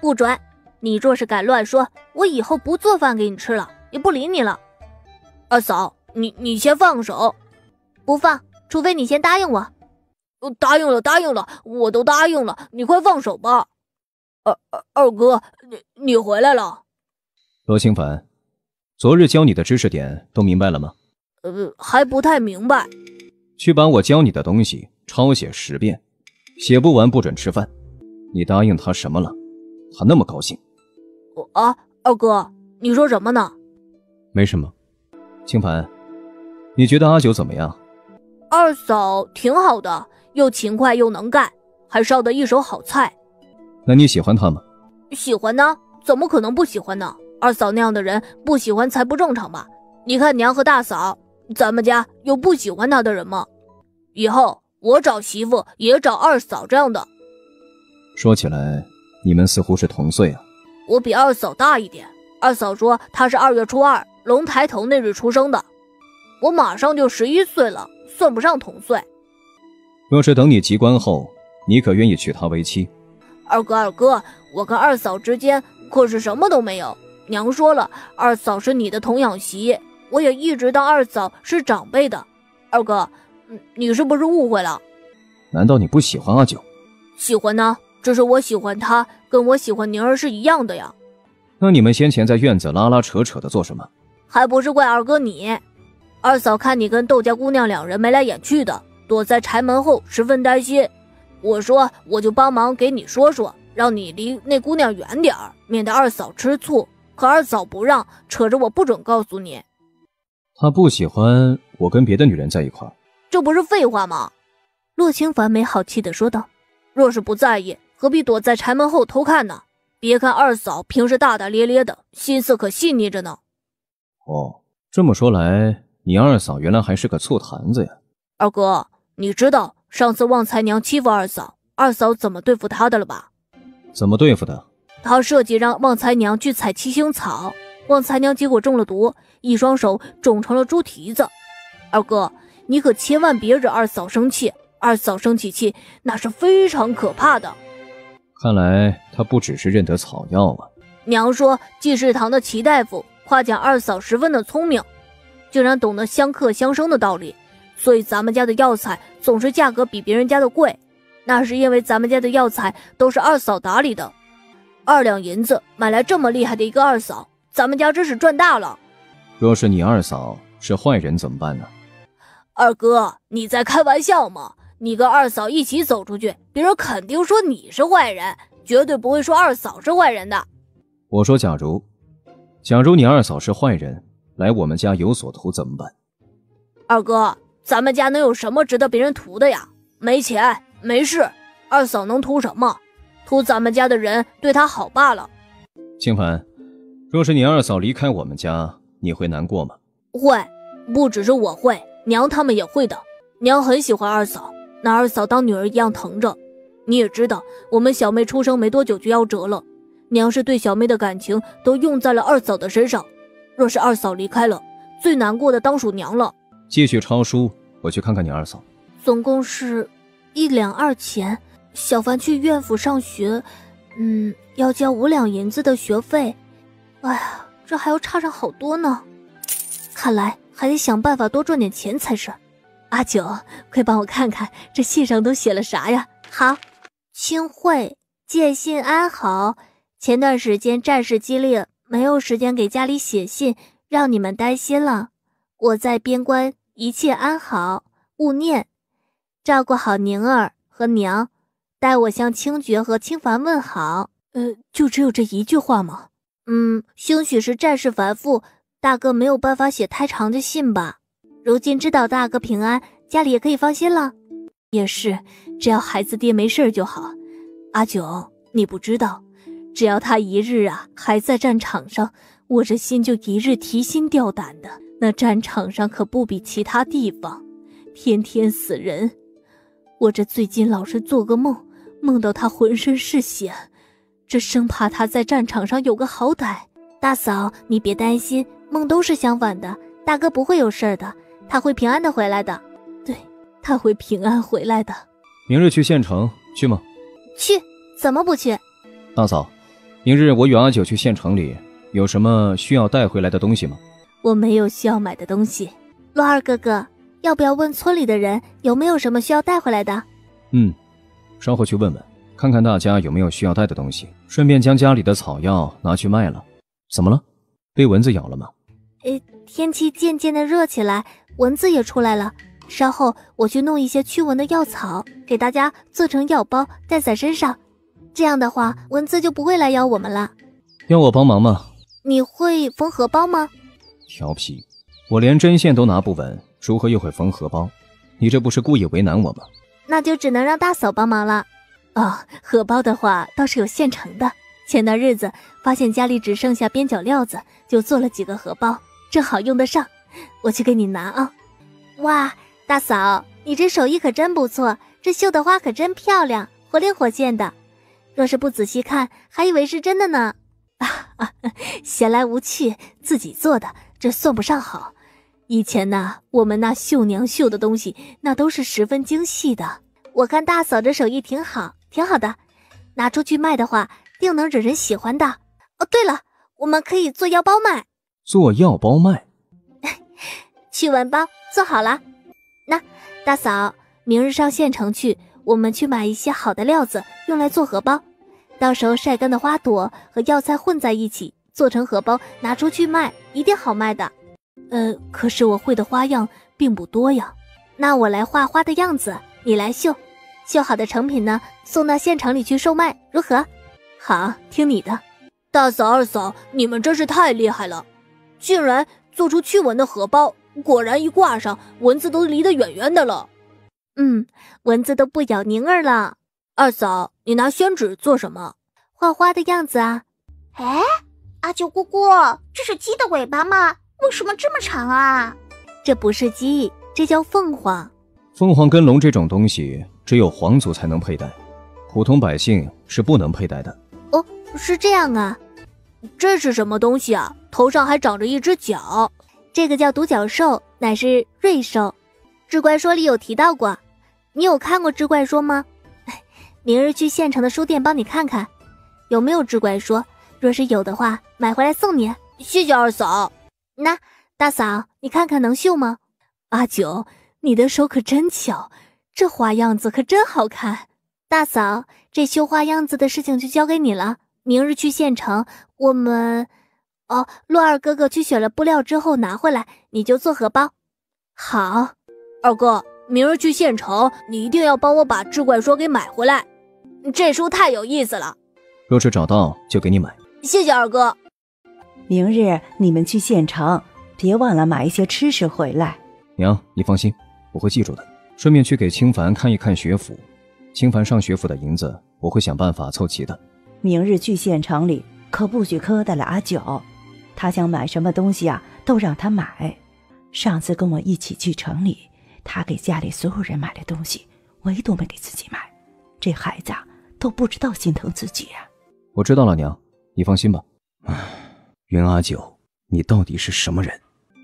不准！你若是敢乱说，我以后不做饭给你吃了，也不理你了。二嫂，你你先放手，不放，除非你先答应我。答应了，答应了，我都答应了，你快放手吧。二二二哥，你你回来了。罗清凡，昨日教你的知识点都明白了吗？呃，还不太明白。去把我教你的东西抄写十遍，写不完不准吃饭。你答应他什么了？他那么高兴。啊，二哥，你说什么呢？没什么。清凡，你觉得阿九怎么样？二嫂挺好的，又勤快又能干，还烧得一手好菜。那你喜欢他吗？喜欢呢，怎么可能不喜欢呢？二嫂那样的人不喜欢才不正常吧？你看娘和大嫂，咱们家有不喜欢她的人吗？以后我找媳妇也找二嫂这样的。说起来，你们似乎是同岁啊。我比二嫂大一点。二嫂说她是二月初二龙抬头那日出生的，我马上就十一岁了，算不上同岁。若是等你及冠后，你可愿意娶她为妻？二哥，二哥，我跟二嫂之间可是什么都没有。娘说了，二嫂是你的童养媳，我也一直当二嫂是长辈的。二哥，你是不是误会了？难道你不喜欢阿九？喜欢呢，只是我喜欢他，跟我喜欢宁儿是一样的呀。那你们先前在院子拉拉扯扯的做什么？还不是怪二哥你。二嫂看你跟窦家姑娘两人眉来眼去的，躲在柴门后，十分担心。我说我就帮忙给你说说，让你离那姑娘远点儿，免得二嫂吃醋。可二嫂不让，扯着我不准告诉你。他不喜欢我跟别的女人在一块儿，这不是废话吗？洛清凡没好气的说道：“若是不在意，何必躲在柴门后偷看呢？别看二嫂平时大大咧咧的，心思可细腻着呢。”哦，这么说来，你二嫂原来还是个醋坛子呀。二哥，你知道上次旺财娘欺负二嫂，二嫂怎么对付她的了吧？怎么对付的？她设计让旺财娘去采七星草，旺财娘结果中了毒，一双手肿成了猪蹄子。二哥，你可千万别惹二嫂生气，二嫂生起气那是非常可怕的。看来他不只是认得草药啊。娘说济世堂的齐大夫夸奖二嫂十分的聪明，竟然懂得相克相生的道理，所以咱们家的药材总是价格比别人家的贵。那是因为咱们家的药材都是二嫂打理的。二两银子买来这么厉害的一个二嫂，咱们家真是赚大了。若是你二嫂是坏人怎么办呢？二哥，你在开玩笑吗？你跟二嫂一起走出去，别人肯定说你是坏人，绝对不会说二嫂是坏人的。我说，假如，假如你二嫂是坏人，来我们家有所图怎么办？二哥，咱们家能有什么值得别人图的呀？没钱，没势，二嫂能图什么？图咱们家的人对她好罢了。清凡，若是你二嫂离开我们家，你会难过吗？会，不只是我会，娘他们也会的。娘很喜欢二嫂，拿二嫂当女儿一样疼着。你也知道，我们小妹出生没多久就夭折了，娘是对小妹的感情都用在了二嫂的身上。若是二嫂离开了，最难过的当属娘了。继续抄书，我去看看你二嫂。总共是一两二钱。小凡去院府上学，嗯，要交五两银子的学费。哎呀，这还要差上好多呢。看来还得想办法多赚点钱才是。阿九，快帮我看看这信上都写了啥呀？好，清慧，借信安好。前段时间战事激烈，没有时间给家里写信，让你们担心了。我在边关，一切安好，勿念，照顾好宁儿和娘。代我向清爵和清凡问好。呃，就只有这一句话吗？嗯，兴许是战事繁复，大哥没有办法写太长的信吧。如今知道大哥平安，家里也可以放心了。也是，只要孩子爹没事就好。阿九，你不知道，只要他一日啊还在战场上，我这心就一日提心吊胆的。那战场上可不比其他地方，天天死人。我这最近老是做个梦。梦到他浑身是血，这生怕他在战场上有个好歹。大嫂，你别担心，梦都是相反的，大哥不会有事的，他会平安的回来的。对，他会平安回来的。明日去县城去吗？去，怎么不去？大嫂，明日我与阿九去县城里，有什么需要带回来的东西吗？我没有需要买的东西。罗二哥哥，要不要问村里的人有没有什么需要带回来的？嗯，稍后去问问，看看大家有没有需要带的东西，顺便将家里的草药拿去卖了。怎么了？被蚊子咬了吗？呃，天气渐渐的热起来，蚊子也出来了。稍后我去弄一些驱蚊的药草，给大家做成药包带在身上，这样的话蚊子就不会来咬我们了。要我帮忙吗？你会缝荷包吗？调皮，我连针线都拿不稳，如何又会缝荷包？你这不是故意为难我吗？那就只能让大嫂帮忙了。哦，荷包的话倒是有现成的。前段日子发现家里只剩下边角料子，就做了几个荷包，正好用得上。我去给你拿啊。哇！大嫂，你这手艺可真不错，这绣的花可真漂亮，活灵活现的。若是不仔细看，还以为是真的呢。啊 啊，闲来无趣，自己做的，这算不上好。以前呢，我们那绣娘绣的东西，那都是十分精细的。我看大嫂这手艺挺好，挺好的，拿出去卖的话，定能惹人喜欢的。哦，对了，我们可以做药包卖。做药包卖？驱蚊包做好了。那大嫂，明日上县城去，我们去买一些好的料子，用来做荷包。到时候晒干的花朵和药材混在一起，做成荷包，拿出去卖，一定好卖的。呃，可是我会的花样并不多呀。那我来画花的样子，你来绣，绣好的成品呢，送到县城里去售卖，如何？好，听你的。大嫂、二嫂，你们真是太厉害了，竟然做出驱蚊的荷包。果然，一挂上，蚊子都离得远远的了。嗯，蚊子都不咬宁儿了。二嫂，你拿宣纸做什么？画花的样子啊。哎，阿九姑姑，这是鸡的尾巴吗？为什么这么长啊？这不是鸡，这叫凤凰。凤凰跟龙这种东西，只有皇族才能佩戴，普通百姓是不能佩戴的。哦，是这样啊。这是什么东西啊？头上还长着一只角。这个叫独角兽，乃是瑞兽，志怪说里有提到过。你有看过志怪说吗？明日去县城的书店帮你看看，有没有志怪说。若是有的话，买回来送你。谢谢二嫂。那大嫂，你看看能绣吗？阿九，你的手可真巧，这花样子可真好看。大嫂，这绣花样子的事情就交给你了。明日去县城，我们。哦，洛二哥哥去选了布料之后拿回来，你就做荷包。好，二哥，明儿去县城，你一定要帮我把志怪说给买回来。这书太有意思了。若是找到，就给你买。谢谢二哥。明日你们去县城，别忘了买一些吃食回来。娘，你放心，我会记住的。顺便去给清凡看一看学府，清凡上学府的银子，我会想办法凑齐的。明日去县城里，可不许苛待了阿九。他想买什么东西啊，都让他买。上次跟我一起去城里，他给家里所有人买了东西，唯独没给自己买。这孩子啊，都不知道心疼自己啊。我知道了，娘，你放心吧。唉，云阿九，你到底是什么人？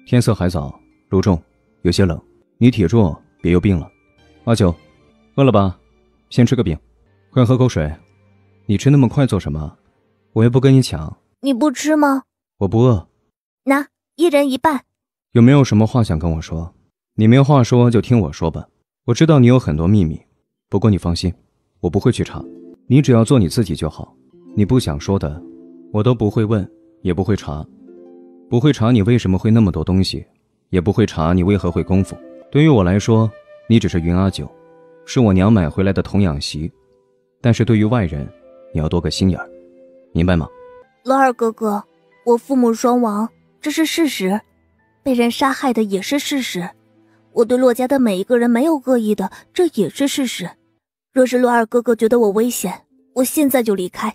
天色还早，路重，有些冷，你体弱，别又病了。阿九，饿了吧？先吃个饼，快喝口水。你吃那么快做什么？我又不跟你抢。你不吃吗？我不饿，那一人一半。有没有什么话想跟我说？你没话说就听我说吧。我知道你有很多秘密，不过你放心，我不会去查。你只要做你自己就好。你不想说的，我都不会问，也不会查。不会查你为什么会那么多东西，也不会查你为何会功夫。对于我来说，你只是云阿九，是我娘买回来的童养媳。但是对于外人，你要多个心眼儿，明白吗？罗二哥哥。我父母双亡，这是事实；被人杀害的也是事实。我对洛家的每一个人没有恶意的，这也是事实。若是洛二哥哥觉得我危险，我现在就离开。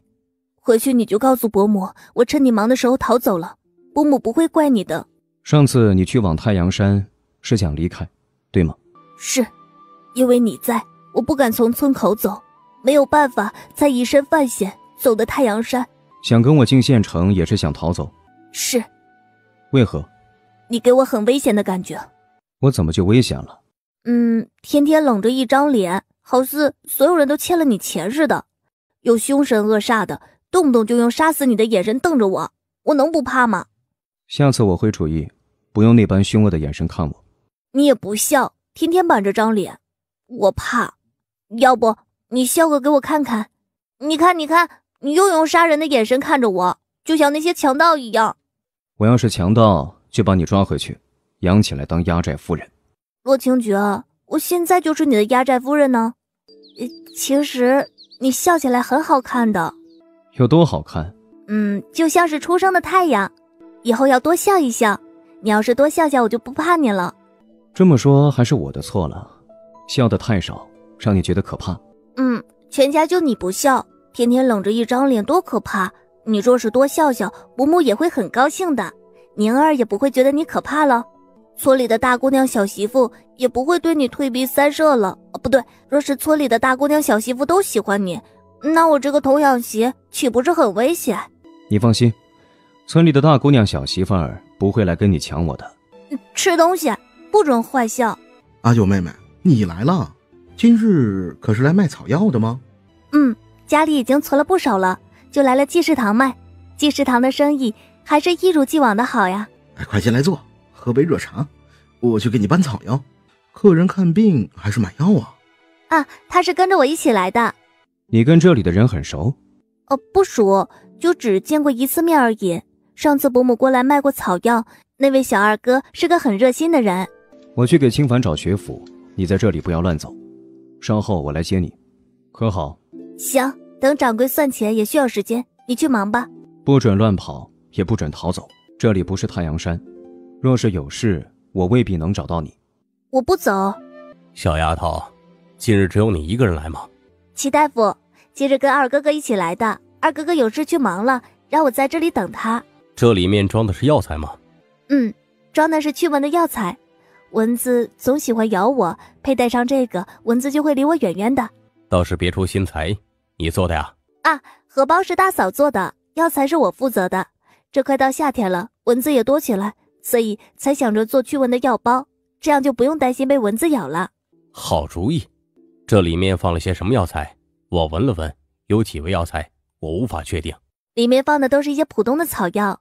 回去你就告诉伯母，我趁你忙的时候逃走了，伯母不会怪你的。上次你去往太阳山是想离开，对吗？是，因为你在，我不敢从村口走，没有办法才以身犯险走的太阳山。想跟我进县城，也是想逃走。是，为何？你给我很危险的感觉。我怎么就危险了？嗯，天天冷着一张脸，好似所有人都欠了你钱似的，又凶神恶煞的，动不动就用杀死你的眼神瞪着我，我能不怕吗？下次我会注意，不用那般凶恶的眼神看我。你也不笑，天天板着张脸，我怕。要不你笑个给我看看？你看，你看，你又用杀人的眼神看着我，就像那些强盗一样。我要是强盗，就把你抓回去，养起来当压寨夫人。洛清觉，我现在就是你的压寨夫人呢。其实你笑起来很好看的。有多好看？嗯，就像是初升的太阳。以后要多笑一笑。你要是多笑笑，我就不怕你了。这么说还是我的错了，笑的太少，让你觉得可怕。嗯，全家就你不笑，天天冷着一张脸，多可怕！你若是多笑笑，伯母也会很高兴的，宁儿也不会觉得你可怕了，村里的大姑娘小媳妇也不会对你退避三舍了。哦，不对，若是村里的大姑娘小媳妇都喜欢你。那我这个童养媳岂不是很危险？你放心，村里的大姑娘、小媳妇儿不会来跟你抢我的。吃东西不准坏笑。阿九妹妹，你来了，今日可是来卖草药的吗？嗯，家里已经存了不少了，就来了济世堂卖。济世堂的生意还是一如既往的好呀。哎，快进来坐，喝杯热茶，我去给你搬草药。客人看病还是买药啊？啊，他是跟着我一起来的。你跟这里的人很熟？哦，不熟，就只见过一次面而已。上次伯母过来卖过草药，那位小二哥是个很热心的人。我去给清凡找学府，你在这里不要乱走。稍后我来接你，可好？行，等掌柜算钱也需要时间，你去忙吧。不准乱跑，也不准逃走。这里不是太阳山，若是有事，我未必能找到你。我不走。小丫头，今日只有你一个人来吗？齐大夫。今日跟二哥哥一起来的，二哥哥有事去忙了，让我在这里等他。这里面装的是药材吗？嗯，装的是驱蚊的药材。蚊子总喜欢咬我，佩戴上这个，蚊子就会离我远远的。倒是别出心裁，你做的呀？啊，荷包是大嫂做的，药材是我负责的。这快到夏天了，蚊子也多起来，所以才想着做驱蚊的药包，这样就不用担心被蚊子咬了。好主意，这里面放了些什么药材？我闻了闻，有几味药材，我无法确定。里面放的都是一些普通的草药，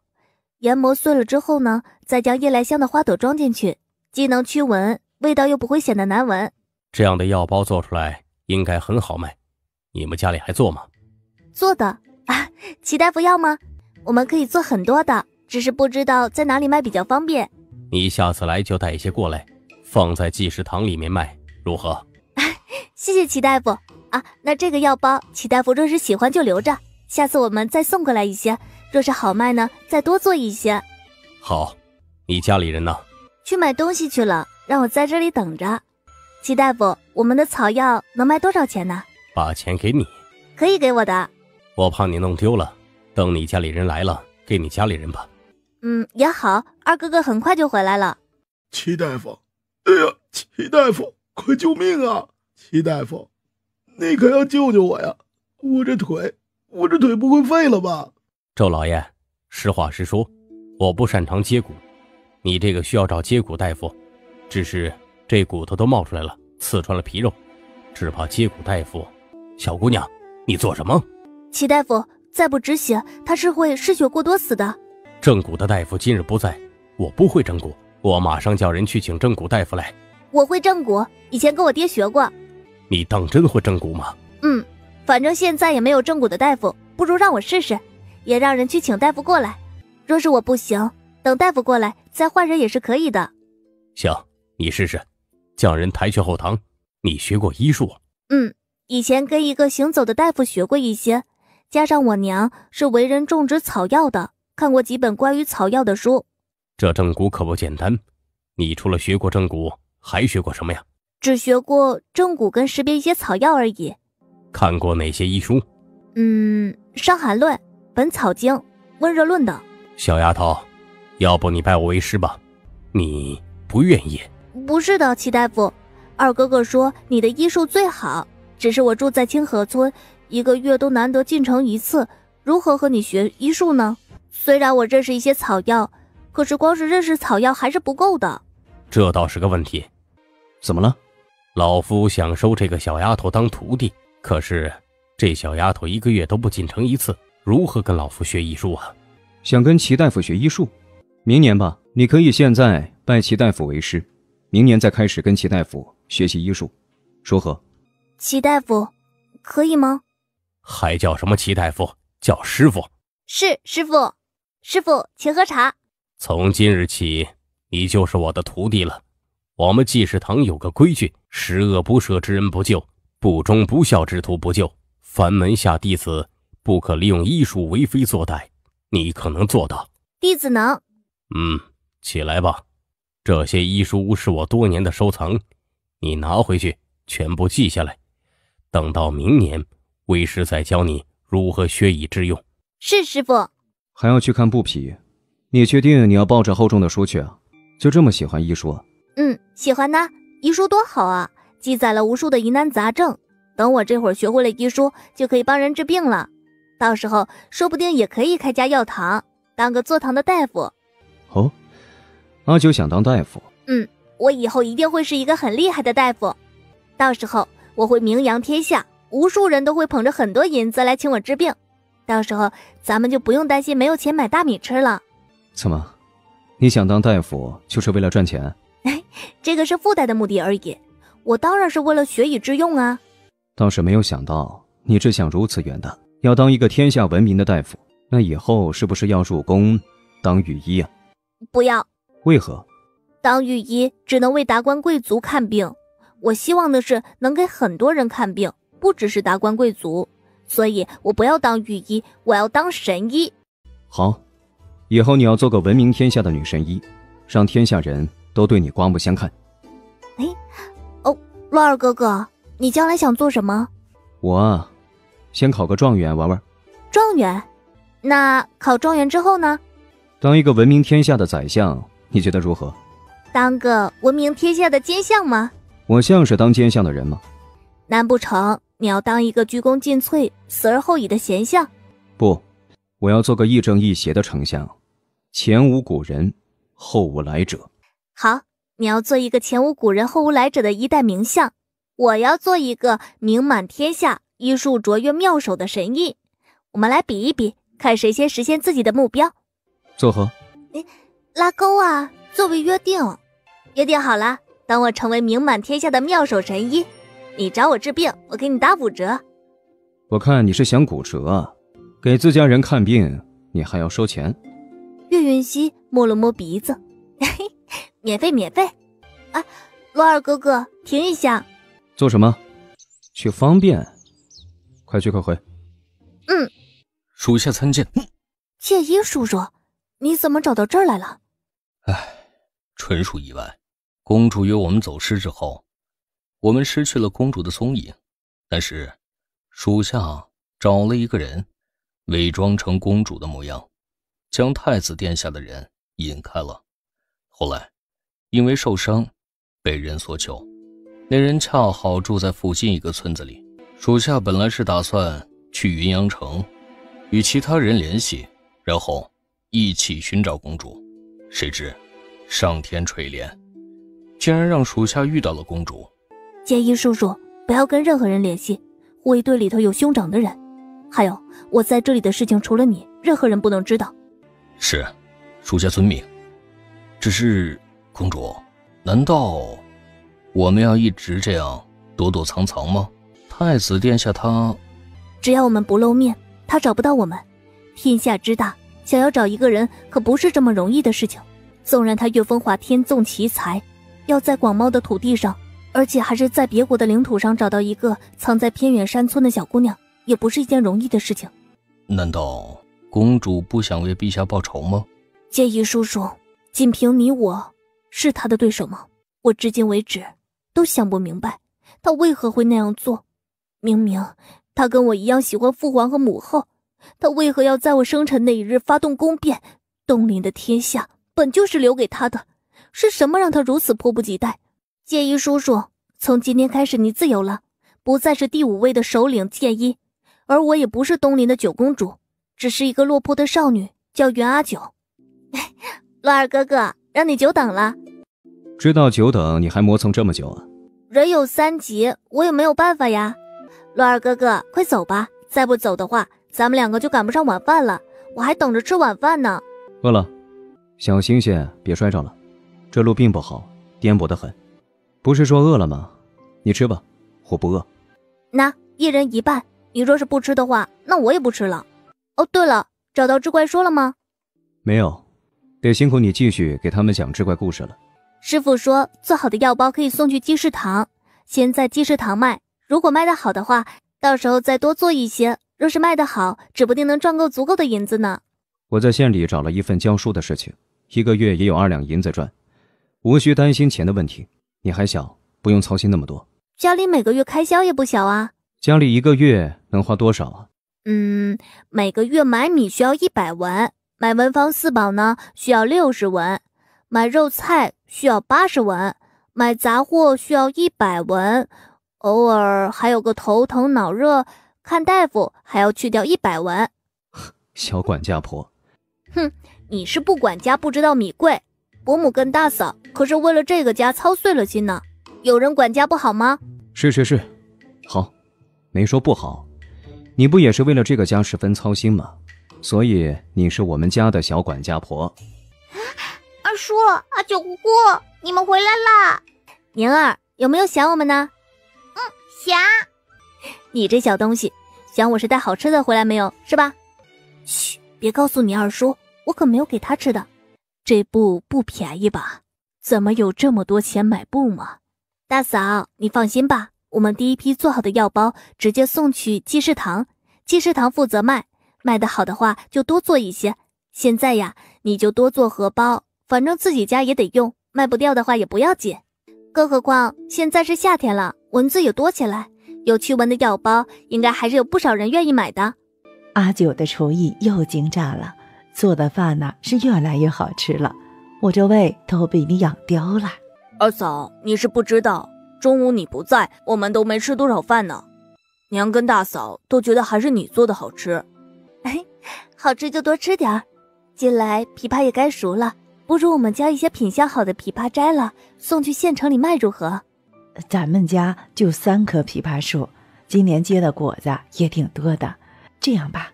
研磨碎了之后呢，再将夜来香的花朵装进去，既能驱蚊，味道又不会显得难闻。这样的药包做出来应该很好卖。你们家里还做吗？做的啊，齐大夫要吗？我们可以做很多的，只是不知道在哪里卖比较方便。你下次来就带一些过来，放在济世堂里面卖，如何？谢谢齐大夫。啊，那这个药包，齐大夫若是喜欢就留着，下次我们再送过来一些。若是好卖呢，再多做一些。好，你家里人呢？去买东西去了，让我在这里等着。齐大夫，我们的草药能卖多少钱呢？把钱给你，可以给我的。我怕你弄丢了，等你家里人来了，给你家里人吧。嗯，也好，二哥哥很快就回来了。齐大夫，哎呀，齐大夫，快救命啊！齐大夫。你可要救救我呀！我这腿，我这腿不会废了吧？周老爷，实话实说，我不擅长接骨，你这个需要找接骨大夫。只是这骨头都冒出来了，刺穿了皮肉，只怕接骨大夫。小姑娘，你做什么？齐大夫，再不止血，他是会失血过多死的。正骨的大夫今日不在，我不会正骨，我马上叫人去请正骨大夫来。我会正骨，以前跟我爹学过。你当真会正骨吗？嗯，反正现在也没有正骨的大夫，不如让我试试，也让人去请大夫过来。若是我不行，等大夫过来再换人也是可以的。行，你试试，将人抬去后堂。你学过医术？嗯，以前跟一个行走的大夫学过一些，加上我娘是为人种植草药的，看过几本关于草药的书。这正骨可不简单，你除了学过正骨，还学过什么呀？只学过正骨跟识别一些草药而已。看过哪些医书？嗯，《伤寒论》《本草经》《温热论》等。小丫头，要不你拜我为师吧？你不愿意？不是的，齐大夫。二哥哥说你的医术最好，只是我住在清河村，一个月都难得进城一次，如何和你学医术呢？虽然我认识一些草药，可是光是认识草药还是不够的。这倒是个问题。怎么了？老夫想收这个小丫头当徒弟，可是这小丫头一个月都不进城一次，如何跟老夫学医术啊？想跟齐大夫学医术？明年吧，你可以现在拜齐大夫为师，明年再开始跟齐大夫学习医术，如何？齐大夫，可以吗？还叫什么齐大夫？叫师傅。是师傅，师傅，请喝茶。从今日起，你就是我的徒弟了。我们济世堂有个规矩：十恶不赦之人不救，不忠不孝之徒不救。凡门下弟子不可利用医术为非作歹。你可能做到？弟子能。嗯，起来吧。这些医书是我多年的收藏，你拿回去全部记下来。等到明年，为师再教你如何学以致用。是师傅。还要去看布匹？你确定你要抱着厚重的书去啊？就这么喜欢医书？嗯，喜欢呐。医书多好啊，记载了无数的疑难杂症。等我这会儿学会了医书，就可以帮人治病了。到时候说不定也可以开家药堂，当个坐堂的大夫。哦，阿九想当大夫。嗯，我以后一定会是一个很厉害的大夫。到时候我会名扬天下，无数人都会捧着很多银子来请我治病。到时候咱们就不用担心没有钱买大米吃了。怎么，你想当大夫就是为了赚钱？哎，这个是附带的目的而已。我当然是为了学以致用啊。倒是没有想到你志向如此远大，要当一个天下闻名的大夫。那以后是不是要入宫当御医啊？不要。为何？当御医只能为达官贵族看病，我希望的是能给很多人看病，不只是达官贵族。所以我不要当御医，我要当神医。好，以后你要做个闻名天下的女神医，让天下人都对你刮目相看。哎，哦，洛儿哥哥，你将来想做什么？我啊，先考个状元玩玩。状元？那考状元之后呢？当一个闻名天下的宰相，你觉得如何？当个闻名天下的奸相吗？我像是当奸相的人吗？难不成？你要当一个鞠躬尽瘁、死而后已的贤相？不，我要做个亦正亦邪的丞相，前无古人，后无来者。好，你要做一个前无古人、后无来者的一代名相，我要做一个名满天下、医术卓越妙手的神医。我们来比一比，看谁先实现自己的目标。作何？你拉钩啊！作为约定，约定好了，等我成为名满天下的妙手神医。你找我治病，我给你打五折。我看你是想骨折啊！给自家人看病，你还要收钱？岳云溪摸了摸鼻子，嘿免费免费。啊，罗二哥哥，停一下。做什么？去方便。快去快回。嗯。属下参见。介一叔叔，你怎么找到这儿来了？唉，纯属意外。公主约我们走失之后。我们失去了公主的踪影，但是属下找了一个人，伪装成公主的模样，将太子殿下的人引开了。后来因为受伤，被人所救。那人恰好住在附近一个村子里。属下本来是打算去云阳城，与其他人联系，然后一起寻找公主。谁知上天垂怜，竟然让属下遇到了公主。建议叔叔不要跟任何人联系，护卫队里头有兄长的人，还有我在这里的事情，除了你，任何人不能知道。是，属下遵命。只是公主，难道我们要一直这样躲躲藏藏吗？太子殿下他，只要我们不露面，他找不到我们。天下之大，想要找一个人可不是这么容易的事情。纵然他岳风华天纵奇才，要在广袤的土地上。而且还是在别国的领土上找到一个藏在偏远山村的小姑娘，也不是一件容易的事情。难道公主不想为陛下报仇吗？建议叔叔，仅凭你我，是他的对手吗？我至今为止都想不明白，他为何会那样做。明明他跟我一样喜欢父皇和母后，他为何要在我生辰那一日发动宫变？东林的天下本就是留给他的，是什么让他如此迫不及待？建一叔叔，从今天开始你自由了，不再是第五位的首领建一，而我也不是东林的九公主，只是一个落魄的少女，叫袁阿九。洛二哥哥，让你久等了。知道久等，你还磨蹭这么久啊？人有三急，我也没有办法呀。洛二哥哥，快走吧，再不走的话，咱们两个就赶不上晚饭了。我还等着吃晚饭呢。饿了，小星星别摔着了，这路并不好，颠簸得很。不是说饿了吗？你吃吧，我不饿。那一人一半。你若是不吃的话，那我也不吃了。哦，对了，找到志怪说了吗？没有，得辛苦你继续给他们讲志怪故事了。师傅说，做好的药包可以送去济世堂，先在济世堂卖。如果卖得好的话，到时候再多做一些。若是卖得好，指不定能赚够足够的银子呢。我在县里找了一份教书的事情，一个月也有二两银子赚，无需担心钱的问题。你还小，不用操心那么多。家里每个月开销也不小啊。家里一个月能花多少啊？嗯，每个月买米需要一百文，买文房四宝呢需要六十文，买肉菜需要八十文，买杂货需要一百文，偶尔还有个头疼脑热看大夫还要去掉一百文。小管家婆，哼，你是不管家不知道米贵，伯母跟大嫂可是为了这个家操碎了心呢。有人管家不好吗？是是是，好。没说不好，你不也是为了这个家十分操心吗？所以你是我们家的小管家婆。二叔、阿九姑姑，你们回来啦！宁儿有没有想我们呢？嗯，想。你这小东西，想我是带好吃的回来没有？是吧？嘘，别告诉你二叔，我可没有给他吃的。这布不便宜吧？怎么有这么多钱买布吗？大嫂，你放心吧。我们第一批做好的药包直接送去济世堂，济世堂负责卖，卖的好的话就多做一些。现在呀，你就多做荷包，反正自己家也得用，卖不掉的话也不要紧。更何况现在是夏天了，蚊子也多起来，有驱蚊的药包应该还是有不少人愿意买的。阿九的厨艺又精湛了，做的饭呢是越来越好吃了，我这胃都被你养刁了。二嫂，你是不知道。中午你不在，我们都没吃多少饭呢。娘跟大嫂都觉得还是你做的好吃。哎，好吃就多吃点儿。近来枇杷也该熟了，不如我们将一些品相好的枇杷摘了，送去县城里卖，如何？咱们家就三棵枇杷树，今年结的果子也挺多的。这样吧，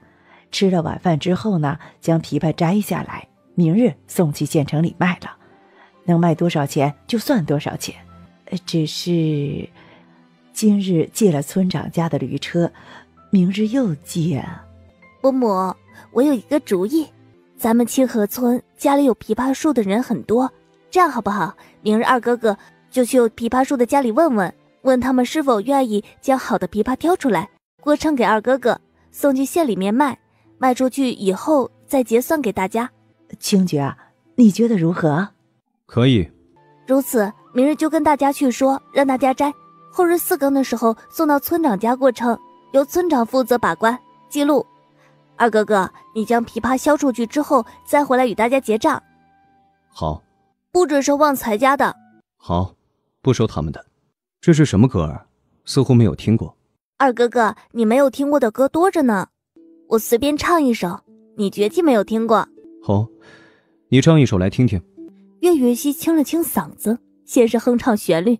吃了晚饭之后呢，将枇杷摘下来，明日送去县城里卖了，能卖多少钱就算多少钱。只是，今日借了村长家的驴车，明日又借。伯母，我有一个主意，咱们清河村家里有枇杷树的人很多，这样好不好？明日二哥哥就去枇杷树的家里问问，问他们是否愿意将好的枇杷挑出来，过秤给二哥哥，送去县里面卖，卖出去以后再结算给大家。青爵，你觉得如何？可以。如此。明日就跟大家去说，让大家摘。后日四更的时候送到村长家过秤，由村长负责把关记录。二哥哥，你将枇杷销出去之后，再回来与大家结账。好，不准收旺财家的。好，不收他们的。这是什么歌儿？似乎没有听过。二哥哥，你没有听过的歌多着呢，我随便唱一首，你绝技没有听过。好，你唱一首来听听。岳云溪清了清嗓子。先是哼唱旋律，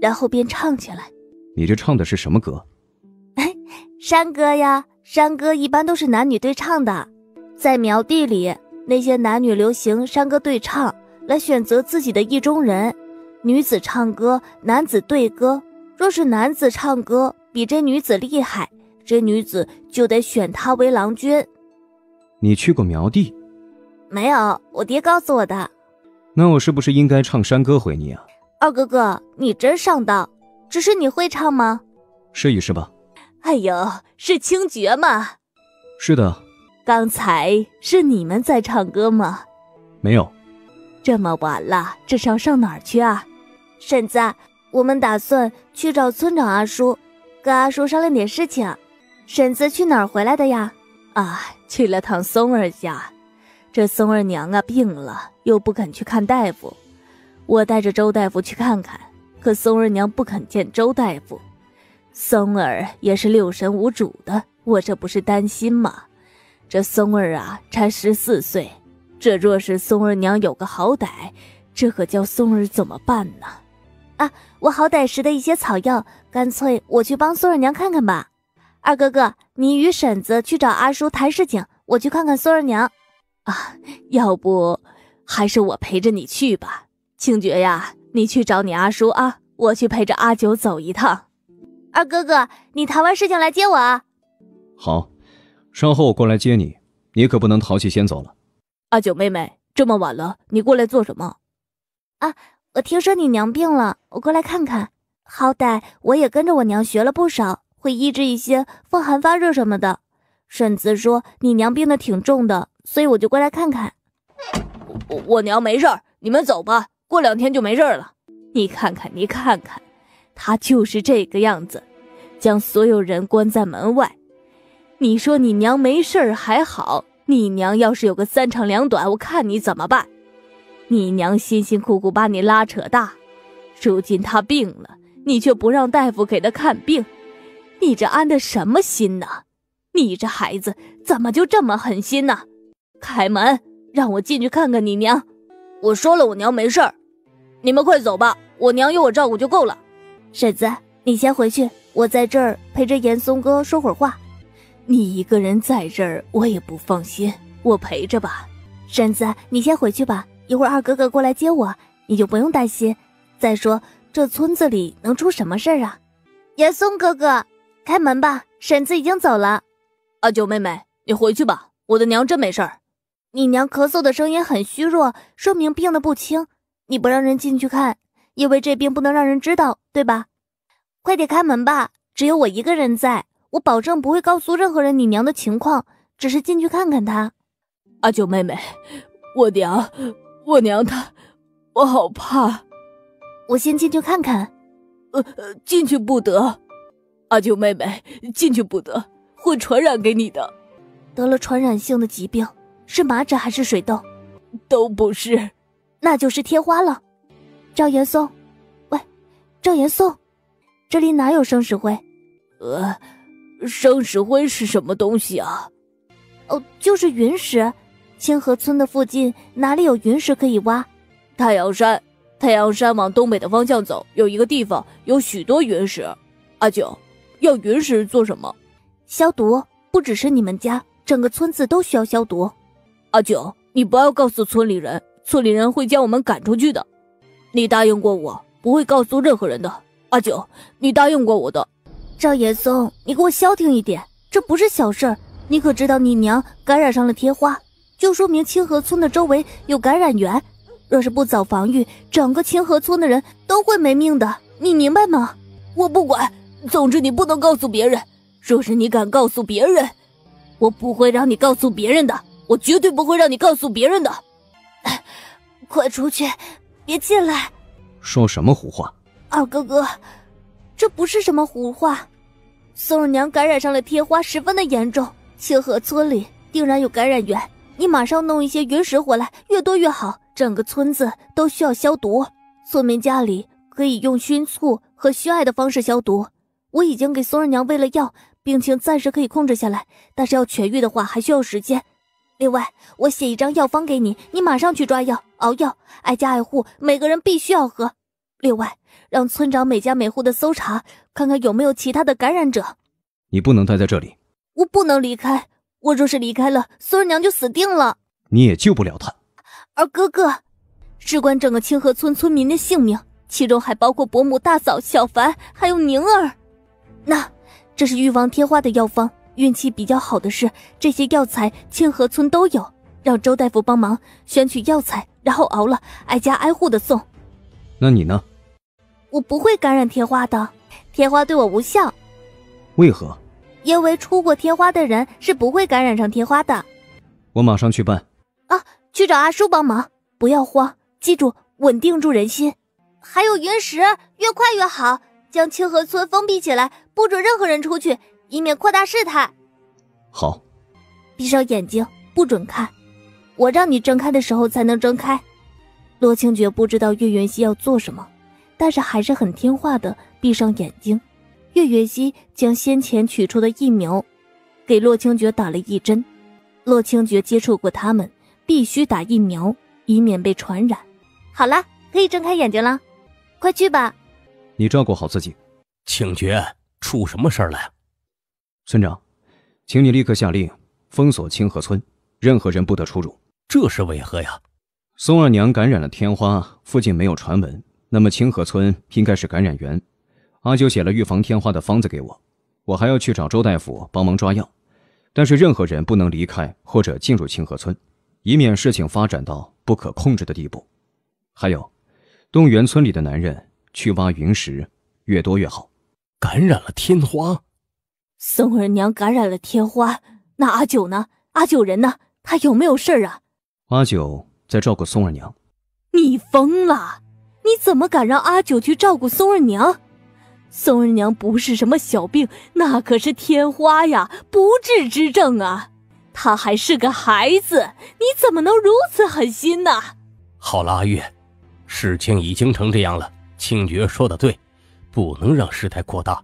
然后便唱起来。你这唱的是什么歌？哎，山歌呀！山歌一般都是男女对唱的，在苗地里，那些男女流行山歌对唱，来选择自己的意中人。女子唱歌，男子对歌。若是男子唱歌比这女子厉害，这女子就得选他为郎君。你去过苗地？没有，我爹告诉我的。那我是不是应该唱山歌回你啊？二哥哥，你真上道。只是你会唱吗？试一试吧。哎呦，是清绝吗？是的。刚才是你们在唱歌吗？没有。这么晚了，这是要上哪儿去啊？婶子，我们打算去找村长阿叔，跟阿叔商量点事情。婶子去哪儿回来的呀？啊，去了趟松儿家。这松儿娘啊病了，又不肯去看大夫，我带着周大夫去看看，可松儿娘不肯见周大夫。松儿也是六神无主的，我这不是担心吗？这松儿啊，才十四岁，这若是松儿娘有个好歹，这可叫松儿怎么办呢？啊，我好歹拾的一些草药，干脆我去帮松儿娘看看吧。二哥哥，你与婶子去找阿叔谈事情，我去看看孙二娘。啊，要不还是我陪着你去吧。清觉呀，你去找你阿叔啊，我去陪着阿九走一趟。二哥哥，你谈完事情来接我啊。好，稍后我过来接你，你可不能淘气先走了。阿九妹妹，这么晚了，你过来做什么？啊，我听说你娘病了，我过来看看。好歹我也跟着我娘学了不少，会医治一些风寒发热什么的。婶子说你娘病的挺重的，所以我就过来看看。我我娘没事儿，你们走吧，过两天就没事儿了。你看看，你看看，她就是这个样子，将所有人关在门外。你说你娘没事儿还好，你娘要是有个三长两短，我看你怎么办？你娘辛辛苦苦把你拉扯大，如今她病了。你却不让大夫给她看病，你这安的什么心呢？你这孩子怎么就这么狠心呢？开门，让我进去看看你娘。我说了，我娘没事儿。你们快走吧，我娘有我照顾就够了。婶子，你先回去，我在这儿陪着严嵩哥说会儿话。你一个人在这儿，我也不放心，我陪着吧。婶子，你先回去吧，一会儿二哥哥过来接我，你就不用担心。再说。这村子里能出什么事儿啊？严嵩哥哥，开门吧，婶子已经走了。阿九妹妹，你回去吧，我的娘真没事儿。你娘咳嗽的声音很虚弱，说明病的不轻。你不让人进去看，因为这病不能让人知道，对吧？快点开门吧，只有我一个人在，我保证不会告诉任何人你娘的情况，只是进去看看她。阿九妹妹，我娘，我娘她，我好怕。我先进去看看，呃，进去不得，阿九妹妹，进去不得，会传染给你的。得了传染性的疾病，是麻疹还是水痘？都不是，那就是天花了。赵岩松，喂，赵岩松，这里哪有生石灰？呃，生石灰是什么东西啊？哦，就是云石。清河村的附近哪里有云石可以挖？太阳山。太阳山往东北的方向走，有一个地方有许多云石。阿九，要云石做什么？消毒，不只是你们家，整个村子都需要消毒。阿九，你不要告诉村里人，村里人会将我们赶出去的。你答应过我，不会告诉任何人的。阿九，你答应过我的。赵岩松，你给我消停一点，这不是小事儿。你可知道，你娘感染上了贴花，就说明清河村的周围有感染源。若是不早防御，整个清河村的人都会没命的，你明白吗？我不管，总之你不能告诉别人。若是你敢告诉别人，我不会让你告诉别人的，我绝对不会让你告诉别人的。快出去，别进来！说什么胡话？二哥哥，这不是什么胡话。宋二娘感染上了贴花，十分的严重，清河村里定然有感染源。你马上弄一些云石回来，越多越好。整个村子都需要消毒，村民家里可以用熏醋和熏艾的方式消毒。我已经给松儿娘喂了药，病情暂时可以控制下来，但是要痊愈的话还需要时间。另外，我写一张药方给你，你马上去抓药熬药，挨家挨户每个人必须要喝。另外，让村长每家每户的搜查，看看有没有其他的感染者。你不能待在这里，我不能离开。我若是离开了，孙儿娘就死定了。你也救不了她。二哥哥，事关整个清河村村民的性命，其中还包括伯母、大嫂、小凡，还有宁儿。那，这是预防贴花的药方。运气比较好的是，这些药材清河村都有。让周大夫帮忙选取药材，然后熬了，挨家挨户的送。那你呢？我不会感染贴花的，贴花对我无效。为何？因为出过贴花的人是不会感染上贴花的。我马上去办。啊，去找阿叔帮忙，不要慌，记住稳定住人心。还有云石，越快越好，将清河村封闭起来，不准任何人出去，以免扩大事态。好。闭上眼睛，不准看，我让你睁开的时候才能睁开。洛清觉不知道岳云熙要做什么，但是还是很听话的闭上眼睛。岳云熙将先前取出的疫苗给洛清觉打了一针。洛清觉接触过他们，必须打疫苗，以免被传染。好了，可以睁开眼睛了，快去吧。你照顾好自己。请觉，出什么事儿了？村长，请你立刻下令封锁清河村，任何人不得出入。这是为何呀？松二娘感染了天花，附近没有传闻，那么清河村应该是感染源。阿九写了预防天花的方子给我，我还要去找周大夫帮忙抓药，但是任何人不能离开或者进入清河村，以免事情发展到不可控制的地步。还有，动员村里的男人去挖云石，越多越好。感染了天花，松儿娘感染了天花，那阿九呢？阿九人呢？他有没有事儿啊？阿九在照顾松儿娘。你疯了！你怎么敢让阿九去照顾松儿娘？松儿娘不是什么小病，那可是天花呀，不治之症啊！她还是个孩子，你怎么能如此狠心呢？好了，阿月，事情已经成这样了，清爵说的对。不能让事态扩大，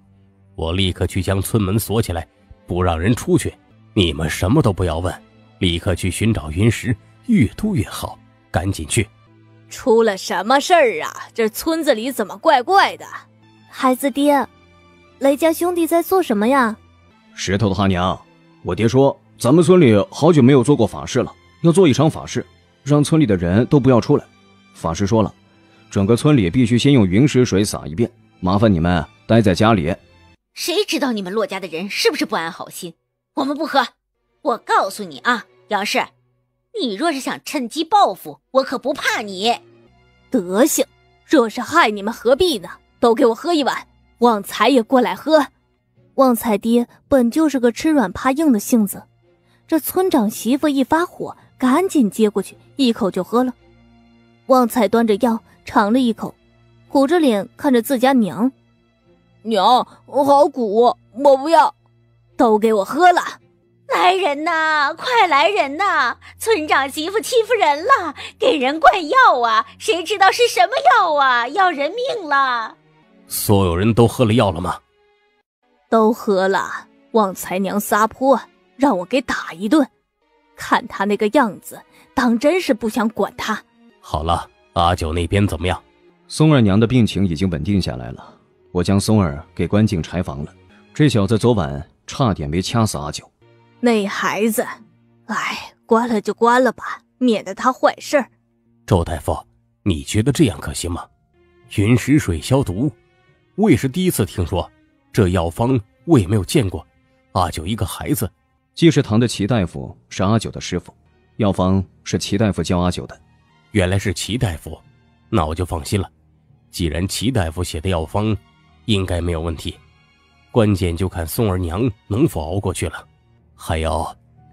我立刻去将村门锁起来，不让人出去。你们什么都不要问，立刻去寻找云石，越多越好。赶紧去！出了什么事儿啊？这村子里怎么怪怪的？孩子爹，雷家兄弟在做什么呀？石头他娘，我爹说咱们村里好久没有做过法事了，要做一场法事，让村里的人都不要出来。法师说了，整个村里必须先用云石水洒一遍。麻烦你们待在家里。谁知道你们骆家的人是不是不安好心？我们不喝。我告诉你啊，杨氏，你若是想趁机报复，我可不怕你。德行，若是害你们何必呢？都给我喝一碗。旺财也过来喝。旺财爹本就是个吃软怕硬的性子，这村长媳妇一发火，赶紧接过去，一口就喝了。旺财端着药尝了一口。苦着脸看着自家娘，娘好苦，我不要，都给我喝了！来人呐，快来人呐！村长媳妇欺负人了，给人灌药啊！谁知道是什么药啊？要人命了！所有人都喝了药了吗？都喝了。旺财娘撒泼，让我给打一顿。看他那个样子，当真是不想管他。好了，阿九那边怎么样？松二娘的病情已经稳定下来了，我将松儿给关进柴房了。这小子昨晚差点没掐死阿九。那孩子，哎，关了就关了吧，免得他坏事儿。周大夫，你觉得这样可行吗？云石水消毒，我也是第一次听说，这药方我也没有见过。阿九一个孩子，济世堂的齐大夫是阿九的师傅，药方是齐大夫教阿九的。原来是齐大夫。那我就放心了，既然齐大夫写的药方，应该没有问题。关键就看宋儿娘能否熬过去了。还有，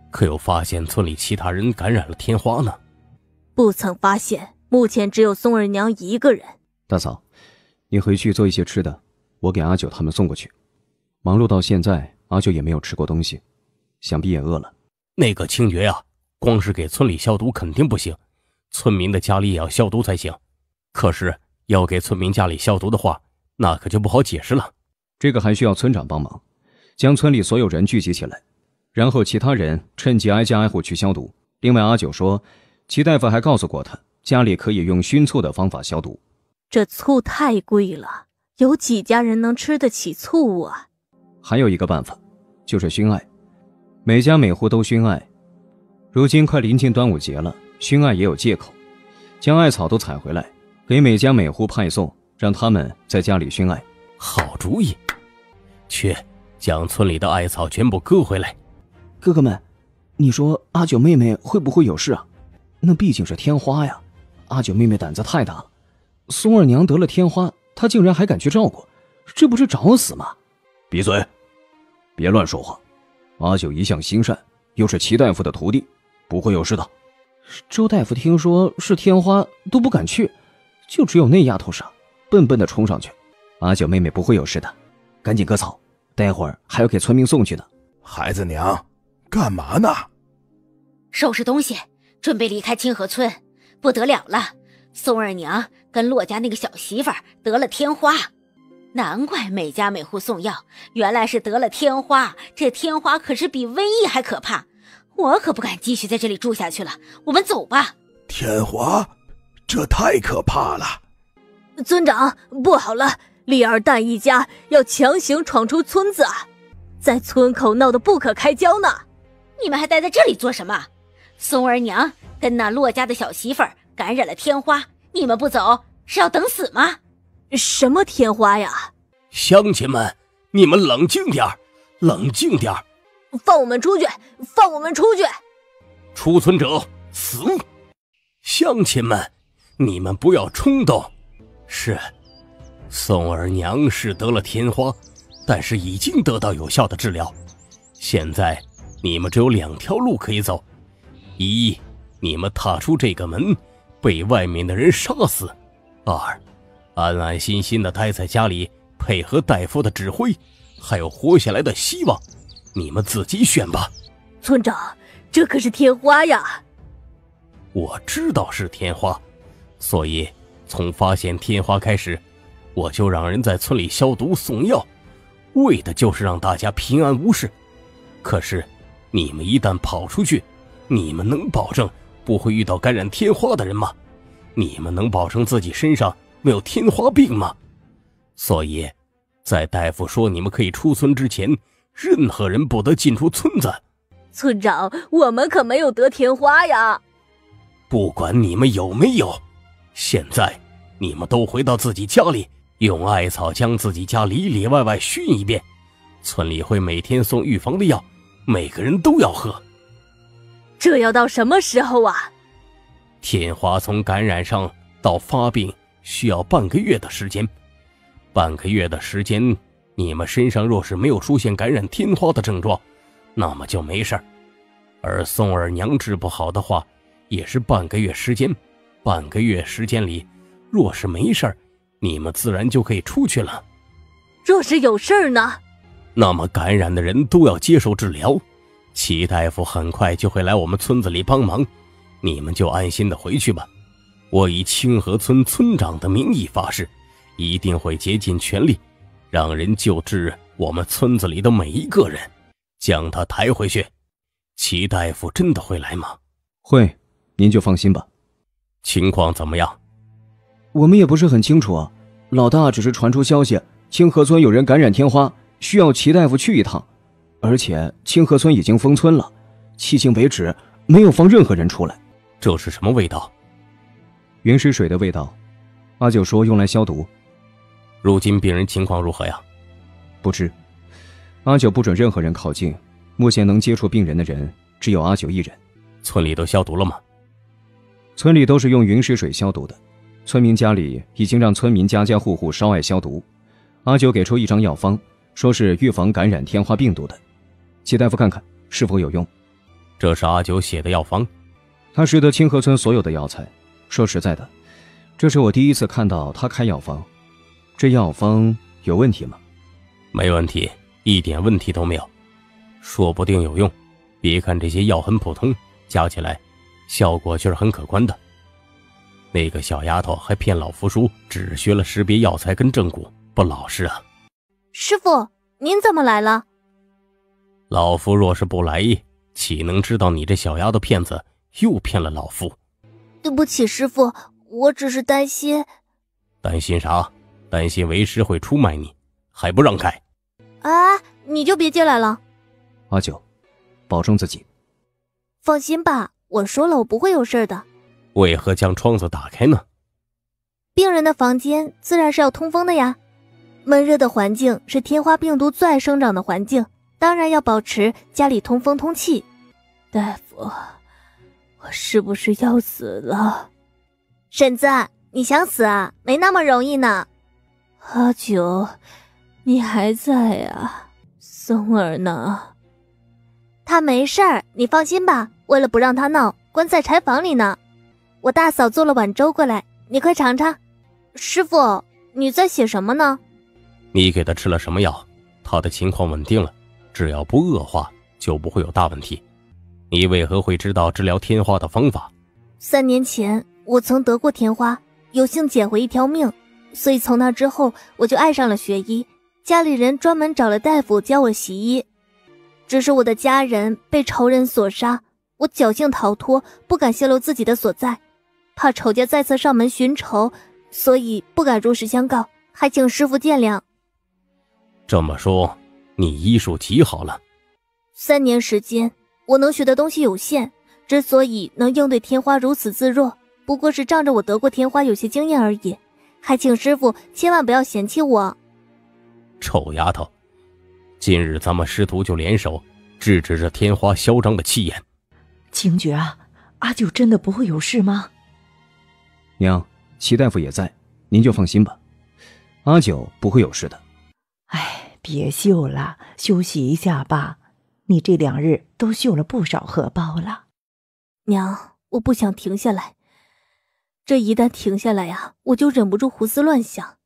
可有发现村里其他人感染了天花呢？不曾发现，目前只有宋二娘一个人。大嫂，你回去做一些吃的，我给阿九他们送过去。忙碌到现在，阿九也没有吃过东西，想必也饿了。那个清觉呀，光是给村里消毒肯定不行，村民的家里也要消毒才行。可是要给村民家里消毒的话，那可就不好解释了。这个还需要村长帮忙，将村里所有人聚集起来，然后其他人趁机挨家挨户去消毒。另外，阿九说，齐大夫还告诉过他，家里可以用熏醋的方法消毒。这醋太贵了，有几家人能吃得起醋啊？还有一个办法，就是熏艾，每家每户都熏艾。如今快临近端午节了，熏艾也有借口，将艾草都采回来。给每家每户派送，让他们在家里熏艾。好主意，去将村里的艾草全部割回来。哥哥们，你说阿九妹妹会不会有事啊？那毕竟是天花呀。阿九妹妹胆子太大了，松二娘得了天花，她竟然还敢去照顾，这不是找死吗？闭嘴，别乱说话。阿九一向心善，又是齐大夫的徒弟，不会有事的。周大夫听说是天花，都不敢去。就只有那丫头傻，笨笨的冲上去。阿九妹妹不会有事的，赶紧割草，待会儿还要给村民送去呢。孩子娘，干嘛呢？收拾东西，准备离开清河村。不得了了，宋二娘跟骆家那个小媳妇儿得了天花，难怪每家每户送药，原来是得了天花。这天花可是比瘟疫还可怕，我可不敢继续在这里住下去了。我们走吧。天花。这太可怕了，村长，不好了！李二蛋一家要强行闯出村子。在村口闹得不可开交呢。你们还待在这里做什么？松儿娘跟那骆家的小媳妇儿感染了天花，你们不走是要等死吗？什么天花呀？乡亲们，你们冷静点冷静点放我们出去！放我们出去！出村者死！乡亲们，你们不要冲动。是，宋儿娘是得了天花，但是已经得到有效的治疗。现在你们只有两条路可以走：一，你们踏出这个门，被外面的人杀死；二，安安心心的待在家里，配合大夫的指挥，还有活下来的希望。你们自己选吧。村长，这可是天花呀！我知道是天花，所以从发现天花开始，我就让人在村里消毒送药，为的就是让大家平安无事。可是，你们一旦跑出去，你们能保证不会遇到感染天花的人吗？你们能保证自己身上没有天花病吗？所以，在大夫说你们可以出村之前，任何人不得进出村子。村长，我们可没有得天花呀！不管你们有没有，现在你们都回到自己家里，用艾草将自己家里里外外熏一遍。村里会每天送预防的药，每个人都要喝。这要到什么时候啊？天花从感染上到发病需要半个月的时间，半个月的时间，你们身上若是没有出现感染天花的症状，那么就没事儿。而宋二娘治不好的话，也是半个月时间，半个月时间里，若是没事儿，你们自然就可以出去了。若是有事儿呢？那么感染的人都要接受治疗，齐大夫很快就会来我们村子里帮忙，你们就安心的回去吧。我以清河村村长的名义发誓，一定会竭尽全力，让人救治我们村子里的每一个人，将他抬回去。齐大夫真的会来吗？会。您就放心吧，情况怎么样？我们也不是很清楚啊。老大只是传出消息，清河村有人感染天花，需要齐大夫去一趟。而且清河村已经封村了，迄今为止没有放任何人出来。这是什么味道？云石水的味道。阿九说用来消毒。如今病人情况如何呀？不知。阿九不准任何人靠近。目前能接触病人的人只有阿九一人。村里都消毒了吗？村里都是用云石水消毒的，村民家里已经让村民家家户户烧艾消毒。阿九给出一张药方，说是预防感染天花病毒的，齐大夫看看是否有用。这是阿九写的药方，他识得清河村所有的药材。说实在的，这是我第一次看到他开药方。这药方有问题吗？没问题，一点问题都没有，说不定有用。别看这些药很普通，加起来。效果却是很可观的。那个小丫头还骗老福叔，只学了识别药材跟正骨，不老实啊！师傅，您怎么来了？老夫若是不来，岂能知道你这小丫头片子又骗了老夫？对不起，师傅，我只是担心。担心啥？担心为师会出卖你，还不让开？啊！你就别进来了。阿九，保重自己。放心吧。我说了，我不会有事的。为何将窗子打开呢？病人的房间自然是要通风的呀。闷热的环境是天花病毒最爱生长的环境，当然要保持家里通风通气。大夫，我是不是要死了？婶子，你想死啊？没那么容易呢。阿九，你还在呀？松儿呢？他没事儿，你放心吧。为了不让他闹，关在柴房里呢。我大嫂做了碗粥过来，你快尝尝。师傅，你在写什么呢？你给他吃了什么药？他的情况稳定了，只要不恶化，就不会有大问题。你为何会知道治疗天花的方法？三年前我曾得过天花，有幸捡回一条命，所以从那之后我就爱上了学医。家里人专门找了大夫教我习医，只是我的家人被仇人所杀。我侥幸逃脱，不敢泄露自己的所在，怕仇家再次上门寻仇，所以不敢如实相告，还请师傅见谅。这么说，你医术极好了。三年时间，我能学的东西有限，之所以能应对天花如此自若，不过是仗着我得过天花，有些经验而已。还请师傅千万不要嫌弃我。臭丫头，今日咱们师徒就联手，制止这天花嚣张的气焰。清觉啊，阿九真的不会有事吗？娘，齐大夫也在，您就放心吧。阿九不会有事的。哎，别绣了，休息一下吧。你这两日都绣了不少荷包了。娘，我不想停下来。这一旦停下来呀，我就忍不住胡思乱想。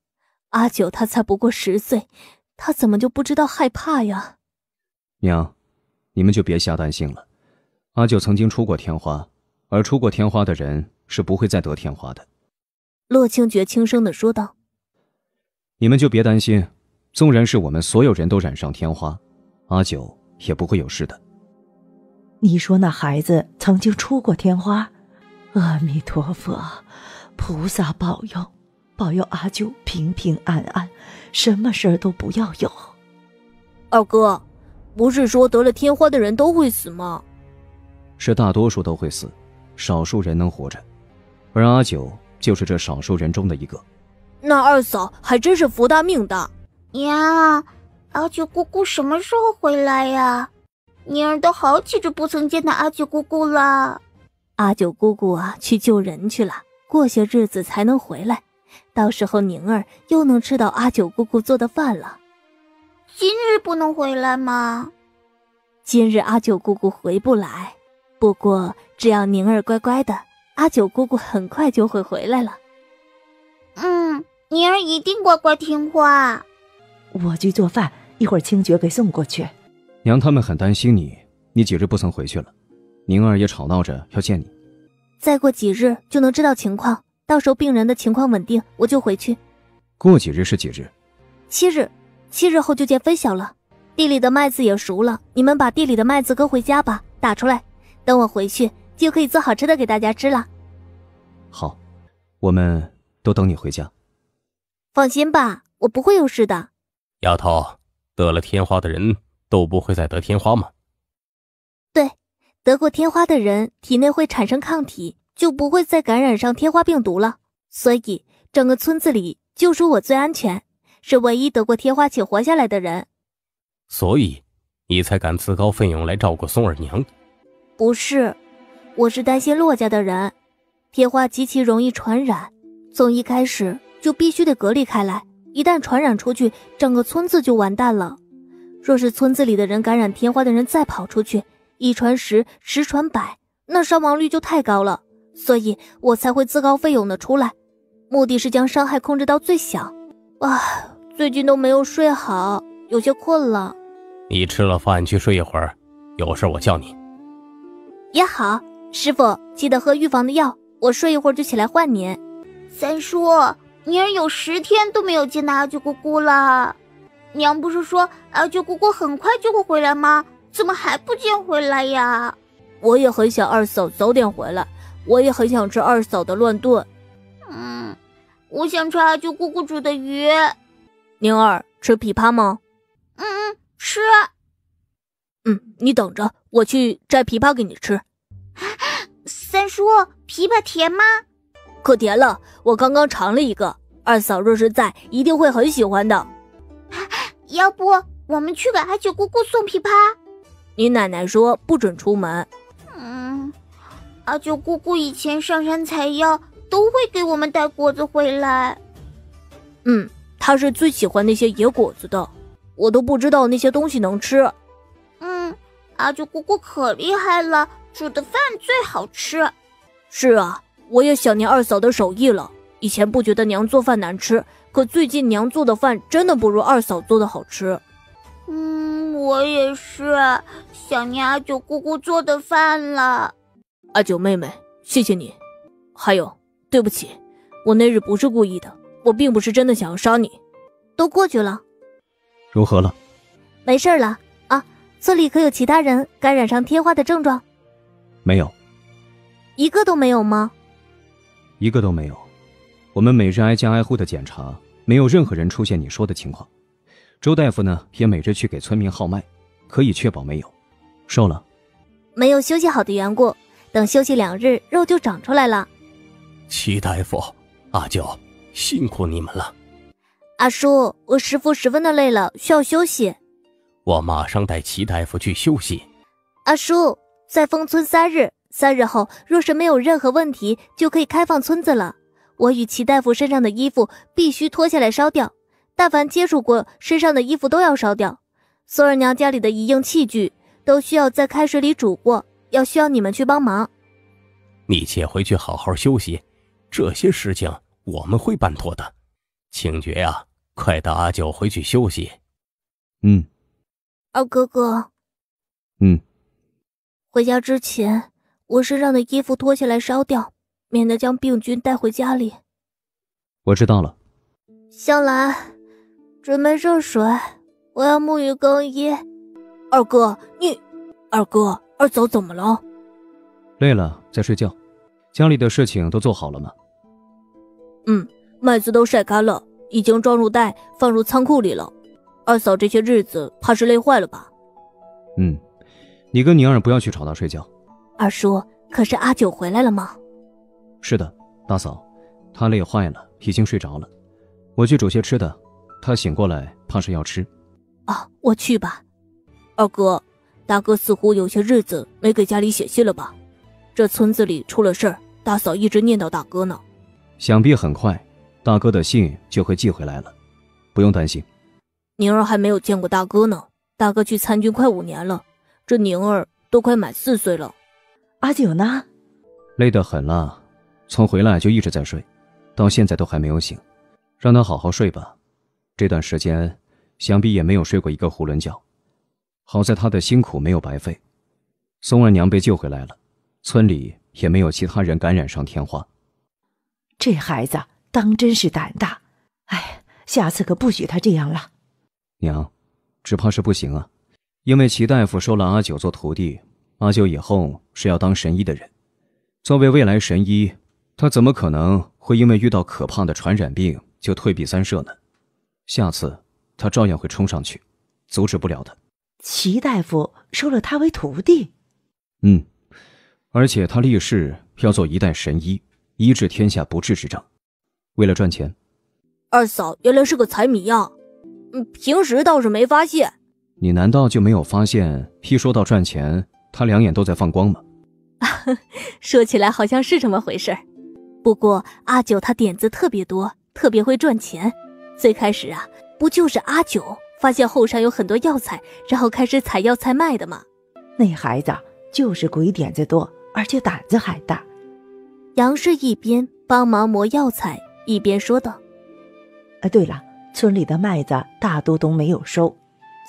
阿九他才不过十岁，他怎么就不知道害怕呀？娘，你们就别瞎担心了。阿九曾经出过天花，而出过天花的人是不会再得天花的。洛清觉轻声的说道：“你们就别担心，纵然是我们所有人都染上天花，阿九也不会有事的。”你说那孩子曾经出过天花？阿弥陀佛，菩萨保佑，保佑阿九平平安安，什么事儿都不要有。二哥，不是说得了天花的人都会死吗？是大多数都会死，少数人能活着，而阿九就是这少数人中的一个。那二嫂还真是福大命大。娘，阿九姑姑什么时候回来呀？宁儿都好几日不曾见到阿九姑姑了。阿九姑姑啊，去救人去了，过些日子才能回来。到时候宁儿又能吃到阿九姑姑做的饭了。今日不能回来吗？今日阿九姑姑回不来，不过只要宁儿乖乖的，阿九姑姑很快就会回来了。嗯，宁儿一定乖乖听话。我去做饭，一会儿清觉给送过去。娘他们很担心你，你几日不曾回去了。宁儿也吵闹着要见你，再过几日就能知道情况，到时候病人的情况稳定，我就回去。过几日是几日？七日，七日后就见分晓了。地里的麦子也熟了，你们把地里的麦子割回家吧，打出来，等我回去就可以做好吃的给大家吃了。好，我们都等你回家。放心吧，我不会有事的。丫头，得了天花的人都不会再得天花吗？对。得过天花的人体内会产生抗体，就不会再感染上天花病毒了。所以整个村子里就属我最安全，是唯一得过天花且活下来的人。所以你才敢自告奋勇来照顾松儿娘？不是，我是担心骆家的人，天花极其容易传染，从一开始就必须得隔离开来。一旦传染出去，整个村子就完蛋了。若是村子里的人感染天花的人再跑出去，一传十，十传百，那伤亡率就太高了，所以我才会自告奋勇的出来，目的是将伤害控制到最小。啊，最近都没有睡好，有些困了。你吃了饭去睡一会儿，有事我叫你。也好，师傅记得喝预防的药，我睡一会儿就起来唤您。三叔，妮儿有十天都没有见到阿九姑姑了，娘不是说阿九姑姑很快就会回来吗？怎么还不见回来呀？我也很想二嫂早点回来，我也很想吃二嫂的乱炖。嗯，我想吃阿舅姑姑煮的鱼。宁儿吃枇杷吗？嗯嗯，吃。嗯，你等着，我去摘枇杷给你吃。三叔，枇杷甜吗？可甜了，我刚刚尝了一个。二嫂若是在，一定会很喜欢的。要不我们去给阿九姑姑送枇杷？你奶奶说不准出门。嗯，阿九姑姑以前上山采药都会给我们带果子回来。嗯，她是最喜欢那些野果子的，我都不知道那些东西能吃。嗯，阿九姑姑可厉害了，煮的饭最好吃。是啊，我也想念二嫂的手艺了。以前不觉得娘做饭难吃，可最近娘做的饭真的不如二嫂做的好吃。嗯，我也是想念阿九姑姑做的饭了。阿九妹妹，谢谢你。还有，对不起，我那日不是故意的，我并不是真的想要杀你。都过去了，如何了？没事了啊。村里可有其他人感染上天花的症状？没有，一个都没有吗？一个都没有。我们每日挨家挨户的检查，没有任何人出现你说的情况。周大夫呢，也每日去给村民号脉，可以确保没有瘦了。没有休息好的缘故，等休息两日，肉就长出来了。齐大夫，阿九，辛苦你们了。阿叔，我师父十分的累了，需要休息。我马上带齐大夫去休息。阿叔，再封村三日，三日后若是没有任何问题，就可以开放村子了。我与齐大夫身上的衣服必须脱下来烧掉，但凡接触过身上的衣服都要烧掉。孙二娘家里的一应器具都需要在开水里煮过，要需要你们去帮忙。你且回去好好休息，这些事情我们会办妥的。清觉呀，快带阿九回去休息。嗯，二哥哥。嗯，回家之前，我身上的衣服脱下来烧掉，免得将病菌带回家里。我知道了。香兰，准备热水，我要沐浴更衣。二哥，你，二哥，二嫂怎么了？累了，在睡觉。家里的事情都做好了吗？嗯。麦子都晒干了，已经装入袋，放入仓库里了。二嫂这些日子怕是累坏了吧？嗯，你跟宁儿不要去吵她睡觉。二叔，可是阿九回来了吗？是的，大嫂，他累坏了，已经睡着了。我去煮些吃的，他醒过来怕是要吃。啊，我去吧。二哥，大哥似乎有些日子没给家里写信了吧？这村子里出了事儿，大嫂一直念叨大哥呢。想必很快。大哥的信就会寄回来了，不用担心。宁儿还没有见过大哥呢。大哥去参军快五年了，这宁儿都快满四岁了。阿九呢？累得很了，从回来就一直在睡，到现在都还没有醒。让他好好睡吧，这段时间想必也没有睡过一个囫囵觉。好在他的辛苦没有白费，松二娘被救回来了，村里也没有其他人感染上天花。这孩子。当真是胆大，哎，下次可不许他这样了。娘，只怕是不行啊，因为齐大夫收了阿九做徒弟，阿九以后是要当神医的人。作为未来神医，他怎么可能会因为遇到可怕的传染病就退避三舍呢？下次他照样会冲上去，阻止不了的。齐大夫收了他为徒弟，嗯，而且他立誓要做一代神医，医治天下不治之症。为了赚钱，二嫂原来是个财迷呀。嗯，平时倒是没发现。你难道就没有发现，一说到赚钱，他两眼都在放光吗？说起来好像是这么回事不过阿九他点子特别多，特别会赚钱。最开始啊，不就是阿九发现后山有很多药材，然后开始采药材卖的吗？那孩子就是鬼点子多，而且胆子还大。杨氏一边帮忙磨药材。一边说道：“哎，对了，村里的麦子大多都没有收，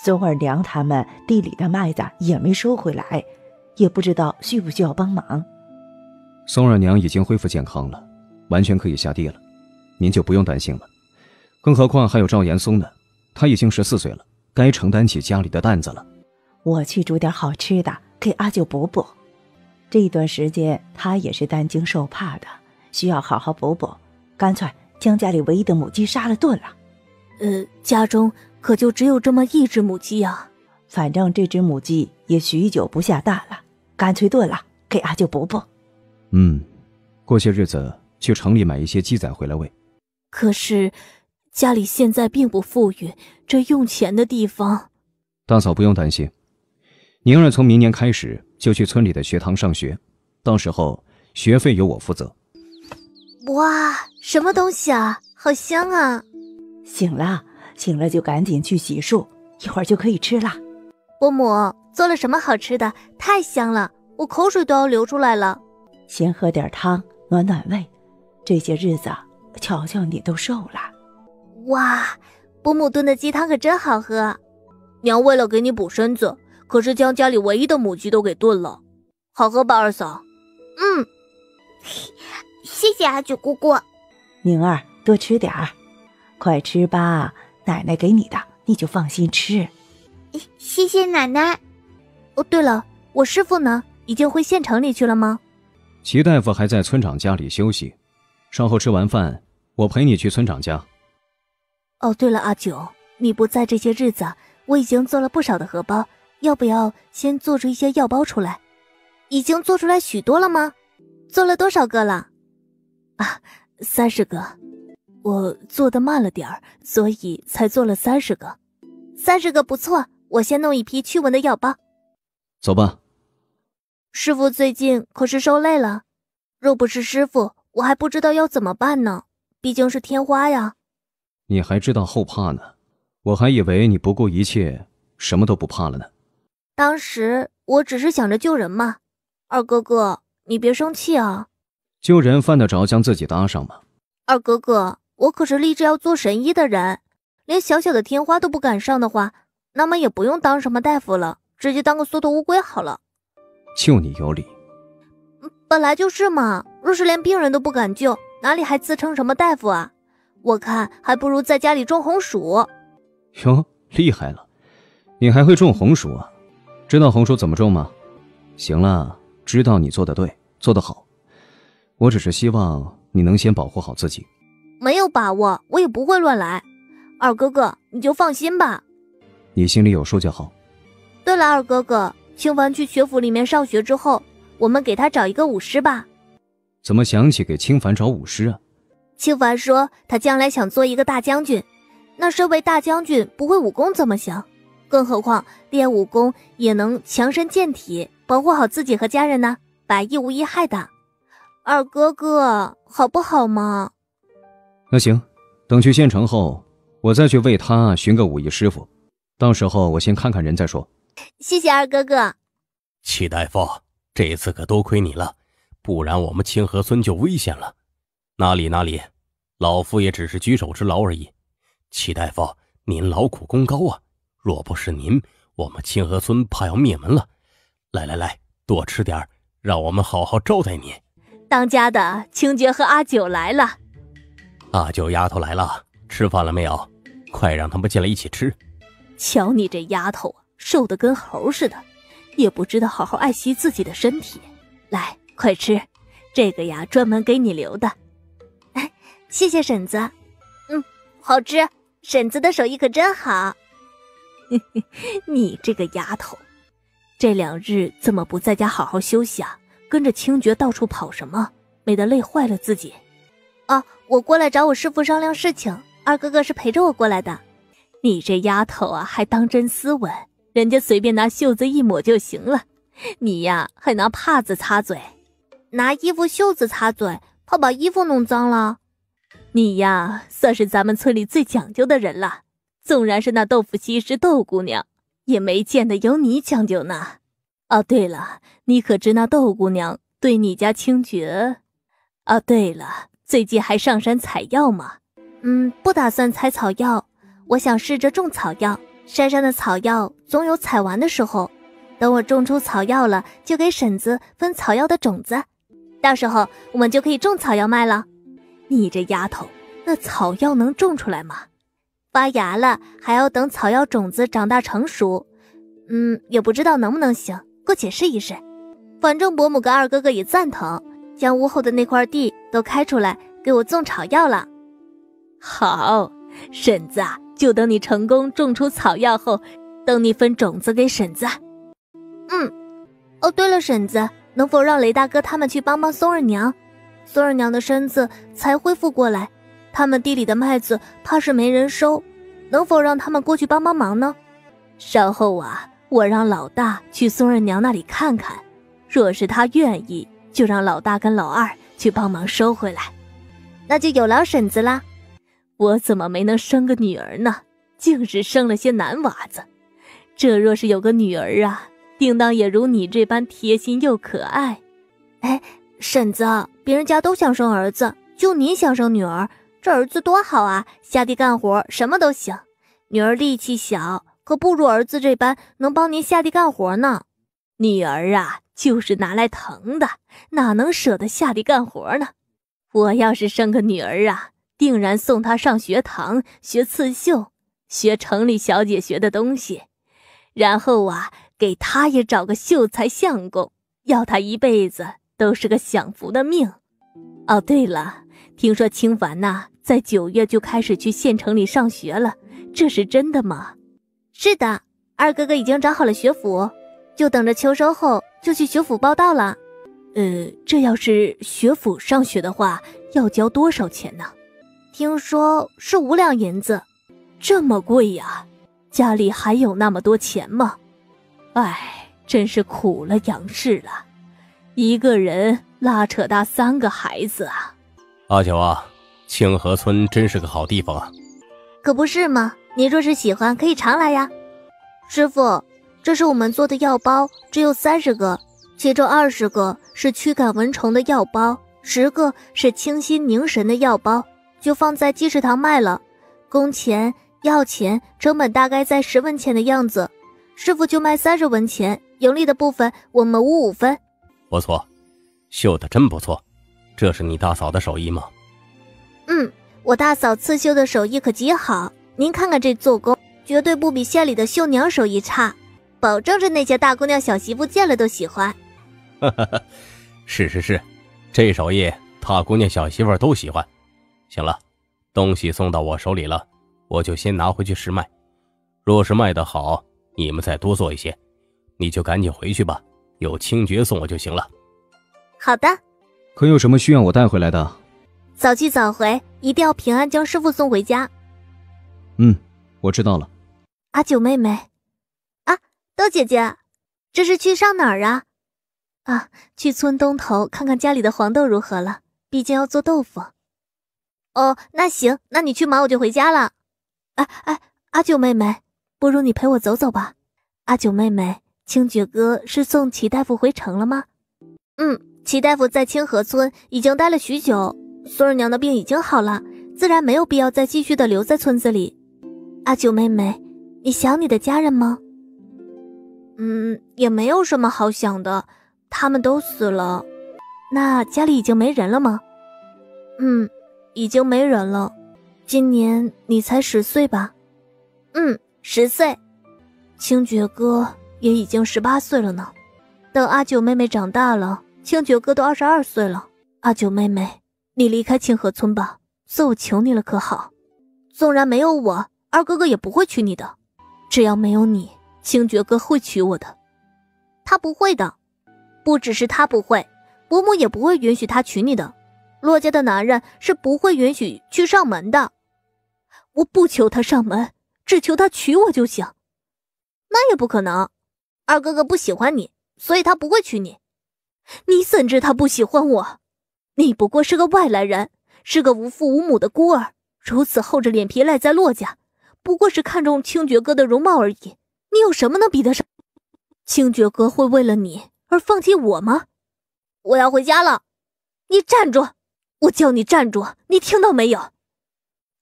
孙二娘他们地里的麦子也没收回来，也不知道需不需要帮忙。”孙二娘已经恢复健康了，完全可以下地了，您就不用担心了。更何况还有赵岩松呢，他已经十四岁了，该承担起家里的担子了。我去煮点好吃的给阿九补补，这段时间他也是担惊受怕的，需要好好补补。干脆将家里唯一的母鸡杀了炖了。呃，家中可就只有这么一只母鸡呀。反正这只母鸡也许久不下蛋了，干脆炖了，给阿舅补补。嗯，过些日子去城里买一些鸡仔回来喂。可是家里现在并不富裕，这用钱的地方……大嫂不用担心，宁儿从明年开始就去村里的学堂上学，到时候学费由我负责。哇，什么东西啊？好香啊！醒了，醒了就赶紧去洗漱，一会儿就可以吃了。伯母做了什么好吃的？太香了，我口水都要流出来了。先喝点汤暖暖胃。这些日子，瞧瞧你都瘦了。哇，伯母炖的鸡汤可真好喝。娘为了给你补身子，可是将家里唯一的母鸡都给炖了。好喝吧，二嫂？嗯。谢谢阿九姑姑，宁儿多吃点儿，快吃吧，奶奶给你的，你就放心吃。谢谢奶奶。哦，对了，我师傅呢？已经回县城里去了吗？齐大夫还在村长家里休息，稍后吃完饭，我陪你去村长家。哦，对了，阿九，你不在这些日子，我已经做了不少的荷包，要不要先做出一些药包出来？已经做出来许多了吗？做了多少个了？啊，三十个。我做的慢了点儿，所以才做了三十个。三十个不错，我先弄一批驱蚊的药包。走吧。师傅最近可是受累了，若不是师傅，我还不知道要怎么办呢。毕竟是天花呀。你还知道后怕呢？我还以为你不顾一切，什么都不怕了呢。当时我只是想着救人嘛。二哥哥，你别生气啊。救人犯得着将自己搭上吗？二哥哥，我可是立志要做神医的人，连小小的天花都不敢上的话，那么也不用当什么大夫了，直接当个缩头乌龟好了。就你有理。本来就是嘛。若是连病人都不敢救，哪里还自称什么大夫啊？我看还不如在家里种红薯。哟，厉害了！你还会种红薯啊？知道红薯怎么种吗？行了，知道你做的对，做得好。我只是希望你能先保护好自己。没有把握，我也不会乱来。二哥哥，你就放心吧。你心里有数就好。对了，二哥哥，清凡去学府里面上学之后，我们给他找一个舞狮吧。怎么想起给清凡找舞狮啊？清凡说他将来想做一个大将军，那身为大将军不会武功怎么行？更何况练武功也能强身健体，保护好自己和家人呢，百益无一害的。二哥哥，好不好嘛？那行，等去县城后，我再去为他寻个武艺师傅。到时候我先看看人再说。谢谢二哥哥。齐大夫，这次可多亏你了。不然我们清河村就危险了。哪里哪里，老夫也只是举手之劳而已。齐大夫，您劳苦功高啊！若不是您，我们清河村怕要灭门了。来来来，多吃点让我们好好招待你。当家的清觉和阿九来了。阿九丫头来了，吃饭了没有？快让他们进来一起吃。瞧你这丫头啊，瘦的跟猴似的，也不知道好好爱惜自己的身体。来。快吃，这个呀，专门给你留的。哎，谢谢婶子。嗯，好吃。婶子的手艺可真好。你这个丫头，这两日怎么不在家好好休息啊？跟着清觉到处跑什么？美得累坏了自己。哦，我过来找我师傅商量事情。二哥哥是陪着我过来的。你这丫头啊，还当真斯文？人家随便拿袖子一抹就行了，你呀，还拿帕子擦嘴。拿衣服袖子擦嘴，怕把衣服弄脏了。你呀，算是咱们村里最讲究的人了。纵然是那豆腐西施豆姑娘，也没见得有你讲究呢。哦，对了，你可知那豆姑娘对你家清绝？哦，对了，最近还上山采药吗？嗯，不打算采草药，我想试着种草药。山上的草药总有采完的时候，等我种出草药了，就给婶子分草药的种子。到时候我们就可以种草药卖了。你这丫头，那草药能种出来吗？发芽了，还要等草药种子长大成熟。嗯，也不知道能不能行，姑且试一试。反正伯母跟二哥哥也赞同，将屋后的那块地都开出来给我种草药了。好，婶子啊，就等你成功种出草药后，等你分种子给婶子。嗯，哦，对了，婶子。能否让雷大哥他们去帮帮松儿娘？孙二娘的身子才恢复过来，他们地里的麦子怕是没人收，能否让他们过去帮帮忙呢？稍后啊，我让老大去孙二娘那里看看，若是她愿意，就让老大跟老二去帮忙收回来。那就有劳婶子啦。我怎么没能生个女儿呢？竟是生了些男娃子。这若是有个女儿啊！定当也如你这般贴心又可爱，哎，婶子，别人家都想生儿子，就你想生女儿，这儿子多好啊，下地干活什么都行。女儿力气小，可不如儿子这般能帮您下地干活呢。女儿啊，就是拿来疼的，哪能舍得下地干活呢？我要是生个女儿啊，定然送她上学堂学刺绣，学城里小姐学的东西，然后啊。给她也找个秀才相公，要她一辈子都是个享福的命。哦，对了，听说清凡呐，在九月就开始去县城里上学了，这是真的吗？是的，二哥哥已经找好了学府，就等着秋收后就去学府报道了。呃，这要是学府上学的话，要交多少钱呢？听说是五两银子，这么贵呀？家里还有那么多钱吗？哎，真是苦了杨氏了，一个人拉扯大三个孩子啊！阿九啊，清河村真是个好地方啊！可不是吗？你若是喜欢，可以常来呀。师傅，这是我们做的药包，只有三十个，其中二十个是驱赶蚊虫的药包，十个是清心凝神的药包。就放在济世堂卖了，工钱、药钱成本大概在十文钱的样子，师傅就卖三十文钱，盈利的部分我们五五分。不错，绣的真不错，这是你大嫂的手艺吗？嗯，我大嫂刺绣的手艺可极好，您看看这做工，绝对不比县里的绣娘手艺差，保证着那些大姑娘小媳妇见了都喜欢。哈哈哈，是是是，这手艺大姑娘小媳妇都喜欢。行了，东西送到我手里了，我就先拿回去试卖。若是卖得好，你们再多做一些，你就赶紧回去吧，有清爵送我就行了。好的。可有什么需要我带回来的？早去早回，一定要平安将师傅送回家。嗯，我知道了。阿九妹妹，啊，豆姐姐，这是去上哪儿啊？啊，去村东头看看家里的黄豆如何了，毕竟要做豆腐。哦，那行，那你去忙，我就回家了。哎哎，阿九妹妹，不如你陪我走走吧。阿九妹妹，清觉哥是送齐大夫回城了吗？嗯，齐大夫在清河村已经待了许久，孙二娘的病已经好了，自然没有必要再继续的留在村子里。阿九妹妹，你想你的家人吗？嗯，也没有什么好想的，他们都死了。那家里已经没人了吗？嗯。已经没人了，今年你才十岁吧？嗯，十岁。清觉哥也已经十八岁了呢。等阿九妹妹长大了，清觉哥都二十二岁了。阿九妹妹，你离开清河村吧，算我求你了，可好？纵然没有我，二哥哥也不会娶你的。只要没有你，清觉哥会娶我的。他不会的，不只是他不会，伯母也不会允许他娶你的。骆家的男人是不会允许去上门的，我不求他上门，只求他娶我就行。那也不可能，二哥哥不喜欢你，所以他不会娶你。你怎知他不喜欢我？你不过是个外来人，是个无父无母的孤儿，如此厚着脸皮赖在骆家，不过是看中清觉哥的容貌而已。你有什么能比得上？清觉哥会为了你而放弃我吗？我要回家了，你站住！我叫你站住！你听到没有？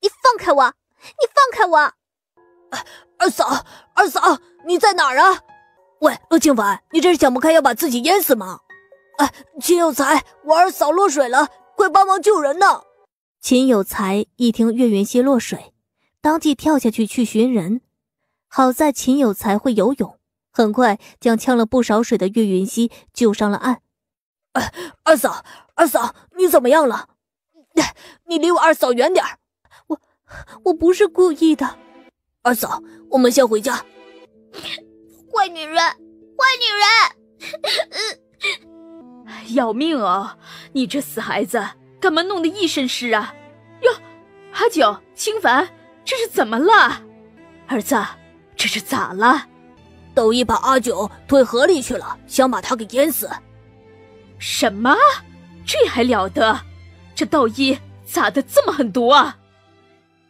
你放开我！你放开我！二嫂，二嫂，你在哪儿啊？喂，陆清凡，你这是想不开要把自己淹死吗？哎，秦有才，我二嫂落水了，快帮忙救人呐！秦有才一听岳云溪落水，当即跳下去去寻人。好在秦有才会游泳，很快将呛了不少水的岳云溪救上了岸。哎，二嫂，二嫂，你怎么样了？你离我二嫂远点我我不是故意的。二嫂，我们先回家。坏女人，坏女人！要命啊！你这死孩子，干嘛弄得一身湿啊？哟，阿九，清凡，这是怎么了？儿子，这是咋了？窦一把阿九推河里去了，想把他给淹死。什么？这还了得？这道医咋的这么狠毒啊？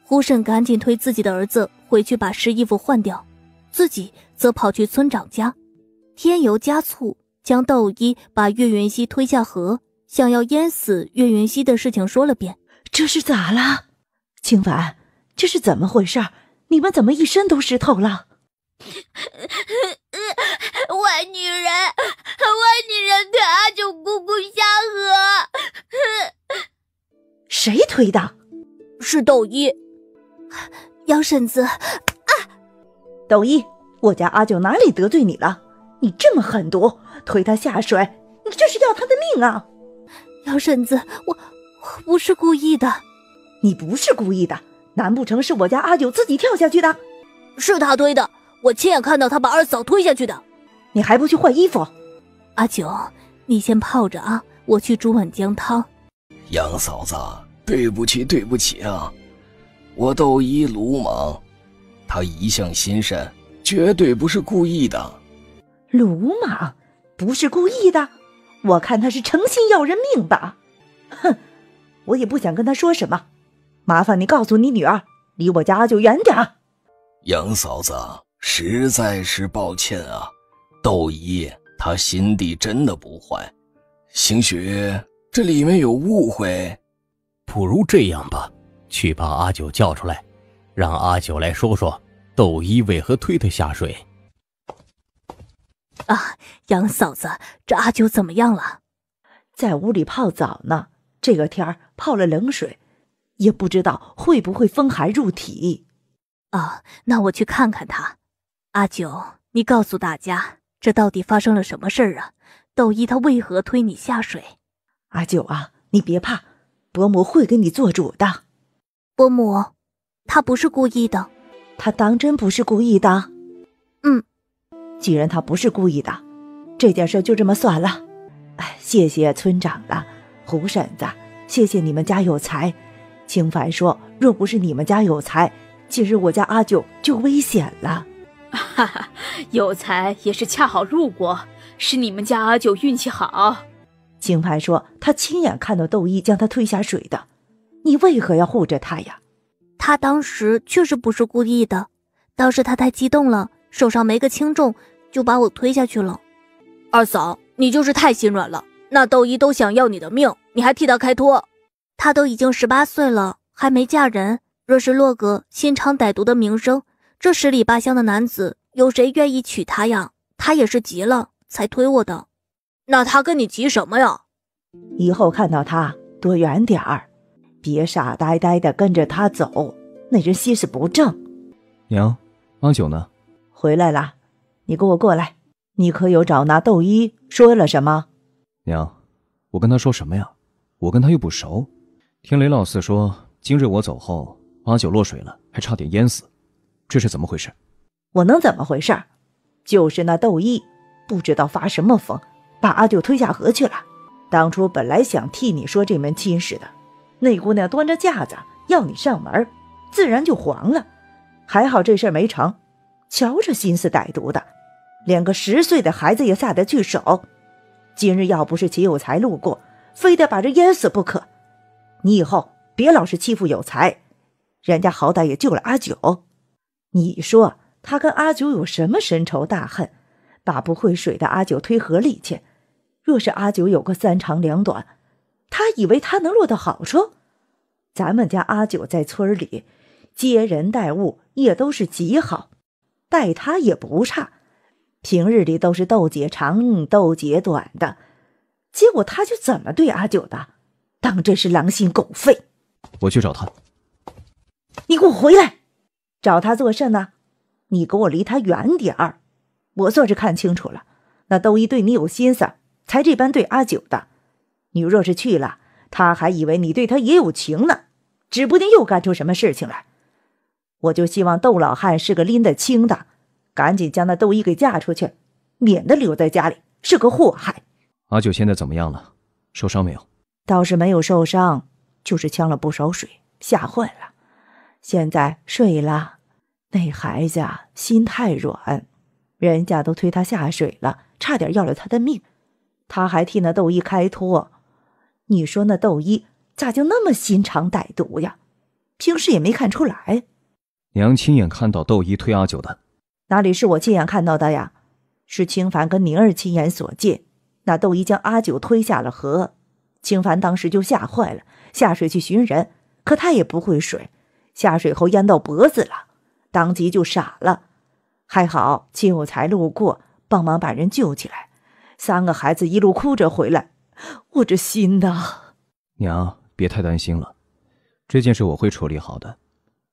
胡婶赶紧推自己的儿子回去把湿衣服换掉，自己则跑去村长家，添油加醋将窦一把岳云溪推下河，想要淹死岳云溪的事情说了遍。这是咋了？清凡，这是怎么回事？你们怎么一身都湿透了？坏女人，坏女人推阿九姑姑下河。谁推的？是窦一。杨婶子，啊！窦一，我家阿九哪里得罪你了？你这么狠毒，推他下水，你这是要他的命啊！姚婶子，我我不是故意的。你不是故意的，难不成是我家阿九自己跳下去的？是他推的，我亲眼看到他把二嫂推下去的。你还不去换衣服？阿九，你先泡着啊，我去煮碗姜汤。杨嫂子，对不起，对不起啊，我窦一鲁莽，他一向心善，绝对不是故意的。鲁莽，不是故意的？我看他是诚心要人命吧。哼，我也不想跟他说什么。麻烦你告诉你女儿，离我家阿九远点。杨嫂子，实在是抱歉啊，窦姨她心地真的不坏，兴许这里面有误会。不如这样吧，去把阿九叫出来，让阿九来说说窦一为何推他下水。啊，杨嫂子，这阿九怎么样了？在屋里泡澡呢。这个天儿泡了冷水，也不知道会不会风寒入体。啊，那我去看看他。阿九，你告诉大家，这到底发生了什么事儿啊？窦一他为何推你下水？阿九啊，你别怕，伯母会给你做主的。伯母，他不是故意的。他当真不是故意的？嗯。既然他不是故意的，这件事就这么算了。哎，谢谢村长了，胡婶子，谢谢你们家有才。清凡说，若不是你们家有才，今日我家阿九就危险了。哈哈，有才也是恰好路过，是你们家阿九运气好。清凡说，他亲眼看到窦一将他推下水的，你为何要护着他呀？他当时确实不是故意的，倒是他太激动了，手上没个轻重。就把我推下去了，二嫂，你就是太心软了。那窦一都想要你的命，你还替他开脱？他都已经十八岁了，还没嫁人。若是落个心肠歹毒的名声，这十里八乡的男子有谁愿意娶她呀？他也是急了才推我的。那他跟你急什么呀？以后看到他躲远点儿，别傻呆呆的跟着他走，那人心思不正。娘，阿九呢？回来了。你给我过来！你可有找那窦一说了什么？娘，我跟他说什么呀？我跟他又不熟。听雷老四说，今日我走后，阿九落水了，还差点淹死，这是怎么回事？我能怎么回事？就是那窦一不知道发什么疯，把阿九推下河去了。当初本来想替你说这门亲事的，那姑娘端着架子要你上门，自然就黄了。还好这事儿没成。瞧这心思歹毒的！连个十岁的孩子也下得去手，今日要不是齐有才路过，非得把这淹死不可。你以后别老是欺负有才，人家好歹也救了阿九。你说他跟阿九有什么深仇大恨，把不会水的阿九推河里去？若是阿九有个三长两短，他以为他能落到好处？咱们家阿九在村里接人待物也都是极好，待他也不差。平日里都是斗姐长，斗姐短的，结果他就怎么对阿九的，当真是狼心狗肺。我去找他。你给我回来！找他做甚呢？你给我离他远点儿。我算是看清楚了，那窦一对你有心思，才这般对阿九的。你若是去了，他还以为你对他也有情呢，指不定又干出什么事情来。我就希望窦老汉是个拎得清的。赶紧将那窦一给嫁出去，免得留在家里是个祸害。阿九现在怎么样了？受伤没有？倒是没有受伤，就是呛了不少水，吓坏了。现在睡了。那孩子啊，心太软，人家都推他下水了，差点要了他的命，他还替那窦一开脱。你说那窦一咋就那么心肠歹毒呀？平时也没看出来。娘亲眼看到窦一推阿九的。哪里是我亲眼看到的呀？是清凡跟宁儿亲眼所见。那窦一将阿九推下了河，清凡当时就吓坏了，下水去寻人，可他也不会水，下水后淹到脖子了，当即就傻了。还好秦有才路过，帮忙把人救起来，三个孩子一路哭着回来。我这心呐！娘，别太担心了，这件事我会处理好的。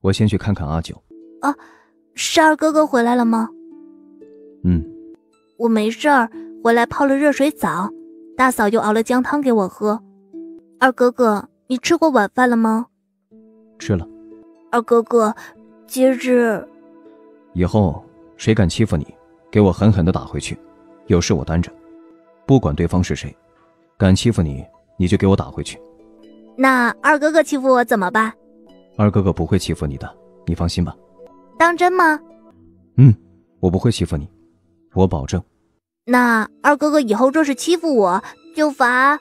我先去看看阿九。啊。是二哥哥回来了吗？嗯，我没事儿，回来泡了热水澡，大嫂又熬了姜汤给我喝。二哥哥，你吃过晚饭了吗？吃了。二哥哥，今日以后谁敢欺负你，给我狠狠的打回去，有事我担着，不管对方是谁，敢欺负你，你就给我打回去。那二哥哥欺负我怎么办？二哥哥不会欺负你的，你放心吧。当真吗？嗯，我不会欺负你，我保证。那二哥哥以后若是欺负我，就罚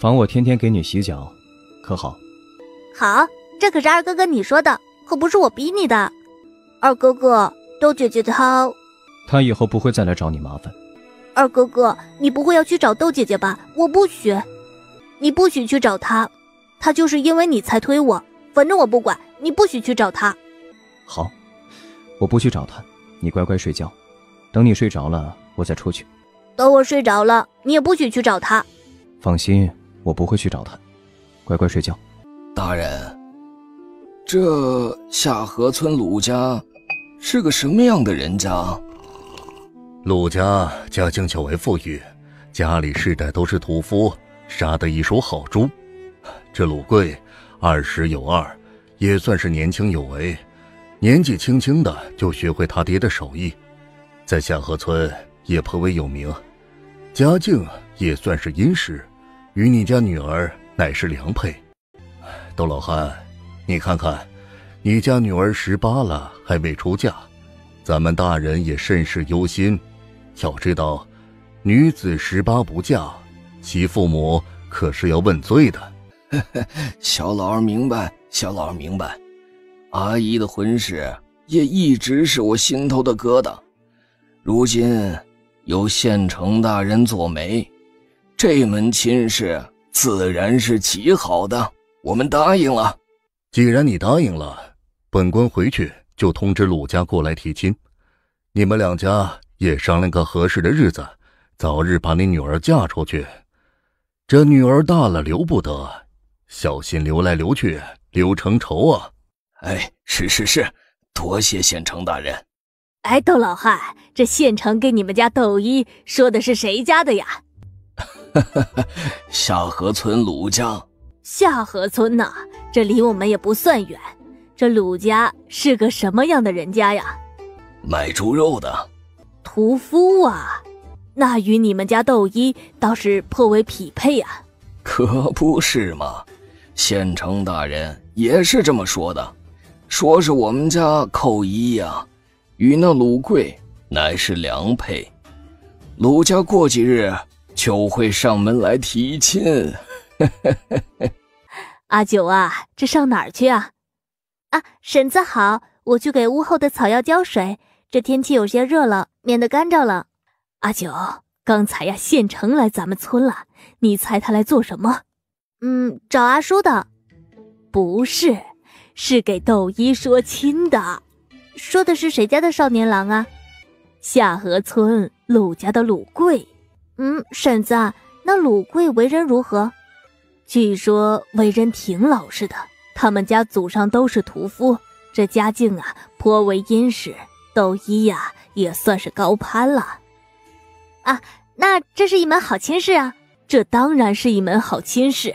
罚我天天给你洗脚，可好？好，这可是二哥哥你说的，可不是我逼你的。二哥哥，豆姐姐她，她以后不会再来找你麻烦。二哥哥，你不会要去找豆姐姐吧？我不许，你不许去找她，她就是因为你才推我。反正我不管，你不许去找她。好，我不去找她，你乖乖睡觉，等你睡着了，我再出去。等我睡着了，你也不许去找她。放心，我不会去找她，乖乖睡觉。大人，这下河村鲁家是个什么样的人家？鲁家家境较为富裕，家里世代都是屠夫，杀的一手好猪。这鲁贵二十有二，也算是年轻有为，年纪轻轻的就学会他爹的手艺，在下河村也颇为有名，家境也算是殷实，与你家女儿乃是良配。窦老汉，你看看，你家女儿十八了还未出嫁，咱们大人也甚是忧心。要知道，女子十八不嫁，其父母可是要问罪的。小老儿明白，小老儿明白。阿姨的婚事也一直是我心头的疙瘩，如今有县城大人做媒，这门亲事自然是极好的。我们答应了，既然你答应了，本官回去就通知鲁家过来提亲，你们两家也商量个合适的日子，早日把你女儿嫁出去。这女儿大了留不得，小心留来留去留成仇啊！哎，是是是，多谢县城大人。哎，窦老汉，这县城给你们家窦一说的是谁家的呀？下河村鲁家。下河村呐，这离我们也不算远。这鲁家是个什么样的人家呀？卖猪肉的，屠夫啊，那与你们家斗衣倒是颇为匹配啊。可不是嘛，县城大人也是这么说的，说是我们家寇一呀，与那鲁贵乃是良配，鲁家过几日就会上门来提亲。阿九啊，这上哪儿去啊？啊，婶子好，我去给屋后的草药浇水。这天气有些热了，免得干着了。阿九，刚才呀，县城来咱们村了，你猜他来做什么？嗯，找阿叔的。不是，是给窦一说亲的。说的是谁家的少年郎啊？下河村鲁家的鲁贵。嗯，婶子，那鲁贵为人如何？据说为人挺老实的，他们家祖上都是屠夫，这家境啊颇为殷实。窦一呀也算是高攀了。啊，那这是一门好亲事啊！这当然是一门好亲事。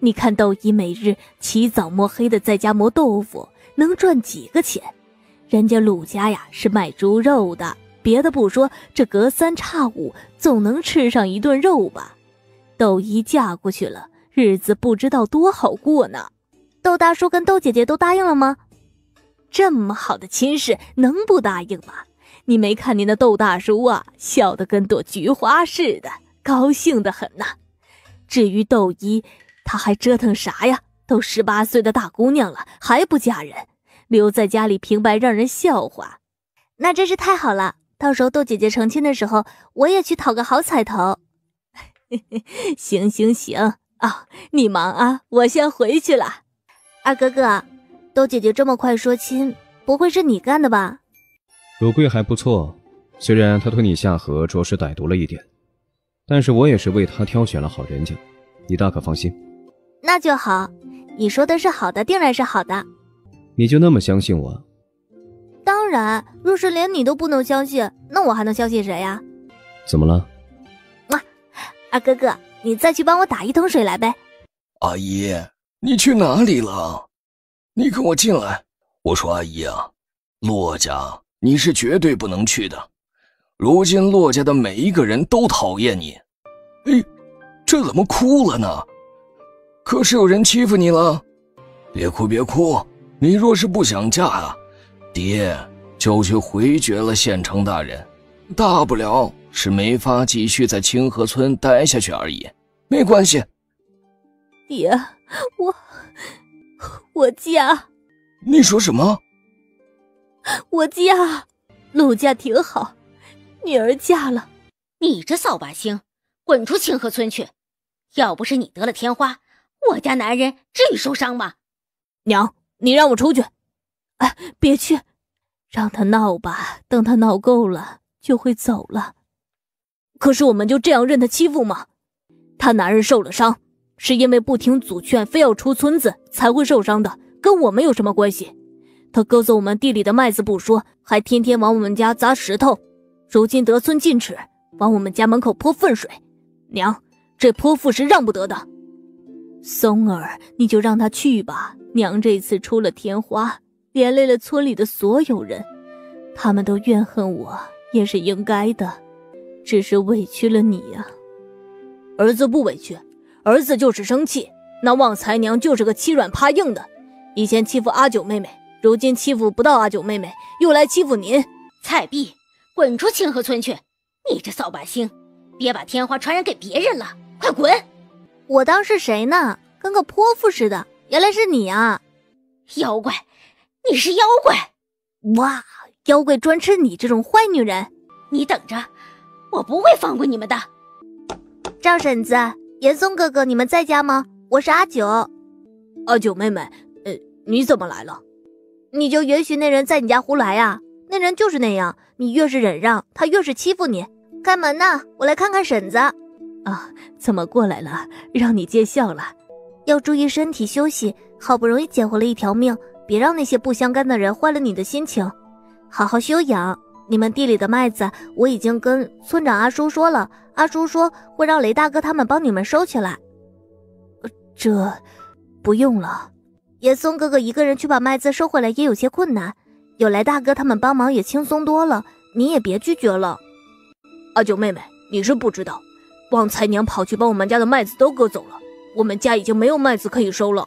你看窦一每日起早摸黑的在家磨豆腐，能赚几个钱？人家鲁家呀是卖猪肉的，别的不说，这隔三差五总能吃上一顿肉吧。窦一嫁过去了。日子不知道多好过呢，窦大叔跟窦姐姐都答应了吗？这么好的亲事能不答应吗？你没看你那窦大叔啊，笑得跟朵菊花似的，高兴的很呐。至于窦一，他还折腾啥呀？都十八岁的大姑娘了，还不嫁人，留在家里平白让人笑话。那真是太好了，到时候窦姐姐成亲的时候，我也去讨个好彩头。行行行。啊，你忙啊，我先回去了。二哥哥，窦姐姐这么快说亲，不会是你干的吧？鲁贵还不错，虽然他推你下河着实歹毒了一点，但是我也是为他挑选了好人家，你大可放心。那就好，你说的是好的，定然是好的。你就那么相信我？当然，若是连你都不能相信，那我还能相信谁呀？怎么了？哇，二哥哥。你再去帮我打一桶水来呗，阿姨，你去哪里了？你跟我进来。我说阿姨啊，骆家你是绝对不能去的。如今骆家的每一个人都讨厌你。哎，这怎么哭了呢？可是有人欺负你了？别哭别哭，你若是不想嫁啊，爹就去回绝了县城大人，大不了是没法继续在清河村待下去而已，没关系。爹，我我嫁。你说什么？我嫁，陆家挺好，女儿嫁了。你这扫把星，滚出清河村去！要不是你得了天花，我家男人至于受伤吗？娘，你让我出去。哎，别去，让他闹吧，等他闹够了就会走了。可是我们就这样任他欺负吗？他男人受了伤，是因为不听祖劝，非要出村子才会受伤的。跟我们有什么关系？他割走我们地里的麦子不说，还天天往我们家砸石头。如今得寸进尺，往我们家门口泼粪水。娘，这泼妇是让不得的。松儿，你就让他去吧。娘这次出了天花，连累了村里的所有人，他们都怨恨我，也是应该的。只是委屈了你呀。儿子不委屈，儿子就是生气。那旺财娘就是个欺软怕硬的。以前欺负阿九妹妹，如今欺负不到阿九妹妹，又来欺负您。蔡碧，滚出清河村去！你这扫把星，别把天花传染给别人了，快滚！我当是谁呢？跟个泼妇似的，原来是你啊！妖怪，你是妖怪！哇，妖怪专吃你这种坏女人！你等着，我不会放过你们的。赵婶子、严嵩哥哥，你们在家吗？我是阿九，阿九妹妹。呃你怎么来了？你就允许那人在你家胡来呀？那人就是那样，你越是忍让，他越是欺负你。开门呐，我来看看婶子。啊，怎么过来了？让你见笑了。要注意身体休息，好不容易捡回了一条命，别让那些不相干的人坏了你的心情。好好休养。你们地里的麦子，我已经跟村长阿叔说了，阿叔说会让雷大哥他们帮你们收起来。这，不用了。严嵩哥哥一个人去把麦子收回来也有些困难，有雷大哥他们帮忙也轻松多了。你也别拒绝了。阿九妹妹，你是不知道，旺财娘跑去把我们家的麦子都割走了，我们家已经没有麦子可以收了。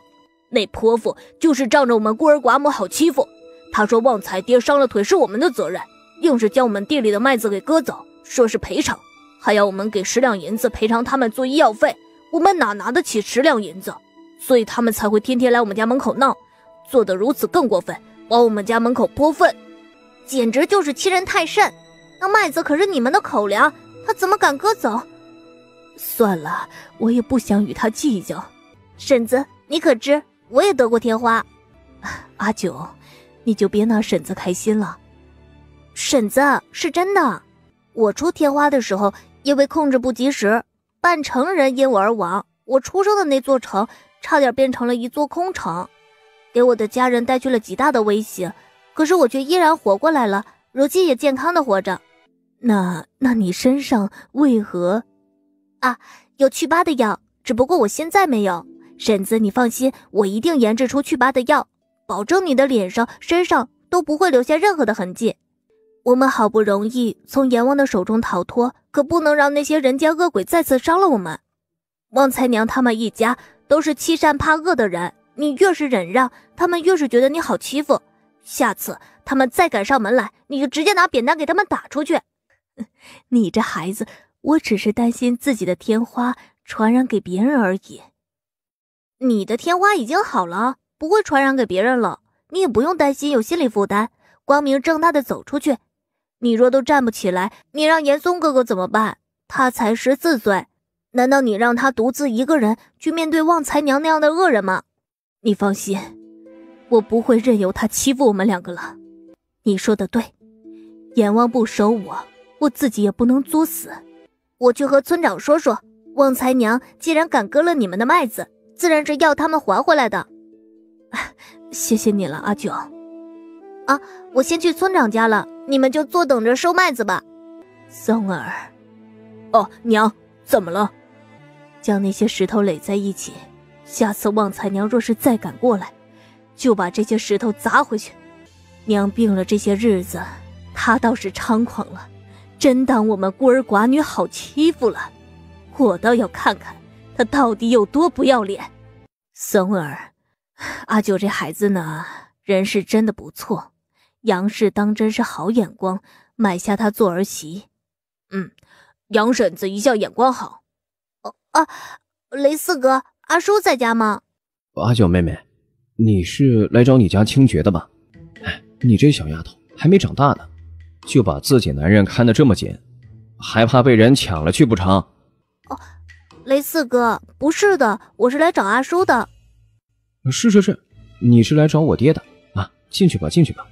那泼妇就是仗着我们孤儿寡母好欺负，她说旺财爹伤了腿是我们的责任，硬是将我们地里的麦子给割走，说是赔偿，还要我们给十两银子赔偿他们做医药费，我们哪拿得起十两银子？所以他们才会天天来我们家门口闹，做得如此更过分，往我们家门口泼粪，简直就是欺人太甚。那麦子可是你们的口粮，他怎么敢割走？算了，我也不想与他计较。婶子，你可知我也得过天花？阿九，你就别拿婶子开心了。婶子是真的，我出天花的时候，因为控制不及时，半城人因我而亡。我出生的那座城。差点变成了一座空城，给我的家人带去了极大的威胁。可是我却依然活过来了，如今也健康的活着。那那你身上为何？啊，有祛疤的药，只不过我现在没有。婶子，你放心，我一定研制出祛疤的药，保证你的脸上、身上都不会留下任何的痕迹。我们好不容易从阎王的手中逃脱，可不能让那些人间恶鬼再次伤了我们。旺财娘他们一家。都是欺善怕恶的人，你越是忍让，他们越是觉得你好欺负。下次他们再敢上门来，你就直接拿扁担给他们打出去。你这孩子，我只是担心自己的天花传染给别人而已。你的天花已经好了，不会传染给别人了，你也不用担心有心理负担，光明正大的走出去。你若都站不起来，你让严嵩哥哥怎么办？他才十四岁。难道你让他独自一个人去面对旺财娘那样的恶人吗？你放心，我不会任由他欺负我们两个了。你说的对，阎王不收我，我自己也不能作死。我去和村长说说，旺财娘既然敢割了你们的麦子，自然是要他们还回来的。谢谢你了，阿九。啊，我先去村长家了，你们就坐等着收麦子吧。松儿，哦，娘，怎么了？将那些石头垒在一起，下次旺财娘若是再敢过来，就把这些石头砸回去。娘病了这些日子，他倒是猖狂了，真当我们孤儿寡女好欺负了。我倒要看看他到底有多不要脸。松儿，阿九这孩子呢，人是真的不错，杨氏当真是好眼光，买下她做儿媳。嗯，杨婶子一向眼光好。哦啊，雷四哥，阿叔在家吗？阿九妹妹，你是来找你家清绝的吧？哎，你这小丫头还没长大呢，就把自己男人看得这么紧，还怕被人抢了去不成？哦，雷四哥，不是的，我是来找阿叔的。是是是，你是来找我爹的啊！进去吧，进去吧。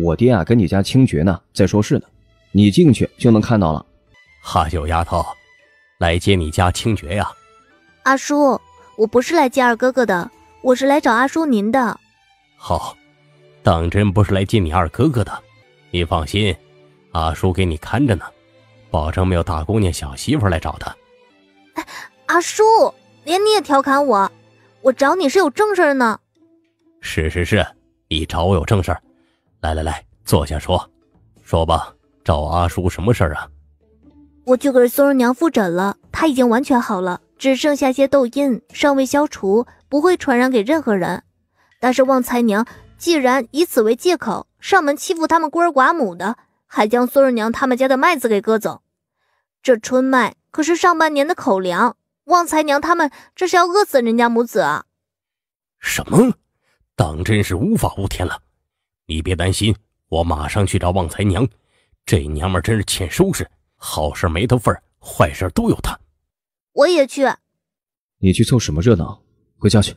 我爹啊，跟你家清爵呢，在说事呢。你进去就能看到了。哈九丫头，来接你家清爵呀？阿叔，我不是来接二哥哥的，我是来找阿叔您的。好，当真不是来接你二哥哥的。你放心，阿叔给你看着呢，保证没有大姑娘小媳妇来找他。阿叔，连你也调侃我，我找你是有正事呢。是是是，你找我有正事来来来，坐下说，说吧，找阿叔什么事儿啊？我去给孙儿娘复诊了，她已经完全好了，只剩下些痘印，尚未消除，不会传染给任何人。但是旺财娘既然以此为借口上门欺负他们孤儿寡母的，还将孙二娘他们家的麦子给割走，这春麦可是上半年的口粮。旺财娘他们这是要饿死人家母子啊！什么？当真是无法无天了！你别担心，我马上去找旺财娘。这娘们真是欠收拾，好事没她份儿，坏事都有她。我也去。你去凑什么热闹？回家去。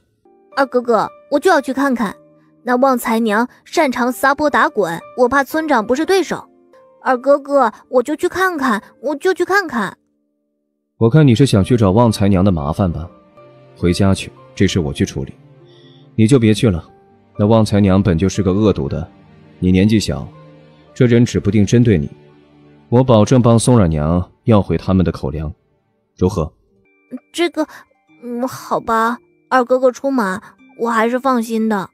二哥哥，我就要去看看。那旺财娘擅长撒泼打滚，我怕村长不是对手。二哥哥，我就去看看，我就去看看。我看你是想去找旺财娘的麻烦吧，回家去，这事我去处理，你就别去了。那旺财娘本就是个恶毒的，你年纪小，这人指不定针对你。我保证帮松软娘要回他们的口粮，如何？这个，嗯，好吧，二哥哥出马，我还是放心的。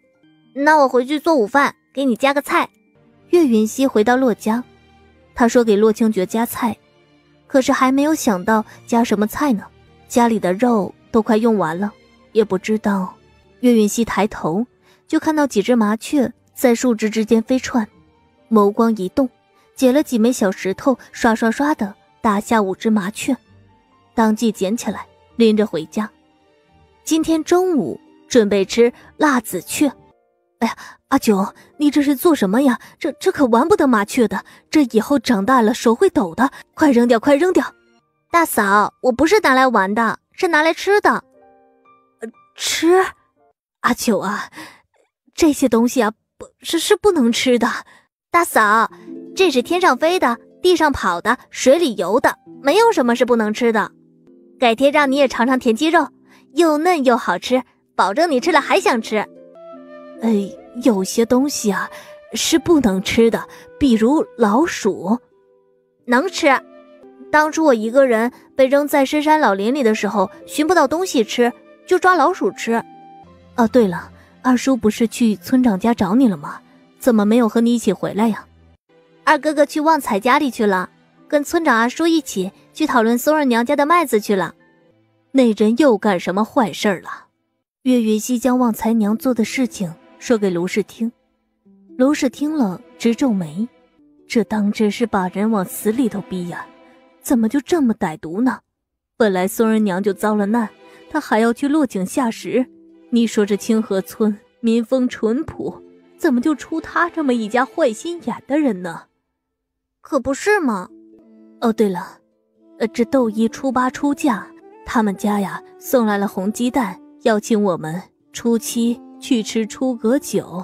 那我回去做午饭，给你加个菜。岳云溪回到洛家，他说给洛清觉加菜。可是还没有想到加什么菜呢，家里的肉都快用完了，也不知道。岳云熙抬头就看到几只麻雀在树枝之间飞窜，眸光一动，捡了几枚小石头，刷刷刷的打下五只麻雀，当即捡起来拎着回家。今天中午准备吃辣子雀。哎呀，阿九，你这是做什么呀？这这可玩不得麻雀的，这以后长大了手会抖的，快扔掉，快扔掉！大嫂，我不是拿来玩的，是拿来吃的。吃？阿九啊，这些东西啊，不是是不能吃的。大嫂，这是天上飞的，地上跑的，水里游的，没有什么是不能吃的。改天让你也尝尝田鸡肉，又嫩又好吃，保证你吃了还想吃。哎，有些东西啊是不能吃的，比如老鼠，能吃。当初我一个人被扔在深山老林里的时候，寻不到东西吃，就抓老鼠吃。哦，对了，二叔不是去村长家找你了吗？怎么没有和你一起回来呀？二哥哥去旺财家里去了，跟村长阿叔一起去讨论松儿娘家的麦子去了。那人又干什么坏事了？岳云熙将旺财娘做的事情。说给卢氏听，卢氏听了直皱眉，这当真是把人往死里头逼呀！怎么就这么歹毒呢？本来松儿娘就遭了难，她还要去落井下石。你说这清河村民风淳朴，怎么就出他这么一家坏心眼的人呢？可不是吗？哦，对了，呃，这窦一初八出嫁，他们家呀送来了红鸡蛋，邀请我们初七。去吃出阁酒，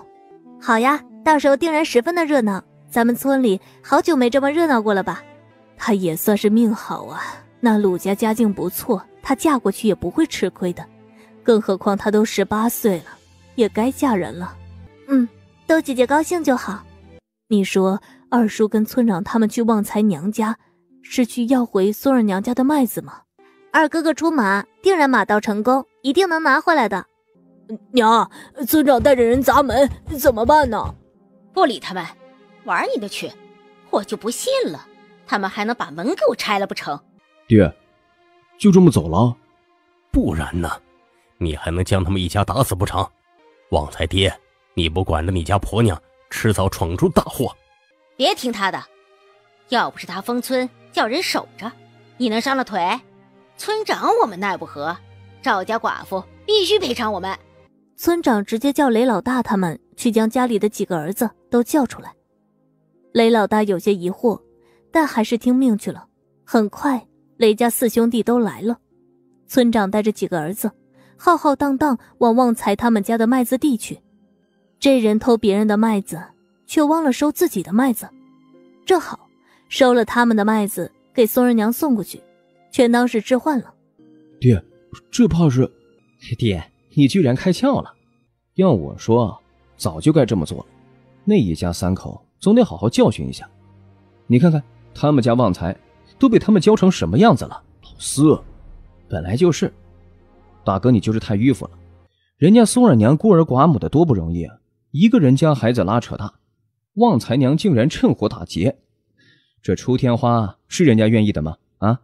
好呀！到时候定然十分的热闹。咱们村里好久没这么热闹过了吧？她也算是命好啊。那鲁家家境不错，她嫁过去也不会吃亏的。更何况她都十八岁了，也该嫁人了。嗯，逗姐姐高兴就好。你说二叔跟村长他们去旺财娘家，是去要回松儿娘家的麦子吗？二哥哥出马，定然马到成功，一定能拿回来的。娘，村长带着人砸门，怎么办呢？不理他们，玩你的去！我就不信了，他们还能把门给我拆了不成？爹，就这么走了？不然呢？你还能将他们一家打死不成？旺财爹，你不管着你家婆娘，迟早闯出大祸。别听他的，要不是他封村叫人守着，你能伤了腿？村长我们奈不何，赵家寡妇必须赔偿我们。村长直接叫雷老大他们去将家里的几个儿子都叫出来。雷老大有些疑惑，但还是听命去了。很快，雷家四兄弟都来了。村长带着几个儿子，浩浩荡荡往旺财他们家的麦子地去。这人偷别人的麦子。却忘了收自己的麦子，正好收了他们的麦子给宋二娘送过去，全当是置换了。爹，这怕是……爹，你居然开窍了！要我说，早就该这么做了。那一家三口总得好好教训一下。你看看他们家旺财，都被他们教成什么样子了？老四，本来就是。大哥，你就是太迂腐了。人家宋二娘孤儿寡母的多不容易啊，一个人将孩子拉扯大。旺财娘竟然趁火打劫，这出天花是人家愿意的吗？啊！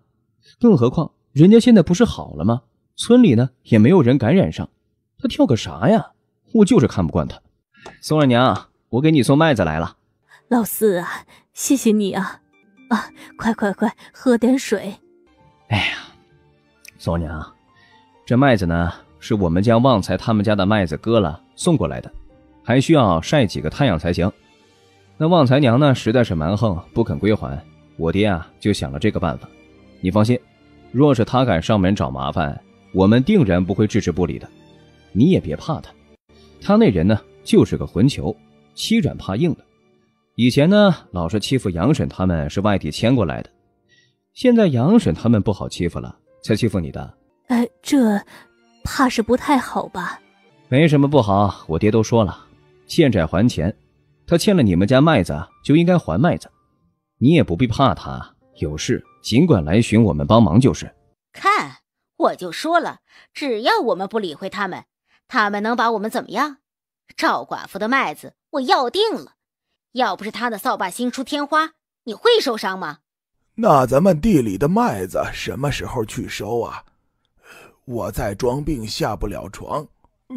更何况人家现在不是好了吗？村里呢也没有人感染上，他跳个啥呀？我就是看不惯他。宋二娘，我给你送麦子来了。老四啊，谢谢你啊！啊，快快快，喝点水。哎呀，宋二娘，这麦子呢是我们将旺财他们家的麦子割了送过来的，还需要晒几个太阳才行。那旺财娘呢，实在是蛮横，不肯归还。我爹啊，就想了这个办法。你放心，若是他敢上门找麻烦，我们定然不会置之不理的。你也别怕他，他那人呢，就是个混球，欺软怕硬的。以前呢，老是欺负杨婶他们，是外地迁过来的。现在杨婶他们不好欺负了，才欺负你的。哎，这怕是不太好吧？没什么不好，我爹都说了，欠债还钱。他欠了你们家麦子，就应该还麦子。你也不必怕他，有事尽管来寻我们帮忙就是。看，我就说了，只要我们不理会他们，他们能把我们怎么样？赵寡妇的麦子我要定了，要不是他的扫把星出天花，你会受伤吗？那咱们地里的麦子什么时候去收啊？我在装病下不了床，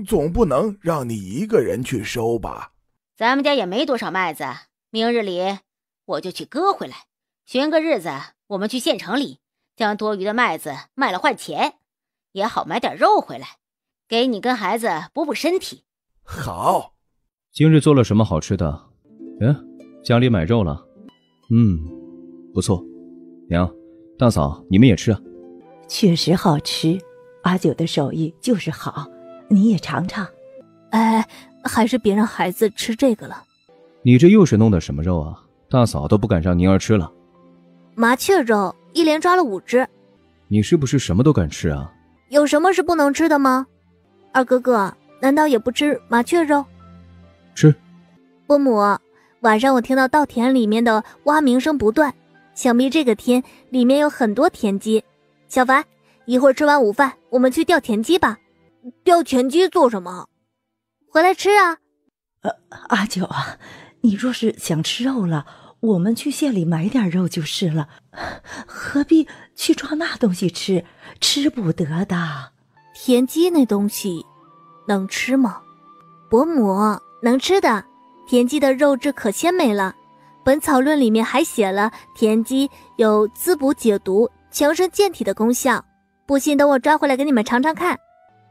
总不能让你一个人去收吧？咱们家也没多少麦子，明日里我就去割回来。寻个日子，我们去县城里将多余的麦子卖了换钱，也好买点肉回来，给你跟孩子补补身体。好，今日做了什么好吃的？嗯，家里买肉了。嗯，不错。娘，大嫂，你们也吃啊。确实好吃，阿九的手艺就是好，你也尝尝。哎。还是别让孩子吃这个了。你这又是弄的什么肉啊？大嫂都不敢让宁儿吃了。麻雀肉一连抓了五只。你是不是什么都敢吃啊？有什么是不能吃的吗？二哥哥难道也不吃麻雀肉？吃。伯母，晚上我听到稻田里面的蛙鸣声不断，想必这个天里面有很多田鸡。小凡，一会儿吃完午饭，我们去钓田鸡吧。钓田鸡做什么？回来吃啊！呃，阿九啊，你若是想吃肉了，我们去县里买点肉就是了，何必去抓那东西吃？吃不得的。田鸡那东西能吃吗？伯母能吃的，田鸡的肉质可鲜美了，《本草论》里面还写了田鸡有滋补解毒、强身健体的功效。不信，等我抓回来给你们尝尝看。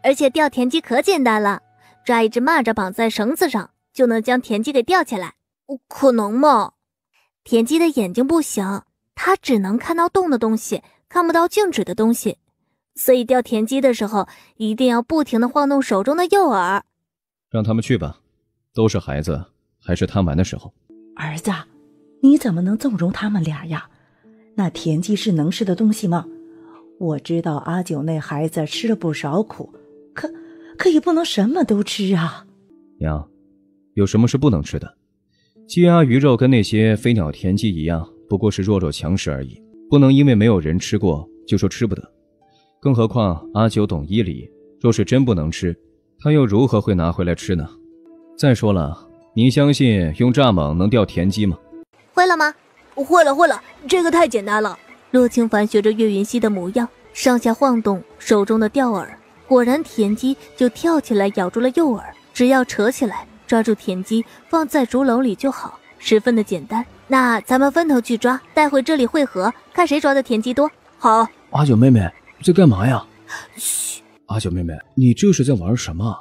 而且钓田鸡可简单了。抓一只蚂蚱绑在绳子上，就能将田鸡给钓起来。可能吗？田鸡的眼睛不行，它只能看到动的东西，看不到静止的东西。所以钓田鸡的时候，一定要不停的晃动手中的诱饵。让他们去吧，都是孩子，还是贪玩的时候。儿子，你怎么能纵容他们俩呀？那田鸡是能吃的东西吗？我知道阿九那孩子吃了不少苦，可……可也不能什么都吃啊，娘，有什么是不能吃的？鸡鸭鱼肉跟那些飞鸟田鸡一样，不过是弱肉强食而已，不能因为没有人吃过就说吃不得。更何况阿九懂医理，若是真不能吃，他又如何会拿回来吃呢？再说了，您相信用蚱蜢能钓田鸡吗？会了吗？会了，会了，这个太简单了。洛清凡学着岳云溪的模样，上下晃动手中的钓饵，果然田鸡就跳起来咬住了诱饵。只要扯起来，抓住田鸡放在竹篓里就好，十分的简单。那咱们分头去抓，带回这里汇合，看谁抓的田鸡多。好，阿九妹妹在干嘛呀？嘘，阿九妹妹，你这是在玩什么？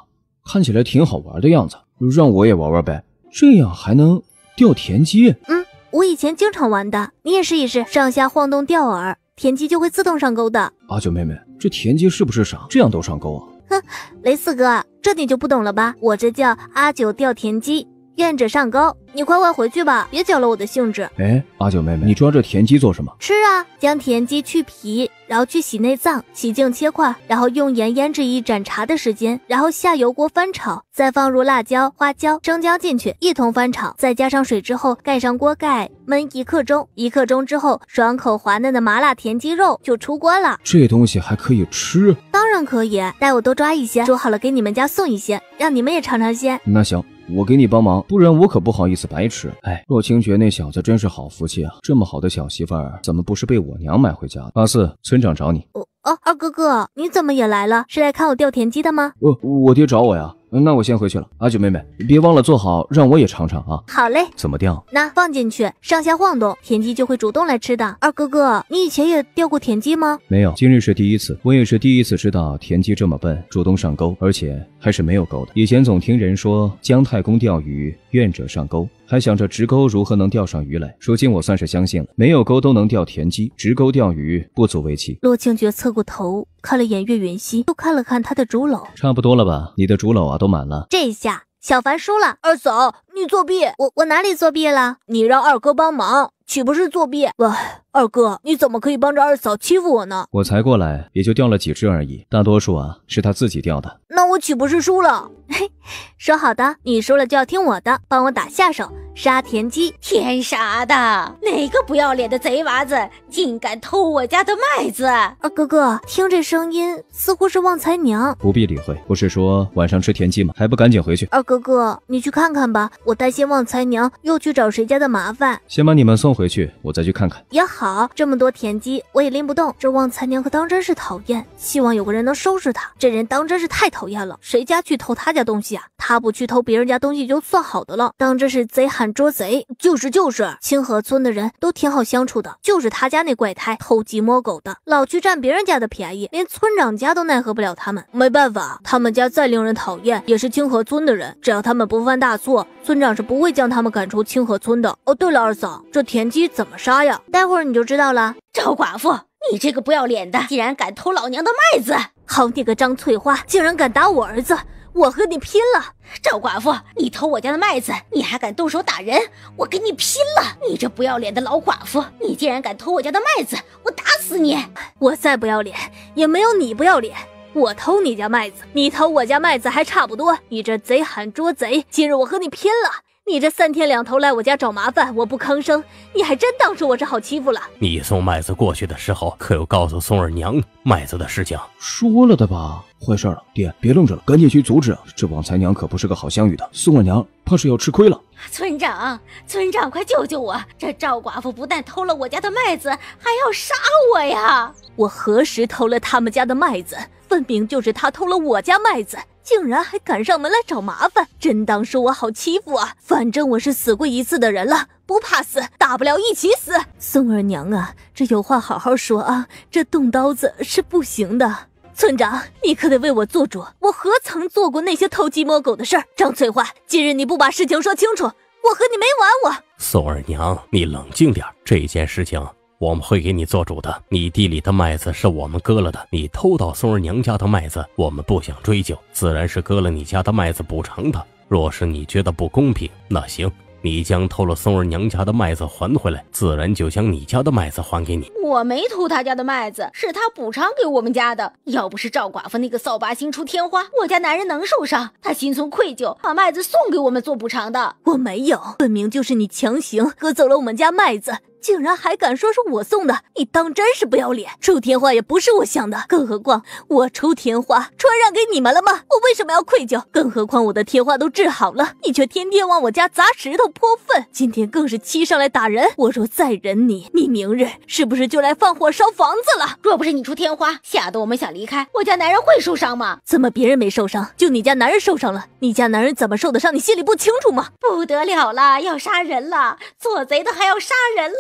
看起来挺好玩的样子，让我也玩玩呗，这样还能钓田鸡。嗯。我以前经常玩的，你也试一试，上下晃动钓饵，田鸡就会自动上钩的。阿九妹妹，这田鸡是不是傻？这样都上钩啊？哼，雷四哥，这你就不懂了吧？我这叫阿九钓田鸡。愿者上钩，你快快回去吧，别搅了我的兴致。哎，阿九妹妹，你抓这田鸡做什么？吃啊！将田鸡去皮，然后去洗内脏，洗净切块，然后用盐腌制一盏茶的时间，然后下油锅翻炒，再放入辣椒、花椒、生姜进去，一同翻炒，再加上水之后盖上锅盖焖一刻钟。一刻钟之后，爽口滑嫩的麻辣田鸡肉就出锅了。这东西还可以吃？当然可以，待我多抓一些，煮好了给你们家送一些，让你们也尝尝鲜。那行。我给你帮忙，不然我可不好意思白吃。哎，洛清觉那小子真是好福气啊！这么好的小媳妇儿，怎么不是被我娘买回家的？阿四，村长找你。哦哦，二哥哥，你怎么也来了？是来看我钓田鸡的吗？呃，我爹找我呀。那我先回去了，阿九妹妹，别忘了做好，让我也尝尝啊。好嘞，怎么钓？那放进去，上下晃动，田鸡就会主动来吃的。二哥哥，你以前也钓过田鸡吗？没有，今日是第一次。我也是第一次知道田鸡这么笨，主动上钩，而且还是没有钩的。以前总听人说姜太公钓鱼，愿者上钩。还想着直钩如何能钓上鱼来？如今我算是相信了，没有钩都能钓田鸡，直钩钓鱼不足为奇。洛清觉侧过头看了眼岳云溪，又看了看他的竹篓，差不多了吧？你的竹篓啊都满了。这下小凡输了。二嫂，你作弊！我我哪里作弊了？你让二哥帮忙，岂不是作弊？喂，二哥，你怎么可以帮着二嫂欺负我呢？我才过来，也就掉了几只而已，大多数啊是他自己掉的。那我岂不是输了？嘿，说好的，你输了就要听我的，帮我打下手。杀田鸡，天杀的！哪个不要脸的贼娃子竟敢偷我家的麦子？二哥哥，听这声音似乎是旺财娘。不必理会，不是说晚上吃田鸡吗？还不赶紧回去？二哥哥，你去看看吧，我担心旺财娘又去找谁家的麻烦。先把你们送回去，我再去看看。也好，这么多田鸡我也拎不动，这旺财娘可当真是讨厌。希望有个人能收拾他，这人当真是太讨厌了。谁家去偷他家东西啊？他不去偷别人家东西就算好的了，当真是贼喊。捉贼就是就是，清河村的人都挺好相处的，就是他家那怪胎偷鸡摸狗的，老去占别人家的便宜，连村长家都奈何不了他们。没办法，他们家再令人讨厌，也是清河村的人，只要他们不犯大错，村长是不会将他们赶出清河村的。哦，对了，二嫂，这田鸡怎么杀呀？待会儿你就知道了。赵寡妇，你这个不要脸的，竟然敢偷老娘的麦子！好你个张翠花，竟然敢打我儿子！我和你拼了，赵寡妇！你偷我家的麦子，你还敢动手打人？我跟你拼了！你这不要脸的老寡妇，你竟然敢偷我家的麦子，我打死你！我再不要脸，也没有你不要脸。我偷你家麦子，你偷我家麦子还差不多。你这贼喊捉贼，今日我和你拼了！你这三天两头来我家找麻烦，我不吭声，你还真当是我是好欺负了。你送麦子过去的时候，可有告诉宋二娘麦子的事情？说了的吧。坏事了，爹，别愣着了，赶紧去阻止！这旺财娘可不是个好相遇的，宋二娘怕是要吃亏了。村长，村长，快救救我！这赵寡妇不但偷了我家的麦子，还要杀我呀！我何时偷了他们家的麦子？分明就是他偷了我家麦子，竟然还敢上门来找麻烦，真当是我好欺负啊！反正我是死过一次的人了，不怕死，大不了一起死。宋二娘啊，这有话好好说啊，这动刀子是不行的。村长，你可得为我做主！我何曾做过那些偷鸡摸狗的事儿？张翠花，今日你不把事情说清楚，我和你没完！我宋二娘，你冷静点，这件事情我们会给你做主的。你地里的麦子是我们割了的，你偷到宋二娘家的麦子，我们不想追究，自然是割了你家的麦子补偿的。若是你觉得不公平，那行。你将偷了松儿娘家的麦子还回来，自然就将你家的麦子还给你。我没偷他家的麦子，是他补偿给我们家的。要不是赵寡妇那个扫把星出天花，我家男人能受伤？他心存愧疚，把麦子送给我们做补偿的。我没有，分明就是你强行割走了我们家麦子。竟然还敢说是我送的，你当真是不要脸！出天花也不是我想的，更何况我出天花传染给你们了吗？我为什么要愧疚？更何况我的天花都治好了，你却天天往我家砸石头泼粪，今天更是欺上来打人。我若再忍你，你明日是不是就来放火烧房子了？若不是你出天花，吓得我们想离开，我家男人会受伤吗？怎么别人没受伤，就你家男人受伤了？你家男人怎么受的伤？你心里不清楚吗？不得了了，要杀人了！做贼的还要杀人了！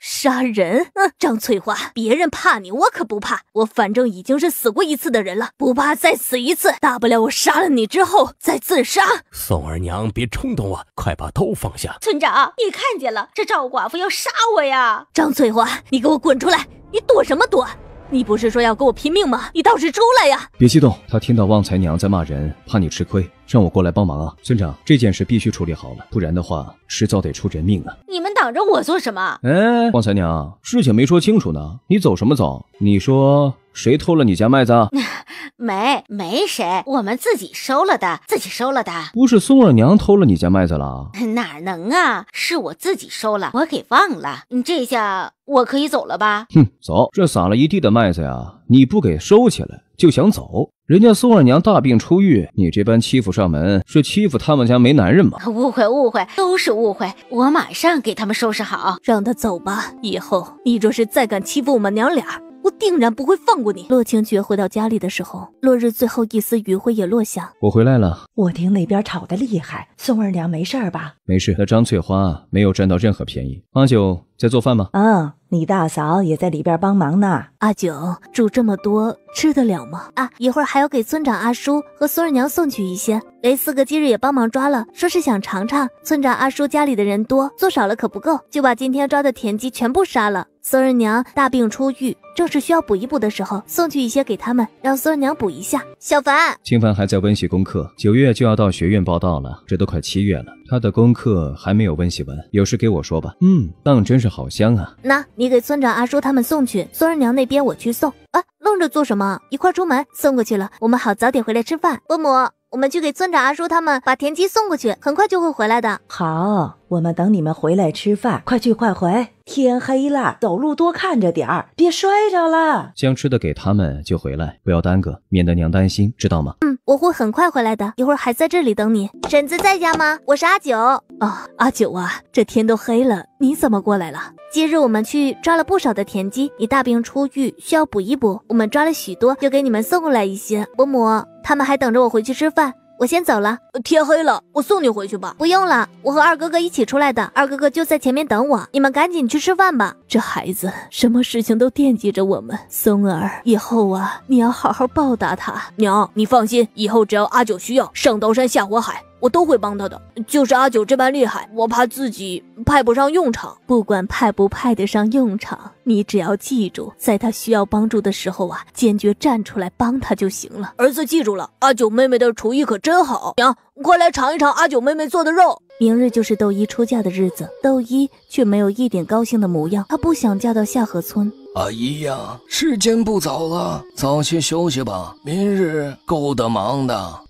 杀人？嗯，张翠花，别人怕你，我可不怕。我反正已经是死过一次的人了，不怕再死一次。大不了我杀了你之后再自杀。宋二娘，别冲动啊，快把刀放下。村长，你看见了，这赵寡妇要杀我呀！张翠花，你给我滚出来！你躲什么躲？你不是说要跟我拼命吗？你倒是出来呀！别激动，他听到旺财娘在骂人，怕你吃亏，让我过来帮忙啊！村长，这件事必须处理好了，不然的话，迟早得出人命啊！你们挡着我做什么？哎，旺财娘，事情没说清楚呢，你走什么走？你说谁偷了你家麦子？没，没谁，我们自己收了的，自己收了的。不是松二娘偷了你家麦子了？哪能啊？是我自己收了，我给忘了。你这下我可以走了吧？哼，走！这撒了一地的麦子呀，你不给收起来就想走？人家宋二娘大病初愈，你这般欺负上门，是欺负他们家没男人吗？误会，误会，都是误会。我马上给他们收拾好，让他走吧。以后你若是再敢欺负我们娘俩，我定然不会放过你。洛清绝回到家里的时候，落日最后一丝余晖也落下。我回来了。我听那边吵得厉害，宋二娘没事吧？没事。那张翠花没有占到任何便宜。阿九在做饭吗？嗯，你大嫂也在里边帮忙呢。阿九煮这么多，吃得了吗？啊，一会儿还要给村长阿叔和孙二娘送去一些。雷四哥今日也帮忙抓了，说是想尝尝村长阿叔家里的人多，做少了可不够，就把今天抓的田鸡全部杀了。孙二娘大病初愈，正是需要补一补的时候，送去一些给他们，让孙二娘补一下。小凡，清凡还在温习功课，九月就要到学院报道了，这都快七月了，他的功课还没有温习完，有事给我说吧。嗯，当真是好香啊。那你给村长阿叔他们送去，孙二娘那边我去送。啊，愣着做什么？一块出门，送过去了，我们好早点回来吃饭。伯母，我们去给村长阿叔他们把田鸡送过去，很快就会回来的。好，我们等你们回来吃饭，快去快回。天黑了，走路多看着点儿，别摔着了。将吃的给他们就回来，不要耽搁，免得娘担心，知道吗？嗯，我会很快回来的，一会儿还在这里等你。婶子在家吗？我是阿九。哦，阿九啊，这天都黑了，你怎么过来了？今日我们去抓了不少的田鸡，你大病初愈，需要补一补。我们抓了许多，就给你们送过来一些。伯母，他们还等着我回去吃饭。我先走了，天黑了，我送你回去吧。不用了，我和二哥哥一起出来的，二哥哥就在前面等我。你们赶紧去吃饭吧。这孩子什么事情都惦记着我们，松儿，以后啊，你要好好报答他。娘，你放心，以后只要阿九需要上刀山下火海，我都会帮他的。就是阿九这般厉害，我怕自己派不上用场。不管派不派得上用场，你只要记住，在他需要帮助的时候啊，坚决站出来帮他就行了。儿子记住了，阿九妹妹的厨艺可真好。娘，快来尝一尝阿九妹妹做的肉。明日就是窦一出嫁的日子，窦一却没有一点高兴的模样。他不想嫁到下河村。阿姨呀，时间不早了，早些休息吧，明日够得忙的。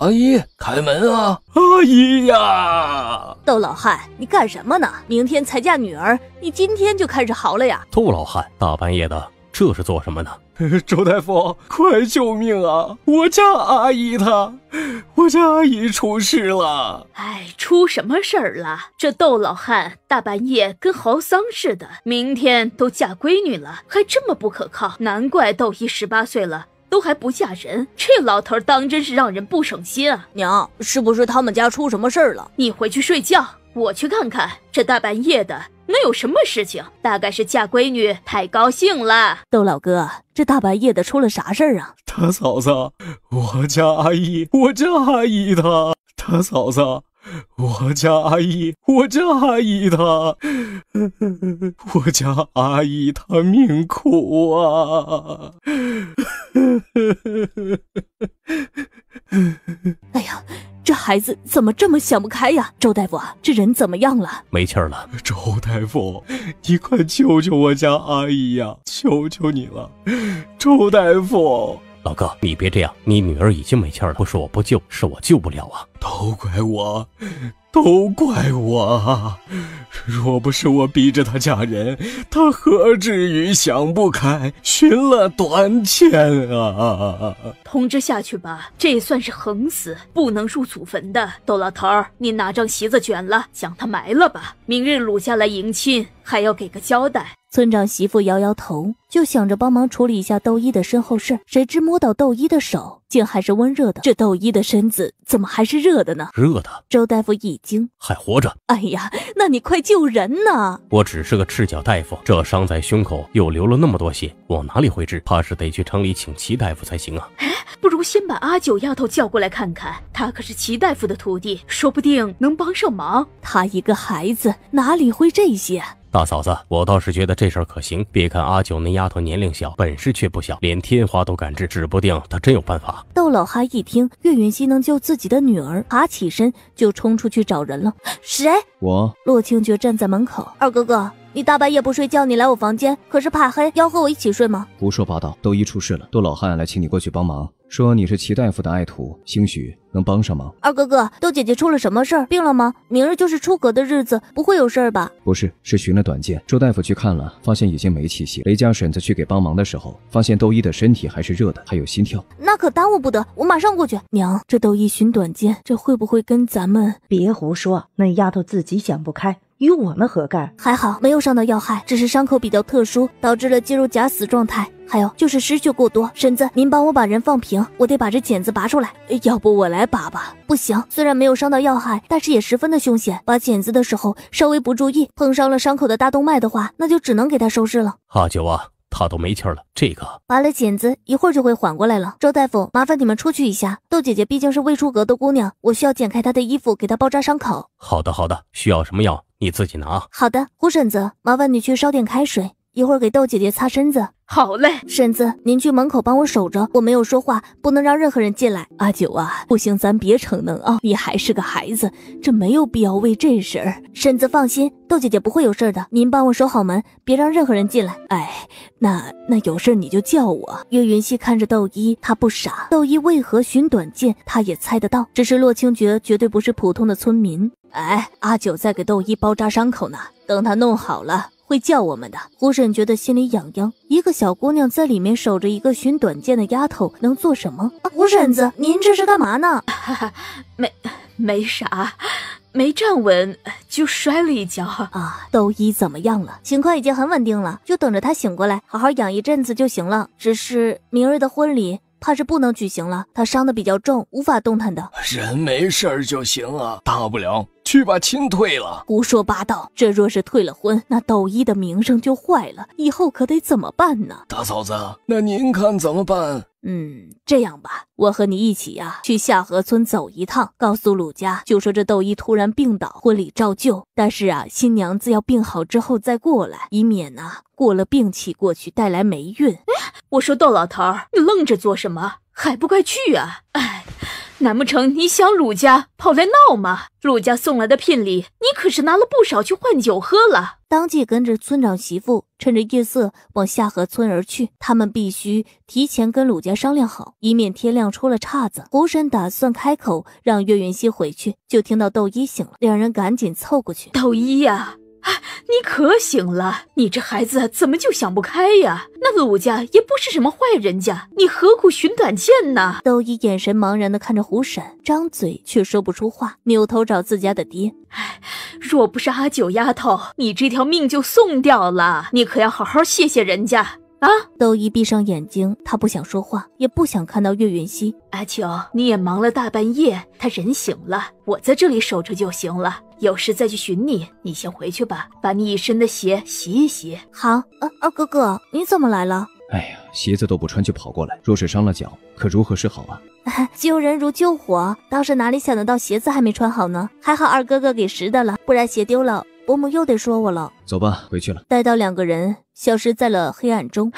阿姨，开门啊！阿姨呀，窦老汉，你干什么呢？明天才嫁女儿，你今天就开始嚎了呀？窦老汉，大半夜的，这是做什么呢？周大夫，快救命啊！我家阿姨她，我家阿姨出事了。哎，出什么事儿了？这窦老汉大半夜跟嚎丧似的，明天都嫁闺女了，还这么不可靠，难怪窦姨十八岁了。都还不嫁人，这老头当真是让人不省心啊！娘，是不是他们家出什么事儿了？你回去睡觉，我去看看。这大半夜的，能有什么事情？大概是嫁闺女太高兴了。窦老哥，这大半夜的出了啥事儿啊？大嫂子，我家阿姨，我家阿姨她，大嫂子。我家阿姨，我家阿姨她，我家阿姨她命苦啊！哎呀，这孩子怎么这么想不开呀？周大夫，这人怎么样了？没气儿了。周大夫，你快救救我家阿姨呀！求求你了，周大夫。老哥，你别这样，你女儿已经没气儿了，不是我不救，是我救不了啊！都怪我，都怪我！若不是我逼着她嫁人，她何至于想不开，寻了短见啊！通知下去吧，这算是横死，不能入祖坟的。窦老头儿，你拿张席子卷了，将他埋了吧。明日鲁家来迎亲，还要给个交代。村长媳妇摇摇头，就想着帮忙处理一下窦一的身后事，谁知摸到窦一的手，竟还是温热的。这窦一的身子怎么还是热的呢？热的！周大夫一惊，还活着！哎呀，那你快救人呐！我只是个赤脚大夫，这伤在胸口又流了那么多血，往哪里会治？怕是得去城里请齐大夫才行啊！不如先把阿九丫头叫过来看看，她可是齐大夫的徒弟，说不定能帮上忙。她一个孩子哪里会这些？大嫂子，我倒是觉得这事儿可行。别看阿九那丫头年龄小，本事却不小，连天花都敢治，指不定她真有办法。窦老汉一听岳云熙能救自己的女儿，爬起身就冲出去找人了。谁？我。洛清觉站在门口。二哥哥，你大半夜不睡觉，你来我房间，可是怕黑，要和我一起睡吗？胡说八道！窦一出事了，窦老汉来请你过去帮忙。说你是齐大夫的爱徒，兴许能帮上忙。二哥哥，窦姐姐出了什么事儿？病了吗？明日就是出阁的日子，不会有事儿吧？不是，是寻了短见。周大夫去看了，发现已经没气息。雷家婶子去给帮忙的时候，发现窦一的身体还是热的，还有心跳。那可耽误不得，我马上过去。娘，这窦一寻短见，这会不会跟咱们？别胡说，那丫头自己想不开。与我们何干？还好没有伤到要害，只是伤口比较特殊，导致了进入假死状态。还有就是失血过多。婶子，您帮我把人放平，我得把这剪子拔出来。要不我来拔吧？不行，虽然没有伤到要害，但是也十分的凶险。拔剪子的时候稍微不注意，碰伤了伤口的大动脉的话，那就只能给他收尸了。阿九啊，他都没气儿了，这个拔了剪子，一会儿就会缓过来了。周大夫，麻烦你们出去一下。豆姐姐毕竟是未出阁的姑娘，我需要剪开她的衣服，给她包扎伤口。好的，好的，需要什么药？你自己拿。好的，胡婶子，麻烦你去烧点开水，一会儿给豆姐姐擦身子。好嘞，婶子，您去门口帮我守着，我没有说话，不能让任何人进来。阿九啊，不行，咱别逞能啊，你还是个孩子，这没有必要为这事儿。婶子放心，豆姐姐不会有事的，您帮我守好门，别让任何人进来。哎，那那有事你就叫我。岳云熙看着窦一，他不傻，窦一为何寻短见，他也猜得到，只是洛清觉绝对不是普通的村民。哎，阿九在给窦一包扎伤口呢，等他弄好了。会叫我们的胡婶觉得心里痒痒，一个小姑娘在里面守着一个寻短见的丫头，能做什么？胡婶子，您这是干嘛呢？哈哈，没没啥，没站稳就摔了一跤啊。窦一怎么样了？情况已经很稳定了，就等着他醒过来，好好养一阵子就行了。只是明日的婚礼怕是不能举行了，他伤的比较重，无法动弹的。人没事儿就行啊，大不了。去把亲退了！胡说八道！这若是退了婚，那斗一的名声就坏了，以后可得怎么办呢？大嫂子，那您看怎么办？嗯，这样吧，我和你一起呀，去下河村走一趟，告诉鲁家，就说这窦一突然病倒，婚礼照旧，但是啊，新娘子要病好之后再过来，以免呢过了病气过去带来霉运。我说窦老头，你愣着做什么？还不快去啊！哎。难不成你想鲁家跑来闹吗？鲁家送来的聘礼，你可是拿了不少去换酒喝了。当即跟着村长媳妇，趁着夜色往下河村而去。他们必须提前跟鲁家商量好，以免天亮出了岔子。胡婶打算开口让岳云熙回去，就听到窦一醒了，两人赶紧凑过去。窦一呀！你可醒了！你这孩子怎么就想不开呀？那鲁家也不是什么坏人家，你何苦寻短见呢？窦一眼神茫然的看着胡婶，张嘴却说不出话，扭头找自家的爹。哎，若不是阿九丫头，你这条命就送掉了。你可要好好谢谢人家。啊！窦一闭上眼睛，他不想说话，也不想看到岳云熙。阿九，你也忙了大半夜，他人醒了，我在这里守着就行了。有事再去寻你。你先回去吧，把你一身的鞋洗一洗。好。二二哥哥，你怎么来了？哎呀，鞋子都不穿就跑过来，若是伤了脚，可如何是好啊？救人如救火，倒是哪里想得到鞋子还没穿好呢？还好二哥哥给拾的了，不然鞋丢了。伯母又得说我了。走吧，回去了。待到两个人消失在了黑暗中，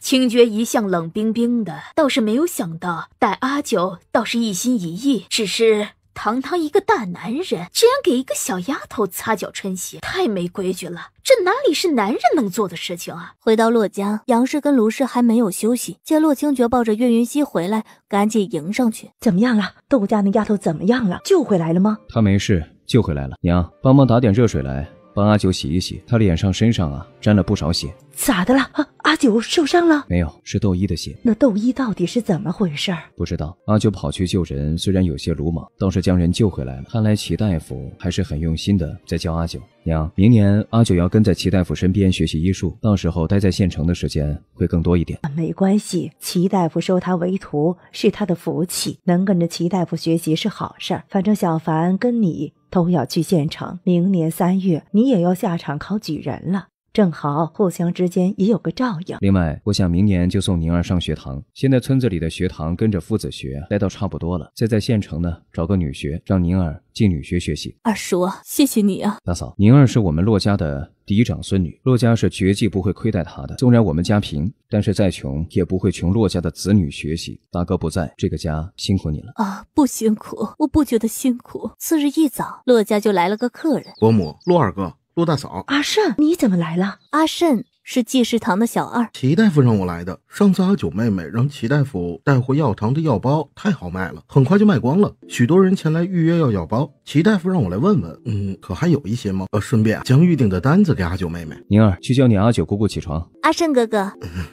清觉一向冷冰冰的，倒是没有想到待阿九倒是一心一意。只是堂堂一个大男人，竟然给一个小丫头擦脚穿鞋，太没规矩了。这哪里是男人能做的事情啊！回到洛家，杨氏跟卢氏还没有休息，见洛清觉抱着岳云熙回来，赶紧迎上去。怎么样了？窦家那丫头怎么样了？救回来了吗？她没事。救回来了。娘，帮忙打点热水来。帮阿九洗一洗，他脸上、身上啊沾了不少血。咋的了？啊，阿九受伤了？没有，是窦一的血。那窦一到底是怎么回事？不知道。阿九跑去救人，虽然有些鲁莽，倒是将人救回来了。看来齐大夫还是很用心的在教阿九。娘，明年阿九要跟在齐大夫身边学习医术，到时候待在县城的时间会更多一点。没关系，齐大夫收他为徒是他的福气，能跟着齐大夫学习是好事儿。反正小凡跟你。都要去县城，明年三月你也要下场考举人了，正好互相之间也有个照应。另外，我想明年就送宁儿上学堂。现在村子里的学堂跟着夫子学待到差不多了，再在县城呢找个女学，让宁儿进女学学习。二叔，谢谢你啊！大嫂，宁儿是我们骆家的嫡长孙女，骆家是绝技不会亏待她的。纵然我们家贫，但是再穷也不会穷骆家的子女学习。大哥不在，这个家辛苦你了啊！不辛苦，我不觉得辛苦。次日一早，骆家就来了个客人，伯母，骆二哥，骆大嫂，阿胜，你怎么来了？阿胜。是济世堂的小二，齐大夫让我来的。上次阿九妹妹让齐大夫带回药堂的药包，太好卖了，很快就卖光了。许多人前来预约要药包，齐大夫让我来问问，嗯，可还有一些吗？呃，顺便将预定的单子给阿九妹妹。宁儿，去叫你阿九姑姑起床。阿胜哥哥，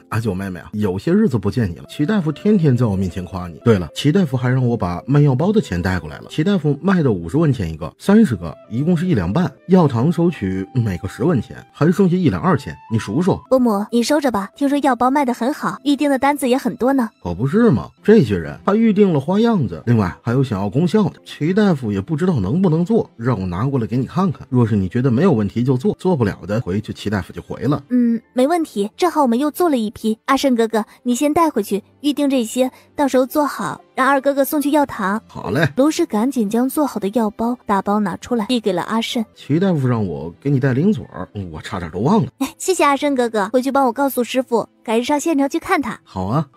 阿九妹妹啊，有些日子不见你了。齐大夫天天在我面前夸你。对了，齐大夫还让我把卖药包的钱带过来了。齐大夫卖的五十文钱一个，三十个，一共是一两半。药堂收取每个十文钱，还剩下一两二钱，你数数。伯母，你收着吧。听说药包卖的很好，预定的单子也很多呢。可不是吗？这些人他预定了花样子，另外还有想要功效的。齐大夫也不知道能不能做，让我拿过来给你看看。若是你觉得没有问题就做，做不了的回去齐大夫就回了。嗯，没问题。正好我们又做了一批。阿胜哥哥，你先带回去，预定这些，到时候做好，让二哥哥送去药堂。好嘞。卢氏赶紧将做好的药包大包拿出来，递给了阿胜。齐大夫让我给你带零嘴儿，我差点都忘了。谢谢阿胜哥哥，回去帮我告诉师傅，改日上县城去看他。好啊，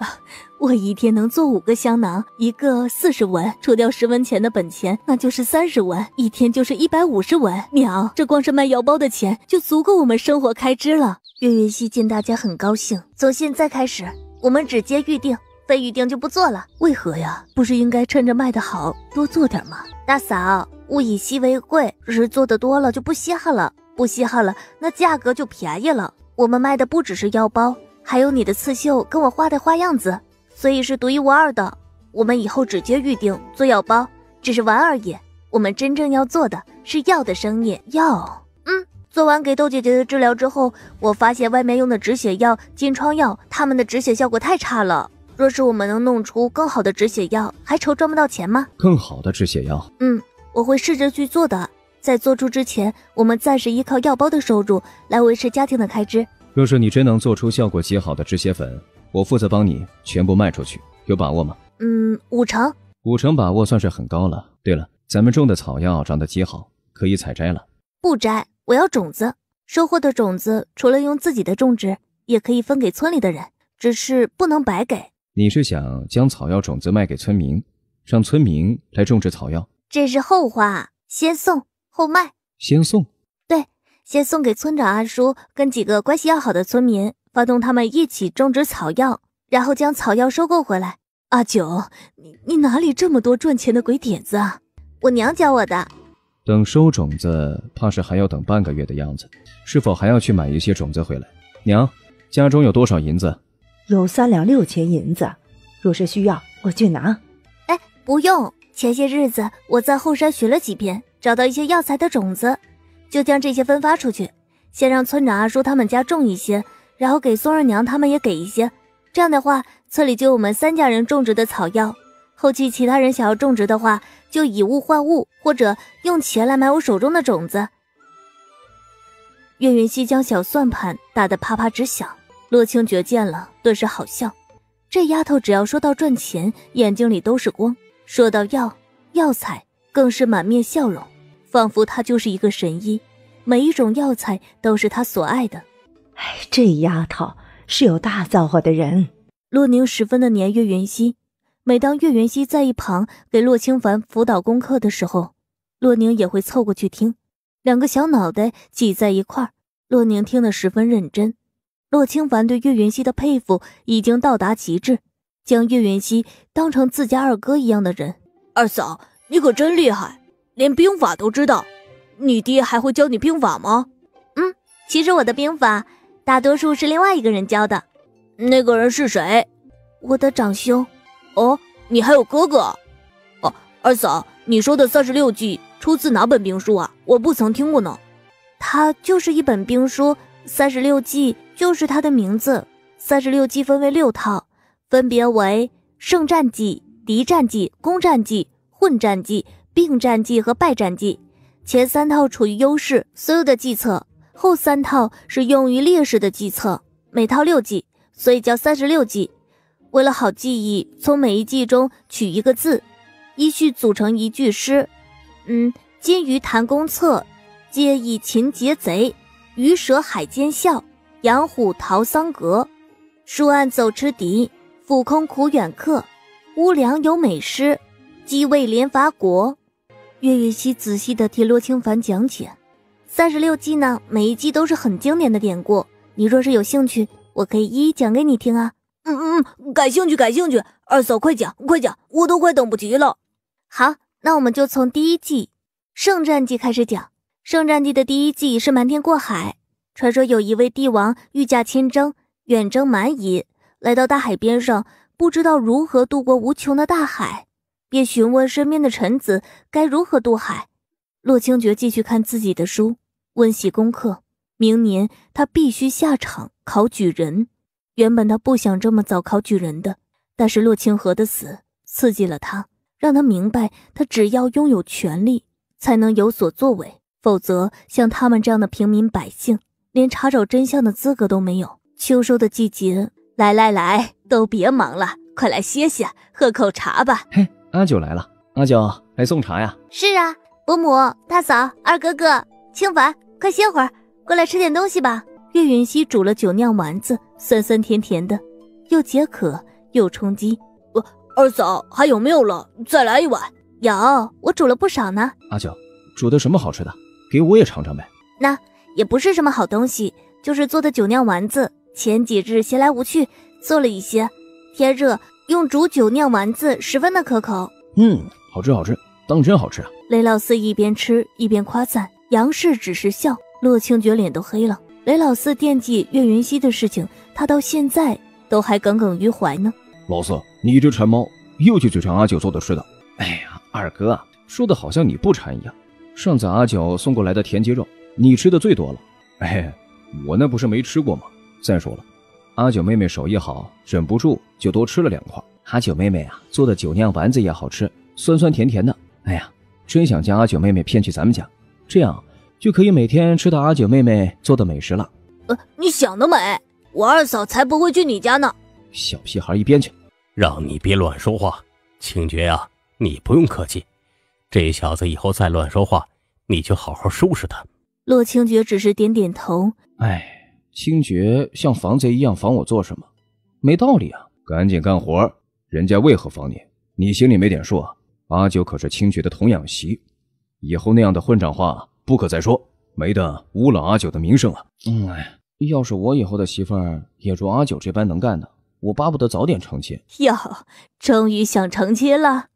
我一天能做五个香囊，一个四十文，除掉十文钱的本钱，那就是三十文，一天就是一百五十文。娘，这光是卖药包的钱就足够我们生活开支了。岳云熙见大家很高兴，从现在开始，我们只接预定，再预定就不做了。为何呀？不是应该趁着卖的好多做点吗？大嫂，物以稀为贵，是做的多了就不稀罕了，不稀罕了，那价格就便宜了。我们卖的不只是药包，还有你的刺绣跟我画的花样子，所以是独一无二的。我们以后只接预定做药包，只是玩而已。我们真正要做的是药的生意。药，嗯，做完给豆姐姐的治疗之后，我发现外面用的止血药、金疮药，他们的止血效果太差了。若是我们能弄出更好的止血药，还愁赚不到钱吗？更好的止血药，嗯，我会试着去做的。在做出之前，我们暂时依靠药包的收入来维持家庭的开支。若是你真能做出效果极好的止血粉，我负责帮你全部卖出去，有把握吗？嗯，五成。五成把握算是很高了。对了，咱们种的草药长得极好，可以采摘了。不摘，我要种子。收获的种子除了用自己的种植，也可以分给村里的人，只是不能白给。你是想将草药种子卖给村民，让村民来种植草药？这是后话，先送。后卖，先送，对，先送给村长阿叔跟几个关系要好的村民，发动他们一起种植草药，然后将草药收购回来。阿九，你你哪里这么多赚钱的鬼点子啊？我娘教我的。等收种子，怕是还要等半个月的样子，是否还要去买一些种子回来？娘，家中有多少银子？有三两六钱银子，若是需要，我去拿。哎，不用，前些日子我在后山寻了几遍。找到一些药材的种子，就将这些分发出去。先让村长阿叔他们家种一些，然后给宋二娘他们也给一些。这样的话，村里就有我们三家人种植的草药。后期其他人想要种植的话，就以物换物，或者用钱来买我手中的种子。岳云熙将小算盘打得啪啪直响。洛清觉见了，顿时好笑。这丫头只要说到赚钱，眼睛里都是光；说到药药材，更是满面笑容。仿佛她就是一个神医，每一种药材都是她所爱的。哎，这丫头是有大造化的人。洛宁十分的黏岳云溪，每当岳云溪在一旁给洛清凡辅导功课的时候，洛宁也会凑过去听。两个小脑袋挤在一块儿，洛宁听得十分认真。洛清凡对岳云溪的佩服已经到达极致，将岳云溪当成自家二哥一样的人。二嫂，你可真厉害！连兵法都知道，你爹还会教你兵法吗？嗯，其实我的兵法大多数是另外一个人教的。那个人是谁？我的长兄。哦，你还有哥哥？哦，二嫂，你说的三十六计出自哪本兵书啊？我不曾听过呢。它就是一本兵书，三十六计就是它的名字。三十六计分为六套，分别为胜战计、敌战计、攻战计、混战计、并战计和败战计。前三套处于优势，所有的计策；后三套是用于劣势的计策。每套六计，所以叫三十六计。为了好记忆，从每一计中取一个字，依序组成一句诗。嗯，金鱼弹弓策，皆以擒劫贼；鱼蛇海间笑，养虎逃桑阁。书案走吃敌，俯空苦远客。乌梁有美诗，鸡未连伐国。岳雨溪仔细的替罗清凡讲解三十六计呢，每一计都是很经典的典故。你若是有兴趣，我可以一一讲给你听啊。嗯嗯嗯，感兴趣，感兴趣。二嫂，快讲，快讲，我都快等不及了。好，那我们就从第一计圣战记开始讲。圣战记的第一计是瞒天过海。传说有一位帝王御驾亲征。远征蛮夷，来到大海边上，不知道如何渡过无穷的大海，便询问身边的臣子该如何渡海。洛清觉继续看自己的书，温习功课。明年他必须下场考举人。原本他不想这么早考举人的，但是洛清河的死刺激了他，让他明白，他只要拥有权力，才能有所作为，否则像他们这样的平民百姓，连查找真相的资格都没有。秋收的季节，来来来，都别忙了，快来歇歇，喝口茶吧。嘿，阿九来了，阿九来送茶呀。是啊，伯母、大嫂、二哥哥、清凡，快歇会儿，过来吃点东西吧。岳云溪煮了酒酿丸子，酸酸甜甜的，又解渴又充饥。我二嫂还有没有了？再来一碗。有，我煮了不少呢。阿九，煮的什么好吃的？给我也尝尝呗。那也不是什么好东西，就是做的酒酿丸子。前几日闲来无趣，做了一些。天热，用煮酒酿丸子，十分的可口。嗯，好吃好吃，当真好吃啊！雷老四一边吃一边夸赞，杨氏只是笑。洛清觉脸都黑了。雷老四惦记岳云溪的事情，他到现在都还耿耿于怀呢。老四，你这馋猫又去嘴馋阿九做的吃的。哎呀，二哥说的好像你不馋一样。上次阿九送过来的田鸡肉，你吃的最多了。哎，我那不是没吃过吗？再说了，阿九妹妹手艺好，忍不住就多吃了两块。阿九妹妹啊，做的酒酿丸子也好吃，酸酸甜甜的。哎呀，真想将阿九妹妹骗去咱们家，这样就可以每天吃到阿九妹妹做的美食了。呃，你想得美，我二嫂才不会去你家呢。小屁孩一边去，让你别乱说话。清觉啊，你不用客气，这小子以后再乱说话，你就好好收拾他。洛清觉只是点点头。哎。清觉像防贼一样防我做什么？没道理啊！赶紧干活，人家为何防你？你心里没点数啊？阿九可是清觉的童养媳，以后那样的混账话不可再说，没得污了阿九的名声啊！嗯，要是我以后的媳妇儿也如阿九这般能干的，我巴不得早点成亲。哟，终于想成亲了？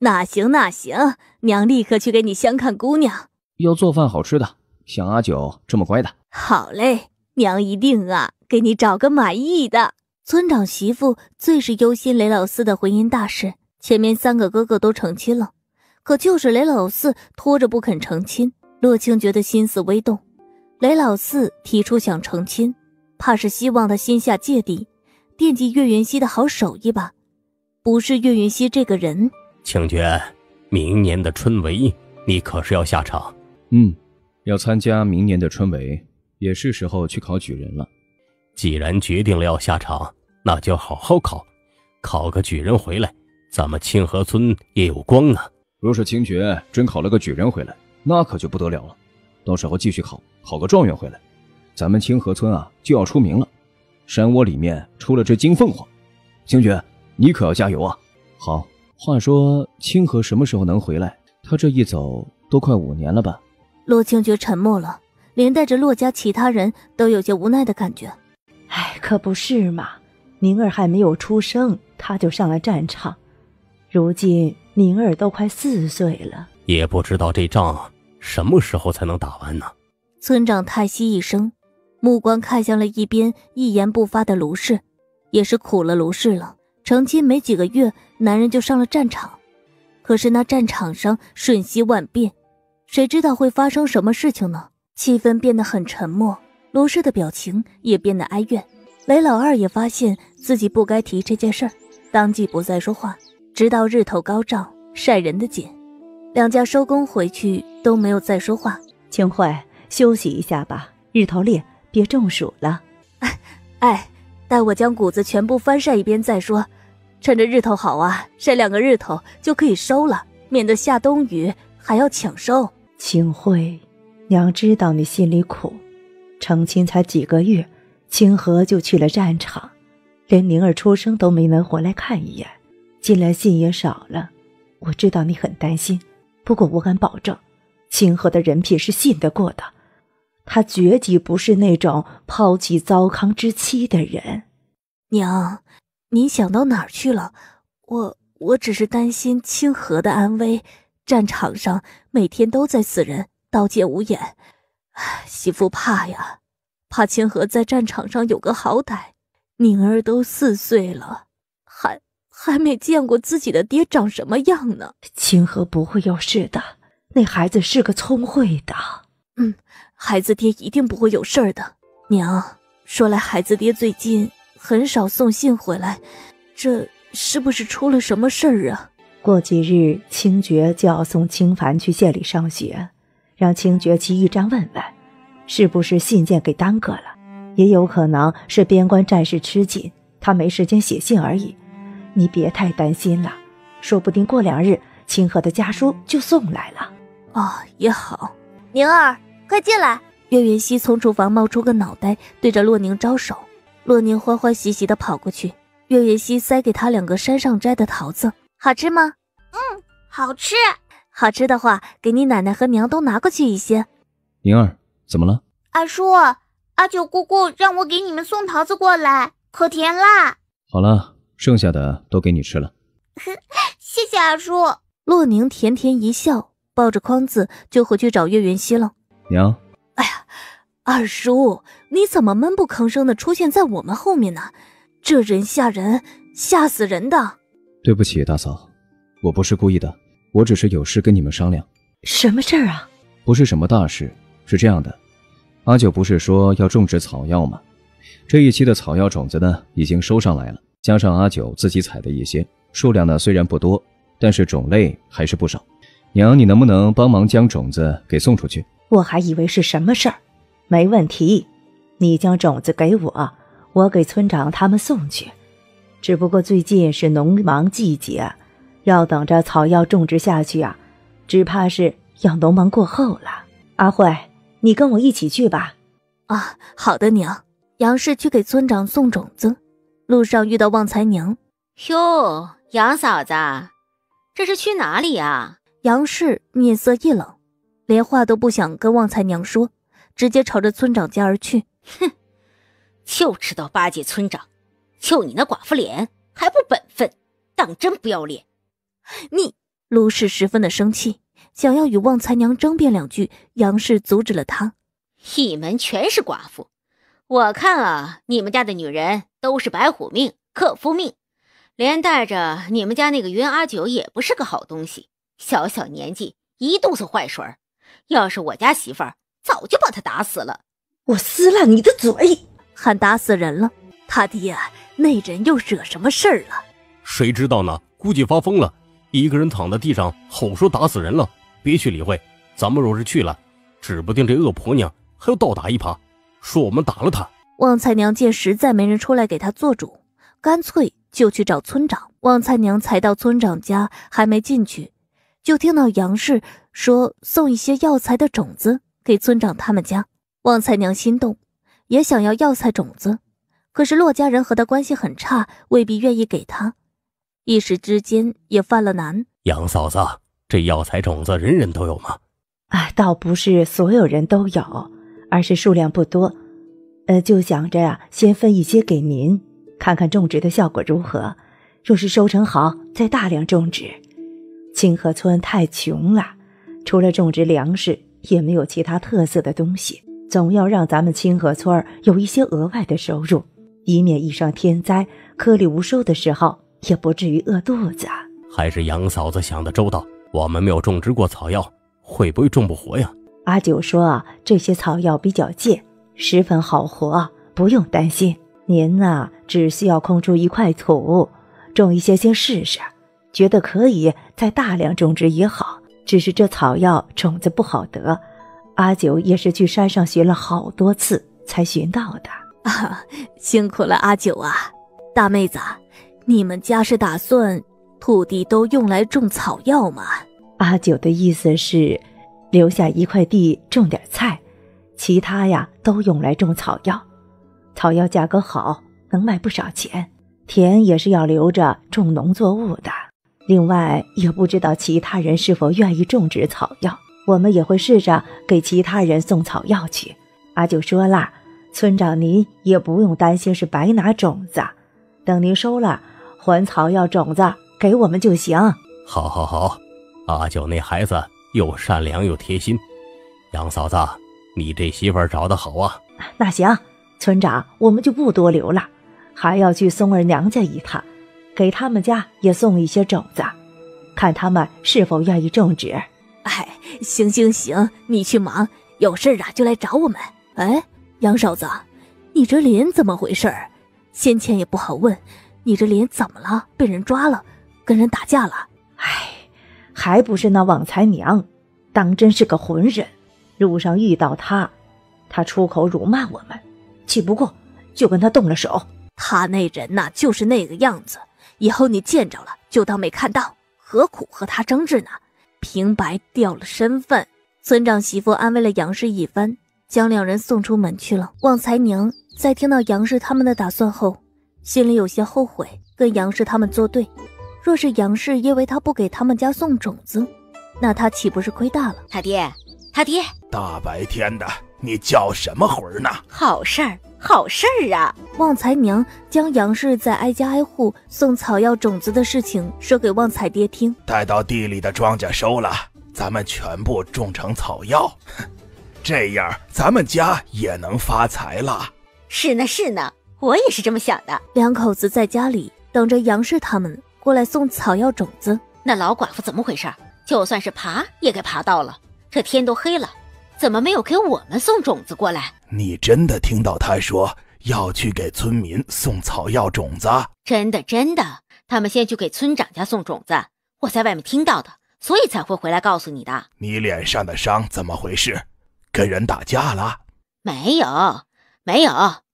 那行那行，娘立刻去给你相看姑娘。要做饭好吃的，像阿九这么乖的。好嘞。娘一定啊，给你找个满意的。村长媳妇最是忧心雷老四的婚姻大事。前面三个哥哥都成亲了，可就是雷老四拖着不肯成亲。洛清觉得心思微动，雷老四提出想成亲，怕是希望他心下芥蒂，惦记岳云溪的好手艺吧？不是岳云溪这个人。清觉，明年的春闱，你可是要下场？嗯，要参加明年的春闱。也是时候去考举人了。既然决定了要下场，那就好好考，考个举人回来，咱们清河村也有光啊！若是清爵真考了个举人回来，那可就不得了了。到时候继续考，考个状元回来，咱们清河村啊就要出名了。山窝里面出了只金凤凰，清爵，你可要加油啊！好，话说清河什么时候能回来？他这一走都快五年了吧？洛清觉沉默了。连带着洛家其他人都有些无奈的感觉。哎，可不是嘛！宁儿还没有出生，他就上了战场。如今宁儿都快四岁了，也不知道这仗什么时候才能打完呢。村长叹息一声，目光看向了一边一言不发的卢氏，也是苦了卢氏了。成亲没几个月，男人就上了战场，可是那战场上瞬息万变，谁知道会发生什么事情呢？气氛变得很沉默，卢氏的表情也变得哀怨。雷老二也发现自己不该提这件事儿，当即不再说话，直到日头高照，晒人的紧。两家收工回去都没有再说话。清慧，休息一下吧，日头烈，别中暑了。哎，待我将谷子全部翻晒一遍再说，趁着日头好啊，晒两个日头就可以收了，免得下冬雨还要抢收。清慧，娘知道你心里苦，成亲才几个月。清河就去了战场，连宁儿出生都没能回来看一眼，进来信也少了。我知道你很担心，不过我敢保证，清河的人品是信得过的，他绝迹不是那种抛弃糟糠之妻的人。娘，您想到哪儿去了？我我只是担心清河的安危，战场上每天都在死人，刀剑无眼，媳妇怕呀。怕清河在战场上有个好歹，宁儿都四岁了，还还没见过自己的爹长什么样呢。清河不会有事的，那孩子是个聪慧的。嗯，孩子爹一定不会有事儿的。娘，说来孩子爹最近很少送信回来，这是不是出了什么事儿啊？过几日，清爵就要送清凡去县里上学，让清爵去驿站问问。是不是信件给耽搁了？也有可能是边关战事吃紧，他没时间写信而已。你别太担心了，说不定过两日清河的家书就送来了。哦，也好。宁儿，快进来。岳云熙从厨房冒出个脑袋，对着洛宁招手。洛宁欢欢喜喜的跑过去。岳云熙塞给他两个山上摘的桃子，好吃吗？嗯，好吃。好吃的话，给你奶奶和娘都拿过去一些。宁儿。怎么了，二叔？阿九姑姑让我给你们送桃子过来，可甜啦。好了，剩下的都给你吃了。谢谢二叔。洛宁甜甜一笑，抱着筐子就回去找岳云熙了。娘，哎呀，二叔，你怎么闷不吭声的出现在我们后面呢？这人吓人，吓死人的。对不起，大嫂，我不是故意的，我只是有事跟你们商量。什么事儿啊？不是什么大事，是这样的。阿九不是说要种植草药吗？这一期的草药种子呢，已经收上来了，加上阿九自己采的一些，数量呢虽然不多，但是种类还是不少。娘，你能不能帮忙将种子给送出去？我还以为是什么事儿，没问题，你将种子给我，我给村长他们送去。只不过最近是农忙季节，要等着草药种植下去啊，只怕是要农忙过后了。阿慧。你跟我一起去吧。啊，好的，娘。杨氏去给村长送种子，路上遇到旺财娘。哟，杨嫂子，这是去哪里啊？杨氏面色一冷，连话都不想跟旺财娘说，直接朝着村长家而去。哼，就知道巴结村长，就你那寡妇脸，还不本分，当真不要脸。你，卢氏十分的生气。想要与旺财娘争辩两句，杨氏阻止了他。一门全是寡妇，我看啊，你们家的女人都是白虎命、克夫命，连带着你们家那个云阿九也不是个好东西。小小年纪一肚子坏水，要是我家媳妇儿，早就把他打死了。我撕烂你的嘴！喊打死人了，他爹那人又惹什么事儿了？谁知道呢？估计发疯了，一个人躺在地上吼说打死人了。别去理会，咱们若是去了，指不定这恶婆娘还要倒打一耙，说我们打了她。旺财娘见实在没人出来给她做主，干脆就去找村长。旺财娘才到村长家，还没进去，就听到杨氏说送一些药材的种子给村长他们家。旺财娘心动，也想要药材种子，可是骆家人和他关系很差，未必愿意给他，一时之间也犯了难。杨嫂子。这药材种子人人都有吗？啊，倒不是所有人都有，而是数量不多。呃，就想着呀，先分一些给您，看看种植的效果如何。若是收成好，再大量种植。清河村太穷了，除了种植粮食，也没有其他特色的东西。总要让咱们清河村有一些额外的收入，以免遇上天灾、颗粒无收的时候，也不至于饿肚子。还是杨嫂子想的周到。我们没有种植过草药，会不会种不活呀？阿九说啊，这些草药比较贱，十分好活，不用担心。您呐，只需要空出一块土，种一些先试试，觉得可以再大量种植也好。只是这草药种子不好得。阿九也是去山上寻了好多次才寻到的啊，辛苦了阿九啊，大妹子，你们家是打算土地都用来种草药吗？阿九的意思是，留下一块地种点菜，其他呀都用来种草药。草药价格好，能卖不少钱。田也是要留着种农作物的。另外，也不知道其他人是否愿意种植草药。我们也会试着给其他人送草药去。阿九说了，村长您也不用担心是白拿种子，等您收了，还草药种子给我们就行。好，好，好，阿九那孩子又善良又贴心。杨嫂子，你这媳妇儿找的好啊。那行，村长，我们就不多留了，还要去松儿娘家一趟，给他们家也送一些种子，看他们是否愿意种植。哎，行行行，你去忙，有事啊就来找我们。哎，杨嫂子，你这脸怎么回事？先前也不好问，你这脸怎么了？被人抓了，跟人打架了？哎，还不是那旺财娘，当真是个浑人。路上遇到他，他出口辱骂我们，气不过就跟他动了手。他那人呐，就是那个样子。以后你见着了，就当没看到，何苦和他争执呢？平白掉了身份，村长媳妇安慰了杨氏一番，将两人送出门去了。旺财娘在听到杨氏他们的打算后，心里有些后悔，跟杨氏他们作对。若是杨氏因为他不给他们家送种子，那他岂不是亏大了？他爹，他爹，大白天的，你叫什么魂呢？好事儿，好事儿啊！旺财娘将杨氏在挨家挨户送草药种子的事情说给旺财爹听。带到地里的庄稼收了，咱们全部种成草药，这样咱们家也能发财了。是呢，是呢，我也是这么想的。两口子在家里等着杨氏他们过来送草药种子。那老寡妇怎么回事？就算是爬也给爬到了，这天都黑了，怎么没有给我们送种子过来？你真的听到他说？要去给村民送草药种子，真的真的，他们先去给村长家送种子，我在外面听到的，所以才会回来告诉你的。你脸上的伤怎么回事？跟人打架了？没有，没有，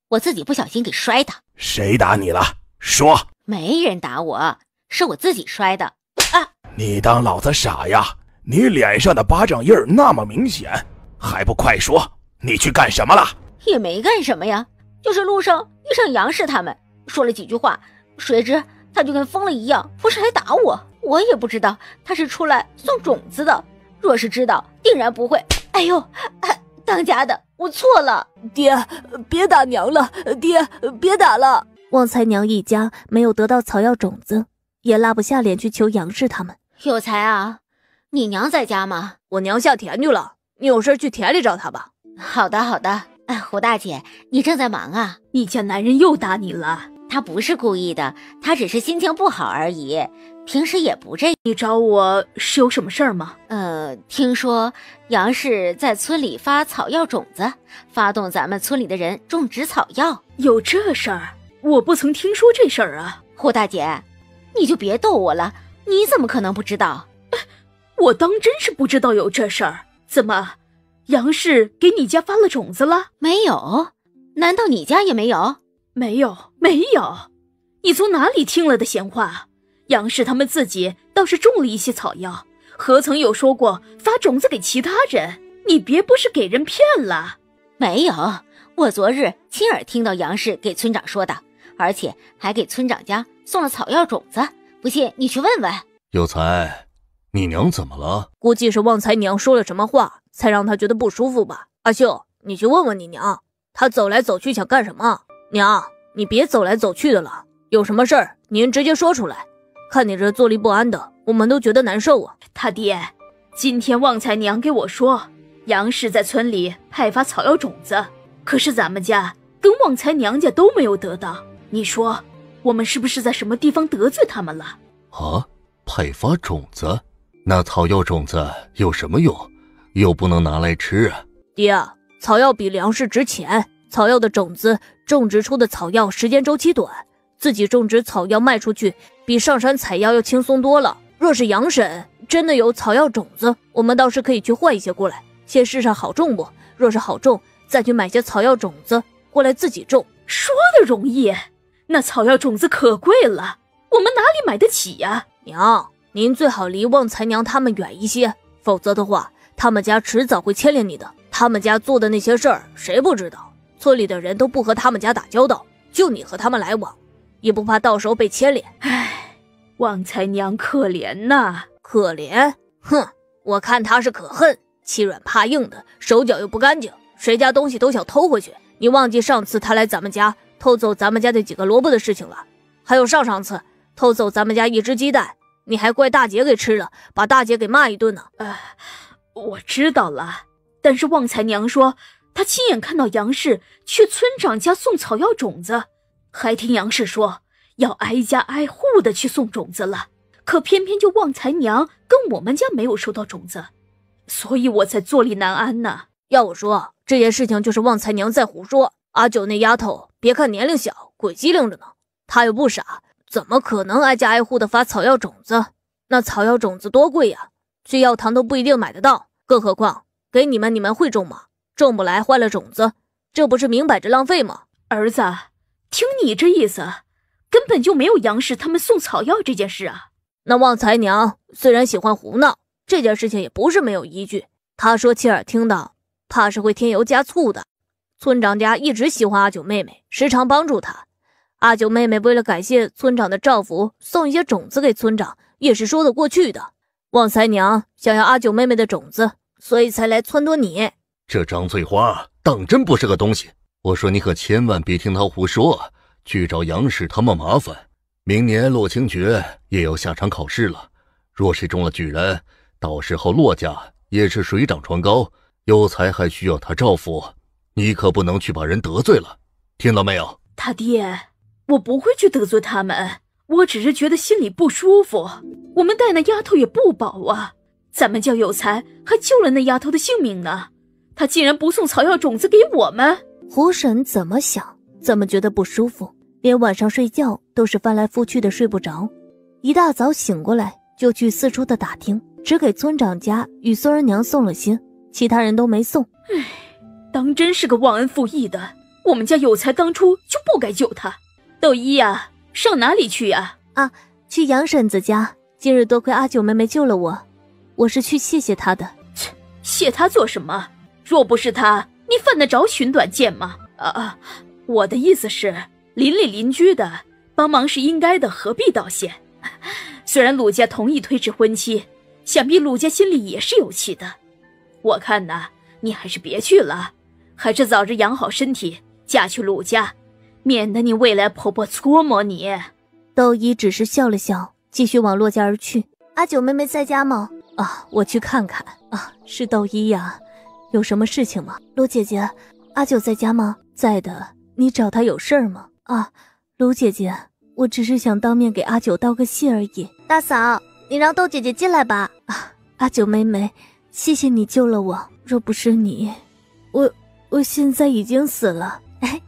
我自己不小心给摔的。谁打你了？说。没人打我，是我自己摔的。啊！你当老子傻呀？你脸上的巴掌印儿那么明显，还不快说？你去干什么了？也没干什么呀。就是路上遇上杨氏他们，说了几句话，谁知他就跟疯了一样，不是来打我，我也不知道他是出来送种子的。若是知道，定然不会。哎呦，当家的，我错了，爹，别打娘了，爹，别打了。旺财娘一家没有得到草药种子，也拉不下脸去求杨氏他们。有才啊，你娘在家吗？我娘下田去了，你有事去田里找她吧。好的，好的。哎，胡大姐，你正在忙啊？你家男人又打你了？他不是故意的，他只是心情不好而已。平时也不这。你找我是有什么事儿吗？呃，听说杨氏在村里发草药种子，发动咱们村里的人种植草药。有这事儿？我不曾听说这事儿啊。胡大姐，你就别逗我了。你怎么可能不知道？我当真是不知道有这事儿。怎么？杨氏给你家发了种子了没有？难道你家也没有？没有，没有。你从哪里听了的闲话？杨氏他们自己倒是种了一些草药，何曾有说过发种子给其他人？你别不是给人骗了？没有，我昨日亲耳听到杨氏给村长说的，而且还给村长家送了草药种子。不信你去问问。有才，你娘怎么了？估计是旺财娘说了什么话。才让他觉得不舒服吧，阿秀，你去问问你娘，她走来走去想干什么？娘，你别走来走去的了，有什么事儿您直接说出来。看你这坐立不安的，我们都觉得难受啊。他爹，今天旺财娘给我说，杨氏在村里派发草药种子，可是咱们家跟旺财娘家都没有得到。你说，我们是不是在什么地方得罪他们了？啊，派发种子？那草药种子有什么用？又不能拿来吃啊。爹，草药比粮食值钱。草药的种子种植出的草药时间周期短，自己种植草药卖出去比上山采药要轻松多了。若是杨婶真的有草药种子，我们倒是可以去换一些过来，先试试好种不。若是好种，再去买些草药种子过来自己种。说的容易，那草药种子可贵了，我们哪里买得起呀？娘，您最好离旺财娘他们远一些，否则的话，他们家迟早会牵连你的。他们家做的那些事儿，谁不知道？村里的人都不和他们家打交道，就你和他们来往，也不怕到时候被牵连。唉，旺财娘可怜呐，可怜！哼，我看她是可恨，欺软怕硬的，手脚又不干净，谁家东西都想偷回去。你忘记上次她来咱们家偷走咱们家那几个萝卜的事情了？还有上上次偷走咱们家一只鸡蛋，你还怪大姐给吃了，把大姐给骂一顿呢。呃，我知道了，但是旺财娘说。他亲眼看到杨氏去村长家送草药种子，还听杨氏说要挨家挨户的去送种子了。可偏偏就旺财娘跟我们家没有收到种子，所以我才坐立难安呢。要我说，这件事情就是旺财娘在胡说。阿九那丫头，别看年龄小，鬼机灵着呢。她又不傻，怎么可能挨家挨户的发草药种子？那草药种子多贵呀，去药堂都不一定买得到，更何况给你们，你们会种吗？种不来，坏了种子，这不是明摆着浪费吗？儿子，听你这意思，根本就没有杨氏他们送草药这件事啊。那旺财娘虽然喜欢胡闹，这件事情也不是没有依据。她说亲耳听到，怕是会添油加醋的。村长家一直喜欢阿九妹妹，时常帮助她。阿九妹妹为了感谢村长的照拂，送一些种子给村长，也是说得过去的。旺财娘想要阿九妹妹的种子，所以才来撺掇你。这张翠花当真不是个东西！我说你可千万别听他胡说，去找杨氏他们麻烦。明年洛清绝也要下场考试了，若是中了举人，到时候洛家也是水涨船高，有才还需要他照拂，你可不能去把人得罪了，听到没有？他爹，我不会去得罪他们，我只是觉得心里不舒服。我们带那丫头也不保啊，咱们叫有才，还救了那丫头的性命呢。他竟然不送草药种子给我们！胡婶怎么想，怎么觉得不舒服，连晚上睡觉都是翻来覆去的睡不着。一大早醒过来就去四处的打听，只给村长家与孙儿娘送了些，其他人都没送。唉，当真是个忘恩负义的！我们家有才当初就不该救他。豆一呀，上哪里去呀？啊，去杨婶子家。今日多亏阿九妹妹救了我，我是去谢谢她的。切，谢她做什么？若不是他，你犯得着寻短见吗？啊啊！我的意思是，邻里邻居的帮忙是应该的，何必道谢？虽然鲁家同意推迟婚期，想必鲁家心里也是有气的。我看呐，你还是别去了，还是早日养好身体，嫁去鲁家，免得你未来婆婆搓磨你。窦一只是笑了笑，继续往洛家而去。阿九妹妹在家吗？啊，我去看看。啊，是窦一呀。有什么事情吗，卢姐姐？阿九在家吗？在的。你找他有事儿吗？啊，卢姐姐，我只是想当面给阿九道个谢而已。大嫂，你让豆姐姐进来吧。啊，阿九妹妹，谢谢你救了我。若不是你，我我现在已经死了。哎，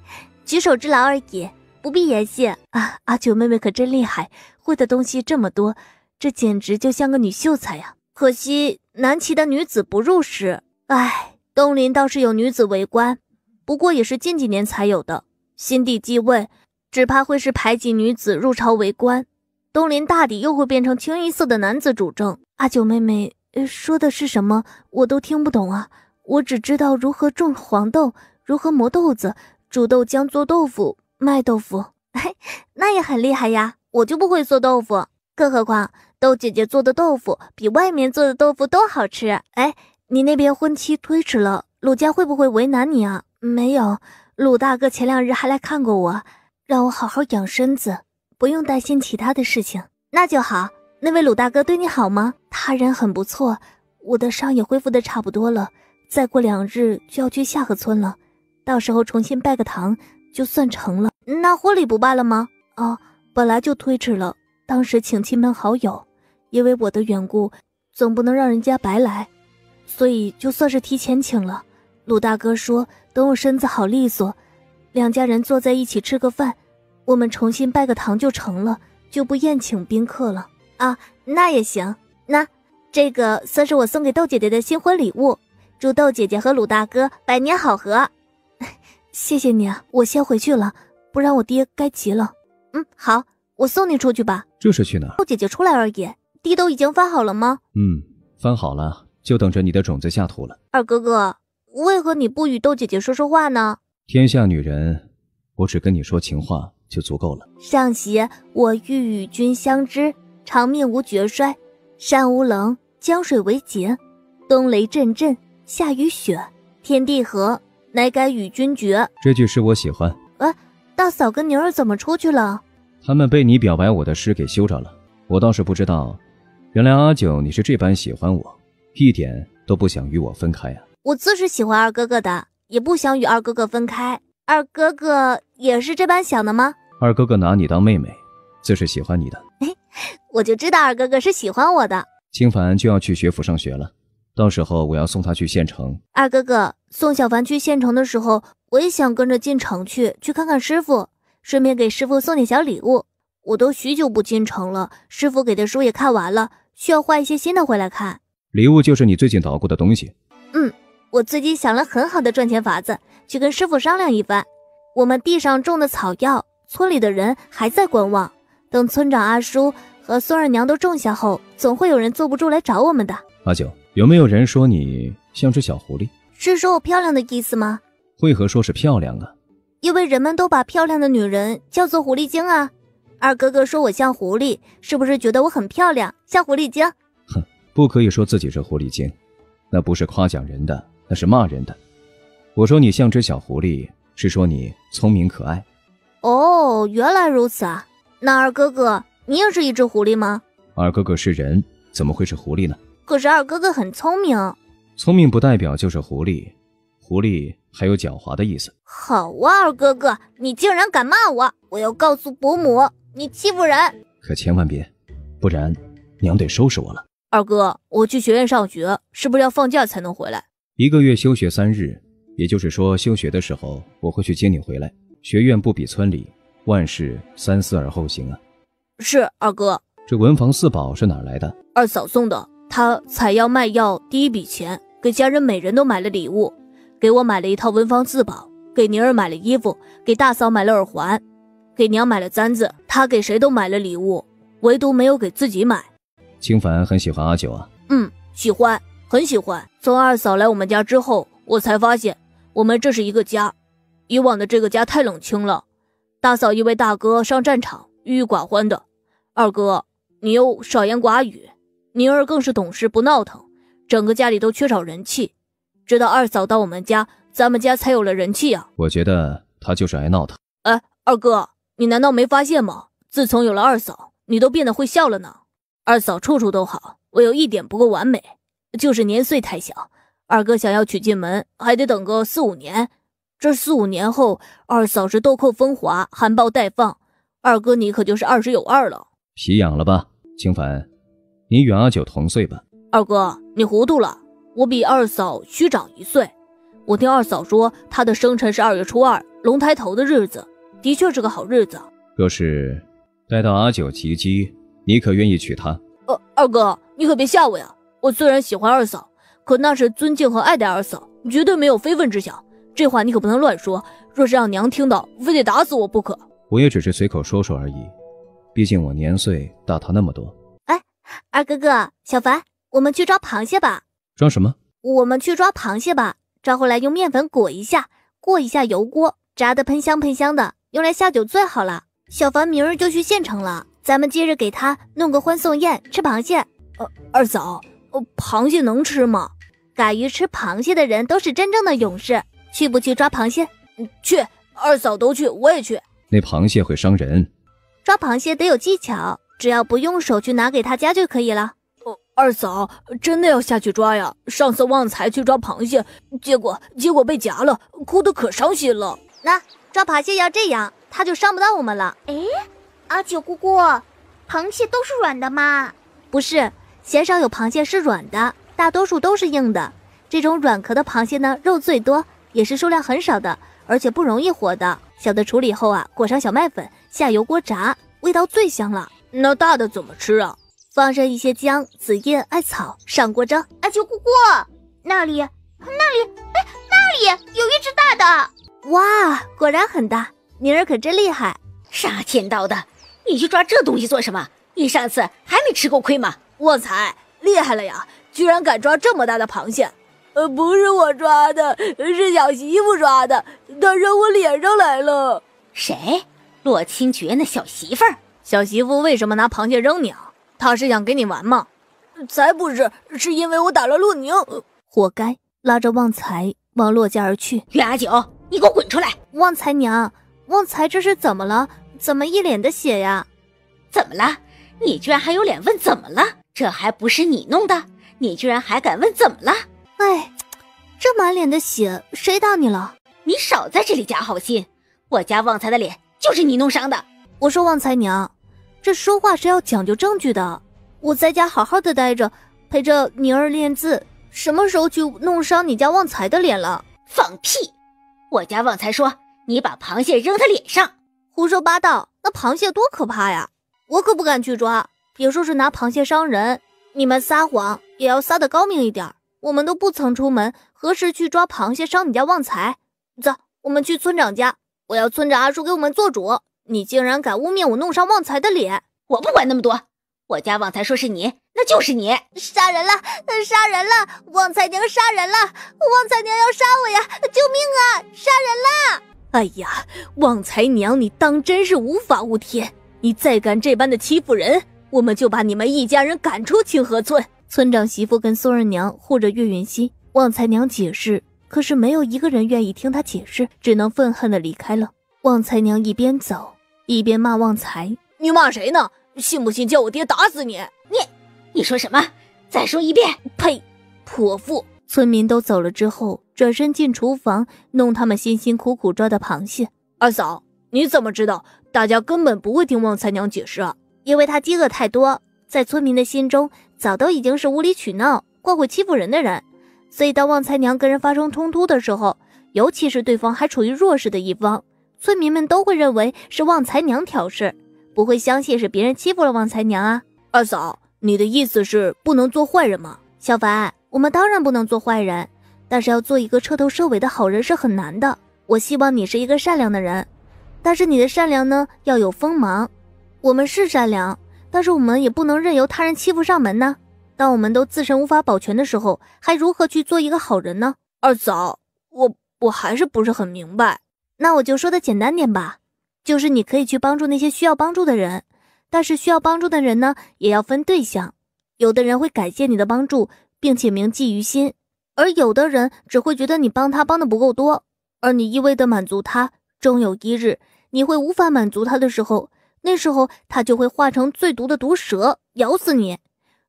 举手之劳而已，不必言谢。啊，阿九妹妹可真厉害，会的东西这么多，这简直就像个女秀才呀。可惜南齐的女子不入仕。唉，东林倒是有女子为官，不过也是近几年才有的。新帝继位，只怕会是排挤女子入朝为官，东林大抵又会变成清一色的男子主政。阿九妹妹说的是什么？我都听不懂啊！我只知道如何种黄豆，如何磨豆子，煮豆浆做豆腐，卖豆腐。嘿，那也很厉害呀！我就不会做豆腐，更何况豆姐姐做的豆腐比外面做的豆腐都好吃。哎。你那边婚期推迟了，鲁家会不会为难你啊？没有，鲁大哥前两日还来看过我，让我好好养身子，不用担心其他的事情。那就好。那位鲁大哥对你好吗？他人很不错，我的伤也恢复的差不多了，再过两日就要去下河村了，到时候重新拜个堂就算成了。那婚礼不办了吗？啊，本来就推迟了，当时请亲朋好友，因为我的缘故，总不能让人家白来，所以就算是提前请了。鲁大哥说，等我身子好利索，两家人坐在一起吃个饭，我们重新拜个堂就成了，就不宴请宾客了。啊，那也行，那。这个算是我送给豆姐姐的新婚礼物，祝豆姐姐和鲁大哥百年好合。谢谢你啊，我先回去了，不然我爹该急了。嗯，好，我送你出去吧。这是去哪？豆姐姐出来而已。地都已经翻好了吗？嗯，翻好了，就等着你的种子下土了。二哥哥，为何你不与豆姐姐说说话呢？天下女人，我只跟你说情话就足够了。上邪，我欲与君相知，长命无绝衰。山无棱，江水为竭，冬雷阵阵，夏雨雪，天地合，乃敢与君绝。这句诗我喜欢。哎，大嫂跟宁儿怎么出去了？他们被你表白我的诗给羞着了。我倒是不知道，原来阿九你是这般喜欢我，一点都不想与我分开啊。我自是喜欢二哥哥的，也不想与二哥哥分开。二哥哥也是这般想的吗？二哥哥拿你当妹妹，自是喜欢你的。我就知道二哥哥是喜欢我的。清凡就要去学府上学了，到时候我要送他去县城。二哥哥送小凡去县城的时候，我也想跟着进城去，去看看师傅，顺便给师傅送点小礼物。我都许久不进城了，师傅给的书也看完了，需要换一些新的回来看。礼物就是你最近捣鼓的东西。嗯，我最近想了很好的赚钱法子，去跟师傅商量一番。我们地上种的草药，村里的人还在观望，等村长阿叔。和孙二娘都种下后，总会有人坐不住来找我们的。阿九，有没有人说你像只小狐狸？是说我漂亮的意思吗？为何说是漂亮啊？因为人们都把漂亮的女人叫做狐狸精啊。二哥哥说我像狐狸，是不是觉得我很漂亮，像狐狸精？哼，不可以说自己是狐狸精，那不是夸奖人的，那是骂人的。我说你像只小狐狸，是说你聪明可爱。哦，原来如此啊。那二哥哥。你也是一只狐狸吗？二哥哥是人，怎么会是狐狸呢？可是二哥哥很聪明，聪明不代表就是狐狸，狐狸还有狡猾的意思。好啊，二哥哥，你竟然敢骂我！我要告诉伯母，你欺负人！可千万别，不然娘得收拾我了。二哥，我去学院上学，是不是要放假才能回来？一个月休学三日，也就是说，休学的时候我会去接你回来。学院不比村里，万事三思而后行啊。是二哥，这文房四宝是哪来的？二嫂送的。她采药卖药第一笔钱，给家人每人都买了礼物，给我买了一套文房四宝，给宁儿买了衣服，给大嫂买了耳环，给娘买了簪子。她给谁都买了礼物，唯独没有给自己买。清凡很喜欢阿九啊？嗯，喜欢，很喜欢。从二嫂来我们家之后，我才发现我们这是一个家。以往的这个家太冷清了，大嫂因为大哥上战场，郁郁寡欢的。二哥，你又少言寡语，宁儿更是懂事不闹腾，整个家里都缺少人气。直到二嫂到我们家，咱们家才有了人气啊！我觉得他就是爱闹腾。哎，二哥，你难道没发现吗？自从有了二嫂，你都变得会笑了呢。二嫂处处都好，我有一点不够完美，就是年岁太小。二哥想要娶进门，还得等个四五年。这四五年后，二嫂是豆蔻风华，含苞待放，二哥你可就是二十有二了。皮痒了吧，清凡，你与阿九同岁吧？二哥，你糊涂了，我比二嫂虚长一岁。我听二嫂说，她的生辰是二月初二，龙抬头的日子，的确是个好日子。若是待到阿九及笄，你可愿意娶她？呃，二哥，你可别吓我呀！我虽然喜欢二嫂，可那是尊敬和爱戴二嫂，绝对没有非分之想。这话你可不能乱说，若是让娘听到，非得打死我不可。我也只是随口说说而已。毕竟我年岁大她那么多。哎，二哥哥，小凡，我们去抓螃蟹吧。抓什么？我们去抓螃蟹吧。抓回来用面粉裹一下，过一下油锅，炸的喷香喷香的，用来下酒最好了。小凡明儿就去县城了，咱们接着给他弄个欢送宴，吃螃蟹。呃，二嫂，呃，螃蟹能吃吗？敢于吃螃蟹的人都是真正的勇士。去不去抓螃蟹？去，二嫂都去，我也去。那螃蟹会伤人。抓螃蟹得有技巧，只要不用手去拿给他夹就可以了。哦，二嫂真的要下去抓呀？上次旺财去抓螃蟹，结果结果被夹了，哭得可伤心了。那抓螃蟹要这样，他就伤不到我们了。哎，阿九姑姑，螃蟹都是软的吗？不是，鲜少有螃蟹是软的，大多数都是硬的。这种软壳的螃蟹呢，肉最多，也是数量很少的，而且不容易活的。小的处理后啊，裹上小麦粉，下油锅炸，味道最香了。那大的怎么吃啊？放上一些姜、紫叶、艾草，上锅蒸。阿九姑姑，那里，那里，哎 那里有一只大的。哇，果然很大，妮儿可真厉害。杀千刀的，你去抓这东西做什么？你上次还没吃过亏吗？旺财厉害了呀，居然敢抓这么大的螃蟹。呃，不是我抓的，是小媳妇抓的，她扔我脸上来了。谁？洛清绝那小媳妇儿？小媳妇为什么拿螃蟹扔你啊？他是想跟你玩吗？才不是，是因为我打了洛宁，活该！拉着旺财往洛家而去。袁阿九，你给我滚出来！旺财娘，旺财这是怎么了？怎么一脸的血呀？怎么了？你居然还有脸问怎么了？这还不是你弄的？你居然还敢问怎么了？哎，这满脸的血，谁打你了？你少在这里假好心！我家旺财的脸就是你弄伤的。我说旺财娘。这说话是要讲究证据的。我在家好好的待着，陪着宁儿练字，什么时候去弄伤你家旺财的脸了？放屁！我家旺财说你把螃蟹扔他脸上，胡说八道！那螃蟹多可怕呀！我可不敢去抓。别说是拿螃蟹伤人，你们撒谎也要撒的高明一点。我们都不曾出门，何时去抓螃蟹伤你家旺财？走，我们去村长家，我要村长阿叔给我们做主。你竟然敢污蔑我弄伤旺财的脸！我不管那么多，我家旺财说是你，那就是你杀人了，杀人了！旺财娘杀人了！旺财娘要杀我呀！救命啊！杀人了！哎呀，旺财娘，你当真是无法无天！你再敢这般的欺负人，我们就把你们一家人赶出清河村。村长媳妇跟孙二娘护着岳云熙，旺财娘解释，可是没有一个人愿意听她解释，只能愤恨的离开了。旺财娘一边走。一边骂旺财，你骂谁呢？信不信叫我爹打死你？你，你说什么？再说一遍！呸！泼妇！村民都走了之后，转身进厨房弄他们辛辛苦苦抓的螃蟹。二嫂，你怎么知道？大家根本不会听旺财娘解释啊！因为他饥饿太多，在村民的心中早都已经是无理取闹、惯会欺负人的人，所以当旺财娘跟人发生冲突的时候，尤其是对方还处于弱势的一方。村民们都会认为是旺财娘挑事，不会相信是别人欺负了旺财娘啊！二嫂，你的意思是不能做坏人吗？小凡，我们当然不能做坏人，但是要做一个彻头彻尾的好人是很难的。我希望你是一个善良的人，但是你的善良呢要有锋芒。我们是善良，但是我们也不能任由他人欺负上门呢。当我们都自身无法保全的时候，还如何去做一个好人呢？二嫂，我我还是不是很明白。那我就说的简单点吧，就是你可以去帮助那些需要帮助的人，但是需要帮助的人呢，也要分对象。有的人会感谢你的帮助，并且铭记于心，而有的人只会觉得你帮他帮的不够多，而你一味的满足他，终有一日你会无法满足他的时候，那时候他就会化成最毒的毒蛇咬死你。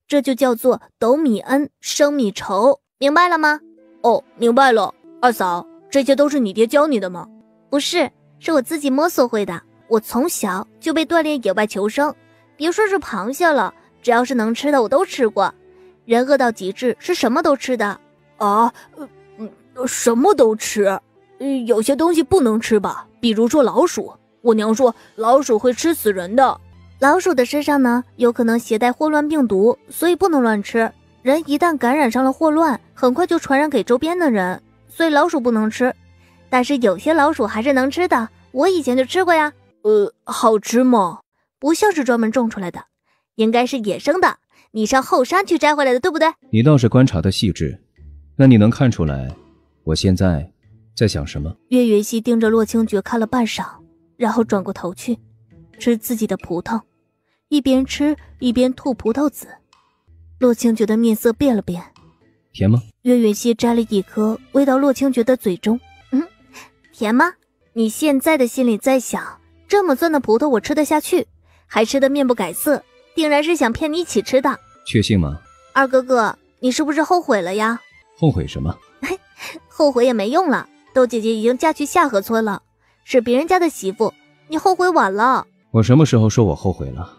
这就叫做斗米恩，升米仇，明白了吗？哦，明白了。二嫂，这些都是你爹教你的吗？不是，是我自己摸索会的。我从小就被锻炼野外求生，别说是螃蟹了，只要是能吃的我都吃过。人饿到极致是什么都吃的啊？嗯，什么都吃？有些东西不能吃吧？比如说老鼠。我娘说老鼠会吃死人的。老鼠的身上呢，有可能携带霍乱病毒，所以不能乱吃。人一旦感染上了霍乱，很快就传染给周边的人，所以老鼠不能吃。但是有些老鼠还是能吃的，我以前就吃过呀。呃，好吃吗？不像是专门种出来的，应该是野生的。你上后山去摘回来的，对不对？你倒是观察的细致，那你能看出来我现在在想什么？岳云熙盯着洛清绝看了半晌，然后转过头去吃自己的葡萄，一边吃一边吐葡萄籽。洛清觉的面色变了变，甜吗？岳云熙摘了一颗，喂到洛清绝的嘴中。嗯甜吗？你现在的心里在想，这么酸的葡萄我吃得下去，还吃得面不改色，定然是想骗你一起吃的。确信吗？二哥哥，你是不是后悔了呀？后悔什么？后悔也没用了。豆姐姐已经嫁去下河村了，是别人家的媳妇，你后悔晚了。我什么时候说我后悔了？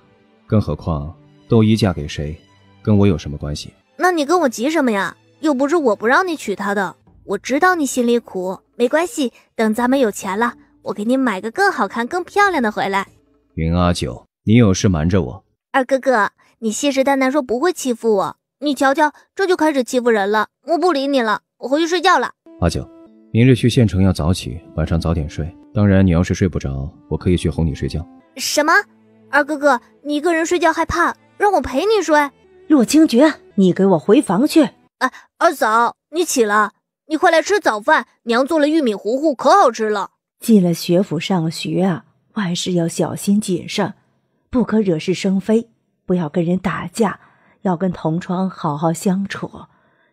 更何况豆姨嫁给谁，跟我有什么关系？那你跟我急什么呀？又不是我不让你娶她的。我知道你心里苦，没关系，等咱们有钱了，我给你买个更好看、更漂亮的回来。云阿九，你有事瞒着我。二哥哥，你信誓旦旦说不会欺负我，你瞧瞧，这就开始欺负人了。我不理你了，我回去睡觉了。阿九。明日去县城要早起，晚上早点睡。当然，你要是睡不着，我可以去哄你睡觉。什么？二哥哥，你一个人睡觉害怕，让我陪你睡？洛清绝，你给我回房去！哎，二嫂，你起了，你快来吃早饭，娘做了玉米糊糊，可好吃了。进了学府上学啊，万事要小心谨慎，不可惹是生非，不要跟人打架，要跟同窗好好相处，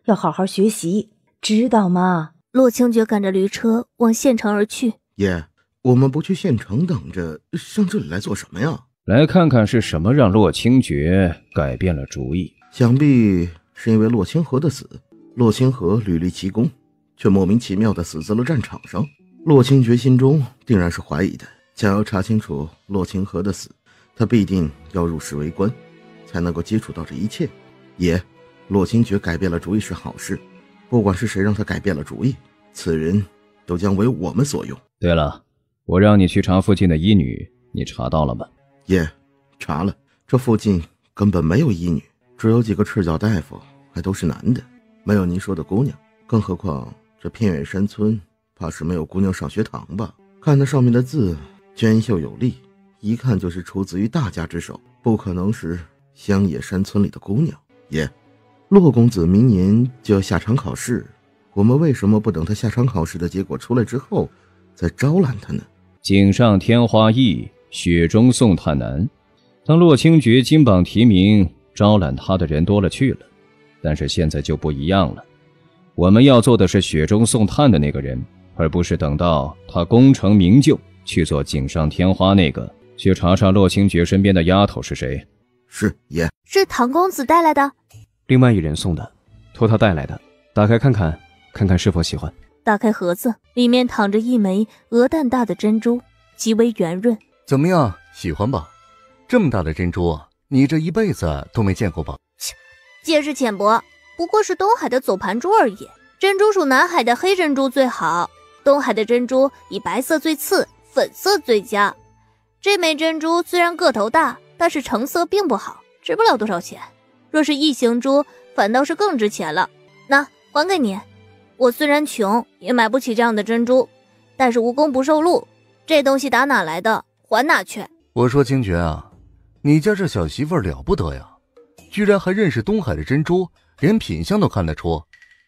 要好好学习，知道吗？洛清觉赶着驴车往县城而去。爷，我们不去县城等着，上这里来做什么呀？来看看是什么让洛清觉改变了主意。想必是因为洛清河的死。洛清河屡立奇功，却莫名其妙的死在了战场上。洛清觉心中定然是怀疑的。想要查清楚洛清河的死，他必定要入室为官，才能够接触到这一切。也，洛清觉改变了主意是好事。不管是谁让他改变了主意，此人都将为我们所用。对了，我让你去查附近的医女，你查到了吗？也，查了，这附近根本没有医女，只有几个赤脚大夫，还都是男的，没有您说的姑娘。更何况这偏远山村，怕是没有姑娘上学堂吧？看那上面的字，娟秀有力，一看就是出自于大家之手，不可能是乡野山村里的姑娘。爷。洛公子明年就要下场考试，我们为什么不等他下场考试的结果出来之后，再招揽他呢？锦上添花易，雪中送炭难。当洛清绝金榜题名，招揽他的人多了去了，但是现在就不一样了。我们要做的是雪中送炭的那个人，而不是等到他功成名就去做锦上添花那个。去查查洛清绝身边的丫头是谁。是爷，是唐公子带来的。另外一人送的，托他带来的，打开看看，看看是否喜欢。打开盒子，里面躺着一枚鹅蛋大的珍珠，极为圆润。怎么样，喜欢吧？这么大的珍珠，你这一辈子都没见过吧？切，见识浅薄，不过是东海的走盘珠而已。珍珠属南海的黑珍珠最好，东海的珍珠以白色最次，粉色最佳。这枚珍珠虽然个头大，但是成色并不好，值不了多少钱。若是异形珠，反倒是更值钱了。那还给你。我虽然穷，也买不起这样的珍珠，但是无功不受禄。这东西打哪来的？还哪去？我说清绝啊，你家这小媳妇了不得呀，居然还认识东海的珍珠，连品相都看得出。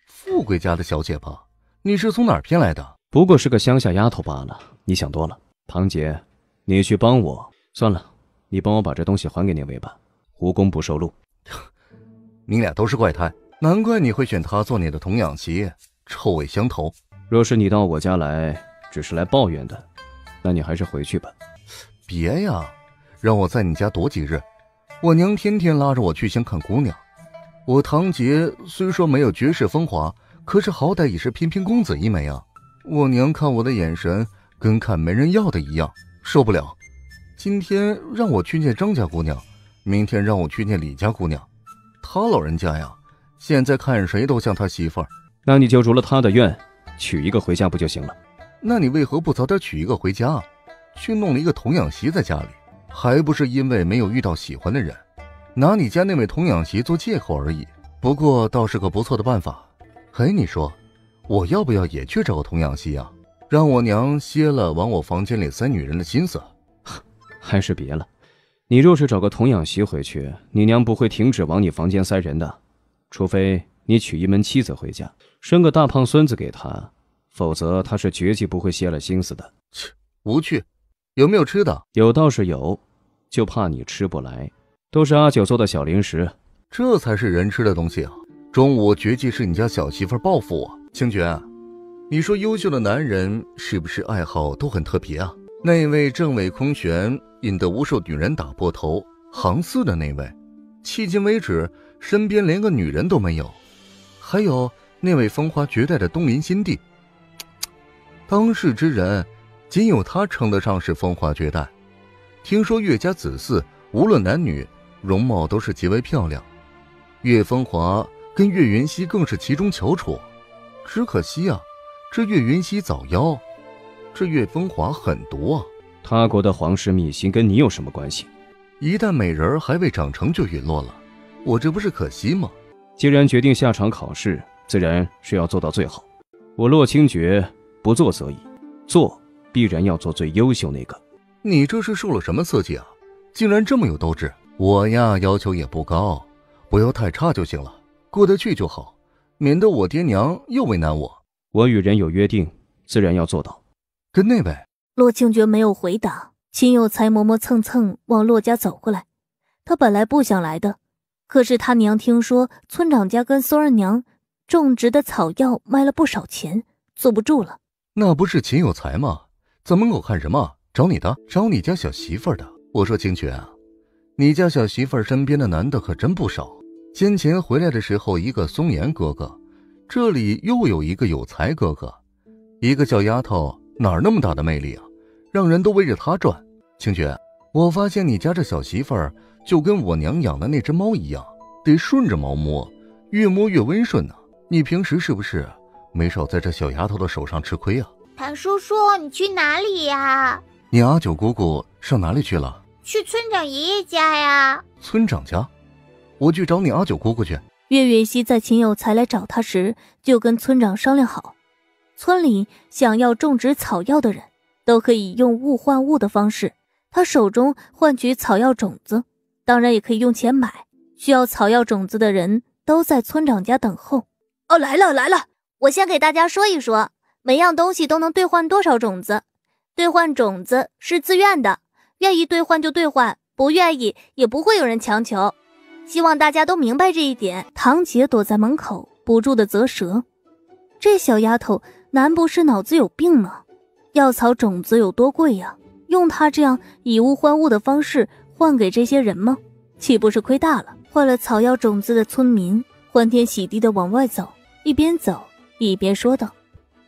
富贵家的小姐吧？你是从哪儿骗来的？不过是个乡下丫头罢了。你想多了，唐杰，你去帮我。算了，你帮我把这东西还给那位吧，无功不受禄。你俩都是怪胎，难怪你会选他做你的童养媳，臭味相投。若是你到我家来只是来抱怨的，那你还是回去吧。别呀，让我在你家躲几日。我娘天天拉着我去乡看姑娘。我堂杰虽说没有绝世风华，可是好歹也是翩翩公子一枚啊。我娘看我的眼神跟看没人要的一样，受不了。今天让我去见张家姑娘，明天让我去见李家姑娘。他老人家呀，现在看谁都像他媳妇儿。那你就如了他的愿，娶一个回家不就行了？那你为何不早点娶一个回家，去弄了一个童养媳在家里？还不是因为没有遇到喜欢的人，拿你家那位童养媳做借口而已。不过倒是个不错的办法。哎，你说，我要不要也去找个童养媳啊？让我娘歇了往我房间里塞女人的心思。还是别了。你若是找个童养媳回去，你娘不会停止往你房间塞人的，除非你娶一门妻子回家，生个大胖孙子给她，否则她是绝技不会歇了心思的。切，无趣。有没有吃的？有倒是有，就怕你吃不来，都是阿九做的小零食，这才是人吃的东西啊！中午绝技是你家小媳妇报复我，清绝，你说优秀的男人是不是爱好都很特别啊？那位政委空悬引得无数女人打破头，行四的那位，迄今为止身边连个女人都没有。还有那位风华绝代的东林新帝，当世之人，仅有他称得上是风华绝代。听说岳家子嗣无论男女，容貌都是极为漂亮。岳风华跟岳云溪更是其中翘楚。只可惜啊，这岳云溪早夭，这岳风华狠毒啊！他国的皇室秘辛跟你有什么关系？一旦美人儿还未长成就陨落了，我这不是可惜吗？既然决定下场考试，自然是要做到最好。我洛清绝不做则已，做必然要做最优秀那个。你这是受了什么刺激啊？竟然这么有斗志！我呀，要求也不高，不要太差就行了，过得去就好，免得我爹娘又为难我。我与人有约定，自然要做到。跟那位洛清绝没有回答，秦有才磨磨蹭蹭往洛家走过来。他本来不想来的，可是他娘听说村长家跟孙二娘种植的草药卖了不少钱，坐不住了。那不是秦有才吗？在门口看什么？找你的？找你家小媳妇的？我说清绝啊，你家小媳妇身边的男的可真不少。先前回来的时候，一个松岩哥哥，这里又有一个有才哥哥，一个小丫头哪儿那么大的魅力啊？让人都围着她转。清雪，我发现你家这小媳妇儿就跟我娘养的那只猫一样，得顺着猫摸，越摸越温顺呢。你平时是不是没少在这小丫头的手上吃亏啊？谭叔叔，你去哪里呀？你阿九姑姑上哪里去了？去村长爷爷家呀。村长家，我去找你阿九姑姑去。岳云熙在秦有才来找他时，就跟村长商量好，村里想要种植草药的人，都可以用物换物的方式，他手中换取草药种子，当然也可以用钱买。需要草药种子的人都在村长家等候。哦，来了来了，我先给大家说一说，每样东西都能兑换多少种子，兑换种子是自愿的，愿意兑换就兑换，不愿意也不会有人强求。希望大家都明白这一点。唐杰躲在门口，不住的啧舌。这小丫头难不是脑子有病吗？药草种子有多贵呀？用她这样以物换物的方式换给这些人吗？岂不是亏大了？换了草药种子的村民欢天喜地的往外走，一边走一边说道：“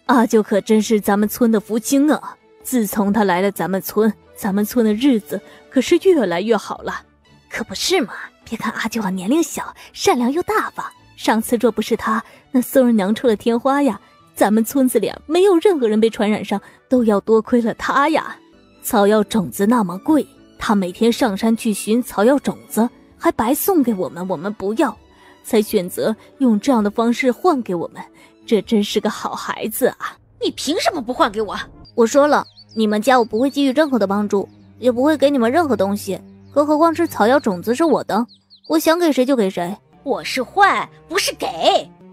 阿舅可真是咱们村的福星啊！自从他来了咱们村，咱们村的日子可是越来越好了。可不是嘛？别看阿九啊年龄小，善良又大方。上次若不是他，那宋二娘出了天花呀，咱们村子里没有任何人被传染上，都要多亏了他呀。草药种子那么贵，他每天上山去寻草药种子。”还白送给我们，我们不要，才选择用这样的方式换给我们。这真是个好孩子啊！你凭什么不换给我？我说了，你们家我不会给予任何的帮助，也不会给你们任何东西。更何况是草药种子是我的，我想给谁就给谁。我是换，不是给。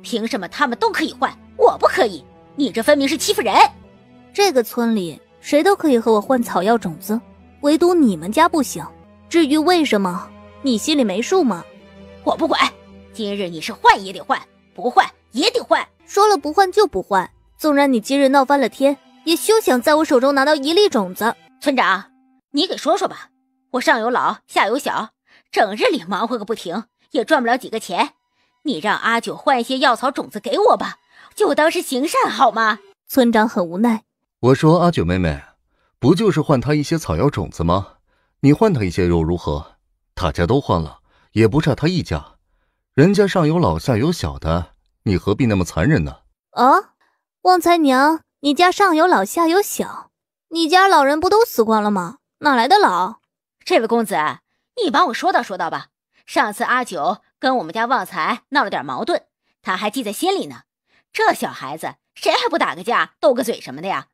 凭什么他们都可以换，我不可以？你这分明是欺负人！这个村里谁都可以和我换草药种子，唯独你们家不行。至于为什么？你心里没数吗？我不管，今日你是换也得换，不换也得换。说了不换就不换，纵然你今日闹翻了天，也休想在我手中拿到一粒种子。村长，你给说说吧。我上有老，下有小，整日里忙活个不停，也赚不了几个钱。你让阿九换一些药草种子给我吧，就当是行善好吗？村长很无奈。我说阿九妹妹，不就是换他一些草药种子吗？你换他一些又如何？大家都换了，也不差他一家。人家上有老下有小的，你何必那么残忍呢？啊，旺财娘，你家上有老下有小，你家老人不都死光了吗？哪来的老？这位公子，你帮我说道说道吧。上次阿九跟我们家旺财闹了点矛盾，他还记在心里呢。这小孩子，谁还不打个架、斗个嘴什么的呀？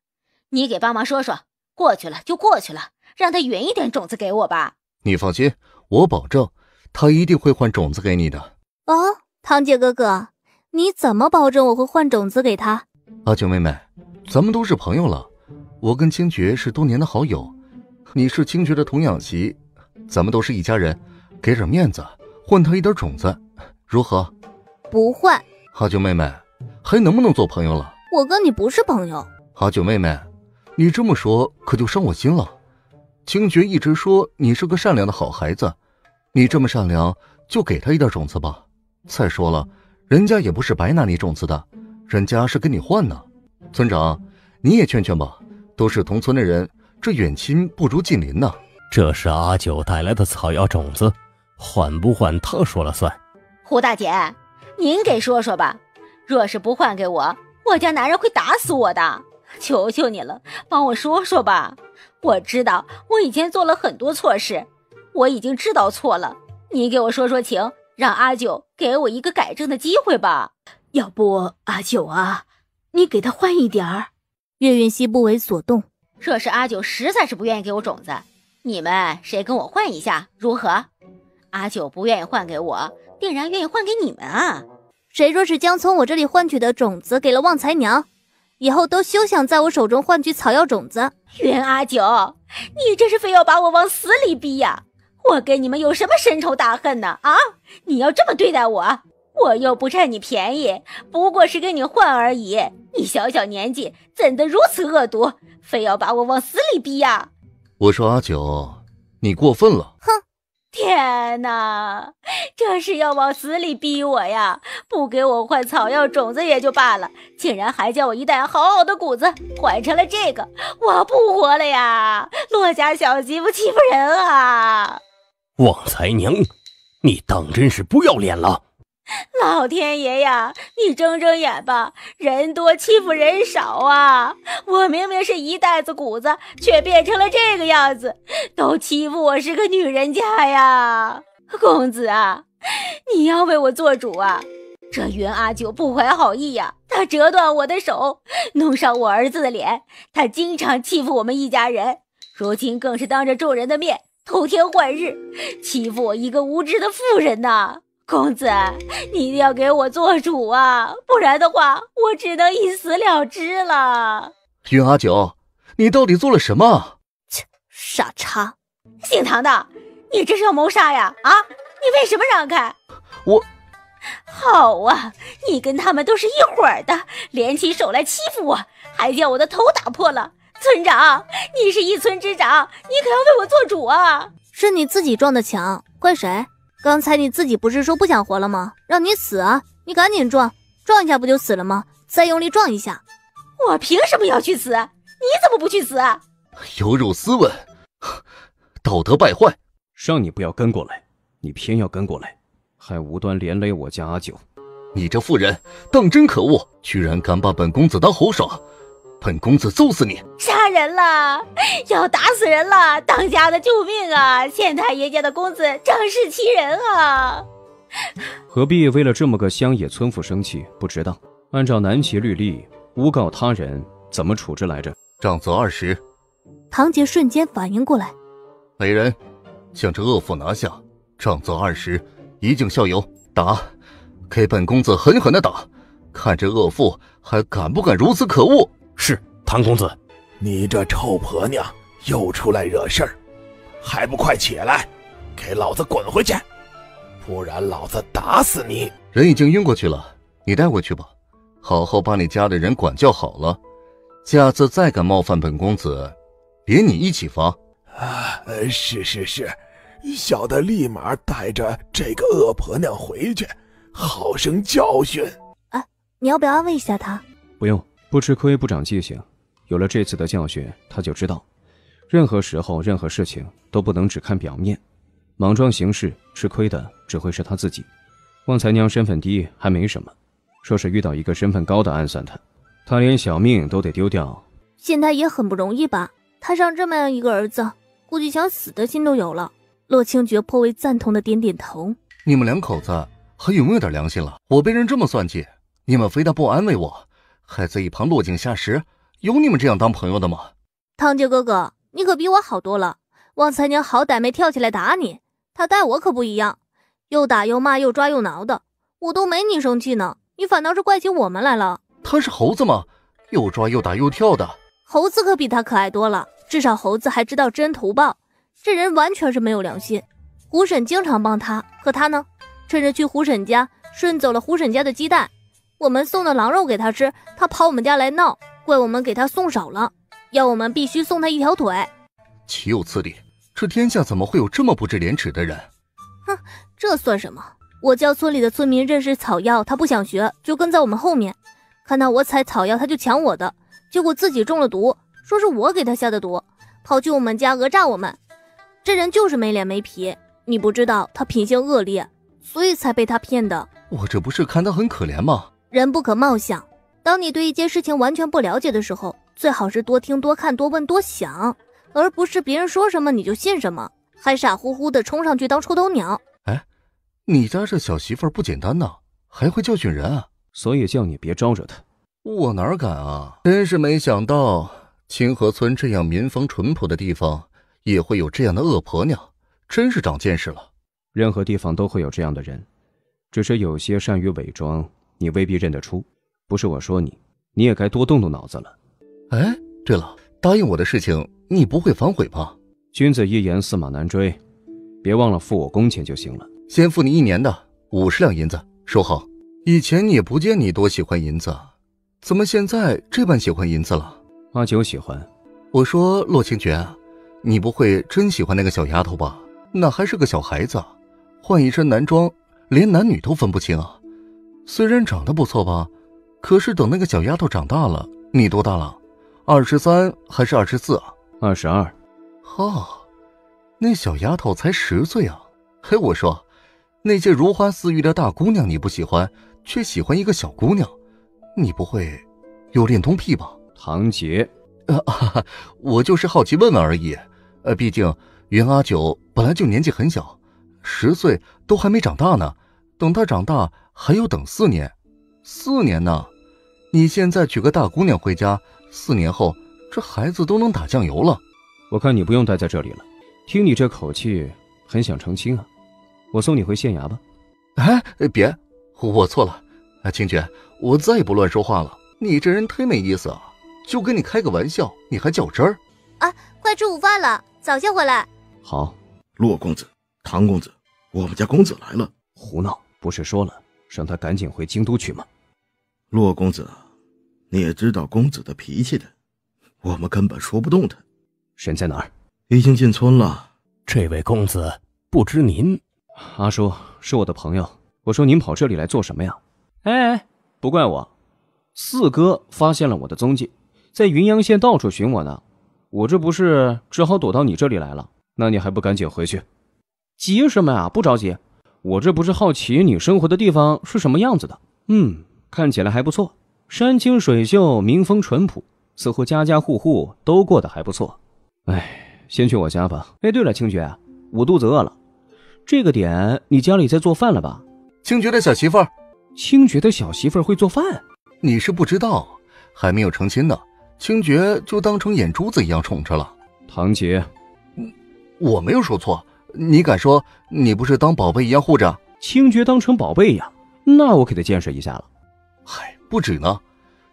你给帮忙说说，过去了就过去了，让他匀一点种子给我吧。你放心。我保证，他一定会换种子给你的。哦，堂姐哥哥，你怎么保证我会换种子给他？阿九妹妹，咱们都是朋友了，我跟清绝是多年的好友，你是清绝的童养媳，咱们都是一家人，给点面子，换他一点种子，如何？不换。阿九妹妹，还能不能做朋友了？我跟你不是朋友。阿九妹妹，你这么说可就伤我心了。清觉一直说你是个善良的好孩子，你这么善良，就给他一点种子吧。再说了，人家也不是白拿你种子的，人家是跟你换呢。村长，你也劝劝吧，都是同村的人，这远亲不如近邻呐。这是阿九带来的草药种子，换不换他说了算。胡大姐，您给说说吧，若是不换给我，我家男人会打死我的。求求你了，帮我说说吧。我知道我以前做了很多错事，我已经知道错了。你给我说说情，让阿九给我一个改正的机会吧。要不阿九啊，你给他换一点儿。岳云熙不为所动。若是阿九实在是不愿意给我种子，你们谁跟我换一下如何？阿九不愿意换给我，定然愿意换给你们啊。谁若是将从我这里换取的种子给了旺财娘？以后都休想在我手中换取草药种子。袁阿九，你这是非要把我往死里逼呀！我跟你们有什么深仇大恨呢？啊！你要这么对待我，我又不占你便宜，不过是跟你换而已。你小小年纪怎得如此恶毒？非要把我往死里逼呀！我说阿九，你过分了！哼！天哪，这是要往死里逼我呀！不给我换草药种子也就罢了，竟然还叫我一袋好好的谷子换成了这个，我不活了呀！骆家小媳妇欺负人啊！旺财娘，你当真是不要脸了！老天爷呀，你睁睁眼吧，人多欺负人少啊！我明明是一袋子谷子，却变成了这个样子，都欺负我是个女人家呀！公子啊，你要为我做主啊！这云阿九不怀好意呀，他折断我的手，弄伤我儿子的脸，他经常欺负我们一家人，如今更是当着众人的面偷天换日，欺负我一个无知的妇人呐！公子，你一定要给我做主啊，不然的话，我只能一死了之了。云阿九，你到底做了什么？切，傻叉！姓唐的，你这是要谋杀呀？啊，你为什么让开？我，好啊，你跟他们都是一伙的，联起手来欺负我，还将我的头打破了。村长，你是一村之长，你可要为我做主啊！是你自己撞的墙，怪谁？刚才你自己不是说不想活了吗？让你死啊！你赶紧撞，撞一下不就死了吗？再用力撞一下！我凭什么要去死？你怎么不去死？有辱斯文，道德败坏！让你不要跟过来，你偏要跟过来，还无端连累我家阿九。你这妇人当真可恶，居然敢把本公子当猴耍！本公子揍死你！杀人了，要打死人了！当家的救命啊！县太爷家的公子仗势欺人啊！何必为了这么个乡野村妇生气？不值当按照南齐律例，诬告他人怎么处置来着？杖责二十。唐杰瞬间反应过来，来人，将这恶妇拿下，杖责二十，以儆效尤。打，给本公子狠狠的打，看这恶妇还敢不敢如此可恶！是唐公子，你这臭婆娘又出来惹事儿，还不快起来，给老子滚回去，不然老子打死你！人已经晕过去了，你带回去吧，好好把你家的人管教好了，下次再敢冒犯本公子，连你一起罚。啊，是是是，小的立马带着这个恶婆娘回去，好生教训。啊，你要不要安慰一下她？不用。不吃亏不长记性，有了这次的教训，他就知道，任何时候、任何事情都不能只看表面，莽撞行事，吃亏的只会是他自己。旺财娘身份低还没什么，说是遇到一个身份高的暗算他，他连小命都得丢掉。现在也很不容易吧？摊上这么样一个儿子，估计想死的心都有了。洛清觉颇为赞同的点点头。你们两口子还有没有点良心了？我被人这么算计，你们非但不安慰我。还在一旁落井下石，有你们这样当朋友的吗？堂姐哥哥，你可比我好多了。旺财娘好歹没跳起来打你，她待我可不一样，又打又骂又抓又挠的，我都没你生气呢，你反倒是怪起我们来了。他是猴子吗？又抓又打又跳的。猴子可比他可爱多了，至少猴子还知道知恩图报，这人完全是没有良心。胡婶经常帮他，可他呢，趁着去胡婶家顺走了胡婶家的鸡蛋。我们送的狼肉给他吃，他跑我们家来闹，怪我们给他送少了，要我们必须送他一条腿。岂有此理！这天下怎么会有这么不知廉耻的人？哼，这算什么？我教村里的村民认识草药，他不想学，就跟在我们后面。看到我采草药，他就抢我的，结果自己中了毒，说是我给他下的毒，跑去我们家讹诈我们。这人就是没脸没皮，你不知道他品性恶劣，所以才被他骗的。我这不是看他很可怜吗？人不可貌相。当你对一件事情完全不了解的时候，最好是多听、多看、多问、多想，而不是别人说什么你就信什么，还傻乎乎的冲上去当出头鸟。哎，你家这小媳妇儿不简单呐，还会教训人啊！所以叫你别招惹她。我哪敢啊！真是没想到，清河村这样民风淳朴的地方，也会有这样的恶婆娘，真是长见识了。任何地方都会有这样的人，只是有些善于伪装，你未必认得出。不是我说你，你也该多动动脑子了。哎，对了，答应我的事情你不会反悔吧？君子一言，驷马难追，别忘了付我工钱就行了。先付你一年的五十两银子，收好。以前你也不见你多喜欢银子，怎么现在这般喜欢银子了？阿九喜欢。我说洛清泉，你不会真喜欢那个小丫头吧？那还是个小孩子，换一身男装，连男女都分不清啊。虽然长得不错吧。可是等那个小丫头长大了，你多大了？二十三还是二十四啊？二十二。哈，那小丫头才十岁啊！嘿，我说，那些如花似玉的大姑娘你不喜欢，却喜欢一个小姑娘，你不会有恋童癖吧？唐杰，呃，我就是好奇问问而已。呃，毕竟云阿九本来就年纪很小，十岁都还没长大呢，等他长大还要等四年，四年呢。你现在娶个大姑娘回家，四年后这孩子都能打酱油了。我看你不用待在这里了，听你这口气，很想成亲啊。我送你回县衙吧。哎，别，我错了。啊，清泉，我再也不乱说话了。你这人忒没意思啊！就跟你开个玩笑，你还较真儿？啊，快吃午饭了，早些回来。好，洛公子，唐公子，我们家公子来了。胡闹！不是说了，让他赶紧回京都去吗？洛公子。你也知道公子的脾气的，我们根本说不动他。人在哪儿？已经进村了。这位公子，不知您？阿叔是我的朋友。我说您跑这里来做什么呀？哎，不怪我。四哥发现了我的踪迹，在云阳县到处寻我呢。我这不是只好躲到你这里来了。那你还不赶紧回去？急什么呀？不着急。我这不是好奇你生活的地方是什么样子的。嗯，看起来还不错。山清水秀，民风淳朴，似乎家家户户都过得还不错。哎，先去我家吧。哎，对了，清觉，我肚子饿了。这个点你家里在做饭了吧？清觉的小媳妇儿，清觉的小媳妇儿会做饭？你是不知道，还没有成亲呢，清觉就当成眼珠子一样宠着了。唐杰，我没有说错，你敢说你不是当宝贝一样护着？清绝当成宝贝一样，那我可得见识一下了。嗨。不止呢，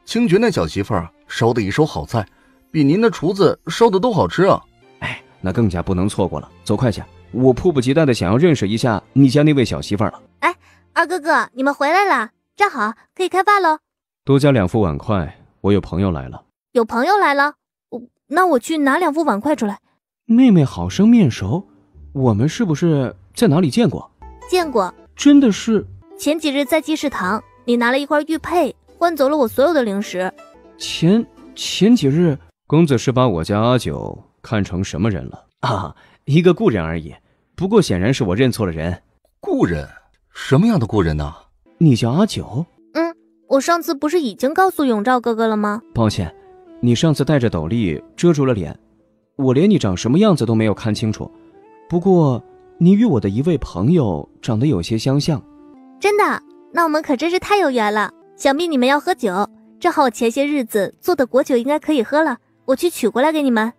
清绝那小媳妇儿烧的一手好菜，比您的厨子烧的都好吃啊！哎，那更加不能错过了。走快些，我迫不及待的想要认识一下你家那位小媳妇儿了。哎，二哥哥，你们回来了，站好，可以开饭喽。多加两副碗筷，我有朋友来了。有朋友来了，我那我去拿两副碗筷出来。妹妹好生面熟，我们是不是在哪里见过？见过，真的是。前几日在集市堂，你拿了一块玉佩。换走了我所有的零食。前前几日，公子是把我家阿九看成什么人了啊？一个故人而已。不过显然是我认错了人。故人？什么样的故人呢？你叫阿九？嗯，我上次不是已经告诉永照哥哥了吗？抱歉，你上次戴着斗笠遮住了脸，我连你长什么样子都没有看清楚。不过你与我的一位朋友长得有些相像。真的？那我们可真是太有缘了。想必你们要喝酒，正好我前些日子做的果酒应该可以喝了，我去取过来给你们。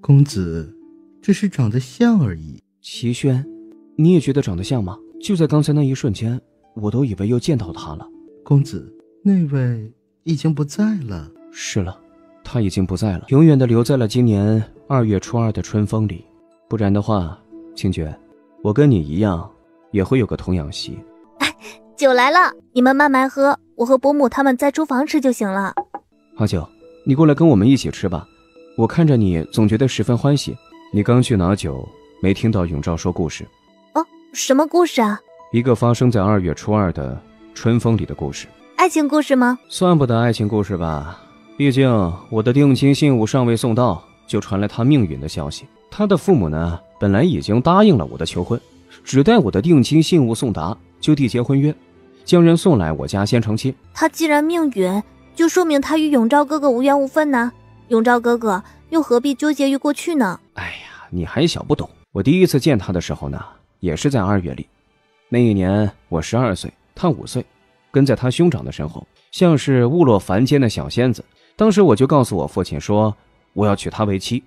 公子，只是长得像而已。齐轩，你也觉得长得像吗？就在刚才那一瞬间，我都以为又见到他了。公子，那位已经不在了。是了，他已经不在了，永远的留在了今年二月初二的春风里。不然的话，清绝，我跟你一样，也会有个童养媳。酒来了，你们慢慢喝。我和伯母他们在厨房吃就行了。阿九，你过来跟我们一起吃吧。我看着你，总觉得十分欢喜。你刚去拿酒，没听到永照说故事？哦，什么故事啊？一个发生在二月初二的春风里的故事。爱情故事吗？算不得爱情故事吧，毕竟我的定亲信物尚未送到，就传来他命运的消息。他的父母呢，本来已经答应了我的求婚，只待我的定亲信物送达，就缔结婚约，将人送来我家先成亲。他既然命允，就说明他与永昭哥哥无缘无分呢。永昭哥哥又何必纠结于过去呢？哎呀，你还小不懂。我第一次见他的时候呢，也是在二月里，那一年我十二岁，他五岁。跟在他兄长的身后，像是误落凡间的小仙子。当时我就告诉我父亲说，我要娶她为妻。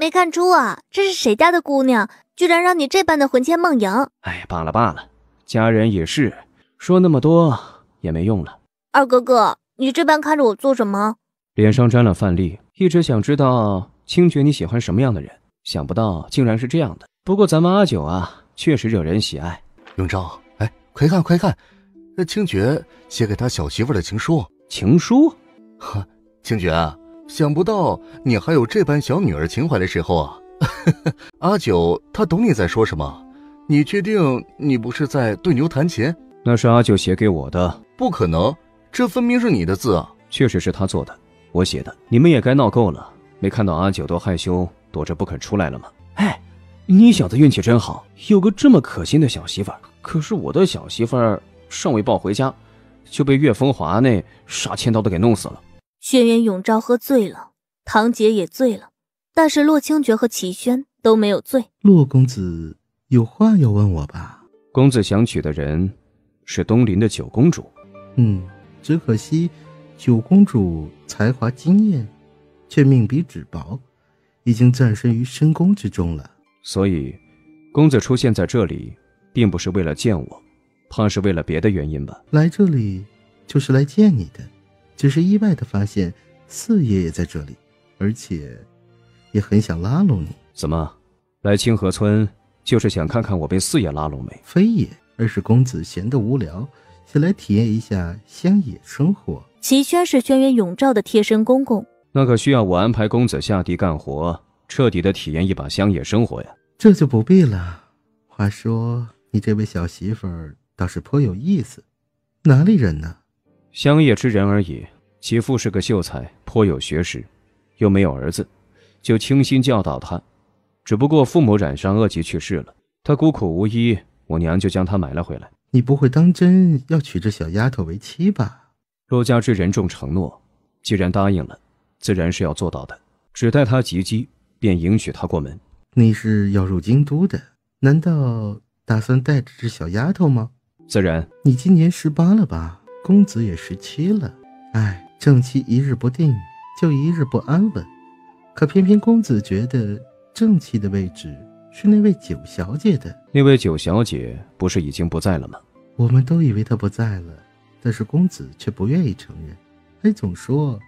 没看出啊，这是谁家的姑娘，居然让你这般的魂牵梦萦。哎，罢了罢了，家人也是，说那么多也没用了。二哥哥，你这般看着我做什么？脸上沾了饭粒，一直想知道清觉你喜欢什么样的人，想不到竟然是这样的。不过咱们阿九啊，确实惹人喜爱。永昭，哎，快看快看！那清觉写给他小媳妇的情书，情书，呵，清觉啊，想不到你还有这般小女儿情怀的时候啊！阿九他懂你在说什么，你确定你不是在对牛弹琴？那是阿九写给我的，不可能，这分明是你的字啊！确实是他做的，我写的。你们也该闹够了，没看到阿九都害羞躲着不肯出来了吗？哎，你小子运气真好，有个这么可心的小媳妇儿。可是我的小媳妇儿。尚未抱回家，就被岳风华那杀千刀的给弄死了。轩辕永昭喝醉了，唐杰也醉了，但是洛清绝和齐轩都没有醉。洛公子有话要问我吧？公子想娶的人是东林的九公主。嗯，只可惜九公主才华惊艳，却命比纸薄，已经葬身于深宫之中了。所以，公子出现在这里，并不是为了见我。怕是为了别的原因吧？来这里就是来见你的，只是意外的发现四爷也在这里，而且也很想拉拢你。怎么，来清河村就是想看看我被四爷拉拢没？非也，而是公子闲得无聊，想来体验一下乡野生活。齐宣是轩辕永照的贴身公公，那可需要我安排公子下地干活，彻底的体验一把乡野生活呀。这就不必了。话说，你这位小媳妇儿。倒是颇有意思，哪里人呢？乡野之人而已。其父是个秀才，颇有学识，又没有儿子，就倾心教导他。只不过父母染上恶疾去世了，他孤苦无依，我娘就将他买了回来。你不会当真要娶这小丫头为妻吧？陆家之人重承诺，既然答应了，自然是要做到的。只待他及笄，便迎娶她过门。你是要入京都的？难道打算带着这小丫头吗？自然，你今年十八了吧？公子也十七了。哎，正妻一日不定，就一日不安稳。可偏偏公子觉得正妻的位置是那位九小姐的。那位九小姐不是已经不在了吗？我们都以为她不在了，但是公子却不愿意承认，还总说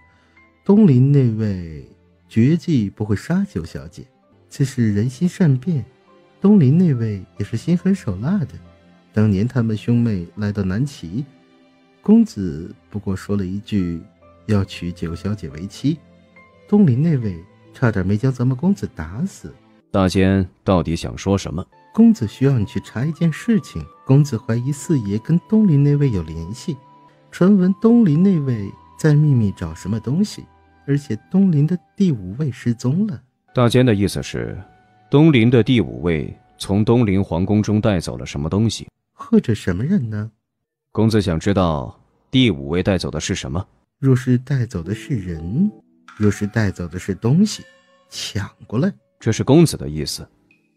东林那位绝技不会杀九小姐。只是人心善变，东林那位也是心狠手辣的。当年他们兄妹来到南齐，公子不过说了一句要娶九小姐为妻，东林那位差点没将咱们公子打死。大仙到底想说什么？公子需要你去查一件事情。公子怀疑四爷跟东林那位有联系，传闻东林那位在秘密找什么东西，而且东林的第五位失踪了。大仙的意思是，东林的第五位从东林皇宫中带走了什么东西。或者什么人呢？公子想知道第五位带走的是什么？若是带走的是人，若是带走的是东西，抢过来。这是公子的意思，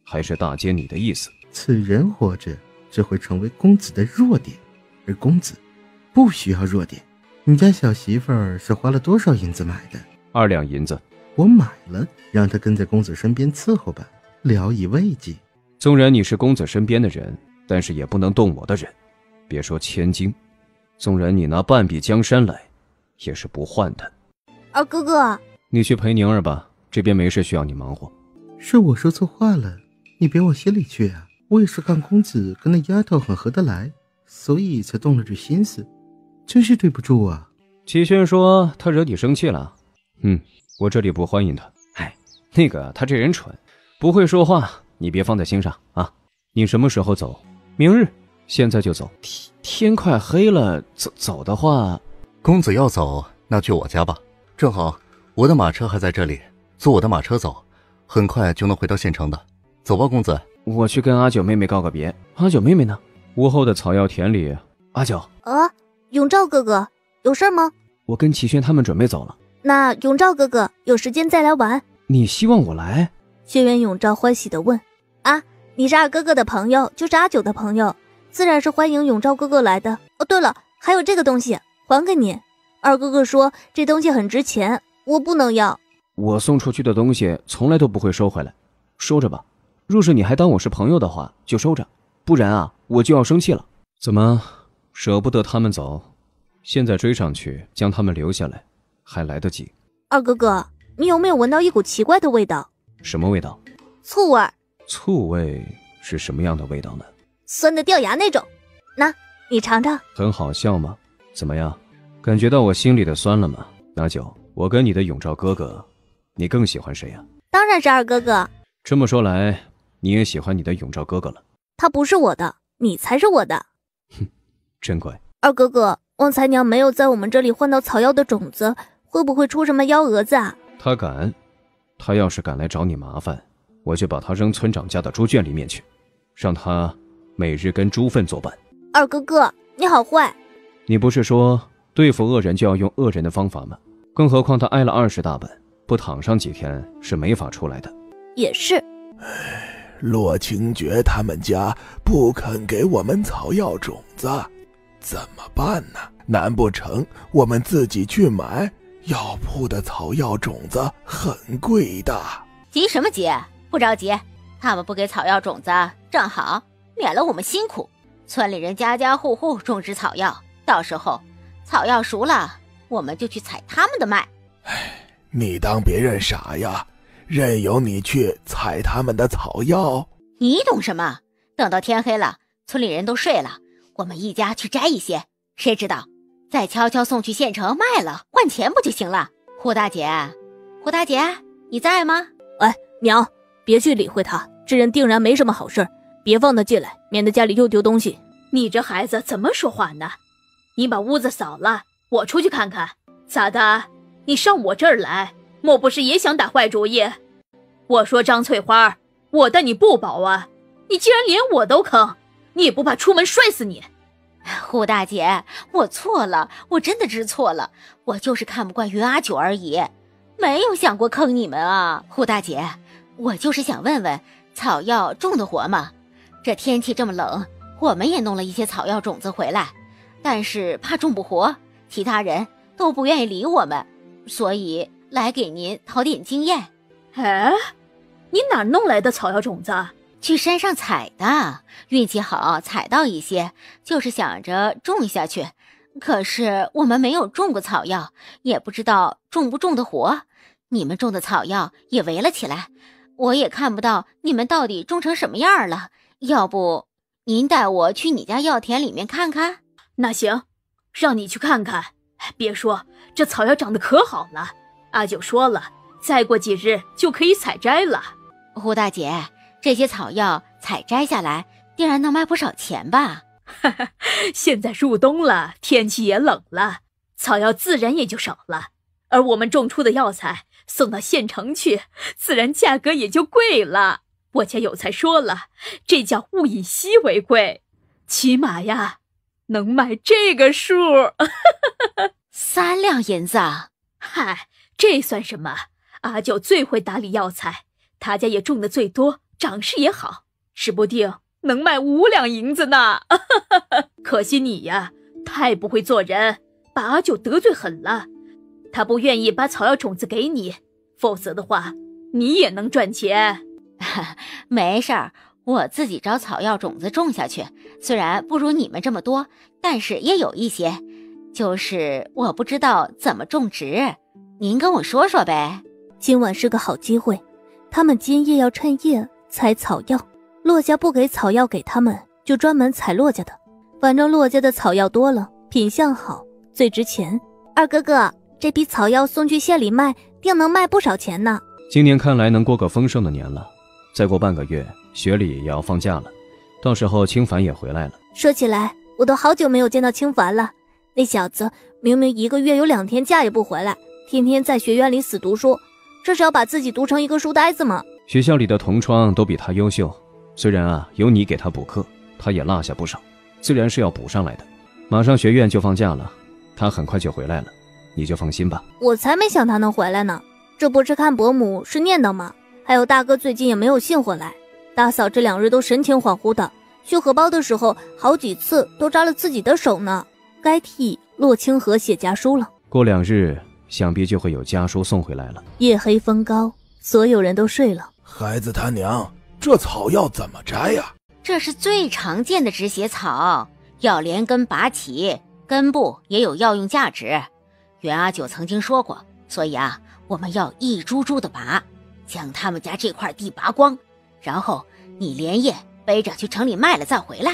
还是大姐你的意思？此人活着，只会成为公子的弱点，而公子不需要弱点。你家小媳妇儿是花了多少银子买的？二两银子。我买了，让她跟在公子身边伺候吧，聊以慰藉。纵然你是公子身边的人。但是也不能动我的人，别说千金，纵然你拿半壁江山来，也是不换的。二哥哥，你去陪宁儿吧，这边没事需要你忙活。是我说错话了，你别往心里去啊。我也是看公子跟那丫头很合得来，所以才动了这心思，真是对不住啊。齐轩说他惹你生气了，嗯，我这里不欢迎他。哎，那个他这人蠢，不会说话，你别放在心上啊。你什么时候走？明日，现在就走。天天快黑了，走走的话，公子要走，那去我家吧。正好我的马车还在这里，坐我的马车走，很快就能回到县城的。走吧，公子。我去跟阿九妹妹告个别。阿九妹妹呢？屋后的草药田里。阿九啊，永照哥哥，有事吗？我跟齐轩他们准备走了。那永照哥哥有时间再来玩。你希望我来？轩辕永照欢喜的问。啊，你是二哥哥的朋友，就是阿九的朋友，自然是欢迎永照哥哥来的。哦，对了，还有这个东西，还给你。二哥哥说这东西很值钱，我不能要。我送出去的东西从来都不会收回来，收着吧。若是你还当我是朋友的话，就收着，不然啊，我就要生气了。怎么，舍不得他们走？现在追上去将他们留下来，还来得及。二哥哥，你有没有闻到一股奇怪的味道？什么味道？醋味。醋味是什么样的味道呢？酸的掉牙那种。那，你尝尝。很好笑吗？怎么样，感觉到我心里的酸了吗？拿酒。我跟你的永照哥哥，你更喜欢谁呀？当然是二哥哥。这么说来。你也喜欢你的永照哥哥了？他不是我的，你才是我的。哼，真乖。二哥哥，旺财娘没有在我们这里换到草药的种子，会不会出什么幺蛾子啊？他敢，他要是敢来找你麻烦，我就把他扔村长家的猪圈里面去，让他每日跟猪粪作伴。二哥哥，你好坏！你不是说对付恶人就要用恶人的方法吗？更何况他挨了二十大板，不躺上几天是没法出来的。也是。唉。洛清觉他们家不肯给我们草药种子，怎么办呢？难不成我们自己去买？药铺的草药种子很贵的。急什么急？不着急，他们不给草药种子，正好免了我们辛苦。村里人家家户户种植草药，到时候草药熟了，我们就去采他们的麦。哎，你当别人傻呀？任由你去采他们的草药，你懂什么？等到天黑了，村里人都睡了，我们一家去摘一些，谁知道再悄悄送去县城卖了换钱不就行了？胡大姐，胡大姐，你在吗？哎，娘，别去理会他，这人定然没什么好事别放他进来，免得家里又丢东西。你这孩子怎么说话呢？你把屋子扫了，我出去看看。咋的？你上我这儿来？莫不是也想打坏主意？我说张翠花，我待你不薄啊！你竟然连我都坑，你也不怕出门摔死你？胡大姐，我错了，我真的知错了，我就是看不惯云阿九而已，没有想过坑你们啊！胡大姐，我就是想问问，草药种得活吗？这天气这么冷，我们也弄了一些草药种子回来，但是怕种不活，其他人都不愿意理我们，所以。来给您讨点经验，哎，你哪弄来的草药种子？去山上采的，运气好采到一些，就是想着种下去。可是我们没有种过草药，也不知道种不种得活。你们种的草药也围了起来，我也看不到你们到底种成什么样了。要不您带我去你家药田里面看看？那行，让你去看看。别说这草药长得可好了。阿九说了，再过几日就可以采摘了。胡大姐，这些草药采摘下来，定然能卖不少钱吧？哈哈，现在入冬了，天气也冷了，草药自然也就少了。而我们种出的药材送到县城去，自然价格也就贵了。我家有才说了，这叫物以稀为贵，起码呀，能卖这个数。三两银子，嗨。这算什么？阿九最会打理药材，他家也种的最多，长势也好，指不定能卖五两银子呢。可惜你呀，太不会做人，把阿九得罪狠了。他不愿意把草药种子给你，否则的话，你也能赚钱。没事儿，我自己找草药种子种下去，虽然不如你们这么多，但是也有一些，就是我不知道怎么种植。您跟我说说呗，今晚是个好机会，他们今夜要趁夜采草药。洛家不给草药给他们，就专门采洛家的。反正洛家的草药多了，品相好，最值钱。二哥哥，这批草药送去县里卖，定能卖不少钱呢。今年看来能过个丰盛的年了。再过半个月，学里也要放假了，到时候清凡也回来了。说起来，我都好久没有见到清凡了。那小子明明一个月有两天假也不回来，天天在学院里死读书，这是要把自己读成一个书呆子吗？学校里的同窗都比他优秀，虽然啊有你给他补课，他也落下不少，自然是要补上来的。马上学院就放假了，他很快就回来了，你就放心吧。我才没想他能回来呢，这不是看伯母是念叨吗？还有大哥最近也没有信回来，大嫂这两日都神情恍惚的。去荷包的时候，好几次都扎了自己的手呢。该替洛清河写家书了。过两日，想必就会有家书送回来了。夜黑风高，所有人都睡了。孩子他娘，这草药怎么摘呀？这是最常见的止血草，要连根拔起，根部也有药用价值。袁阿九曾经说过，所以啊，我们要一株株的拔，将他们家这块地拔光，然后你连夜。背着去城里卖了再回来，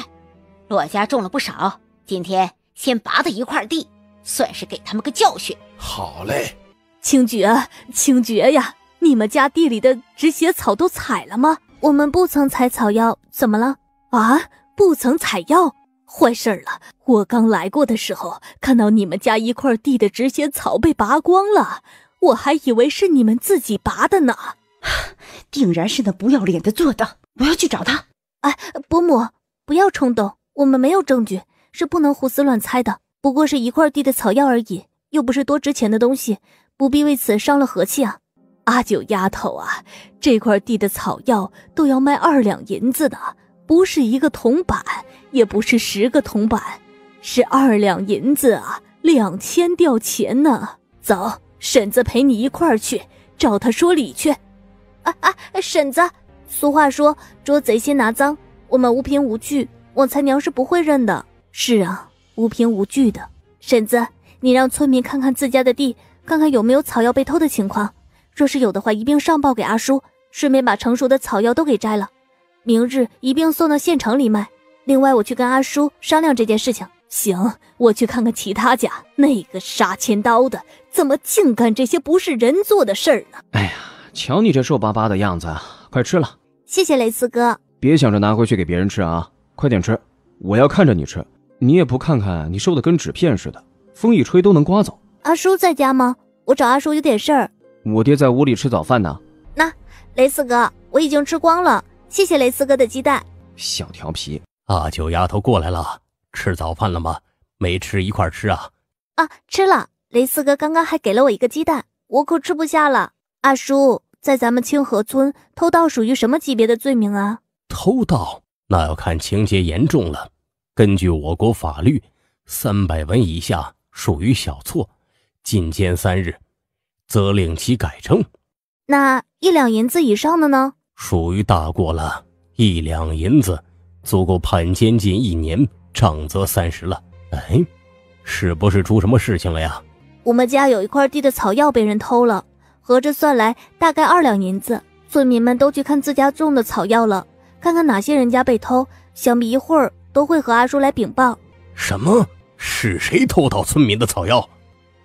骆家种了不少，今天先拔他一块地，算是给他们个教训。好嘞，清绝，清绝呀！你们家地里的止血草都采了吗？我们不曾采草药，怎么了？啊，不曾采药，坏事了！我刚来过的时候，看到你们家一块地的止血草被拔光了，我还以为是你们自己拔的呢，定然是那不要脸的做的！我要去找他。哎，伯母，不要冲动，我们没有证据，是不能胡思乱猜的。不过是一块地的草药而已，又不是多值钱的东西，不必为此伤了和气啊。阿九丫头啊，这块地的草药都要卖二两银子的，不是一个铜板，也不是十个铜板，是二两银子啊，两千吊钱呢。走，婶子陪你一块儿去找他说理去。啊啊，婶子。俗话说：“捉贼先拿赃。”我们无凭无据，旺财娘是不会认的。是啊，无凭无据的。婶子，你让村民看看自家的地，看看有没有草药被偷的情况。若是有的话，一并上报给阿叔，顺便把成熟的草药都给摘了，明日一并送到县城里卖。另外，我去跟阿叔商量这件事情。行，我去看看其他家。那个杀千刀的，怎么净干这些不是人做的事儿呢？哎呀，瞧你这瘦巴巴的样子，快吃了。谢谢雷斯哥，别想着拿回去给别人吃啊！快点吃，我要看着你吃。你也不看看，你瘦的跟纸片似的，风一吹都能刮走。阿叔在家吗？我找阿叔有点事儿。我爹在屋里吃早饭呢。那雷四哥，我已经吃光了，谢谢雷四哥的鸡蛋。小调皮，阿九丫头过来了，吃早饭了吗？没吃一块吃啊？啊，吃了。雷四哥刚刚还给了我一个鸡蛋，我可吃不下了。阿叔。在咱们清河村偷盗属于什么级别的罪名啊？偷盗那要看情节严重了。根据我国法律，三百文以下属于小错，禁监三日，责令其改正。那一两银子以上的呢？属于大过了，一两银子足够判监禁一年，杖责三十了。哎，是不是出什么事情了呀？我们家有一块地的草药被人偷了。合着算来大概二两银子，村民们都去看自家种的草药了，看看哪些人家被偷，想必一会儿都会和阿叔来禀报。什么？是谁偷盗村民的草药？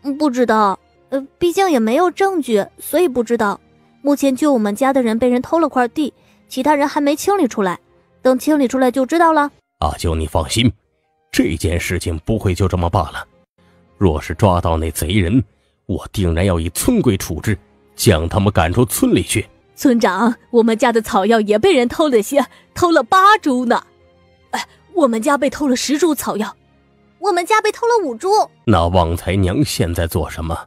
嗯，不知道。呃，毕竟也没有证据，所以不知道。目前就我们家的人被人偷了块地，其他人还没清理出来，等清理出来就知道了。阿九，你放心，这件事情不会就这么罢了。若是抓到那贼人，我定然要以村规处置。将他们赶出村里去。村长，我们家的草药也被人偷了些，偷了八株呢。哎，我们家被偷了十株草药，我们家被偷了五株。那旺财娘现在做什么？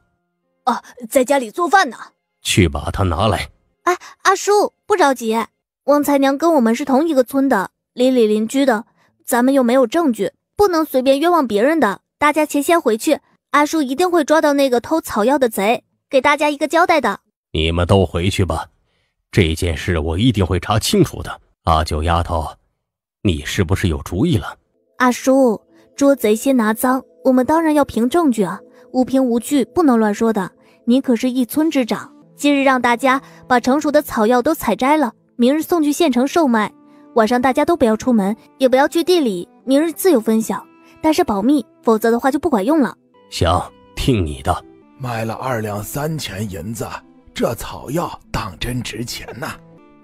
啊，在家里做饭呢。去把它拿来。哎，阿叔，不着急。旺财娘跟我们是同一个村的，邻里邻居的，咱们又没有证据，不能随便冤枉别人的。大家且先回去，阿叔一定会抓到那个偷草药的贼。给大家一个交代的，你们都回去吧。这件事我一定会查清楚的。阿九丫头，你是不是有主意了？阿叔，捉贼先拿赃，我们当然要凭证据啊，无凭无据不能乱说的。你可是一村之长，今日让大家把成熟的草药都采摘了，明日送去县城售卖。晚上大家都不要出门，也不要去地里，明日自有分晓，但是保密，否则的话就不管用了。行，听你的。卖了二两三钱银子，这草药当真值钱呐！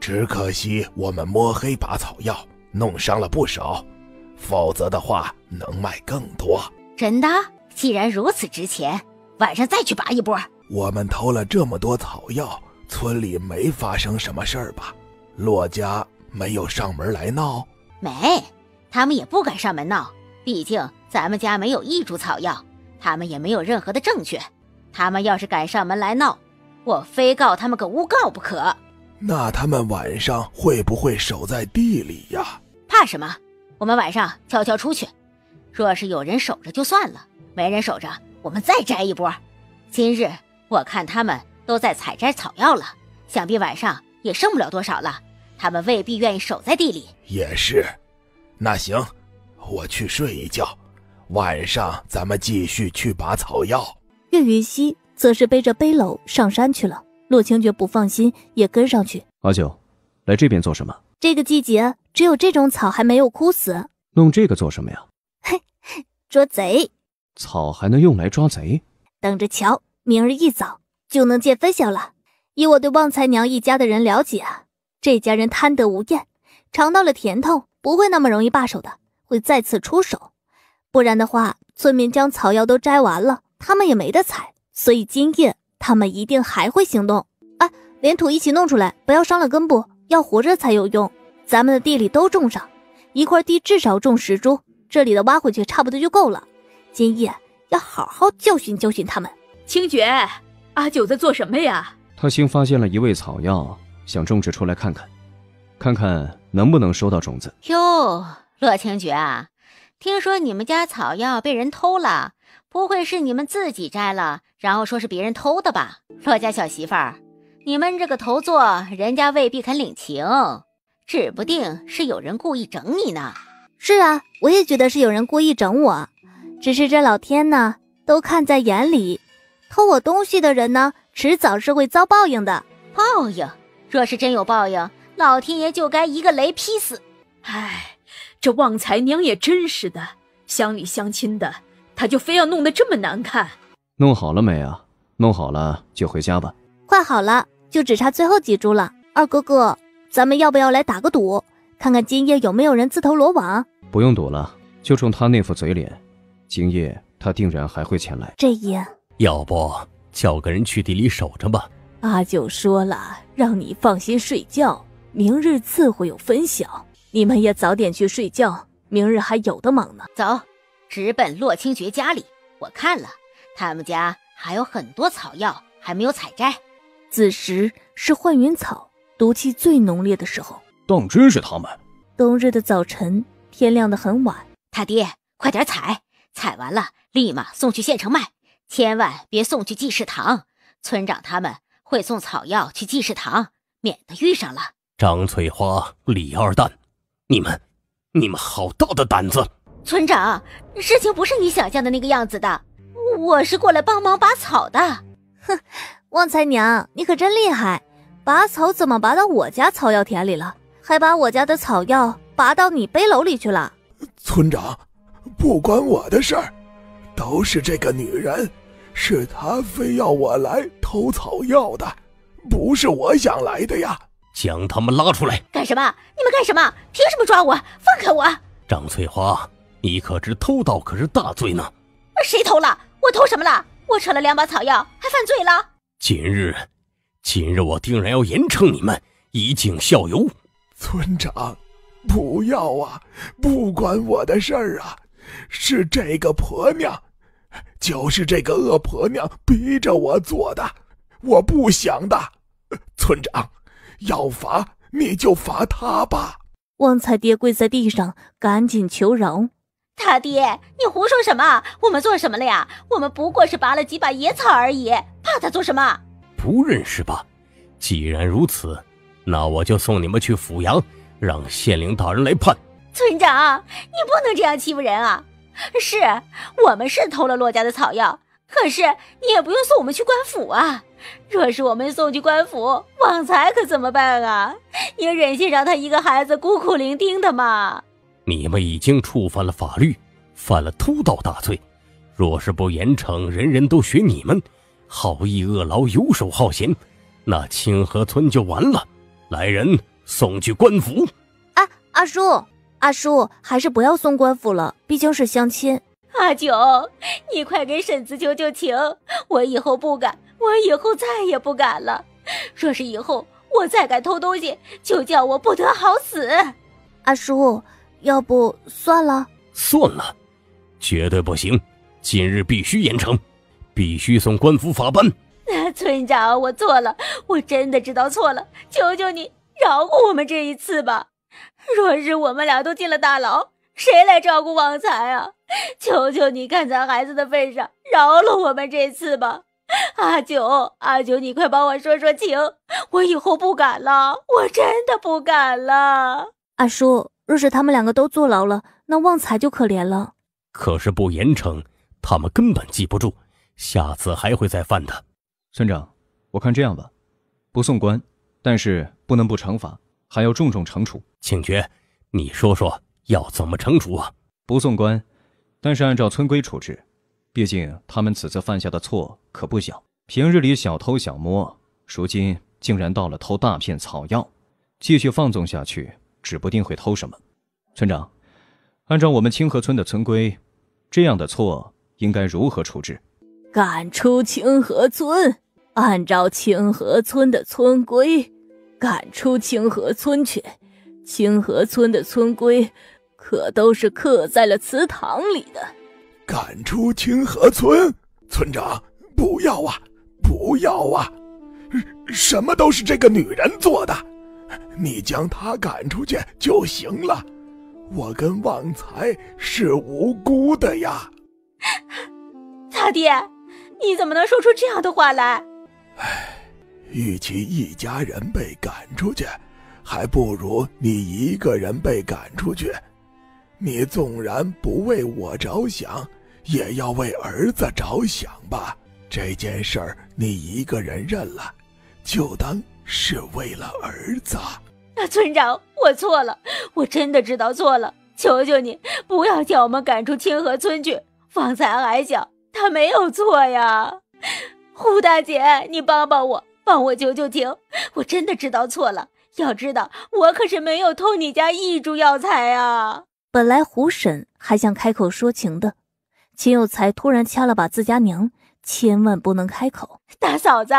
只可惜我们摸黑把草药，弄伤了不少。否则的话能卖更多。真的？既然如此值钱，晚上再去拔一波。我们偷了这么多草药，村里没发生什么事儿吧？骆家没有上门来闹？没，他们也不敢上门闹。毕竟咱们家没有一株草药，他们也没有任何的证据。他们要是敢上门来闹，我非告他们个诬告不可。那他们晚上会不会守在地里呀？怕什么？我们晚上悄悄出去。若是有人守着就算了，没人守着，我们再摘一波。今日我看他们都在采摘草药了，想必晚上也剩不了多少了。他们未必愿意守在地里。也是。那行，我去睡一觉，晚上咱们继续去拔草药。岳云熙则是背着背篓上山去了。洛清觉不放心，也跟上去。阿九，来这边做什么？这个季节只有这种草还没有枯死。弄这个做什么呀？嘿，捉贼。草还能用来抓贼？等着瞧，明日一早就能见分晓了。以我对旺财娘一家的人了解啊，这家人贪得无厌，尝到了甜头，不会那么容易罢手的，会再次出手。不然的话，村民将草药都摘完了，他们也没得采。所以今夜。他们一定还会行动，哎，连土一起弄出来，不要伤了根部，要活着才有用。咱们的地里都种上，一块地至少种十株，这里的挖回去差不多就够了。今夜要好好教训教训他们。清觉，阿九在做什么呀？他新发现了一味草药，想种植出来看看，看看能不能收到种子。哟，洛清觉啊，听说你们家草药被人偷了。不会是你们自己摘了，然后说是别人偷的吧？骆家小媳妇儿，你们这个头做，人家未必肯领情，指不定是有人故意整你呢。是啊，我也觉得是有人故意整我，只是这老天呢，都看在眼里，偷我东西的人呢，迟早是会遭报应的。报应？若是真有报应，老天爷就该一个雷劈死。唉，这旺财娘也真是的，乡里乡亲的。他就非要弄得这么难看，弄好了没啊？弄好了就回家吧。快好了，就只差最后几株了。二哥哥，咱们要不要来打个赌，看看今夜有没有人自投罗网？不用赌了，就冲他那副嘴脸，今夜他定然还会前来。这夜，要不叫个人去地里守着吧？阿九说了，让你放心睡觉，明日自会有分晓。你们也早点去睡觉，明日还有的忙呢。走。直奔洛清觉家里，我看了，他们家还有很多草药还没有采摘。子时是幻云草毒气最浓烈的时候，当真是他们。冬日的早晨，天亮的很晚。他爹，快点采，采完了立马送去县城卖，千万别送去济世堂。村长他们会送草药去济世堂，免得遇上了。张翠花、李二蛋，你们，你们好大的胆子！村长，事情不是你想象的那个样子的，我是过来帮忙拔草的。哼，旺财娘，你可真厉害，拔草怎么拔到我家草药田里了？还把我家的草药拔到你背篓里去了？村长，不关我的事儿，都是这个女人，是她非要我来偷草药的，不是我想来的呀！将他们拉出来！干什么？你们干什么？凭什么抓我？放开我！张翠花。你可知偷盗可是大罪呢？谁偷了？我偷什么了？我扯了两把草药，还犯罪了？今日，今日我定然要严惩你们，以儆效尤。村长，不要啊！不关我的事儿啊！是这个婆娘，就是这个恶婆娘逼着我做的，我不想的。村长，要罚你就罚她吧。旺财爹跪在地上，赶紧求饶。他爹，你胡说什么？我们做什么了呀？我们不过是拔了几把野草而已，怕他做什么？不认识吧？既然如此，那我就送你们去阜阳，让县令大人来判。村长，你不能这样欺负人啊！是我们是偷了骆家的草药，可是你也不用送我们去官府啊。若是我们送去官府，旺财可怎么办啊？你忍心让他一个孩子孤苦伶仃的吗？你们已经触犯了法律，犯了偷盗大罪。若是不严惩，人人都学你们，好逸恶劳、游手好闲，那清河村就完了。来人，送去官府。哎，阿叔，阿叔还是不要送官府了，毕竟是相亲。阿九，你快给婶子求求情，我以后不敢，我以后再也不敢了。若是以后我再敢偷东西，就叫我不得好死。阿叔，要不算了？算了，绝对不行！今日必须严惩，必须送官府法办。村长，我错了，我真的知道错了，求求你饶过我们这一次吧。若是我们俩都进了大牢，谁来照顾旺财啊？求求你，看在孩子的份上，饶了我们这次吧。阿九，阿九，你快帮我说说情，我以后不敢了，我真的不敢了。阿叔，若是他们两个都坐牢了，那旺财就可怜了。可是不严惩，他们根本记不住，下次还会再犯的。村长，我看这样吧，不送官，但是不能不惩罚，还要重重惩处。请觉，你说说要怎么惩处啊？不送官，但是按照村规处置。毕竟他们此次犯下的错可不小，平日里小偷小摸，如今竟然到了偷大片草药，继续放纵下去，指不定会偷什么。村长，按照我们清河村的村规，这样的错应该如何处置？赶出清河村。按照清河村的村规，赶出清河村去。清河村的村规可都是刻在了祠堂里的。赶出清河村，村长不要啊，不要啊！什么都是这个女人做的，你将他赶出去就行了。我跟旺财是无辜的呀。大爹，你怎么能说出这样的话来？唉，与其一家人被赶出去，还不如你一个人被赶出去。你纵然不为我着想，也要为儿子着想吧。这件事儿你一个人认了，就当是为了儿子。那村长，我错了，我真的知道错了。求求你，不要将我们赶出清河村去。方才还小，他没有错呀。胡大姐，你帮帮我，帮我求求情，我真的知道错了。要知道，我可是没有偷你家一株药材啊！本来胡婶还想开口说情的，秦有才突然掐了把自家娘，千万不能开口。大嫂子，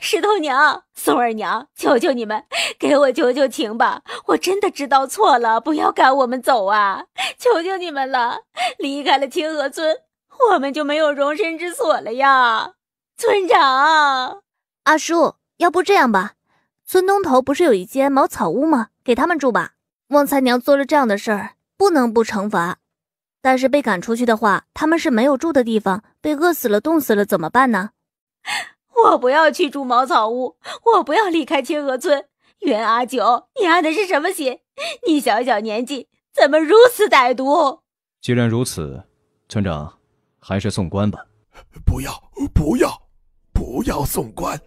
石头娘，松二娘，求求你们，给我求求情吧！我真的知道错了，不要赶我们走啊！求求你们了，离开了清河村，我们就没有容身之所了呀！村长，阿叔，要不这样吧，村东头不是有一间茅草屋吗？给他们住吧。旺财娘做了这样的事儿，不能不惩罚。但是被赶出去的话，他们是没有住的地方，被饿死了、冻死了怎么办呢？我不要去住茅草屋，我不要离开清河村。袁阿九，你安的是什么心？你小小年纪，怎么如此歹毒？既然如此，村长，还是送官吧。不要，不要。不要送官，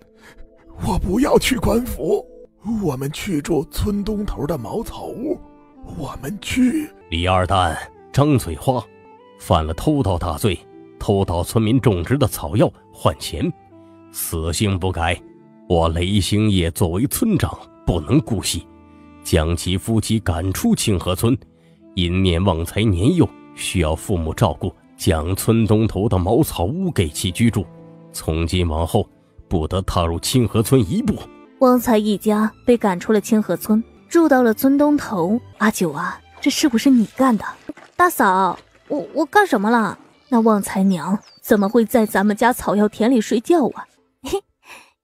我不要去官府，我们去住村东头的茅草屋。我们去。李二蛋张嘴花，犯了偷盗大罪，偷盗村民种植的草药换钱，死性不改。我雷星业作为村长，不能姑息，将其夫妻赶出清河村。因念旺财年幼，需要父母照顾，将村东头的茅草屋给其居住。从今往后，不得踏入清河村一步。旺财一家被赶出了清河村，住到了村东头。阿九啊，这是不是你干的？大嫂，我我干什么了？那旺财娘怎么会在咱们家草药田里睡觉啊？嘿，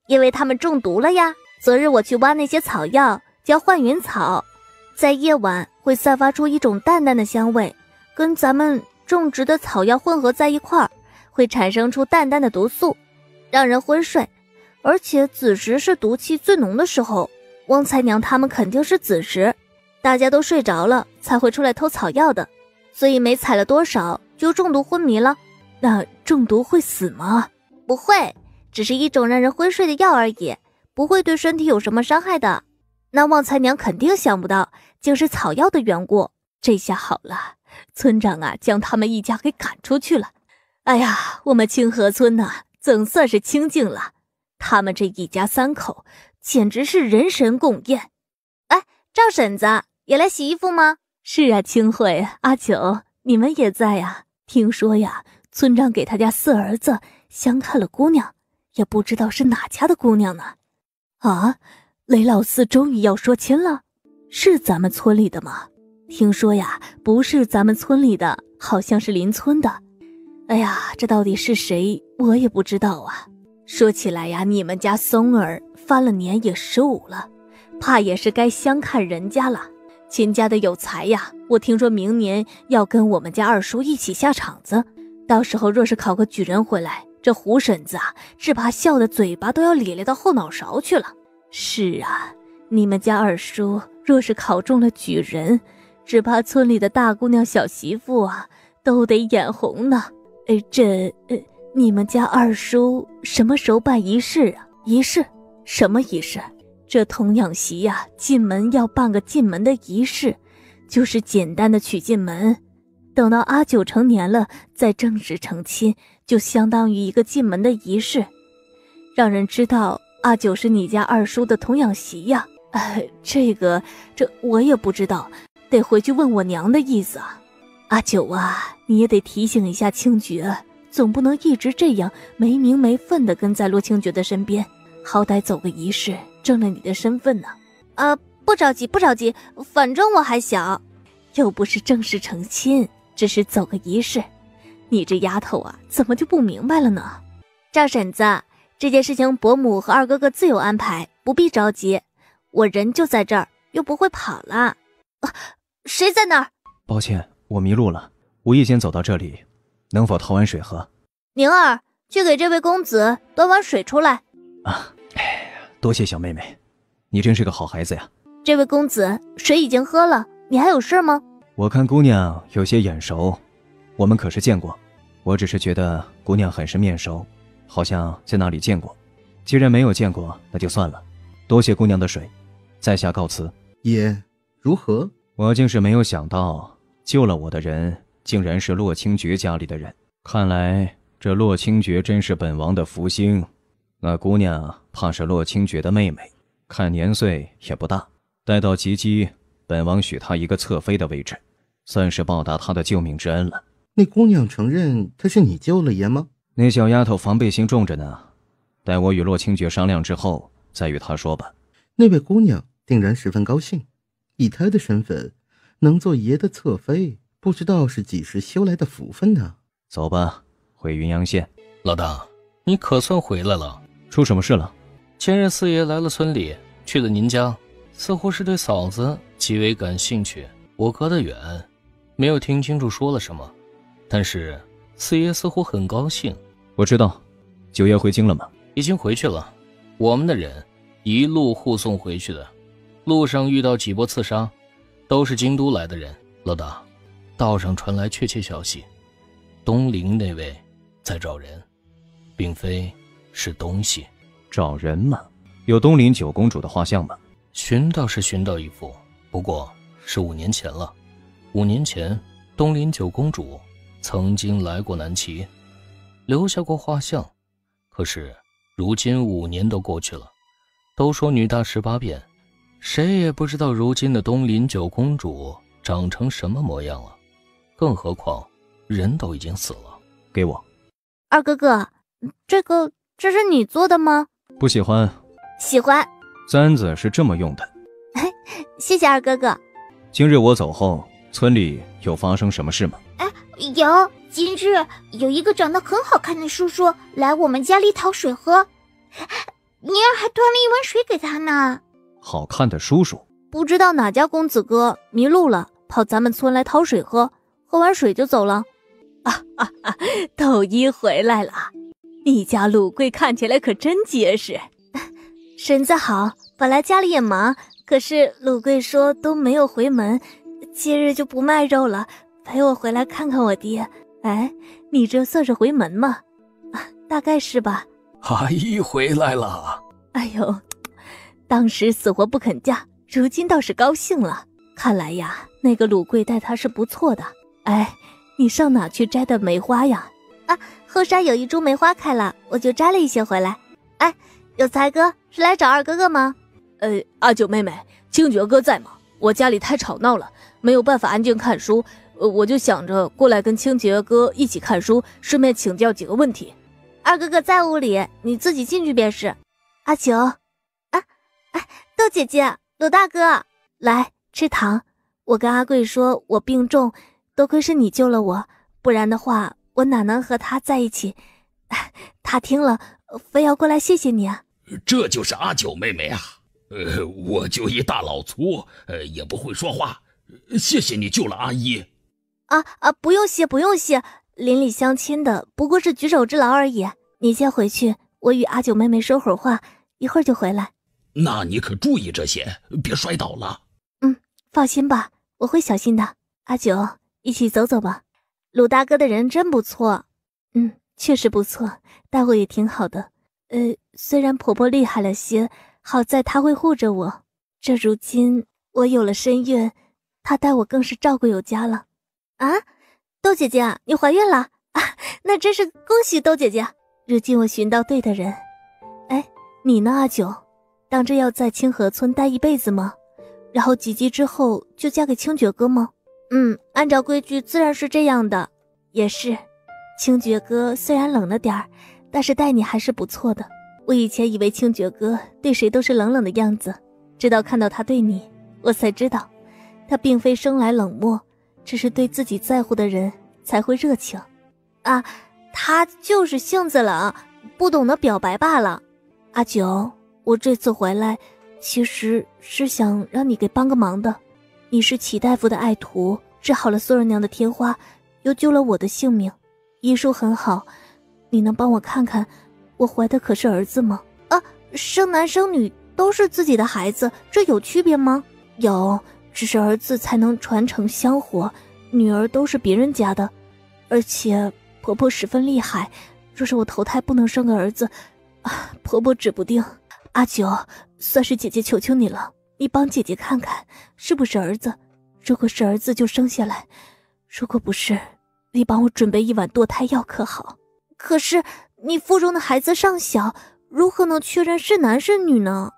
因为他们中毒了呀。昨日我去挖那些草药，叫幻云草，在夜晚会散发出一种淡淡的香味，跟咱们种植的草药混合在一块儿。会产生出淡淡的毒素，让人昏睡，而且子时是毒气最浓的时候。旺财娘他们肯定是子时，大家都睡着了才会出来偷草药的，所以没采了多少就中毒昏迷了。那中毒会死吗？不会，只是一种让人昏睡的药而已，不会对身体有什么伤害的。那旺财娘肯定想不到，竟是草药的缘故。这下好了，村长啊，将他们一家给赶出去了。哎呀，我们清河村呐，总算是清静了。他们这一家三口简直是人神共宴。哎，赵婶子也来洗衣服吗？是啊，清慧、阿九，你们也在呀。听说呀，村长给他家四儿子相看了姑娘，也不知道是哪家的姑娘呢。啊，雷老四终于要说亲了，是咱们村里的吗？听说呀，不是咱们村里的，好像是邻村的。哎呀，这到底是谁？我也不知道啊。说起来呀，你们家松儿翻了年也十五了，怕也是该相看人家了。秦家的有才呀，我听说明年要跟我们家二叔一起下场子，到时候若是考个举人回来，这胡婶子啊，只怕笑的嘴巴都要咧咧到后脑勺去了。是啊，你们家二叔若是考中了举人，只怕村里的大姑娘、小媳妇啊，都得眼红呢。哎，这呃，你们家二叔什么时候办仪式啊？仪式？什么仪式？这童养媳呀，进门要办个进门的仪式，就是简单的娶进门。等到阿九成年了，再正式成亲，就相当于一个进门的仪式，让人知道阿九是你家二叔的童养媳呀。哎，这个这我也不知道，得回去问我娘的意思啊。阿九啊，你也得提醒一下清觉，总不能一直这样没名没分的跟在洛清觉的身边，好歹走个仪式。证了你的身份呢，啊，不着急，不着急，反正我还小，又不是正式成亲，只是走个仪式。你这丫头啊，怎么就不明白了呢？赵婶子，这件事情伯母和二哥哥自有安排，不必着急。我人就在这儿，又不会跑了。啊，谁在那儿？抱歉，我迷路了，无意间走到这里，能否讨碗水喝？宁儿，去给这位公子端碗水出来。啊。多谢小妹妹，你真是个好孩子呀。这位公子，水已经喝了，你还有事吗？我看姑娘有些眼熟，我们可是见过。我只是觉得姑娘很是面熟，好像在哪里见过。既然没有见过，那就算了。多谢姑娘的水，在下告辞。也，如何？我竟是没有想到，救了我的人竟然是洛清绝家里的人。看来这洛清绝真是本王的福星。那姑娘怕是洛清绝的妹妹，看年岁也不大。待到及笄，本王许她一个侧妃的位置，算是报答她的救命之恩了。那姑娘承认她是你救了爷吗？那小丫头防备心重着呢，待我与洛清绝商量之后，再与她说吧。那位姑娘定然十分高兴，以她的身份，能做爷的侧妃，不知道是几时修来的福分呢。走吧，回云阳县。老大，你可算回来了。出什么事了？前日四爷来了村里，去了您家，似乎是对嫂子极为感兴趣。我隔得远，没有听清楚说了什么，但是四爷似乎很高兴。我知道，九爷回京了吗？已经回去了，我们的人一路护送回去的。路上遇到几波刺杀，都是京都来的人。老大，道上传来确切消息，东陵那位在找人，并非。是东西，找人吗？有东林九公主的画像吗？寻倒是寻到一幅，不过是五年前了。五年前，东林九公主曾经来过南齐，留下过画像。可是，如今五年都过去了，都说女大十八变，谁也不知道如今的东林九公主长成什么模样了。更何况，人都已经死了。给我，二哥哥，这个。这是你做的吗？不喜欢。喜欢。簪子是这么用的。谢谢二哥哥。今日我走后，村里有发生什么事吗？哎，有。今日有一个长得很好看的叔叔来我们家里讨水喝，宁儿还端了一碗水给他呢。好看的叔叔，不知道哪家公子哥迷路了，跑咱们村来讨水喝，喝完水就走了。啊啊啊！斗一回来了。你家鲁贵看起来可真结实，婶子好。本来家里也忙，可是鲁贵说都没有回门，今日就不卖肉了，陪我回来看看我爹。哎，你这算是回门吗？啊，大概是吧。阿姨回来了。哎呦，当时死活不肯嫁，如今倒是高兴了。看来呀，那个鲁贵待她是不错的。哎，你上哪去摘的梅花呀？啊，后山有一株梅花开了，我就摘了一些回来。哎，有才哥是来找二哥哥吗？呃，阿九妹妹，清觉哥在吗？我家里太吵闹了，没有办法安静看书，呃，我就想着过来跟清觉哥一起看书，顺便请教几个问题。二哥哥在屋里，你自己进去便是。阿九，啊，哎，豆姐姐，鲁大哥，来吃糖。我跟阿贵说，我病重，多亏是你救了我，不然的话，我哪能和他在一起？他听了，非要过来谢谢你啊。这就是阿九妹妹啊。呃，我就一大老粗，呃，也不会说话。谢谢你救了阿姨。啊啊，不用谢，不用谢。邻里相亲的，不过是举手之劳而已。你先回去，我与阿九妹妹说会儿话，一会儿就回来。那你可注意这些，别摔倒了。嗯，放心吧，我会小心的。阿九，一起走走吧。鲁大哥的人真不错。嗯，确实不错，待我也挺好的。呃，虽然婆婆厉害了些。好在她会护着我，这如今我有了身孕，他待我更是照顾有加了。啊，豆姐姐，你怀孕了啊？那真是恭喜豆姐姐！如今我寻到对的人。哎，你呢，阿九？当真要在清河村待一辈子吗？然后几级之后就嫁给清觉哥吗？嗯，按照规矩自然是这样的。也是，清觉哥虽然冷了点儿，但是待你还是不错的。我以前以为清觉哥对谁都是冷冷的样子，直到看到他对你，我才知道，他并非生来冷漠，只是对自己在乎的人才会热情。啊，他就是性子冷，不懂得表白罢了。阿九，我这次回来，其实是想让你给帮个忙的。你是齐大夫的爱徒，治好了苏二娘的天花，又救了我的性命，医术很好，你能帮我看看？我怀的可是儿子吗？啊，生男生女都是自己的孩子，这有区别吗？有，只是儿子才能传承香火，女儿都是别人家的。而且婆婆十分厉害，若是我投胎不能生个儿子，啊，婆婆指不定。阿九，算是姐姐求求你了，你帮姐姐看看是不是儿子。如果是儿子就生下来，如果不是，你帮我准备一碗堕胎药可好？可是。你腹中的孩子尚小，如何能确认是男是女呢？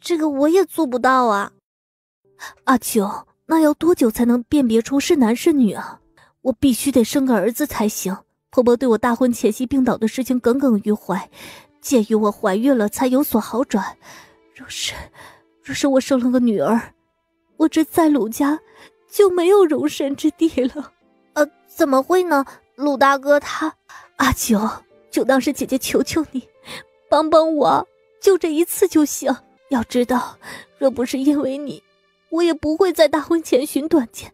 这个我也做不到啊。阿九，那要多久才能辨别出是男是女啊？我必须得生个儿子才行。婆婆对我大婚前夕病倒的事情耿耿于怀，鉴于我怀孕了才有所好转。若是，若是我生了个女儿，我这在鲁家就没有容身之地了。呃，怎么会呢？鲁大哥他。阿九，就当是姐姐求求你，帮帮我，就这一次就行。要知道，若不是因为你，我也不会在大婚前寻短见。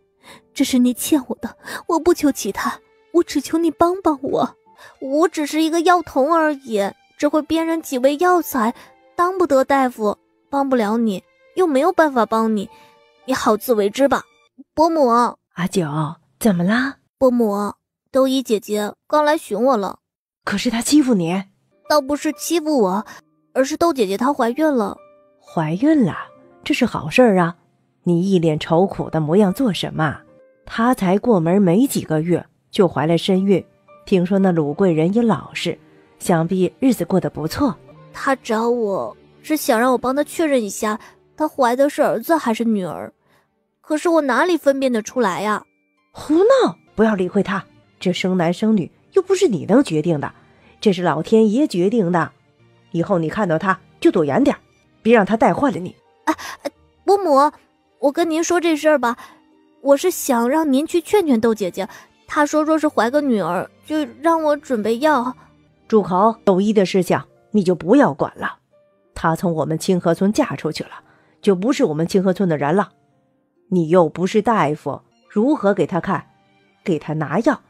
这是你欠我的，我不求其他，我只求你帮帮我。我只是一个药童而已，只会辨认几味药材，当不得大夫，帮不了你，又没有办法帮你，你好自为之吧。伯母，阿九，怎么啦？伯母。周一姐姐刚来寻我了，可是她欺负你，倒不是欺负我，而是豆姐姐她怀孕了。怀孕了，这是好事儿啊！你一脸愁苦的模样做什么？她才过门没几个月就怀了身孕，听说那鲁贵人也老实，想必日子过得不错。她找我是想让我帮他确认一下，他怀的是儿子还是女儿，可是我哪里分辨得出来呀？胡闹！不要理会他。这生男生女又不是你能决定的，这是老天爷决定的。以后你看到他就躲远点，别让他带坏了你。啊，伯母，我跟您说这事儿吧，我是想让您去劝劝豆姐姐。她说，若是怀个女儿，就让我准备药。住口！窦一的事情你就不要管了。她从我们清河村嫁出去了，就不是我们清河村的人了。你又不是大夫，如何给她看，给她拿药？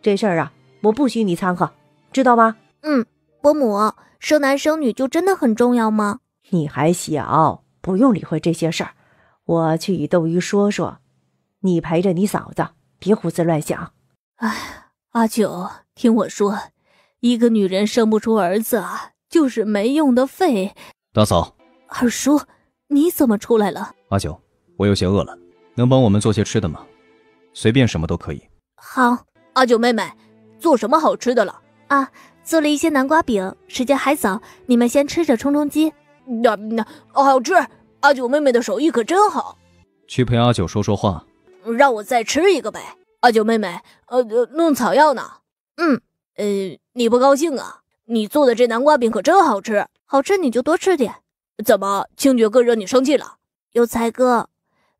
这事儿啊，我不许你掺和，知道吗？嗯，伯母，生男生女就真的很重要吗？你还小，不用理会这些事儿。我去与斗鱼说说，你陪着你嫂子，别胡思乱想。哎，阿九，听我说，一个女人生不出儿子啊，就是没用的废。大嫂，二叔，你怎么出来了？阿九，我有些饿了，能帮我们做些吃的吗？随便什么都可以。好。阿九妹妹，做什么好吃的了？啊，做了一些南瓜饼。时间还早，你们先吃着充充饥。那那好吃！阿九妹妹的手艺可真好。去陪阿九说说话。让我再吃一个呗，阿九妹妹。呃，弄草药呢。嗯，呃，你不高兴啊？你做的这南瓜饼可真好吃，好吃你就多吃点。怎么，清觉哥惹你生气了？有才哥，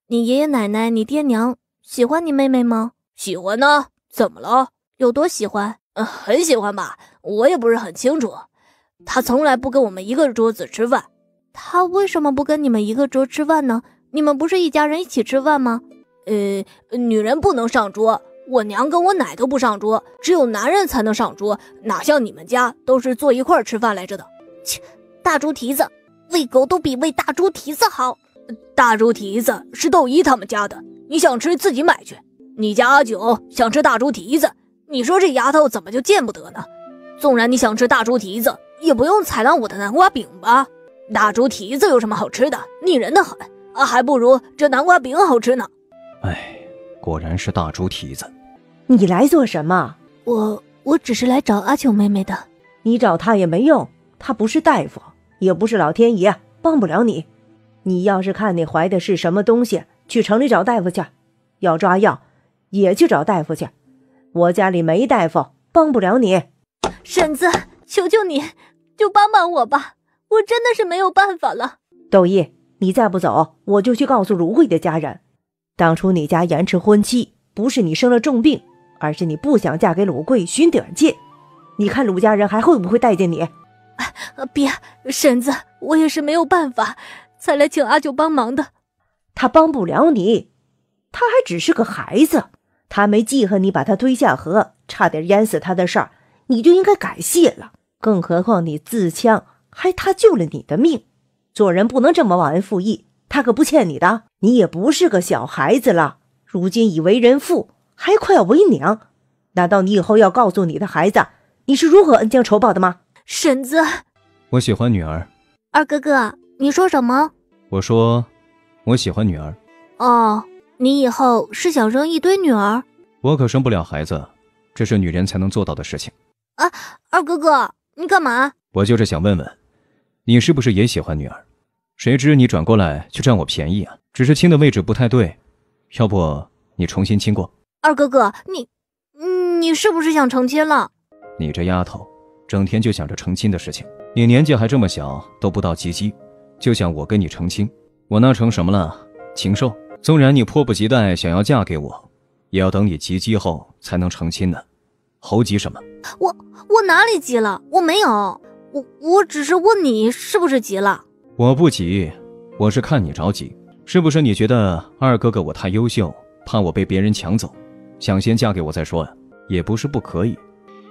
你爷爷奶奶、你爹娘喜欢你妹妹吗？喜欢呢。怎么了？有多喜欢？嗯，很喜欢吧。我也不是很清楚。他从来不跟我们一个桌子吃饭。他为什么不跟你们一个桌吃饭呢？你们不是一家人一起吃饭吗？呃，女人不能上桌，我娘跟我奶都不上桌，只有男人才能上桌，哪像你们家都是坐一块儿吃饭来着的。切，大猪蹄子，喂狗都比喂大猪蹄子好。大猪蹄子是窦姨他们家的，你想吃自己买去。你家阿九想吃大猪蹄子，你说这丫头怎么就见不得呢？纵然你想吃大猪蹄子，也不用踩烂我的南瓜饼吧？大猪蹄子有什么好吃的？腻人的很啊，还不如这南瓜饼好吃呢。哎，果然是大猪蹄子。你来做什么？我我只是来找阿九妹妹的。你找她也没用，她不是大夫，也不是老天爷，帮不了你。你要是看你怀的是什么东西，去城里找大夫去。要抓药，也去找大夫去。我家里没大夫，帮不了你。婶子，求求你，就帮帮我吧，我真的是没有办法了。窦毅，你再不走，我就去告诉如慧的家人。当初你家延迟婚期，不是你生了重病，而是你不想嫁给鲁贵寻短见。你看鲁家人还会不会待见你？别，婶子，我也是没有办法才来请阿九帮忙的。他帮不了你，他还只是个孩子，他没记恨你把他推下河，差点淹死他的事儿，你就应该感谢了。更何况你自枪，还他救了你的命，做人不能这么忘恩负义。他可不欠你的，你也不是个小孩子了。如今已为人父，还快要为娘，难道你以后要告诉你的孩子，你是如何恩将仇报的吗？婶子，我喜欢女儿。二哥哥，你说什么？我说，我喜欢女儿。哦，你以后是想生一堆女儿？我可生不了孩子，这是女人才能做到的事情。啊，二哥哥，你干嘛？我就是想问问，你是不是也喜欢女儿？谁知你转过来去占我便宜啊！只是亲的位置不太对，要不你重新亲过？二哥哥，你，你是不是想成亲了？你这丫头，整天就想着成亲的事情。你年纪还这么小，都不到及笄，就想我跟你成亲？我那成什么了？禽兽！纵然你迫不及待想要嫁给我，也要等你及笄后才能成亲呢。猴急什么？我我哪里急了？我没有，我我只是问你是不是急了。我不急，我是看你着急，是不是你觉得二哥哥我太优秀，怕我被别人抢走，想先嫁给我再说呀？也不是不可以，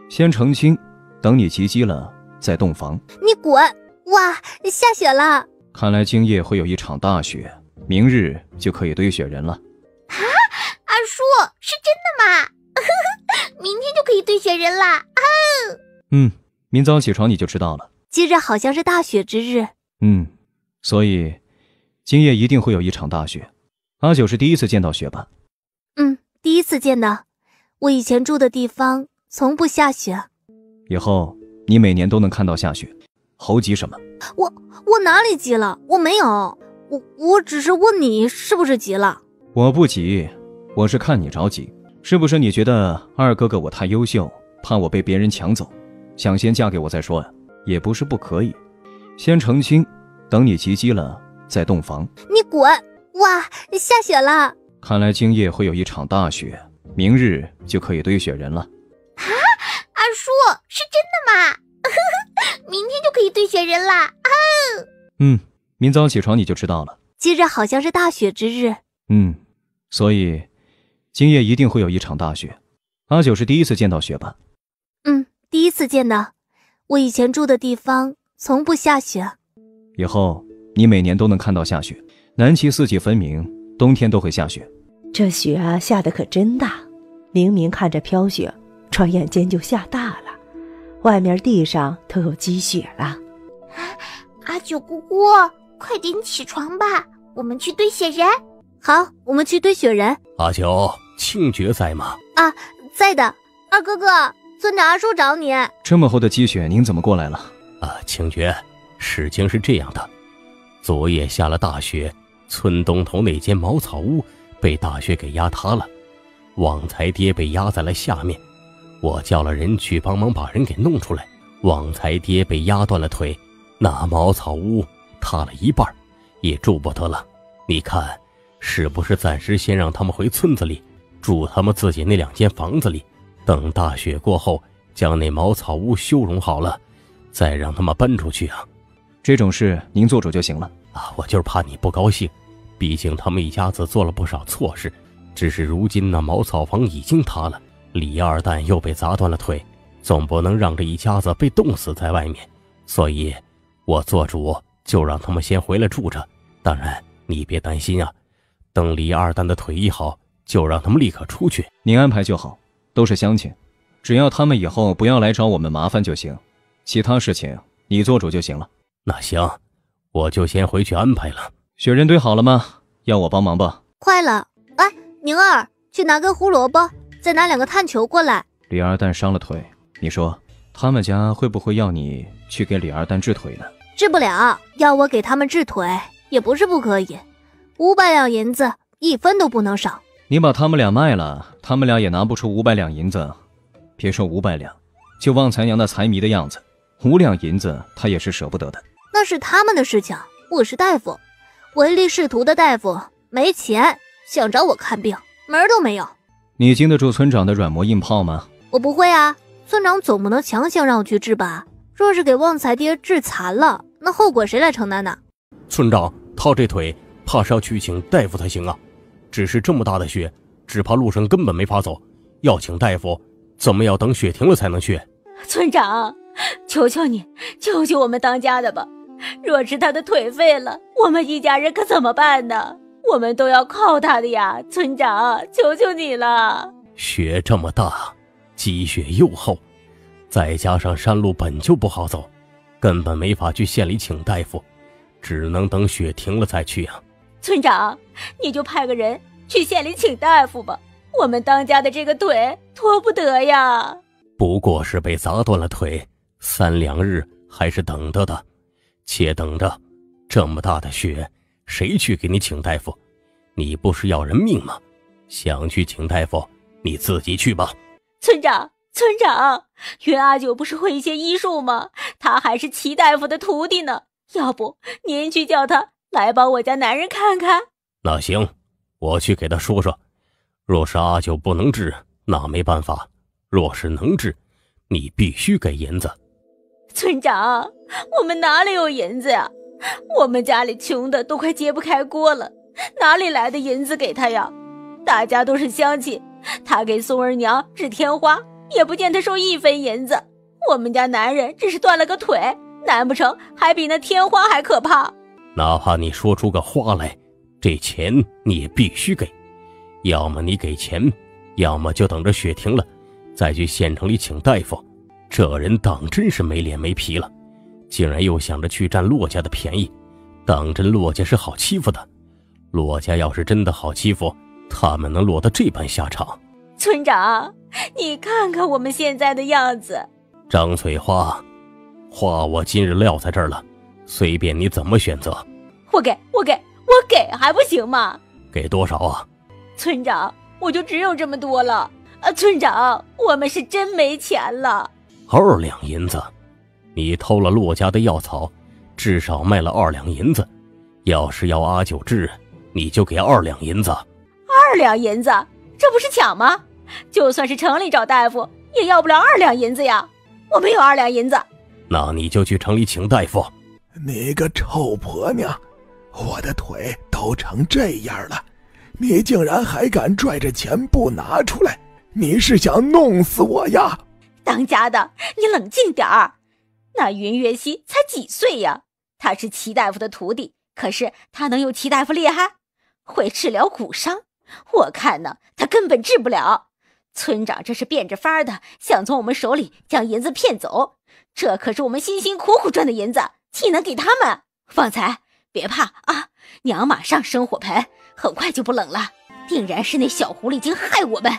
先成亲，等你及笄了再洞房。你滚！哇，下雪了！看来今夜会有一场大雪，明日就可以堆雪人了。啊，二叔是真的吗？明天就可以堆雪人啦！啊，嗯，明早起床你就知道了。今日好像是大雪之日。嗯，所以今夜一定会有一场大雪。阿九是第一次见到雪吧？嗯，第一次见到。我以前住的地方从不下雪。以后你每年都能看到下雪。猴急什么？我我哪里急了？我没有。我我只是问你是不是急了？我不急，我是看你着急。是不是你觉得二哥哥我太优秀，怕我被别人抢走，想先嫁给我再说呀？也不是不可以。先成亲，等你及笄了再洞房。你滚！哇，下雪了！看来今夜会有一场大雪，明日就可以堆雪人了。啊，二叔是真的吗？明天就可以堆雪人啦！啊，嗯，明早起床你就知道了。今日好像是大雪之日。嗯，所以今夜一定会有一场大雪。阿九是第一次见到雪吧？嗯，第一次见到。我以前住的地方。从不下雪，以后你每年都能看到下雪。南齐四季分明，冬天都会下雪。这雪啊，下的可真大，明明看着飘雪，转眼间就下大了，外面地上都有积雪了。阿九姑姑，快点起床吧，我们去堆雪人。好，我们去堆雪人。阿九，庆觉在吗？啊，在的。二哥哥，村长阿叔找你。这么厚的积雪，您怎么过来了？啊，庆觉，事情是这样的，昨夜下了大雪，村东头那间茅草屋被大雪给压塌了，旺财爹被压在了下面。我叫了人去帮忙把人给弄出来。旺财爹被压断了腿，那茅草屋塌了一半，也住不得了。你看，是不是暂时先让他们回村子里，住他们自己那两间房子里，等大雪过后，将那茅草屋修容好了，再让他们搬出去啊？这种事您做主就行了啊！我就是怕你不高兴，毕竟他们一家子做了不少错事。只是如今那茅草房已经塌了，李二蛋又被砸断了腿。总不能让这一家子被冻死在外面，所以，我做主就让他们先回来住着。当然，你别担心啊，等李二蛋的腿一好，就让他们立刻出去。您安排就好，都是乡亲，只要他们以后不要来找我们麻烦就行。其他事情你做主就行了。那行，我就先回去安排了。雪人堆好了吗？要我帮忙吧？快了。哎，宁儿，去拿根胡萝卜，再拿两个炭球过来。李二蛋伤了腿。你说，他们家会不会要你去给李二蛋治腿呢？治不了，要我给他们治腿也不是不可以。五百两银子，一分都不能少。你把他们俩卖了，他们俩也拿不出五百两银子。别说五百两，就旺财娘那财迷的样子，五两银子他也是舍不得的。那是他们的事情，我是大夫，唯利是图的大夫，没钱想找我看病门都没有。你经得住村长的软磨硬泡吗？我不会啊。村长总不能强行让我去治吧？若是给旺财爹治残了，那后果谁来承担呢？村长，他这腿怕是要去请大夫才行啊！只是这么大的雪，只怕路上根本没法走。要请大夫，怎么要等雪停了才能去？村长，求求你，救救我们当家的吧！若是他的腿废了，我们一家人可怎么办呢？我们都要靠他的呀！村长，求求你了！雪这么大。积雪又厚，再加上山路本就不好走，根本没法去县里请大夫，只能等雪停了再去啊。村长，你就派个人去县里请大夫吧，我们当家的这个腿拖不得呀。不过是被砸断了腿，三两日还是等得的，且等着。这么大的雪，谁去给你请大夫？你不是要人命吗？想去请大夫，你自己去吧。村长，村长，云阿九不是会一些医术吗？他还是齐大夫的徒弟呢。要不您去叫他来帮我家男人看看？那行，我去给他说说。若是阿九不能治，那没办法；若是能治，你必须给银子。村长，我们哪里有银子呀？我们家里穷的都快揭不开锅了，哪里来的银子给他呀？大家都是乡亲。他给松儿娘治天花，也不见他收一分银子。我们家男人只是断了个腿，难不成还比那天花还可怕？哪怕你说出个花来，这钱你也必须给。要么你给钱，要么就等着雪停了，再去县城里请大夫。这人当真是没脸没皮了，竟然又想着去占骆家的便宜，当真骆家是好欺负的。骆家要是真的好欺负。他们能落得这般下场，村长，你看看我们现在的样子。张翠花，话我今日撂在这儿了，随便你怎么选择。我给，我给，我给还不行吗？给多少啊？村长，我就只有这么多了。啊，村长，我们是真没钱了。二两银子，你偷了骆家的药草，至少卖了二两银子。要是要阿九治，你就给二两银子。二两银子，这不是抢吗？就算是城里找大夫，也要不了二两银子呀！我没有二两银子，那你就去城里请大夫。你个臭婆娘，我的腿都成这样了，你竟然还敢拽着钱不拿出来？你是想弄死我呀？当家的，你冷静点儿。那云月溪才几岁呀？他是齐大夫的徒弟，可是他能有齐大夫厉害？会治疗骨伤？我看呢，他根本治不了。村长这是变着法儿的想从我们手里将银子骗走，这可是我们辛辛苦苦赚的银子，岂能给他们？方才别怕啊，娘马上生火盆，很快就不冷了。定然是那小狐狸精害我们。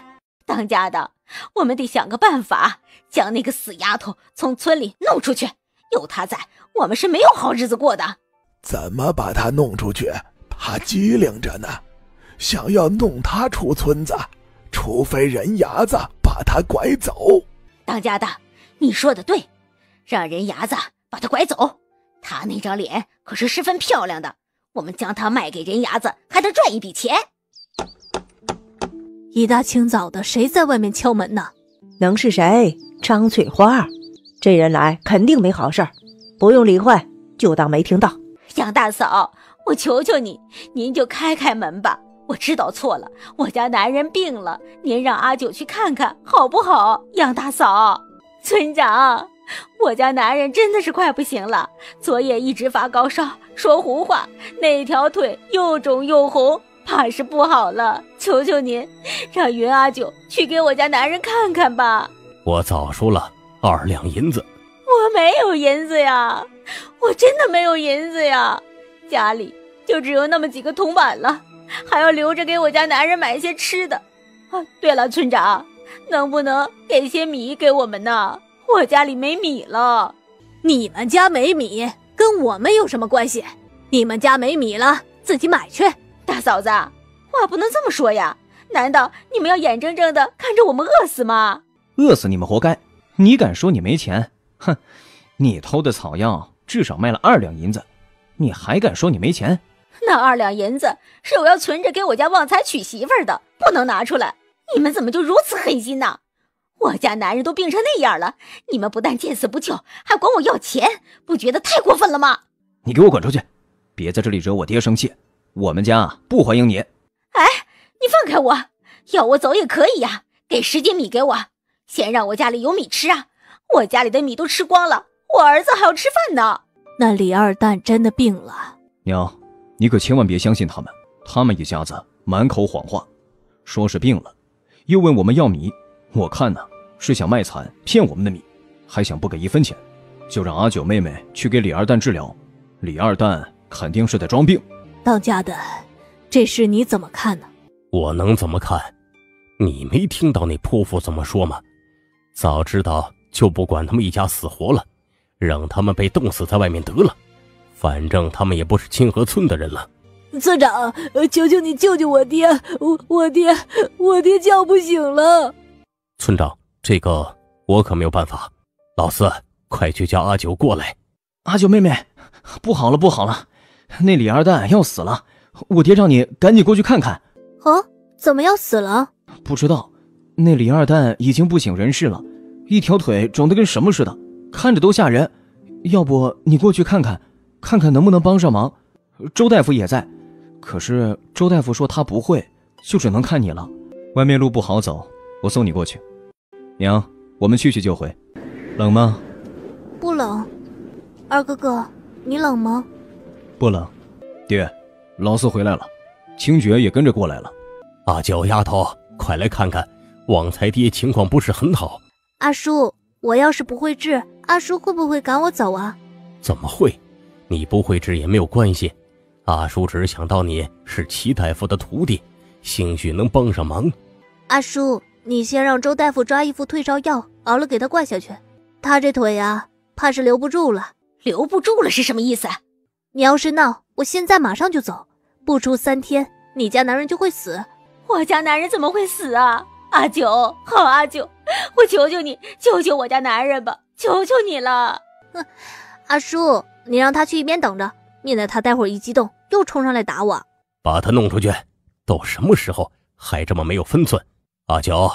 当家的，我们得想个办法，将那个死丫头从村里弄出去。有她在，我们是没有好日子过的。怎么把她弄出去？她机灵着呢，想要弄她出村子，除非人牙子把她拐走。当家的，你说的对，让人牙子把她拐走。她那张脸可是十分漂亮的，我们将她卖给人牙子，还能赚一笔钱。一大清早的，谁在外面敲门呢？能是谁？张翠花，这人来肯定没好事儿，不用理会，就当没听到。杨大嫂，我求求你，您就开开门吧。我知道错了，我家男人病了，您让阿九去看看好不好？杨大嫂，村长，我家男人真的是快不行了，昨夜一直发高烧，说胡话，那条腿又肿又红。怕是不好了，求求您，让云阿九去给我家男人看看吧。我早说了，二两银子。我没有银子呀，我真的没有银子呀，家里就只有那么几个铜板了，还要留着给我家男人买些吃的。啊，对了，村长，能不能给些米给我们呢？我家里没米了。你们家没米跟我们有什么关系？你们家没米了，自己买去。大嫂子，话不能这么说呀！难道你们要眼睁睁的看着我们饿死吗？饿死你们活该！你敢说你没钱？哼！你偷的草药至少卖了二两银子，你还敢说你没钱？那二两银子是我要存着给我家旺财娶媳妇的，不能拿出来。你们怎么就如此狠心呢？我家男人都病成那样了，你们不但见死不救，还管我要钱，不觉得太过分了吗？你给我滚出去！别在这里惹我爹生气。我们家不欢迎你！哎，你放开我！要我走也可以呀，给十斤米给我，先让我家里有米吃啊！我家里的米都吃光了，我儿子还要吃饭呢。那李二蛋真的病了？娘，你可千万别相信他们，他们一家子满口谎话，说是病了，又问我们要米，我看呢是想卖惨骗我们的米，还想不给一分钱，就让阿九妹妹去给李二蛋治疗。李二蛋肯定是在装病。当家的，这事你怎么看呢？我能怎么看？你没听到那泼妇怎么说吗？早知道就不管他们一家死活了，让他们被冻死在外面得了。反正他们也不是清河村的人了。村长，求求你救救我爹！我我爹，我爹叫不醒了。村长，这个我可没有办法。老四，快去叫阿九过来。阿九妹妹，不好了，不好了！那李二蛋要死了，我爹让你赶紧过去看看。哦，怎么要死了？不知道。那李二蛋已经不省人事了，一条腿肿得跟什么似的，看着都吓人。要不你过去看看，看看能不能帮上忙。周大夫也在，可是周大夫说他不会，就只能看你了。外面路不好走，我送你过去。娘，我们去去就回。冷吗？不冷。二哥哥，你冷吗？不冷，爹，老四回来了，清觉也跟着过来了。阿娇丫头，快来看看，旺财爹情况不是很好。阿叔，我要是不会治，阿叔会不会赶我走啊？怎么会？你不会治也没有关系，阿叔只是想到你是齐大夫的徒弟，兴许能帮上忙。阿叔，你先让周大夫抓一副退烧药，熬了给他灌下去。他这腿呀，怕是留不住了。留不住了是什么意思？你要是闹，我现在马上就走，不出三天，你家男人就会死。我家男人怎么会死啊？阿九，好阿九，我求求你救救我家男人吧，求求你了。哼，阿叔，你让他去一边等着，免得他待会儿一激动又冲上来打我。把他弄出去，都什么时候还这么没有分寸？阿九，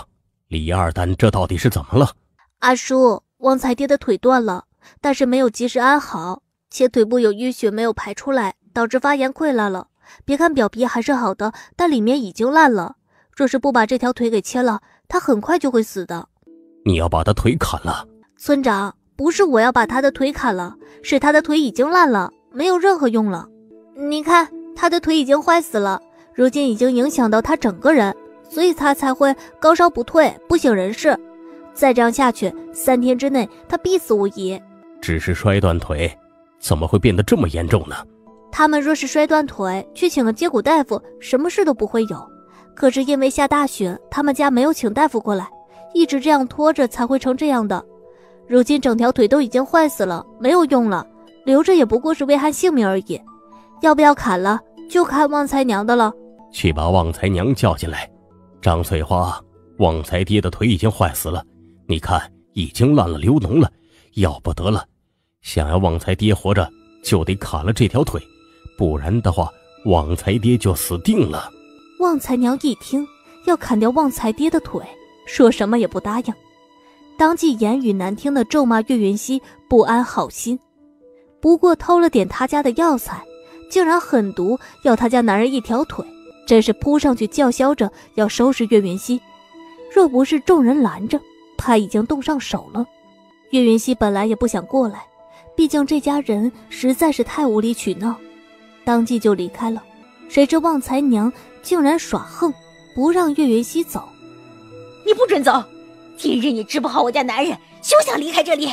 李二蛋这到底是怎么了？阿叔，旺财爹的腿断了，但是没有及时安好。且腿部有淤血没有排出来，导致发炎溃烂了。别看表皮还是好的，但里面已经烂了。若是不把这条腿给切了，他很快就会死的。你要把他腿砍了？村长，不是我要把他的腿砍了，是他的腿已经烂了，没有任何用了。你看，他的腿已经坏死了，如今已经影响到他整个人，所以他才会高烧不退，不省人事。再这样下去，三天之内他必死无疑。只是摔断腿。怎么会变得这么严重呢？他们若是摔断腿，去请个接骨大夫，什么事都不会有。可是因为下大雪，他们家没有请大夫过来，一直这样拖着，才会成这样的。如今整条腿都已经坏死了，没有用了，留着也不过是危害性命而已。要不要砍了，就看旺财娘的了。去把旺财娘叫进来。张翠花，旺财爹的腿已经坏死了，你看已经烂了流脓了，要不得了。想要旺财爹活着，就得砍了这条腿，不然的话，旺财爹就死定了。旺财娘一听要砍掉旺财爹的腿，说什么也不答应，当即言语难听的咒骂岳云熙不安好心。不过偷了点他家的药材，竟然狠毒要他家男人一条腿，真是扑上去叫嚣着要收拾岳云熙。若不是众人拦着，他已经动上手了。岳云熙本来也不想过来。毕竟这家人实在是太无理取闹，当即就离开了。谁知旺财娘竟然耍横，不让岳云熙走。你不准走！今日你治不好我家男人，休想离开这里。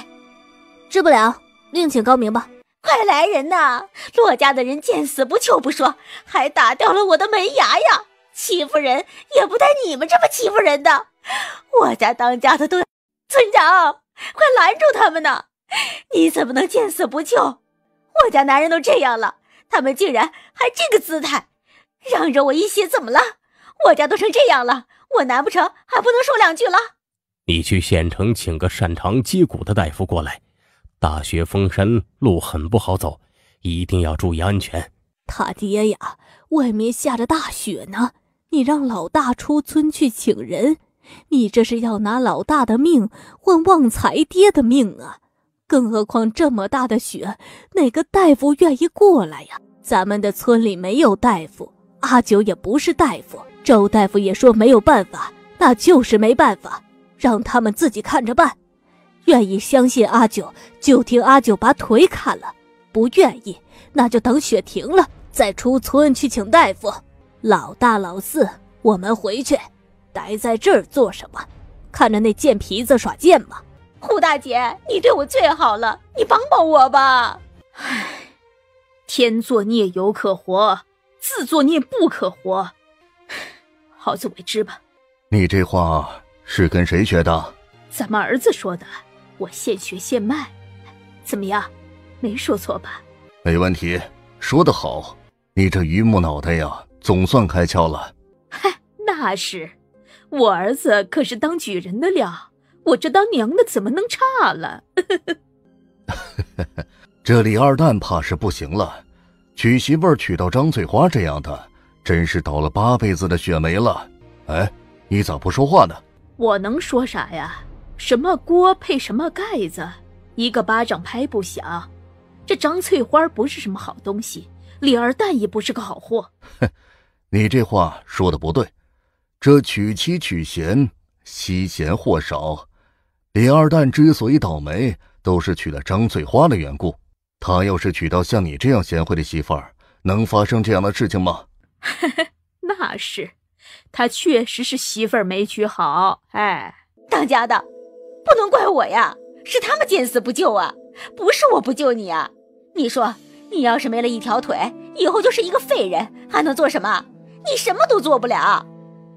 治不了，另请高明吧。快来人呐！骆家的人见死不救不说，还打掉了我的门牙呀！欺负人也不带你们这么欺负人的。我家当家的都村长，快拦住他们呐！你怎么能见死不救？我家男人都这样了，他们竟然还这个姿态，让着我一些怎么了？我家都成这样了，我难不成还不能说两句了？你去县城请个擅长接骨的大夫过来。大雪封山，路很不好走，一定要注意安全。他爹呀，外面下着大雪呢，你让老大出村去请人，你这是要拿老大的命换旺财爹的命啊！更何况这么大的雪，哪个大夫愿意过来呀？咱们的村里没有大夫，阿九也不是大夫，周大夫也说没有办法，那就是没办法，让他们自己看着办。愿意相信阿九，就听阿九把腿砍了；不愿意，那就等雪停了再出村去请大夫。老大、老四，我们回去，待在这儿做什么？看着那贱皮子耍贱吗？胡大姐，你对我最好了，你帮帮我吧！唉，天作孽犹可活，自作孽不可活。好自为之吧。你这话是跟谁学的？咱们儿子说的，我现学现卖。怎么样，没说错吧？没问题，说得好。你这榆木脑袋呀，总算开窍了。嗨，那是，我儿子可是当举人的料。我这当娘的怎么能差了？这李二蛋怕是不行了，娶媳妇儿娶到张翠花这样的，真是倒了八辈子的血霉了。哎，你咋不说话呢？我能说啥呀？什么锅配什么盖子，一个巴掌拍不响。这张翠花不是什么好东西，李二蛋也不是个好货。哼，你这话说的不对。这娶妻娶贤，惜贤祸少。李二蛋之所以倒霉，都是娶了张翠花的缘故。他要是娶到像你这样贤惠的媳妇儿，能发生这样的事情吗？那是，他确实是媳妇儿没娶好。哎，当家的，不能怪我呀，是他们见死不救啊，不是我不救你啊。你说，你要是没了一条腿，以后就是一个废人，还能做什么？你什么都做不了，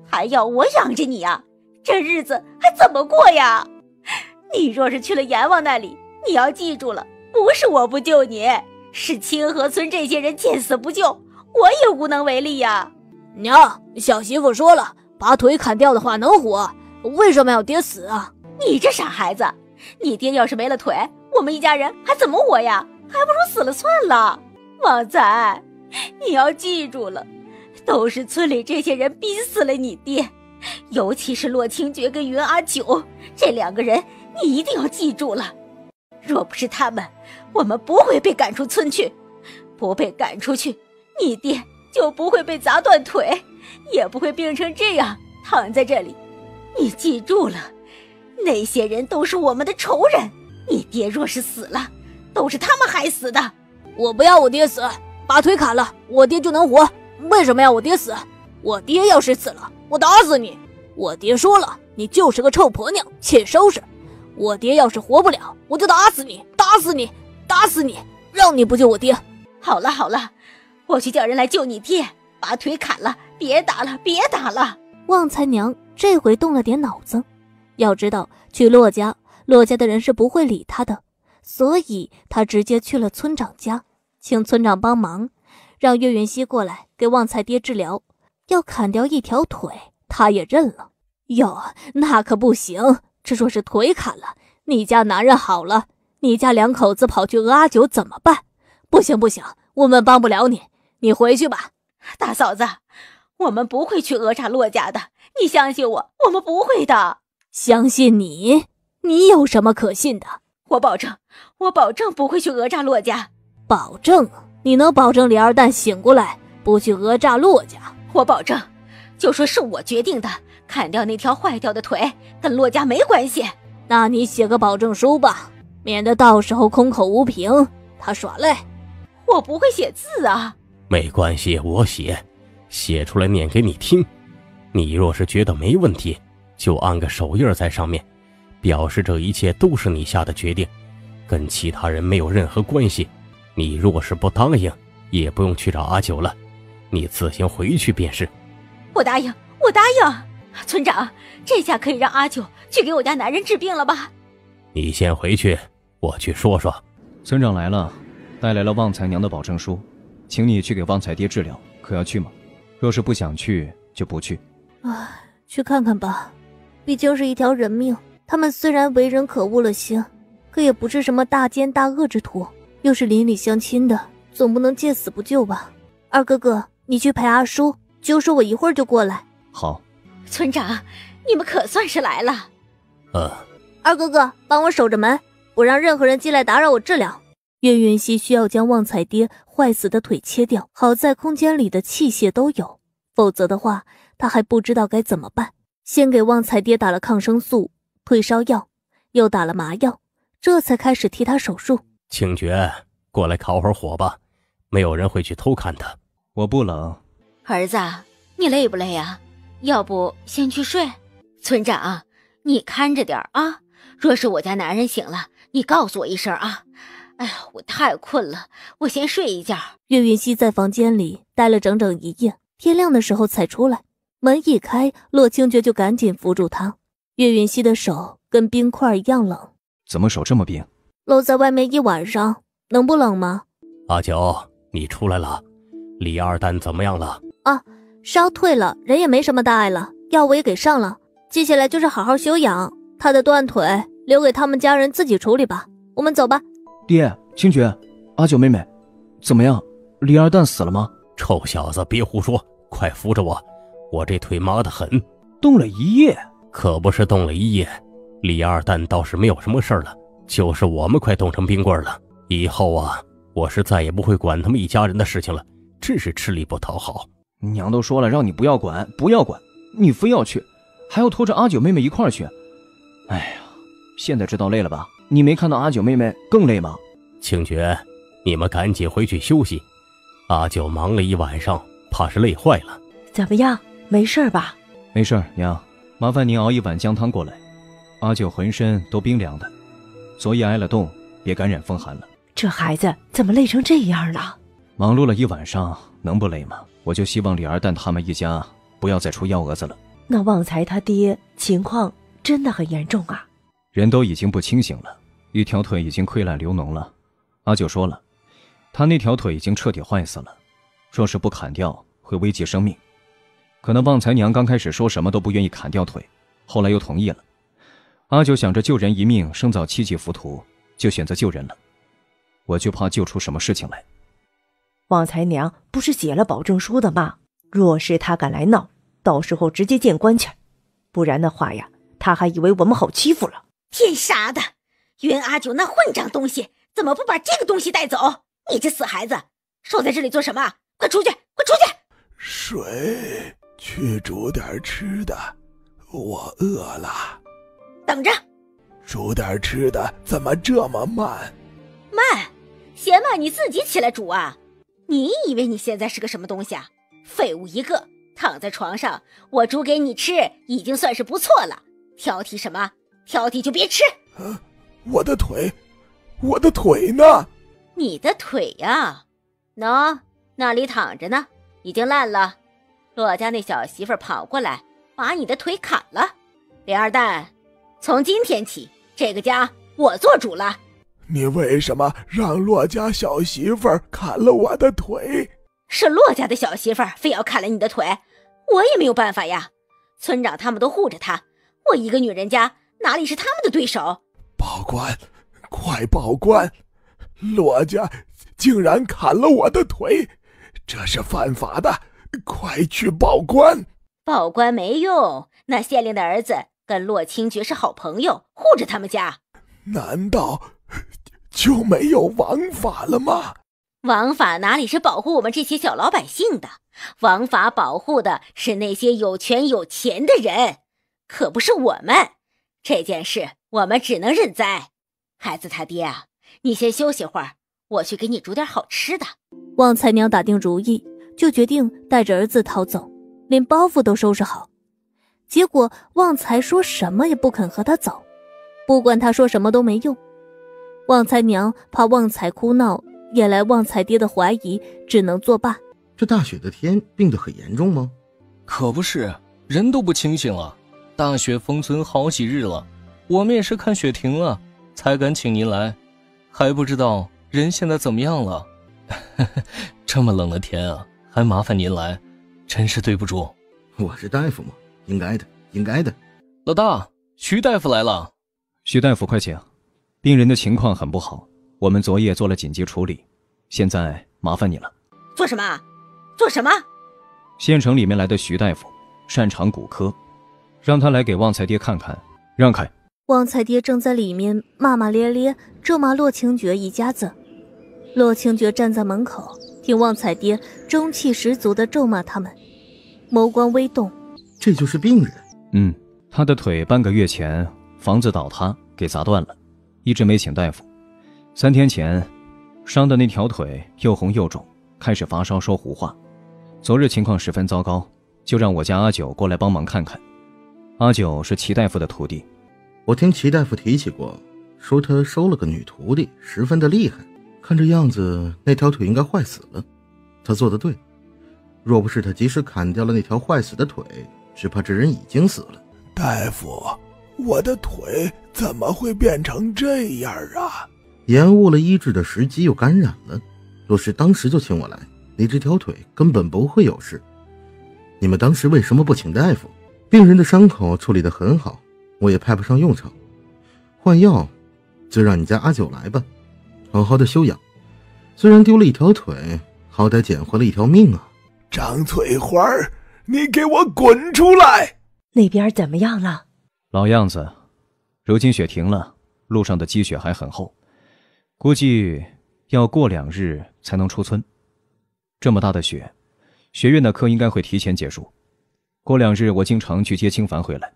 还要我养着你呀？这日子还怎么过呀？你若是去了阎王那里，你要记住了，不是我不救你，是清河村这些人见死不救，我也无能为力呀。娘，小媳妇说了，把腿砍掉的话能活，为什么要爹死啊？你这傻孩子，你爹要是没了腿，我们一家人还怎么活呀？还不如死了算了。旺财，你要记住了，都是村里这些人逼死了你爹，尤其是洛清绝跟云阿九这两个人。你一定要记住了，若不是他们，我们不会被赶出村去。不被赶出去，你爹就不会被砸断腿，也不会病成这样躺在这里。你记住了，那些人都是我们的仇人。你爹若是死了，都是他们害死的。我不要我爹死，把腿砍了，我爹就能活。为什么要我爹死？我爹要是死了，我打死你。我爹说了，你就是个臭婆娘，欠收拾。我爹要是活不了，我就打死你，打死你，打死你，让你不救我爹。好了好了，我去叫人来救你爹，把腿砍了，别打了，别打了。旺财娘这回动了点脑子，要知道去骆家，骆家的人是不会理他的，所以他直接去了村长家，请村长帮忙，让岳云熙过来给旺财爹治疗，要砍掉一条腿，他也认了。哟，那可不行，这若是腿砍了，你家男人好了，你家两口子跑去讹阿九怎么办？不行不行，我们帮不了你，你回去吧。大嫂子，我们不会去讹诈骆家的，你相信我，我们不会的。相信你？你有什么可信的？我保证，我保证不会去讹诈骆家。保证？你能保证李二蛋醒过来不去讹诈骆家？我保证。就说是我决定的，砍掉那条坏掉的腿，跟洛家没关系。那你写个保证书吧，免得到时候空口无凭。他耍赖。我不会写字啊。没关系，我写，写出来念给你听。你若是觉得没问题，就按个手印在上面。表示这一切都是你下的决定，跟其他人没有任何关系。你若是不答应，也不用去找阿九了，你自行回去便是。我答应，我答应。村长，这下可以让阿九去给我家男人治病了吧？你先回去，我去说说。村长来了，带来了旺财娘的保证书，请你去给旺财爹治疗，可要去吗？若是不想去，就不去。啊，去看看吧，毕竟是一条人命。他们虽然为人可恶了些，可也不是什么大奸大恶之徒，又是邻里相亲的，总不能见死不救吧？二哥哥，你去陪阿叔，就说我一会儿就过来。好，村长，你们可算是来了。呃，二哥哥，帮我守着门，不让任何人进来打扰我治疗。岳云熙需要将旺财爹坏死的腿切掉，好在空间里的器械都有，否则的话，他还不知道该怎么办。先给旺财爹打了抗生素。退烧药，又打了麻药，这才开始替他手术。清觉，过来烤会儿火吧，没有人会去偷看他。我不冷。儿子，你累不累呀？要不先去睡。村长，你看着点啊！若是我家男人醒了，你告诉我一声啊！哎呀，我太困了，我先睡一觉。岳云熙在房间里待了整整一夜，天亮的时候才出来。门一开，洛清觉就赶紧扶住他。岳云熙的手跟冰块一样冷，怎么手这么冰？露在外面一晚上，能不冷吗？阿九，你出来了，李二蛋怎么样了？啊，烧退了，人也没什么大碍了，药我也给上了，接下来就是好好休养。他的断腿留给他们家人自己处理吧，我们走吧。爹，清觉，阿九妹妹，怎么样？李二蛋死了吗？臭小子，别胡说，快扶着我，我这腿麻得很，冻了一夜。可不是冻了一夜，李二蛋倒是没有什么事儿了，就是我们快冻成冰棍了。以后啊，我是再也不会管他们一家人的事情了，真是吃力不讨好。娘都说了，让你不要管，不要管，你非要去，还要拖着阿九妹妹一块儿去。哎呀，现在知道累了吧？你没看到阿九妹妹更累吗？清觉，你们赶紧回去休息。阿九忙了一晚上，怕是累坏了。怎么样？没事吧？没事，娘。麻烦您熬一碗姜汤过来，阿九浑身都冰凉的，昨夜挨了冻，也感染风寒了。这孩子怎么累成这样了？忙碌了一晚上，能不累吗？我就希望李二蛋他们一家不要再出幺蛾子了。那旺财他爹情况真的很严重啊！人都已经不清醒了，一条腿已经溃烂流脓了。阿九说了，他那条腿已经彻底坏死了，若是不砍掉，会危及生命。可能旺财娘刚开始说什么都不愿意砍掉腿，后来又同意了。阿九想着救人一命胜造七级浮屠，就选择救人了。我就怕救出什么事情来。旺财娘不是写了保证书的吗？若是他敢来闹，到时候直接见官去。不然的话呀，他还以为我们好欺负了。天杀的！云阿九那混账东西，怎么不把这个东西带走？你这死孩子，守在这里做什么？快出去！快出去！水。去煮点吃的，我饿了。等着。煮点吃的怎么这么慢？慢？嫌慢你自己起来煮啊！你以为你现在是个什么东西啊？废物一个！躺在床上，我煮给你吃已经算是不错了。挑剔什么？挑剔就别吃。啊！我的腿，我的腿呢？你的腿呀，喏，那里躺着呢，已经烂了。骆家那小媳妇跑过来，把你的腿砍了。李二蛋，从今天起，这个家我做主了。你为什么让骆家小媳妇砍了我的腿？是骆家的小媳妇儿非要砍了你的腿，我也没有办法呀。村长他们都护着她，我一个女人家哪里是他们的对手？报官，快报官！骆家竟然砍了我的腿，这是犯法的，快去报官！报官没用，那县令的儿子跟骆清爵是好朋友，护着他们家。难道 就没有王法了吗？王法哪里是保护我们这些小老百姓的？王法保护的是那些有权有钱的人，可不是我们。这件事我们只能认栽。孩子他爹啊，你先休息会儿，我去给你煮点好吃的。旺财娘打定主意，就决定带着儿子逃走，连包袱都收拾好。结果旺财说什么也不肯和他走，不管他说什么都没用。旺财娘怕旺财哭闹引来旺财爹的怀疑，只能作罢。这大雪的天病得很严重吗？可不是，人都不清醒了。大雪封村好几日了，我们也是看雪停了才敢请您来，还不知道人现在怎么样了。这么冷的天啊，还麻烦您来，真是对不住。我是大夫嘛，应该的，应该的。老大，徐大夫来了。徐大夫，快请。病人的情况很不好，我们昨夜做了紧急处理，现在麻烦你了。做什么？做什么？县城里面来的徐大夫，擅长骨科，让他来给旺财爹看看。让开！旺财爹正在里面骂骂咧咧，咒骂洛清觉一家子。洛清觉站在门口，听旺财爹中气十足的咒骂他们，眸光微动。这就是病人。嗯，他的腿半个月前房子倒塌给砸断了。一直没请大夫，三天前，伤的那条腿又红又肿，开始发烧说胡话。昨日情况十分糟糕，就让我家阿九过来帮忙看看。阿九是齐大夫的徒弟，我听齐大夫提起过，说他收了个女徒弟，十分的厉害。看这样子，那条腿应该坏死了。他做的对，若不是他及时砍掉了那条坏死的腿，只怕这人已经死了。大夫。我的腿怎么会变成这样啊？延误了医治的时机，又感染了。若是当时就请我来，你这条腿根本不会有事。你们当时为什么不请大夫？病人的伤口处理得很好，我也派不上用场。换药，就让你家阿九来吧，好好的休养。虽然丢了一条腿，好歹捡回了一条命啊！张翠花，你给我滚出来！那边怎么样了？老样子，如今雪停了，路上的积雪还很厚，估计要过两日才能出村。这么大的雪，学院的课应该会提前结束。过两日我经常去接清凡回来，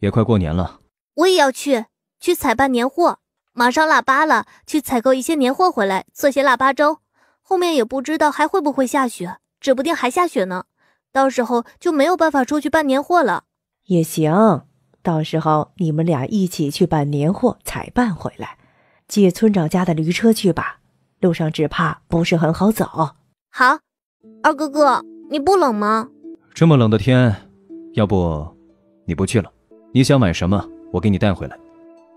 也快过年了。我也要去，去采办年货。马上腊八了，去采购一些年货回来，做些腊八粥。后面也不知道还会不会下雪，指不定还下雪呢。到时候就没有办法出去办年货了。也行。到时候你们俩一起去办年货，采办回来，借村长家的驴车去吧。路上只怕不是很好走。好，二哥哥，你不冷吗？这么冷的天，要不你不去了？你想买什么，我给你带回来。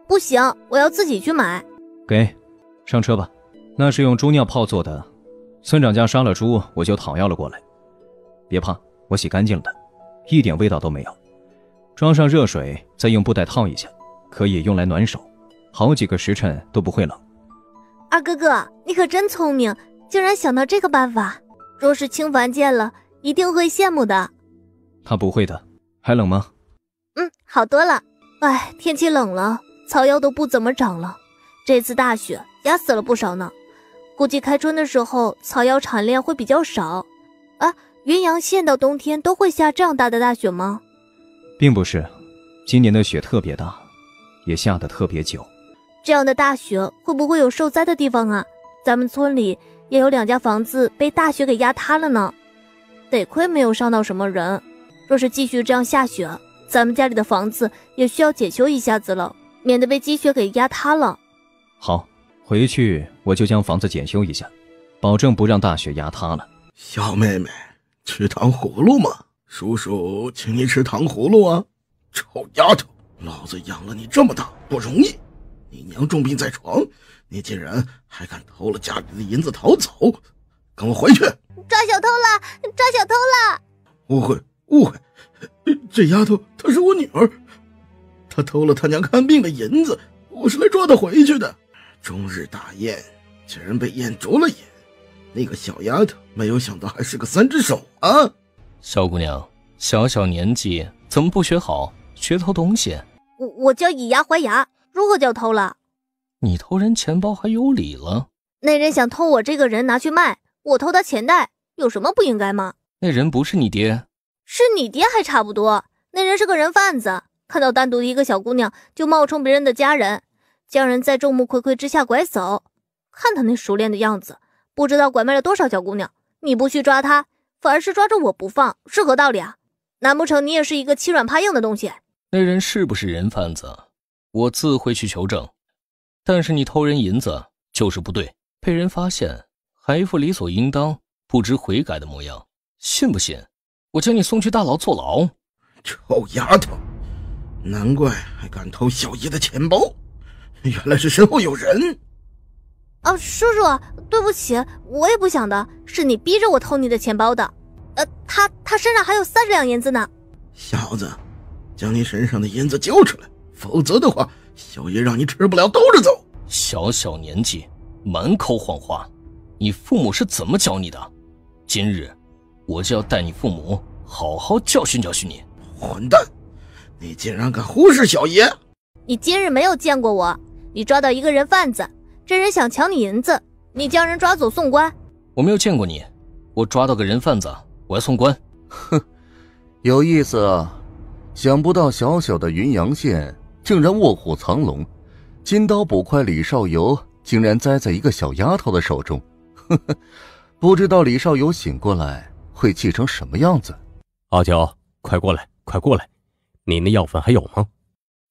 不行，我要自己去买。给，上车吧。那是用猪尿泡做的，村长家杀了猪，我就讨要了过来。别怕，我洗干净了的，一点味道都没有。装上热水，再用布袋套一下，可以用来暖手，好几个时辰都不会冷。二哥哥，你可真聪明，竟然想到这个办法。若是清凡见了，一定会羡慕的。他不会的。还冷吗？嗯，好多了。哎，天气冷了，草药都不怎么长了。这次大雪压死了不少呢。估计开春的时候，草药产量会比较少。啊，云阳县到冬天都会下这样大的大雪吗？并不是，今年的雪特别大，也下得特别久。这样的大雪会不会有受灾的地方啊？咱们村里也有两家房子被大雪给压塌了呢。得亏没有伤到什么人。若是继续这样下雪，咱们家里的房子也需要检修一下子了，免得被积雪给压塌了。好，回去我就将房子检修一下，保证不让大雪压塌了。小妹妹，吃糖葫芦吗？叔叔，请你吃糖葫芦啊！臭丫头，老子养了你这么大不容易，你娘重病在床，你竟然还敢偷了家里的银子逃走！跟我回去！抓小偷了！抓小偷了！误会，误会，这丫头她是我女儿，她偷了她娘看病的银子，我是来抓她回去的。终日大宴，竟然被宴啄了眼。那个小丫头，没有想到还是个三只手啊！小姑娘，小小年纪怎么不学好，学偷东西？我我叫以牙还牙，如何叫偷了？你偷人钱包还有理了？那人想偷我这个人拿去卖，我偷他钱袋，有什么不应该吗？那人不是你爹，是你爹还差不多。那人是个人贩子，看到单独的一个小姑娘就冒充别人的家人，将人在众目睽睽之下拐走。看他那熟练的样子，不知道拐卖了多少小姑娘。你不去抓他，反而是抓着我不放，是何道理啊？难不成你也是一个欺软怕硬的东西？那人是不是人贩子，我自会去求证。但是你偷人银子就是不对，被人发现还一副理所应当、不知悔改的模样，信不信我将你送去大牢坐牢？臭丫头，难怪还敢偷小爷的钱包，原来是身后有人。啊，叔叔，对不起，我也不想的，是你逼着我偷你的钱包的。呃，他他身上还有三十两银子呢。小子，将你身上的银子交出来，否则的话。小爷让你吃不了兜着走。小小年纪，满口谎话，你父母是怎么教你的？今日，我就要带你父母好好教训教训你。混蛋，你竟然敢忽视小爷！你今日没有见过我，你抓到一个人贩子，这人想抢你银子，你将人抓走送官。我没有见过你，我抓到个人贩子，我要送官。哼，有意思啊，想不到小小的云阳县。竟然卧虎藏龙，金刀捕快李少游竟然栽在一个小丫头的手中，呵呵，不知道李少游醒过来会气成什么样子。阿娇，快过来，快过来，你那药粉还有吗？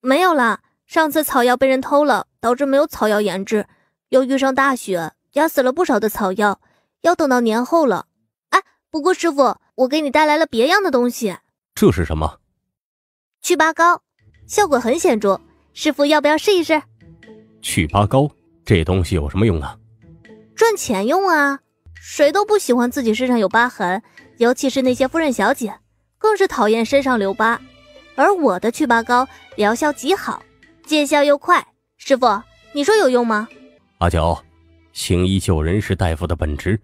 没有了，上次草药被人偷了，导致没有草药研制，又遇上大雪，压死了不少的草药，要等到年后了。哎，不过师傅，我给你带来了别样的东西。这是什么？祛疤膏。效果很显著，师傅要不要试一试？祛疤膏这东西有什么用啊？赚钱用啊！谁都不喜欢自己身上有疤痕，尤其是那些夫人小姐，更是讨厌身上留疤。而我的祛疤膏疗效极好，见效又快。师傅，你说有用吗？阿九，行医救人是大夫的本职，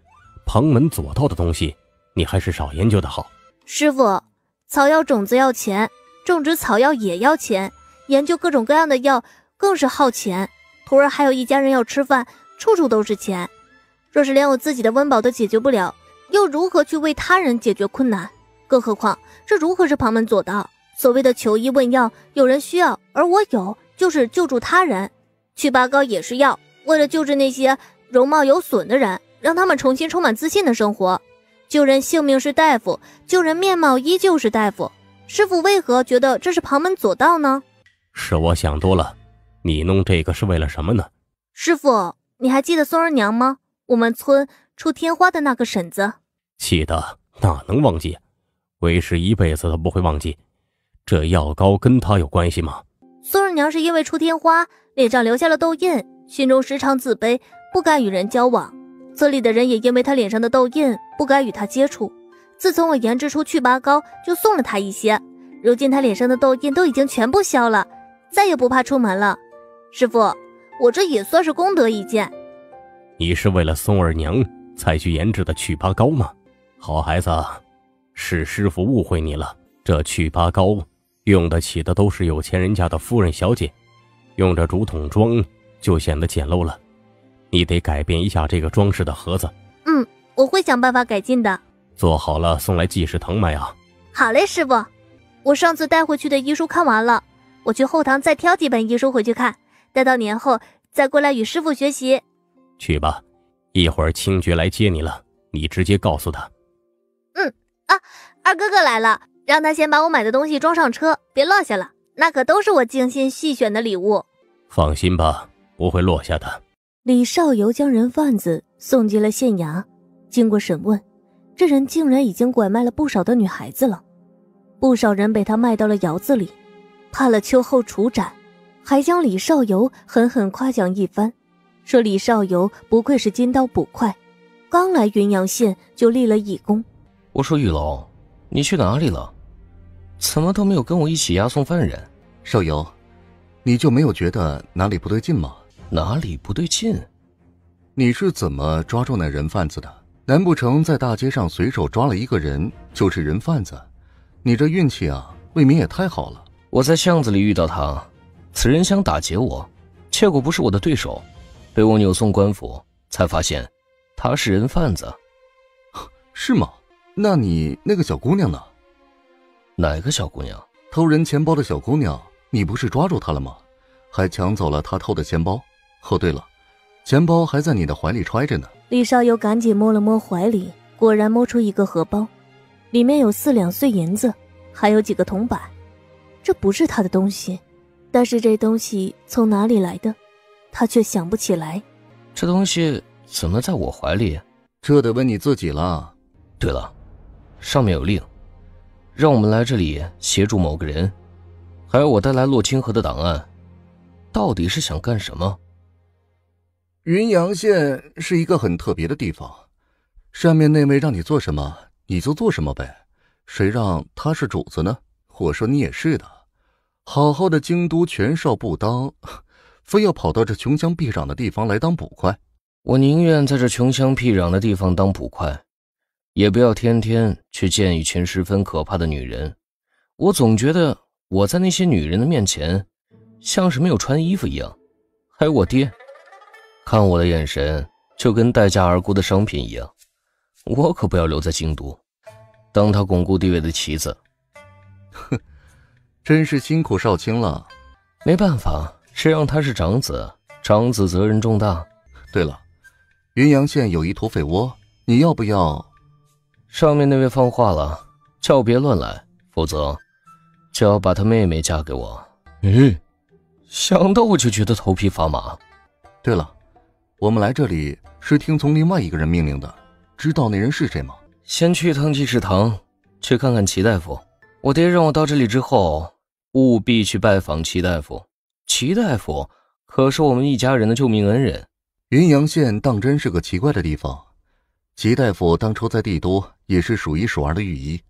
旁门左道的东西你还是少研究的好。师傅，草药种子要钱。种植草药也要钱，研究各种各样的药更是耗钱。徒儿还有一家人要吃饭，处处都是钱。若是连我自己的温饱都解决不了，又如何去为他人解决困难？更何况这如何是旁门左道？所谓的求医问药，有人需要，而我有，就是救助他人。祛疤膏也是药，为了救治那些容貌有损的人，让他们重新充满自信的生活。救人性命是大夫，救人面貌依旧是大夫。师傅为何觉得这是旁门左道呢？是我想多了。你弄这个是为了什么呢？师傅，你还记得松儿娘吗？我们村出天花的那个婶子。记得，哪能忘记？为师一辈子都不会忘记。这药膏跟他有关系吗？松儿娘是因为出天花，脸上留下了痘印，心中时常自卑，不敢与人交往。村里的人也因为她脸上的痘印，不敢与她接触。自从我研制出祛疤膏，就送了他一些。如今他脸上的痘印都已经全部消了，再也不怕出门了。师傅，我这也算是功德一件。你是为了松儿娘才去研制的祛疤膏吗？好孩子，是师傅误会你了。这祛疤膏用得起的都是有钱人家的夫人小姐，用着竹筒装就显得简陋了。你得改变一下这个装饰的盒子。嗯，我会想办法改进的。做好了送来济世堂买啊！好嘞，师傅，我上次带回去的医书看完了，我去后堂再挑几本医书回去看，待到年后再过来与师傅学习。去吧，一会儿清觉来接你了，你直接告诉他。嗯啊，二哥哥来了，让他先把我买的东西装上车，别落下了，那可都是我精心细选的礼物。放心吧，不会落下的。李少游将人贩子送进了县衙，经过审问。这人竟然已经拐卖了不少的女孩子了，不少人被他卖到了窑子里，判了秋后处斩，还将李少游狠狠夸奖一番，说李少游不愧是金刀捕快，刚来云阳县就立了义功。我说玉龙，你去哪里了？怎么都没有跟我一起押送犯人？少游，你就没有觉得哪里不对劲吗？哪里不对劲？你是怎么抓住那人贩子的？难不成在大街上随手抓了一个人就是人贩子？你这运气啊，未免也太好了。我在巷子里遇到他，此人想打劫我，结果不是我的对手，被我扭送官府，才发现他是人贩子。是吗？那你那个小姑娘呢？哪个小姑娘？偷人钱包的小姑娘，你不是抓住她了吗？还抢走了她偷的钱包。哦，对了。钱包还在你的怀里揣着呢。李少游赶紧摸了摸怀里，果然摸出一个荷包，里面有四两碎银子，还有几个铜板。这不是他的东西，但是这东西从哪里来的，他却想不起来。这东西怎么在我怀里？这得问你自己了。对了，上面有令，让我们来这里协助某个人，还要我带来洛清河的档案，到底是想干什么？云阳县是一个很特别的地方，上面那位让你做什么你就做什么呗，谁让他是主子呢？我说你也是的，好好的京都权少不当，非要跑到这穷乡僻壤的地方来当捕快。我宁愿在这穷乡僻壤的地方当捕快，也不要天天去见一群十分可怕的女人。我总觉得我在那些女人的面前，像是没有穿衣服一样，还有我爹。看我的眼神，就跟待价而沽的商品一样。我可不要留在京都，当他巩固地位的棋子。哼，真是辛苦少卿了。没办法，谁让他是长子，长子责任重大。对了，云阳县有一土匪窝，你要不要？上面那位放话了，叫别乱来，否则就要把他妹妹嫁给我。嗯，想到我就觉得头皮发麻。对了。我们来这里是听从另外一个人命令的，知道那人是谁吗？先去一趟济世堂，去看看齐大夫。我爹让我到这里之后，务必去拜访齐大夫。齐大夫可是我们一家人的救命恩人。云阳县当真是个奇怪的地方。齐大夫当初在帝都也是数一数二的御医，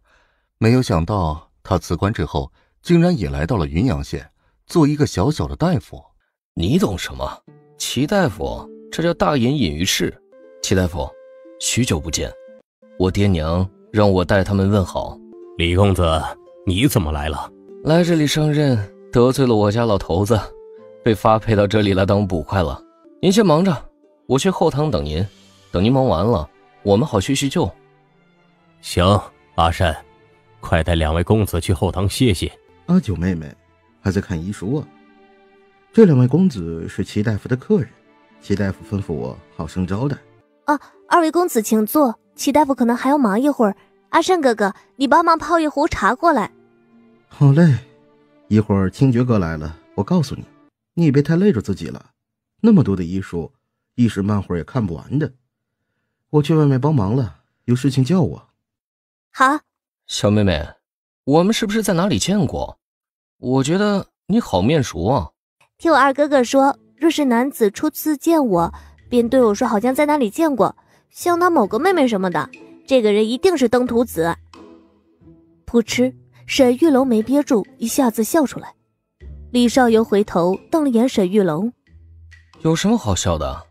没有想到他辞官之后，竟然也来到了云阳县，做一个小小的大夫。你懂什么？齐大夫。这叫大隐隐于市，齐大夫，许久不见，我爹娘让我代他们问好。李公子，你怎么来了？来这里上任，得罪了我家老头子，被发配到这里来当捕快了。您先忙着，我去后堂等您。等您忙完了，我们好叙叙旧。行，阿善，快带两位公子去后堂歇歇。阿九妹妹还在看医书啊。这两位公子是齐大夫的客人。齐大夫吩咐我好生招待。啊，二位公子请坐。齐大夫可能还要忙一会儿。阿善哥哥，你帮忙泡一壶茶过来。好嘞，一会儿清觉哥来了，我告诉你，你也别太累着自己了。那么多的医书，一时半会儿也看不完的。我去外面帮忙了，有事情叫我。好，小妹妹，我们是不是在哪里见过？我觉得你好面熟啊。听我二哥哥说。若是男子初次见我，便对我说：“好像在哪里见过，像他某个妹妹什么的。”这个人一定是登徒子。噗嗤，沈玉龙没憋住，一下子笑出来。李少游回头瞪了眼沈玉龙：“有什么好笑的？”“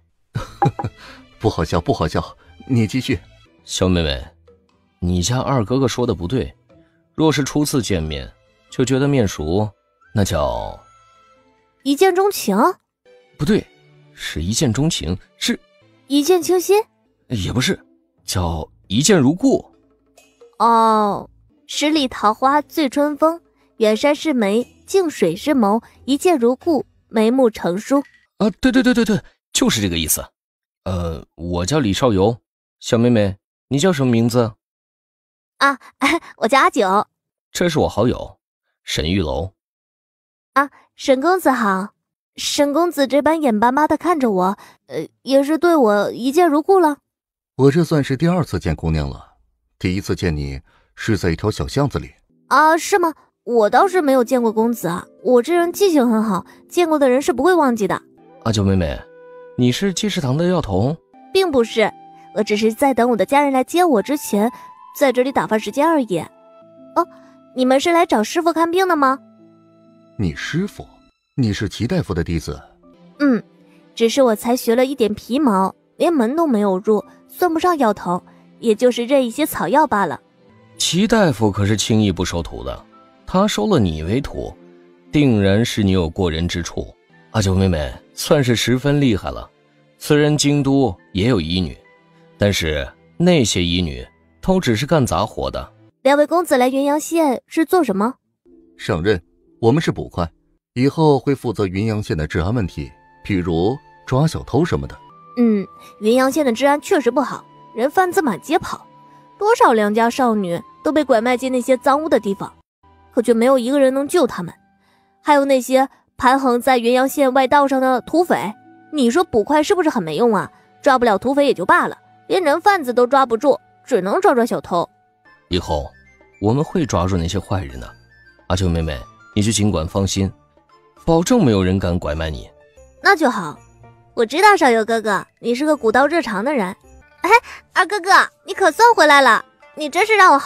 不好笑，不好笑，你继续。”小妹妹，你家二哥哥说的不对。若是初次见面就觉得面熟，那叫一见钟情。不对，是一见钟情，是一见倾心，也不是，叫一见如故。哦，十里桃花醉春风，远山是眉，近水是眸，一见如故，眉目成书。啊，对对对对对，就是这个意思。呃，我叫李少游，小妹妹，你叫什么名字？啊，我叫阿九。这是我好友沈玉楼。啊，沈公子好。沈公子这般眼巴巴的看着我，呃，也是对我一见如故了。我这算是第二次见姑娘了，第一次见你是在一条小巷子里。啊，是吗？我倒是没有见过公子啊，我这人记性很好，见过的人是不会忘记的。阿九妹妹，你是济世堂的药童？并不是，我只是在等我的家人来接我之前，在这里打发时间而已。哦，你们是来找师傅看病的吗？你师傅？你是齐大夫的弟子？嗯，只是我才学了一点皮毛，连门都没有入，算不上药头，也就是认一些草药罢了。齐大夫可是轻易不收徒的，他收了你为徒，定然是你有过人之处。阿九妹妹算是十分厉害了。虽然京都也有医女，但是那些医女都只是干杂活的。两位公子来云阳县是做什么？上任，我们是捕快，以后会负责云阳县的治安问题，譬如抓小偷什么的。嗯，云阳县的治安确实不好，人贩子满街跑，多少良家少女都被拐卖进那些脏污的地方，可却没有一个人能救他们。还有那些盘横在云阳县外道上的土匪。你说捕快是不是很没用啊？抓不了土匪也就罢了，连人贩子都抓不住，只能抓抓小偷。以后我们会抓住那些坏人的。阿秋妹妹，你就尽管放心，保证没有人敢拐卖你。那就好。我知道少游哥哥，你是个古道热肠的人。哎，二哥哥，你可算回来了，你真是让我……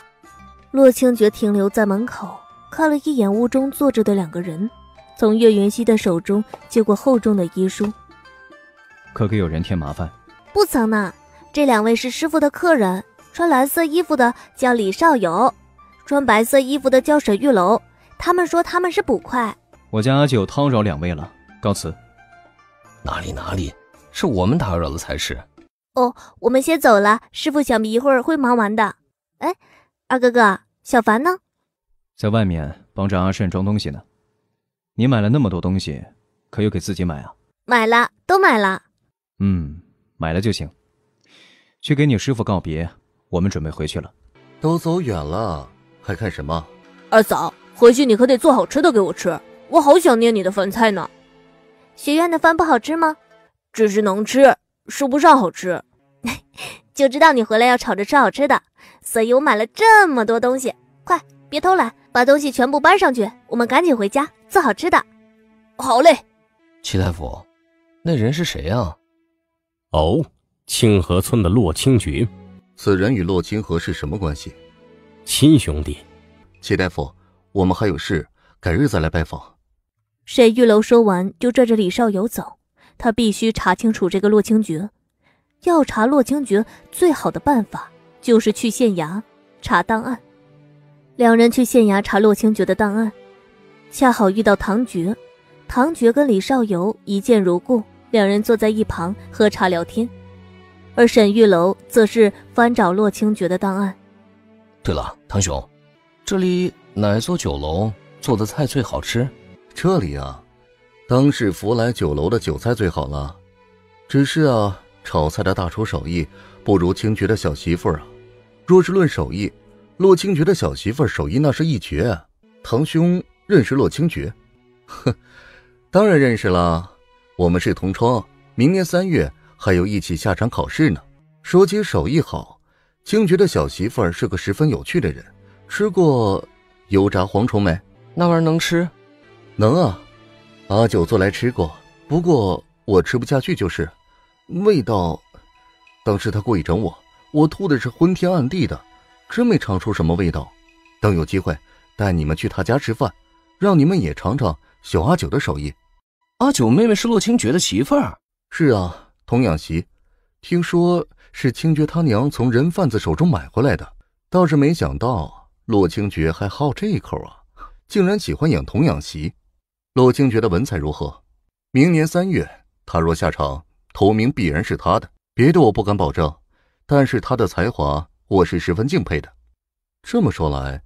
洛清觉停留在门口，看了一眼屋中坐着的两个人，从岳云溪的手中接过厚重的医书。可给有人添麻烦？不曾呢。这两位是师傅的客人，穿蓝色衣服的叫李少游，穿白色衣服的叫沈玉楼。他们说他们是捕快。我家阿九叨扰两位了，告辞。哪里哪里，是我们打扰了才是。哦，我们先走了。师傅想必一会儿会忙完的。哎，二哥哥，小凡呢？在外面帮着阿顺装东西呢。你买了那么多东西，可有给自己买啊？买了，都买了。嗯，买了就行。去给你师傅告别，我们准备回去了。都走远了，还看什么？二嫂，回去你可得做好吃的给我吃，我好想念你的饭菜呢。学院的饭不好吃吗？只是能吃，说不上好吃。就知道你回来要吵着吃好吃的，所以我买了这么多东西。快，别偷懒，把东西全部搬上去，我们赶紧回家做好吃的。好嘞，齐大夫，那人是谁啊？哦，清河村的洛青觉，此人与洛清河是什么关系？亲兄弟。齐大夫，我们还有事，改日再来拜访。沈玉楼说完，就拽着李少游走。他必须查清楚这个洛清觉。要查洛清觉，最好的办法就是去县衙查档案。两人去县衙查洛清觉的档案，恰好遇到唐觉。唐觉跟李少游一见如故。两人坐在一旁喝茶聊天，而沈玉楼则是翻找洛清觉的档案。对了，唐兄，这里哪座酒楼做的菜最好吃？这里啊，当是福来酒楼的酒菜最好了。只是啊，炒菜的大厨手艺不如清觉的小媳妇儿啊。若是论手艺，洛清觉的小媳妇儿手艺那是一绝。堂兄认识洛清觉？哼，当然认识了。我们是同窗，明年三月还有一起下场考试呢。说起手艺好，清觉的小媳妇儿是个十分有趣的人。吃过油炸蝗虫没？那玩意儿能吃？能啊，阿九做来吃过，不过我吃不下去，就是味道。当时他故意整我，我吐的是昏天暗地的，真没尝出什么味道。等有机会带你们去他家吃饭，让你们也尝尝小阿九的手艺。阿九妹妹是洛清觉的媳妇儿，是啊，童养媳。听说是清觉他娘从人贩子手中买回来的，倒是没想到洛清觉还好这一口啊，竟然喜欢养童养媳。洛清觉得文采如何？明年三月他若下场，头名必然是他的。别的我不敢保证，但是他的才华我是十分敬佩的。这么说来，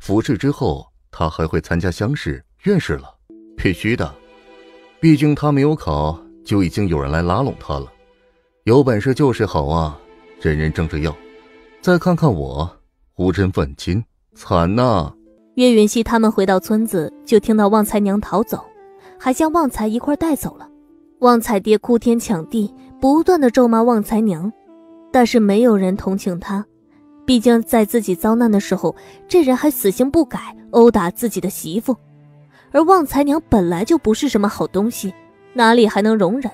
复试之后他还会参加乡试、院试了，必须的。毕竟他没有考，就已经有人来拉拢他了。有本事就是好啊，人人争着要。再看看我，无人问津，惨呐！岳云溪他们回到村子，就听到旺财娘逃走，还将旺财一块带走了。旺财爹哭天抢地，不断的咒骂旺财娘，但是没有人同情他。毕竟在自己遭难的时候，这人还死性不改，殴打自己的媳妇。而旺财娘本来就不是什么好东西，哪里还能容忍？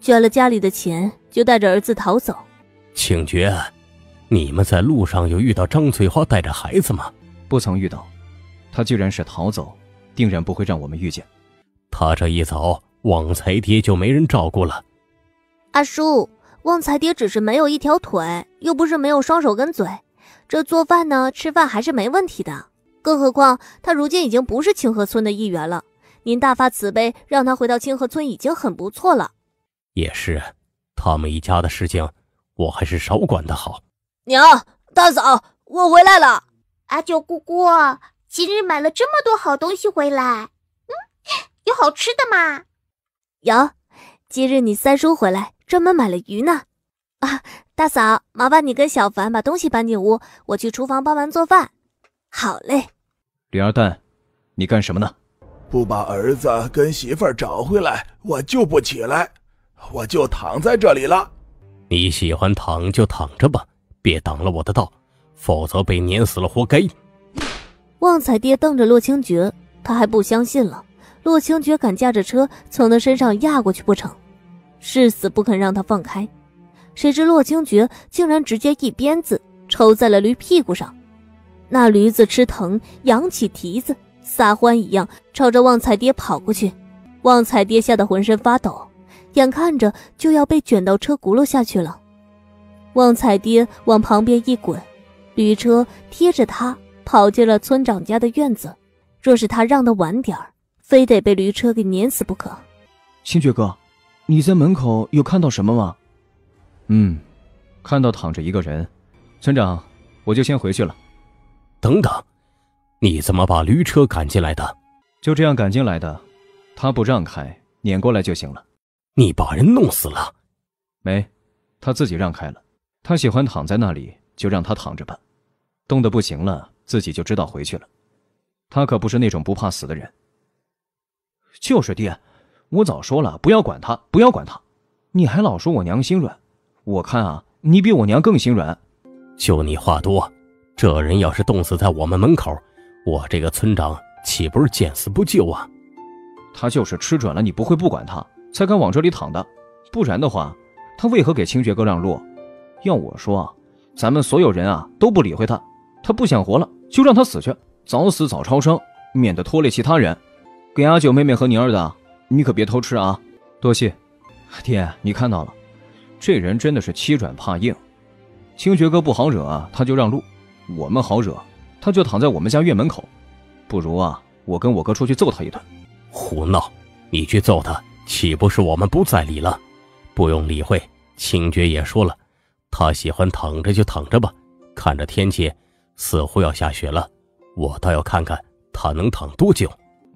捐了家里的钱，就带着儿子逃走。请觉，你们在路上有遇到张翠花带着孩子吗？不曾遇到。他既然是逃走，定然不会让我们遇见。他这一走，旺财爹就没人照顾了。阿叔，旺财爹只是没有一条腿，又不是没有双手跟嘴，这做饭呢、吃饭还是没问题的。更何况他如今已经不是清河村的一员了，您大发慈悲让他回到清河村已经很不错了。也是，他们一家的事情，我还是少管的好。娘，大嫂，我回来了。阿九姑姑，今日买了这么多好东西回来，嗯，有好吃的吗？有，今日你三叔回来，专门买了鱼呢。啊，大嫂，麻烦你跟小凡把东西搬进屋，我去厨房帮忙做饭。好嘞。李二蛋，你干什么呢？不把儿子跟媳妇儿找回来，我就不起来，我就躺在这里了。你喜欢躺就躺着吧，别挡了我的道，否则被碾死了活该。旺财爹瞪着洛清觉，他还不相信了，洛清觉敢驾着车从他身上压过去不成？誓死不肯让他放开。谁知洛清觉竟然直接一鞭子抽在了驴屁股上，那驴子吃疼，扬起蹄子，撒欢一样朝着旺财爹跑过去。旺财爹吓得浑身发抖，眼看着就要被卷到车轱辘下去了。旺财爹往旁边一滚，驴车贴着他。跑进了村长家的院子，若是他让的晚点儿，非得被驴车给碾死不可。星爵哥，你在门口有看到什么吗？嗯，看到躺着一个人。村长，我就先回去了。等等，你怎么把驴车赶进来的？就这样赶进来的，他不让开，撵过来就行了。你把人弄死了？没，他自己让开了。他喜欢躺在那里，就让他躺着吧。冻得不行了。自己就知道回去了，他可不是那种不怕死的人。就是爹，我早说了不要管他，不要管他，你还老说我娘心软，我看啊，你比我娘更心软。就你话多，这人要是冻死在我们门口，我这个村长岂不是见死不救啊？他就是吃准了你不会不管他，才敢往这里躺的，不然的话，他为何给清爵哥让路？要我说，咱们所有人啊都不理会他，他不想活了。就让他死去，早死早超生，免得拖累其他人。给阿九妹妹和宁儿的，你可别偷吃啊！多谢，爹，你看到了，这人真的是欺软怕硬。清爵哥不好惹，他就让路；我们好惹，他就躺在我们家院门口。不如啊，我跟我哥出去揍他一顿。胡闹！你去揍他，岂不是我们不在理了？不用理会，清爵也说了，他喜欢躺着就躺着吧，看着天气。似乎要下雪了，我倒要看看他能躺多久。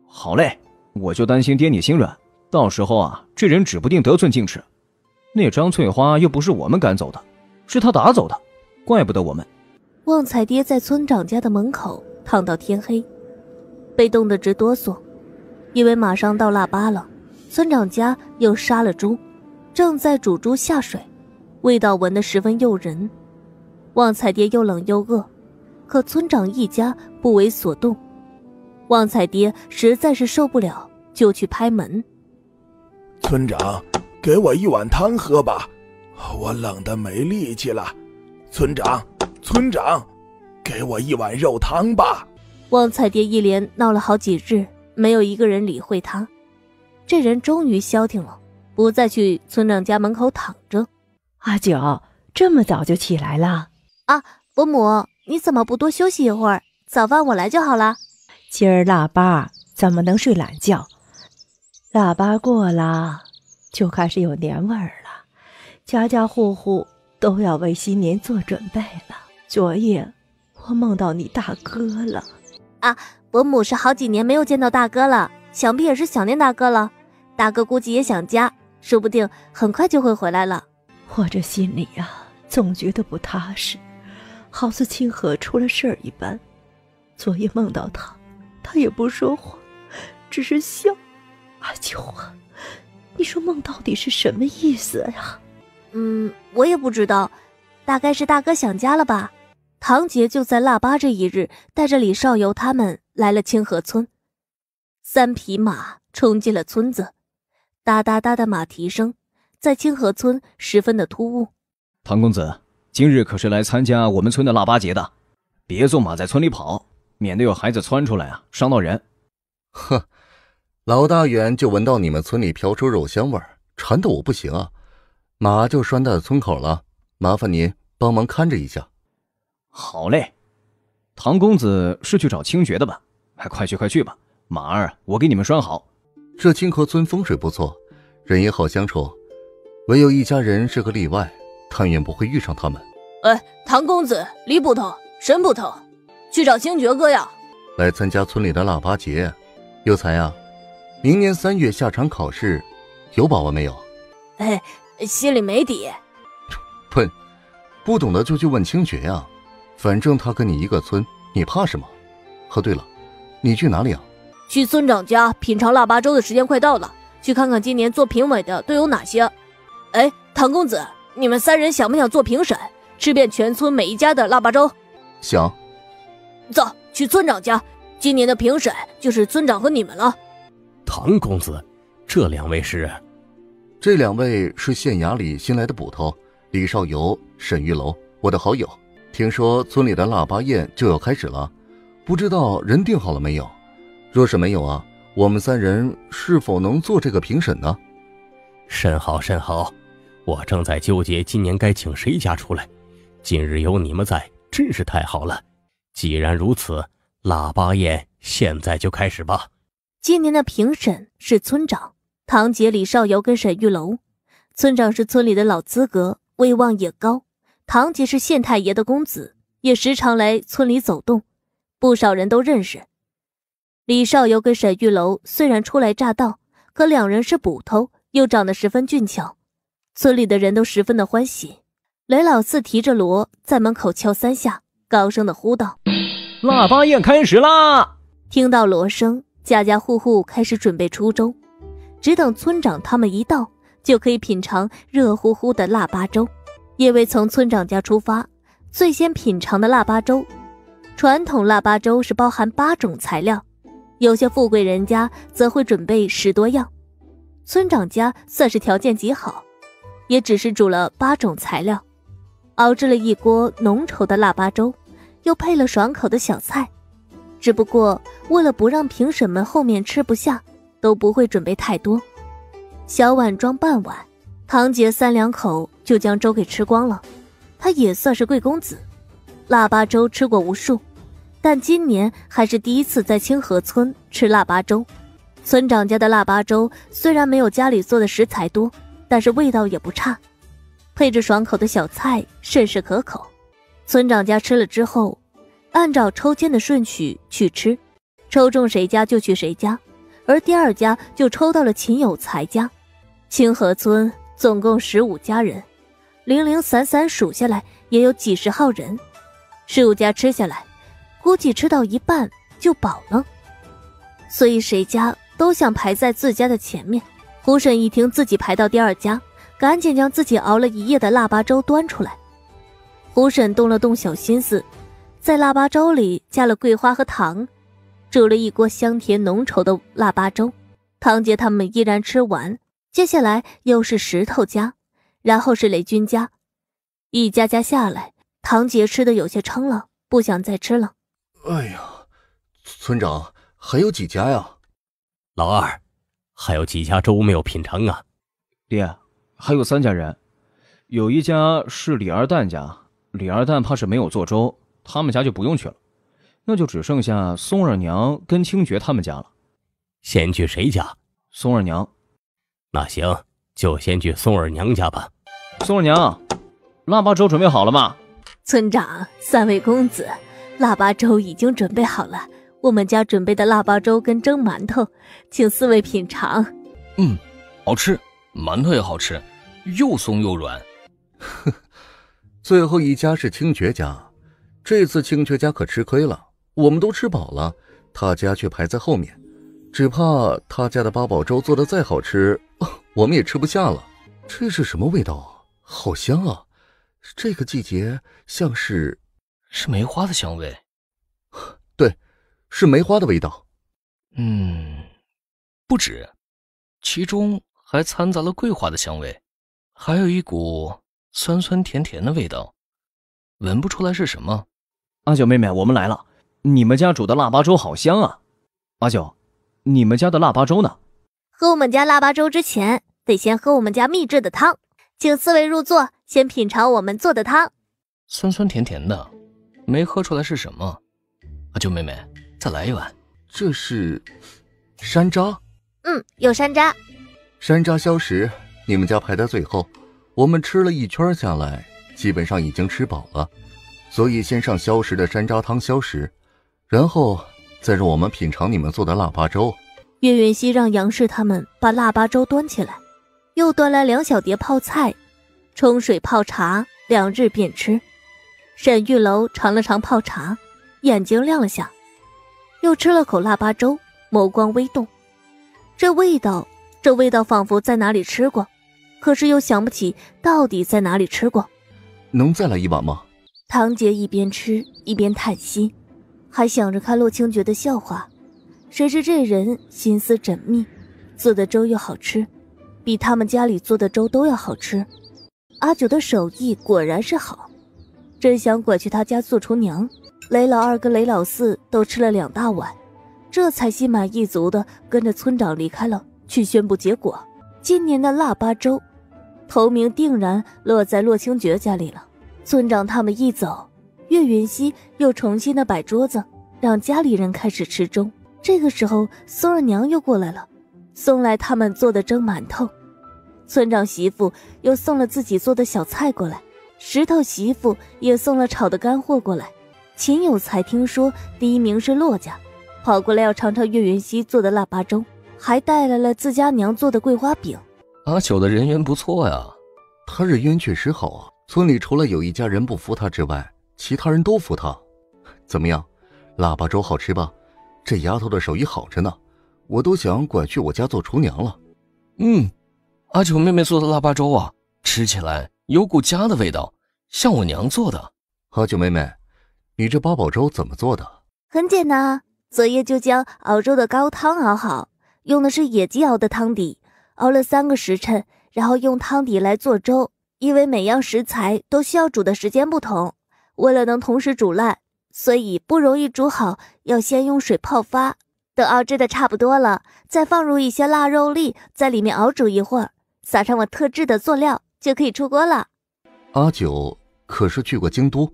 好嘞，我就担心爹你心软，到时候啊，这人指不定得寸进尺。那张翠花又不是我们赶走的，是他打走的，怪不得我们。旺财爹在村长家的门口躺到天黑，被冻得直哆嗦，因为马上到腊八了，村长家又杀了猪，正在煮猪下水，味道闻得十分诱人。旺财爹又冷又饿。可村长一家不为所动，旺财爹实在是受不了，就去拍门。村长，给我一碗汤喝吧，我冷得没力气了。村长，村长，给我一碗肉汤吧。旺财爹一连闹了好几日，没有一个人理会他。这人终于消停了，不再去村长家门口躺着。阿九，这么早就起来了？啊，伯母。你怎么不多休息一会儿？早饭我来就好了。今儿腊八怎么能睡懒觉？腊八过了，就开始有年味儿了，家家户户都要为新年做准备了。昨夜我梦到你大哥了。啊，伯母是好几年没有见到大哥了，想必也是想念大哥了。大哥估计也想家，说不定很快就会回来了。我这心里呀，总觉得不踏实。好似清河出了事儿一般，昨夜梦到他，他也不说话，只是笑。阿秋啊，你说梦到底是什么意思呀？嗯，我也不知道，大概是大哥想家了吧。唐杰就在腊八这一日，带着李少游他们来了清河村，三匹马冲进了村子，哒哒哒的马蹄声在清河村十分的突兀。唐公子，今日可是来参加我们村的腊八节的，别纵马在村里跑，免得有孩子窜出来啊，伤到人。哼，老大远就闻到你们村里飘出肉香味儿，馋得我不行啊！马就拴在村口了，麻烦您帮忙看着一下。好嘞，唐公子是去找清绝的吧？哎，快去快去吧，马儿我给你们拴好。这清河村风水不错，人也好相处，唯有一家人是个例外，但愿不会遇上他们。哎，唐公子，李捕头，沈捕头，去找清爵哥呀！来参加村里的腊八节，有才啊！明年三月下场考试，有把握没有？哎，心里没底。喷，不懂的就去问清爵呀，反正他跟你一个村，你怕什么？哦，对了，你去哪里啊？去村长家品尝腊八粥的时间快到了，去看看今年做评委的都有哪些。哎，唐公子，你们三人想不想做评审，吃遍全村每一家的腊八粥？想。走去村长家，今年的评审就是村长和你们了。唐公子，这两位是？这两位是县衙里新来的捕头，李少游、沈玉楼，我的好友。听说村里的腊八宴就要开始了。不知道人定好了没有？若是没有啊，我们三人是否能做这个评审呢？甚好甚好，我正在纠结今年该请谁家出来。今日有你们在，真是太好了。既然如此，腊八宴现在就开始吧。今年的评审是村长唐杰、李少游跟沈玉楼。村长是村里的老资格，威望也高。唐杰是县太爷的公子，也时常来村里走动。不少人都认识李少游跟沈玉楼，虽然初来乍到，可两人是捕头，又长得十分俊俏，村里的人都十分的欢喜。雷老四提着锣在门口敲三下，高声的呼道：“腊八宴开始啦！”听到锣声，家家户户开始准备出粥，只等村长他们一到，就可以品尝热乎乎的腊八粥。因为从村长家出发，最先品尝的腊八粥。传统腊八粥是包含八种材料，有些富贵人家则会准备十多样。村长家算是条件极好，也只是煮了八种材料，熬制了一锅浓稠的腊八粥，又配了爽口的小菜。只不过为了不让评审们后面吃不下，都不会准备太多，小碗装半碗，唐杰三两口就将粥给吃光了。他也算是贵公子。腊八粥吃过无数，但今年还是第一次在清河村吃腊八粥。村长家的腊八粥虽然没有家里做的食材多，但是味道也不差，配着爽口的小菜，甚是可口。村长家吃了之后，按照抽签的顺序去吃，抽中谁家就去谁家，而第二家就抽到了秦有才家。清河村总共十五家人，零零散散数下来也有几十号人。十五家吃下来，估计吃到一半就饱了，所以谁家都想排在自家的前面。胡婶一听自己排到第二家，赶紧将自己熬了一夜的腊八粥端出来。胡婶动了动小心思，在腊八粥里加了桂花和糖，煮了一锅香甜浓稠的腊八粥。唐杰他们依然吃完，接下来又是石头家，然后是雷军家，一家家下来。唐杰吃的有些撑了，不想再吃了。哎呀，村长还有几家呀？老二，还有几家粥没有品尝啊？爹，还有三家人，有一家是李二蛋家，李二蛋怕是没有做粥，他们家就不用去了，那就只剩下松二娘跟清觉他们家了。先去谁家？松二娘。那行，就先去松二娘家吧。松二娘，腊八粥准备好了吗？村长，三位公子，腊八粥已经准备好了。我们家准备的腊八粥跟蒸馒头，请四位品尝。嗯，好吃，馒头也好吃，又松又软。呵，最后一家是清绝家，这次清绝家可吃亏了。我们都吃饱了，他家却排在后面，只怕他家的八宝粥做的再好吃，我们也吃不下了。这是什么味道啊？好香啊！这个季节像是，是梅花的香味。对，是梅花的味道。嗯，不止，其中还掺杂了桂花的香味，还有一股酸酸甜甜的味道。闻不出来是什么。阿九妹妹，我们来了，你们家煮的腊八粥好香啊！阿九，你们家的腊八粥呢？喝我们家腊八粥之前，得先喝我们家秘制的汤，请四位入座，先品尝我们做的汤。酸酸甜甜的，没喝出来是什么。阿九妹妹，再来一碗。这是山楂。嗯，有山楂。山楂消食，你们家排在最后。我们吃了一圈下来，基本上已经吃饱了，所以先上消食的山楂汤消食，然后再让我们品尝你们做的腊八粥。岳云熙让杨氏他们把腊八粥端起来，又端来两小碟泡菜，冲水泡茶，两日便吃。沈玉楼尝了尝泡茶，眼睛亮了下，又吃了口腊八粥，眸光微动，这味道。这味道仿佛在哪里吃过，可是又想不起到底在哪里吃过。能再来一碗吗？唐杰一边吃一边叹息，还想着看洛清觉的笑话。谁知这人心思缜密，做的粥又好吃，比他们家里做的粥都要好吃。阿九的手艺果然是好，真想拐去他家做厨娘。雷老二跟雷老四都吃了两大碗，这才心满意足的跟着村长离开了。去宣布结果，今年的腊八粥，头名定然落在洛清绝家里了。村长他们一走，岳云熙又重新的摆桌子，让家里人开始吃粥。这个时候，孙二娘又过来了，送来他们做的蒸馒头。村长媳妇又送了自己做的小菜过来，石头媳妇也送了炒的干货过来。秦有才听说第一名是骆家，跑过来要尝尝岳云熙做的腊八粥。还带来了自家娘做的桂花饼。阿九的人缘不错呀，他人缘确实好啊。村里除了有一家人不服他之外，其他人都服他。怎么样，腊八粥好吃吧？这丫头的手艺好着呢，我都想拐去我家做厨娘了。嗯，阿九妹妹做的腊八粥啊，吃起来有股家的味道，像我娘做的。阿九妹妹，你这八宝粥怎么做的？很简单啊，昨夜就将熬粥的高汤熬好。用的是野鸡熬的汤底，熬了三个时辰，然后用汤底来做粥。因为每样食材都需要煮的时间不同，为了能同时煮烂，所以不容易煮好，要先用水泡发。等熬制的差不多了，再放入一些腊肉粒，在里面熬煮一会儿，撒上我特制的佐料，就可以出锅了。阿九可是去过京都？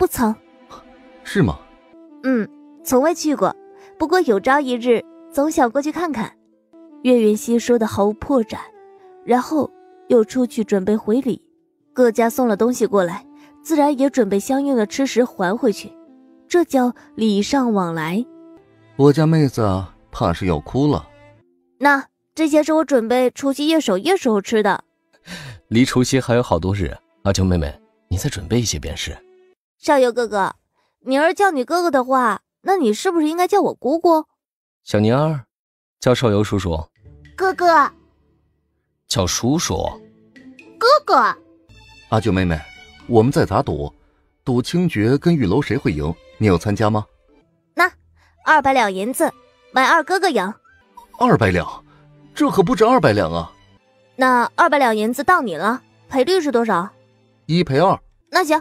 哦，不曾。是吗？嗯，从未去过，不过有朝一日。总想过去看看，岳云熙说的毫无破绽，然后又出去准备回礼。各家送了东西过来，自然也准备相应的吃食还回去，这叫礼尚往来。我家妹子怕是要哭了。那这些是我准备除夕夜守夜时候吃的。离除夕还有好多日，阿秋妹妹，你再准备一些便是。少游哥哥，你儿叫你哥哥的话，那你是不是应该叫我姑姑？小宁儿，叫少游叔叔。哥哥，叫叔叔。哥哥，阿九妹妹，我们在打赌？赌清绝跟玉楼谁会赢？你有参加吗？那二百两银子，买二哥哥赢。二百两，这可不止二百两啊！那二百两银子到你了，赔率是多少？一赔二。那行，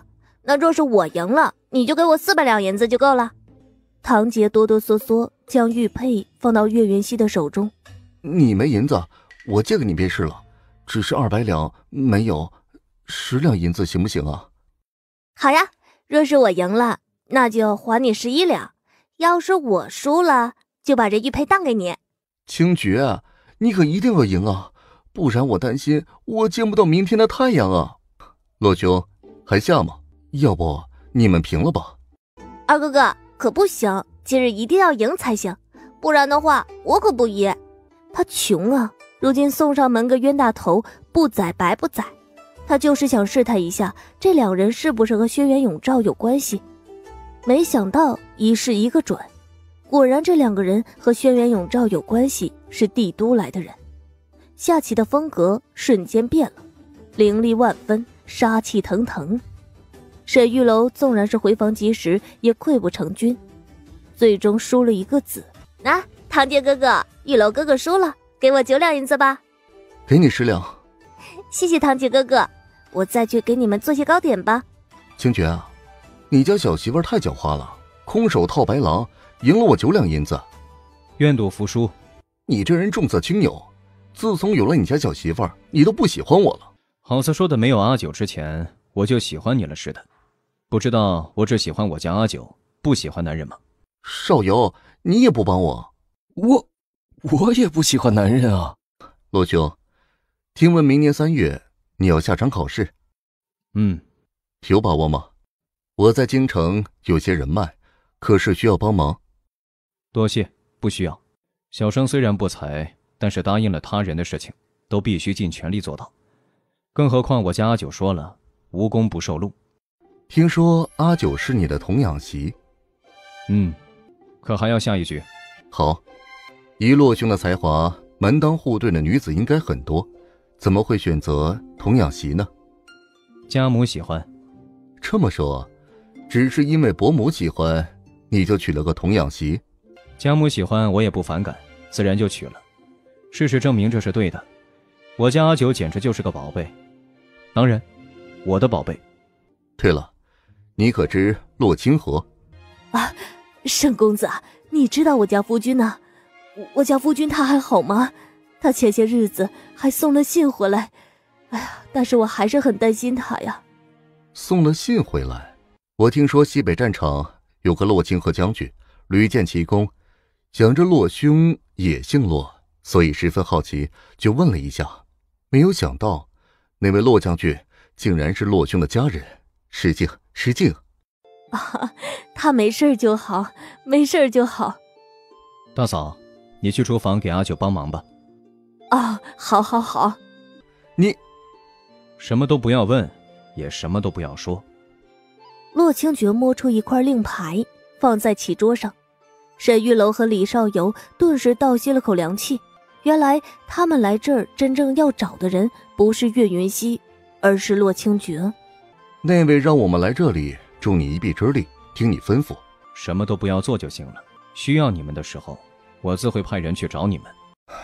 那若是我赢了，你就给我四百两银子就够了。唐杰哆哆嗦嗦将玉佩放到岳云熙的手中。你没银子，我借给你便是了。只是二百两没有，十两银子行不行啊？好呀，若是我赢了，那就还你十一两；要是我输了，就把这玉佩当给你。清绝，你可一定要赢啊，不然我担心我见不到明天的太阳啊！洛兄，还下吗？要不你们平了吧？二哥哥。可不行，今日一定要赢才行，不然的话我可不依。他穷啊，如今送上门个冤大头，不宰白不宰。他就是想试探一下这两人是不是和轩辕永照有关系。没想到一试一个准，果然这两个人和轩辕永照有关系，是帝都来的人。下棋的风格瞬间变了，凌厉万分，杀气腾腾。沈玉楼纵然是回防及时，也溃不成军，最终输了一个子。那唐杰哥哥，玉楼哥哥输了，给我九两银子吧。给你十两。谢谢唐姐哥哥，我再去给你们做些糕点吧。清绝啊，你家小媳妇太狡猾了，空手套白狼，赢了我九两银子。愿赌服输。你这人重色轻友，自从有了你家小媳妇儿，你都不喜欢我了。好似说的没有阿九之前，我就喜欢你了似的。不知道我只喜欢我家阿九，不喜欢男人吗？少游，你也不帮我，我我也不喜欢男人啊。洛兄，听闻明年三月你要下场考试，嗯，有把握吗？我在京城有些人脉，可是需要帮忙。多谢，不需要。小生虽然不才，但是答应了他人的事情，都必须尽全力做到。更何况我家阿九说了，无功不受禄。听说阿九是你的童养媳，嗯，可还要下一句。好，以洛兄的才华，门当户对的女子应该很多，怎么会选择童养媳呢？家母喜欢。这么说，只是因为伯母喜欢，你就娶了个童养媳？家母喜欢，我也不反感，自然就娶了。事实证明这是对的。我家阿九简直就是个宝贝，当然，我的宝贝。对了，你可知洛清河？啊，沈公子，你知道我家夫君呢？我家夫君他还好吗？他前些日子还送了信回来。哎呀，但是我还是很担心他呀。送了信回来，我听说西北战场有个洛清河将军屡建奇功，想着洛兄也姓洛，所以十分好奇，就问了一下。没有想到，那位洛将军竟然是洛兄的家人，失敬失敬。啊，他没事就好，没事就好。大嫂，你去厨房给阿九帮忙吧。啊，好，好，好。你什么都不要问，也什么都不要说。洛清绝摸出一块令牌，放在棋桌上。沈玉楼和李少游顿时倒吸了口凉气。原来他们来这儿真正要找的人不是岳云溪，而是洛清绝。那位让我们来这里助你一臂之力，听你吩咐，什么都不要做就行了。需要你们的时候，我自会派人去找你们。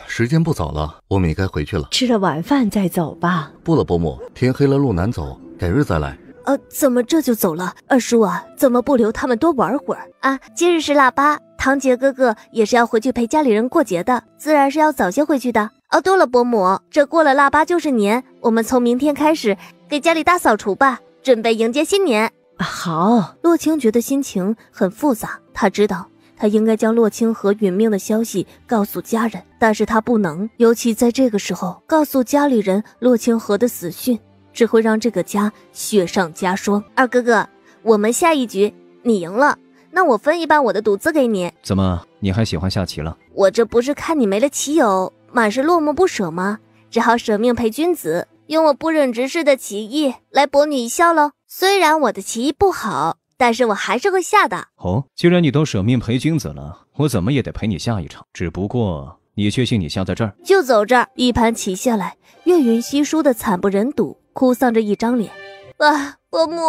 时间不早了，我们也该回去了。吃了晚饭再走吧。不了，伯母，天黑了路难走，改日再来。呃，怎么这就走了？二叔啊，怎么不留他们多玩会儿啊？今日是腊八，堂杰哥哥也是要回去陪家里人过节的，自然是要早些回去的。哦，对了，伯母，这过了腊八就是年，我们从明天开始给家里大扫除吧，准备迎接新年。好，洛青觉得心情很复杂，他知道他应该将洛清河殒命的消息告诉家人，但是他不能，尤其在这个时候告诉家里人洛清河的死讯。只会让这个家雪上加霜。二哥哥，我们下一局你赢了，那我分一半我的赌资给你。怎么，你还喜欢下棋了？我这不是看你没了棋友，满是落寞不舍吗？只好舍命陪君子，用我不忍直视的棋艺来博你一笑喽。虽然我的棋艺不好，但是我还是会下的。哦，既然你都舍命陪君子了，我怎么也得陪你下一场。只不过你确信你下在这儿？就走这儿。一盘棋下来，岳云熙输的惨不忍睹。哭丧着一张脸，啊，伯母，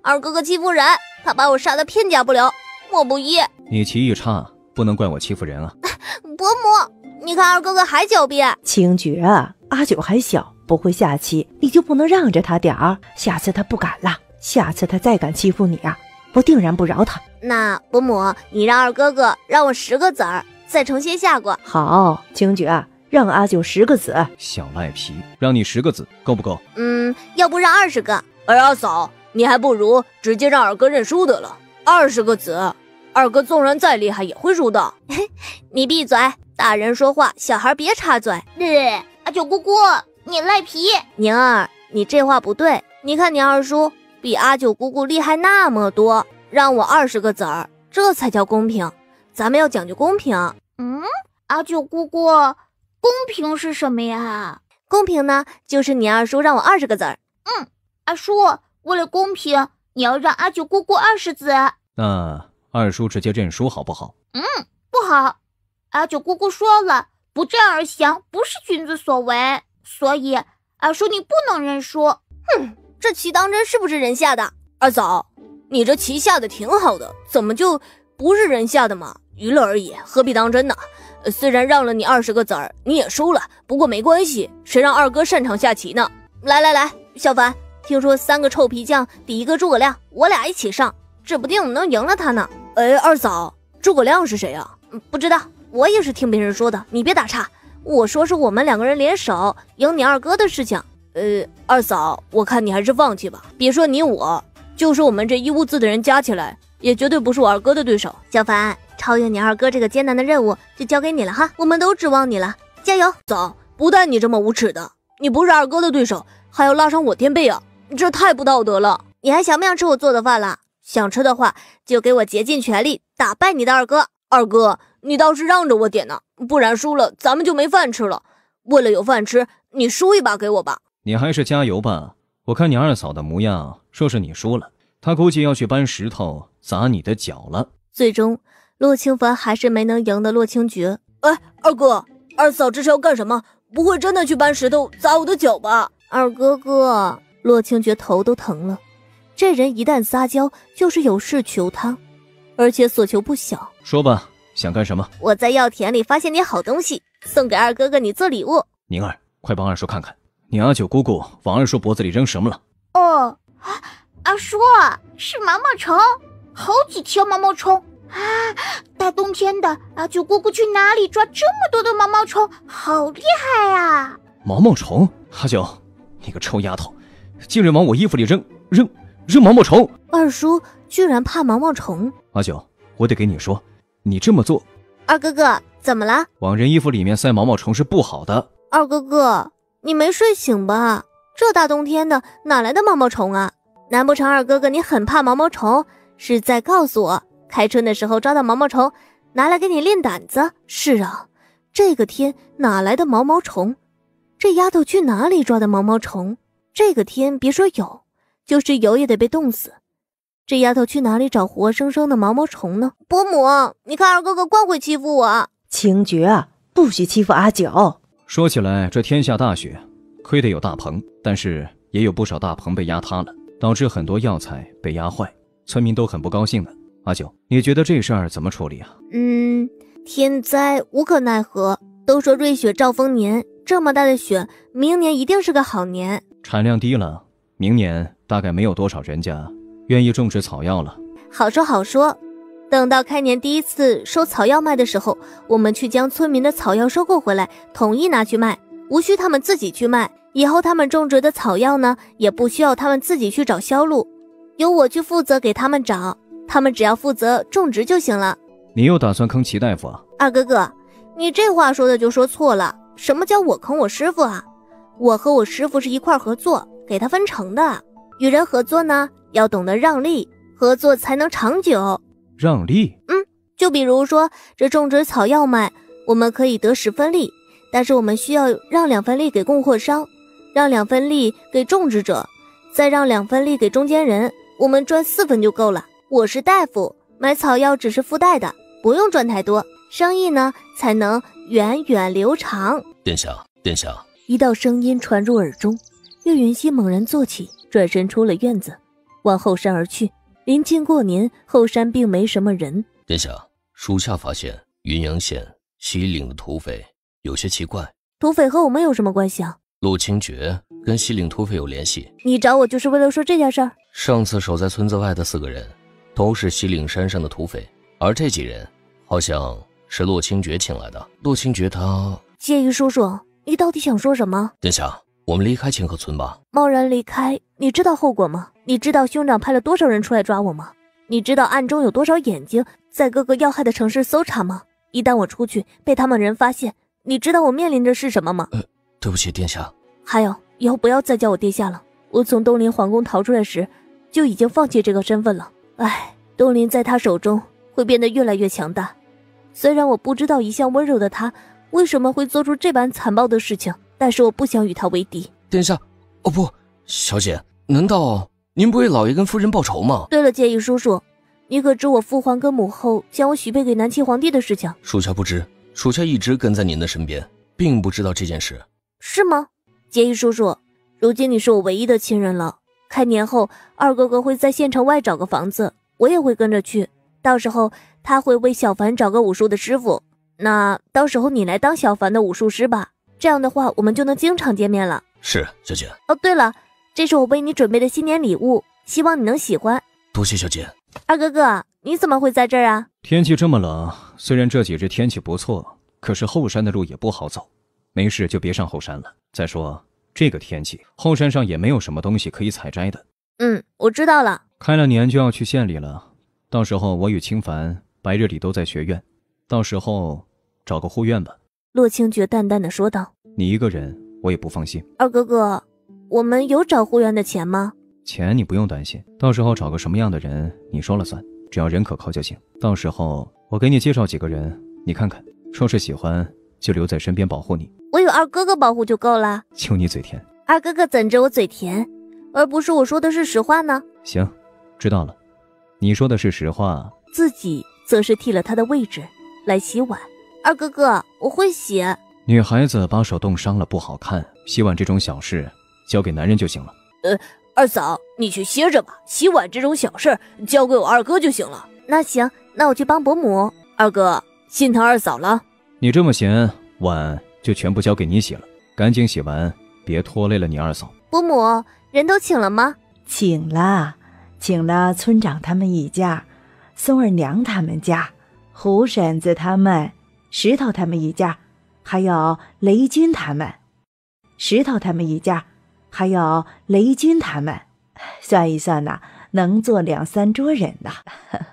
二哥哥欺负人，他把我杀的片甲不留，我不依。你棋艺差，不能怪我欺负人啊。伯母，你看二哥哥还狡辩。清绝，阿九还小，不会下棋，你就不能让着他点儿？下次他不敢了，下次他再敢欺负你啊，我定然不饶他。那伯母，你让二哥哥让我十个子儿，再重新下过。好，清绝。让阿九十个子，小赖皮，让你十个子够不够？嗯，要不让二十个。哎，二嫂，你还不如直接让二哥认输得了。二十个子，二哥纵然再厉害也会输的。你闭嘴，大人说话，小孩别插嘴。阿 九姑姑，你赖皮。宁儿，你这话不对。你看你二叔比阿九姑姑厉害那么多，让我二十个子儿，这才叫公平。咱们要讲究公平。嗯，阿九姑姑。公平是什么呀？公平呢，就是你二叔让我二十个子儿。嗯，二叔，为了公平，你要让阿九姑姑二十子。那二叔直接认输好不好？嗯，不好。阿九姑姑说了，不战而降不是君子所为，所以二叔你不能认输。哼，这棋当真是不是人下的？二嫂，你这棋下的挺好的，怎么就不是人下的嘛？娱乐而已，何必当真呢？虽然让了你二十个子儿，你也输了，不过没关系，谁让二哥擅长下棋呢？来来来，小凡，听说三个臭皮匠抵一个诸葛亮，我俩一起上，指不定能赢了他呢。哎，二嫂，诸葛亮是谁呀？不知道，我也是听别人说的。你别打岔，我说是我们两个人联手赢你二哥的事情。呃，二嫂，我看你还是放弃吧。别说你我，就是我们这一屋子的人加起来，也绝对不是我二哥的对手。小凡，超越你二哥这个艰难的任务就交给你了哈，我们都指望你了，加油！嫂，不带你这么无耻的，你不是二哥的对手，还要拉上我垫背啊！这太不道德了！你还想不想吃我做的饭了？想吃的话，就给我竭尽全力打败你的二哥。二哥，你倒是让着我点呢，不然输了咱们就没饭吃了。为了有饭吃，你输一把给我吧。你还是加油吧。我看你二嫂的模样，说是你输了，她估计要去搬石头砸你的脚了。最终，洛清凡还是没能赢得洛清绝。哎，二哥，二嫂这是要干什么？不会真的去搬石头砸我的脚吧？二哥哥。洛清觉头都疼了，这人一旦撒娇，就是有事求他，而且所求不小。说吧，想干什么？我在药田里发现点好东西，送给二哥哥你做礼物。宁儿，快帮二叔看看，你阿九姑姑往二叔脖子里扔什么了？哦，啊、二叔是毛毛虫，好几条毛毛虫啊！大冬天的，阿九姑姑去哪里抓这么多的毛毛虫？好厉害啊！毛毛虫，阿九，你个臭丫头！竟然往我衣服里扔扔扔毛毛虫！二叔居然怕毛毛虫！阿九，我得给你说，你这么做……二哥哥怎么了？往人衣服里面塞毛毛虫是不好的。二哥哥，你没睡醒吧？这大冬天的，哪来的毛毛虫啊？难不成二哥哥你很怕毛毛虫？是在告诉我，开春的时候抓到毛毛虫，拿来给你练胆子？是啊，这个天哪来的毛毛虫？这丫头去哪里抓的毛毛虫？这个天别说有，就是有也得被冻死。这丫头去哪里找活生生的毛毛虫呢？伯母，你看二哥哥光会欺负我。清绝啊，不许欺负阿九。说起来，这天下大雪，亏得有大棚，但是也有不少大棚被压塌了，导致很多药材被压坏，村民都很不高兴呢。阿九，你觉得这事儿怎么处理啊？嗯，天灾无可奈何，都说瑞雪兆丰年，这么大的雪，明年一定是个好年。产量低了，明年大概没有多少人家愿意种植草药了。好说好说，等到开年第一次收草药卖的时候，我们去将村民的草药收购回来，统一拿去卖，无需他们自己去卖。以后他们种植的草药呢，也不需要他们自己去找销路，由我去负责给他们找，他们只要负责种植就行了。你又打算坑齐大夫啊？二哥哥，你这话说的就说错了。什么叫我坑我师傅啊？我和我师傅是一块合作，给他分成的。与人合作呢，要懂得让利，合作才能长久。让利？嗯，就比如说这种植草药卖，我们可以得十分利，但是我们需要让两分利给供货商，让两分利给种植者，再让两分利给中间人，我们赚四分就够了。我是大夫，买草药只是附带的，不用赚太多，生意呢才能源远流长。殿下，殿下。一道声音传入耳中，岳云溪猛然坐起，转身出了院子，往后山而去。临近过年，后山并没什么人。殿下，属下发现云阳县西岭的土匪有些奇怪。土匪和我们有什么关系啊？陆清觉跟西岭土匪有联系。你找我就是为了说这件事儿？上次守在村子外的四个人，都是西岭山上的土匪，而这几人好像是陆清觉请来的。陆清觉他……介意叔叔。你到底想说什么？殿下，我们离开清河村吧。贸然离开，你知道后果吗？你知道兄长派了多少人出来抓我吗？你知道暗中有多少眼睛在各个要害的城市搜查吗？一旦我出去被他们人发现，你知道我面临着是什么吗？呃，对不起，殿下。还有，以后不要再叫我殿下了。我从东林皇宫逃出来时，就已经放弃这个身份了。唉，东林在他手中会变得越来越强大。虽然我不知道一向温柔的他。为什么会做出这般残暴的事情？但是我不想与他为敌。殿下，哦不，小姐，难道您不为老爷跟夫人报仇吗？对了，介意叔叔，你可知我父皇跟母后将我许配给南齐皇帝的事情？属下不知，属下一直跟在您的身边，并不知道这件事。是吗？介意叔叔，如今你是我唯一的亲人了。开年后，二哥哥会在县城外找个房子，我也会跟着去。到时候他会为小凡找个武术的师傅。那到时候你来当小凡的武术师吧，这样的话我们就能经常见面了。是小姐。哦，对了，这是我为你准备的新年礼物，希望你能喜欢。多谢小姐。二哥哥，你怎么会在这儿啊？天气这么冷，虽然这几日天气不错，可是后山的路也不好走。没事就别上后山了。再说这个天气，后山上也没有什么东西可以采摘的。嗯，我知道了。开了年就要去县里了，到时候我与清凡白日里都在学院，到时候找个护院吧。洛清觉淡淡的说道：“你一个人，我也不放心。二哥哥，我们有找护院的钱吗？钱你不用担心，到时候找个什么样的人你说了算。”只要人可靠就行。到时候我给你介绍几个人，你看看，说是喜欢，就留在身边保护你。我有二哥哥保护就够了。就你嘴甜，二哥哥怎着我嘴甜，而不是我说的是实话呢？行，知道了。你说的是实话。自己则是替了他的位置来洗碗。二哥哥，我会洗。女孩子把手冻伤了不好看，洗碗这种小事交给男人就行了。呃。二嫂，你去歇着吧，洗碗这种小事交给我二哥就行了。那行，那我去帮伯母。二哥心疼二嫂了。你这么闲，碗就全部交给你洗了，赶紧洗完，别拖累了你二嫂。伯母，人都请了吗？请了，请了村长他们一家，松二娘他们家，胡婶子他们，石头他们一家，还有雷军他们，石头他们一家。还有雷军他们，算一算呐，能坐两三桌人呐。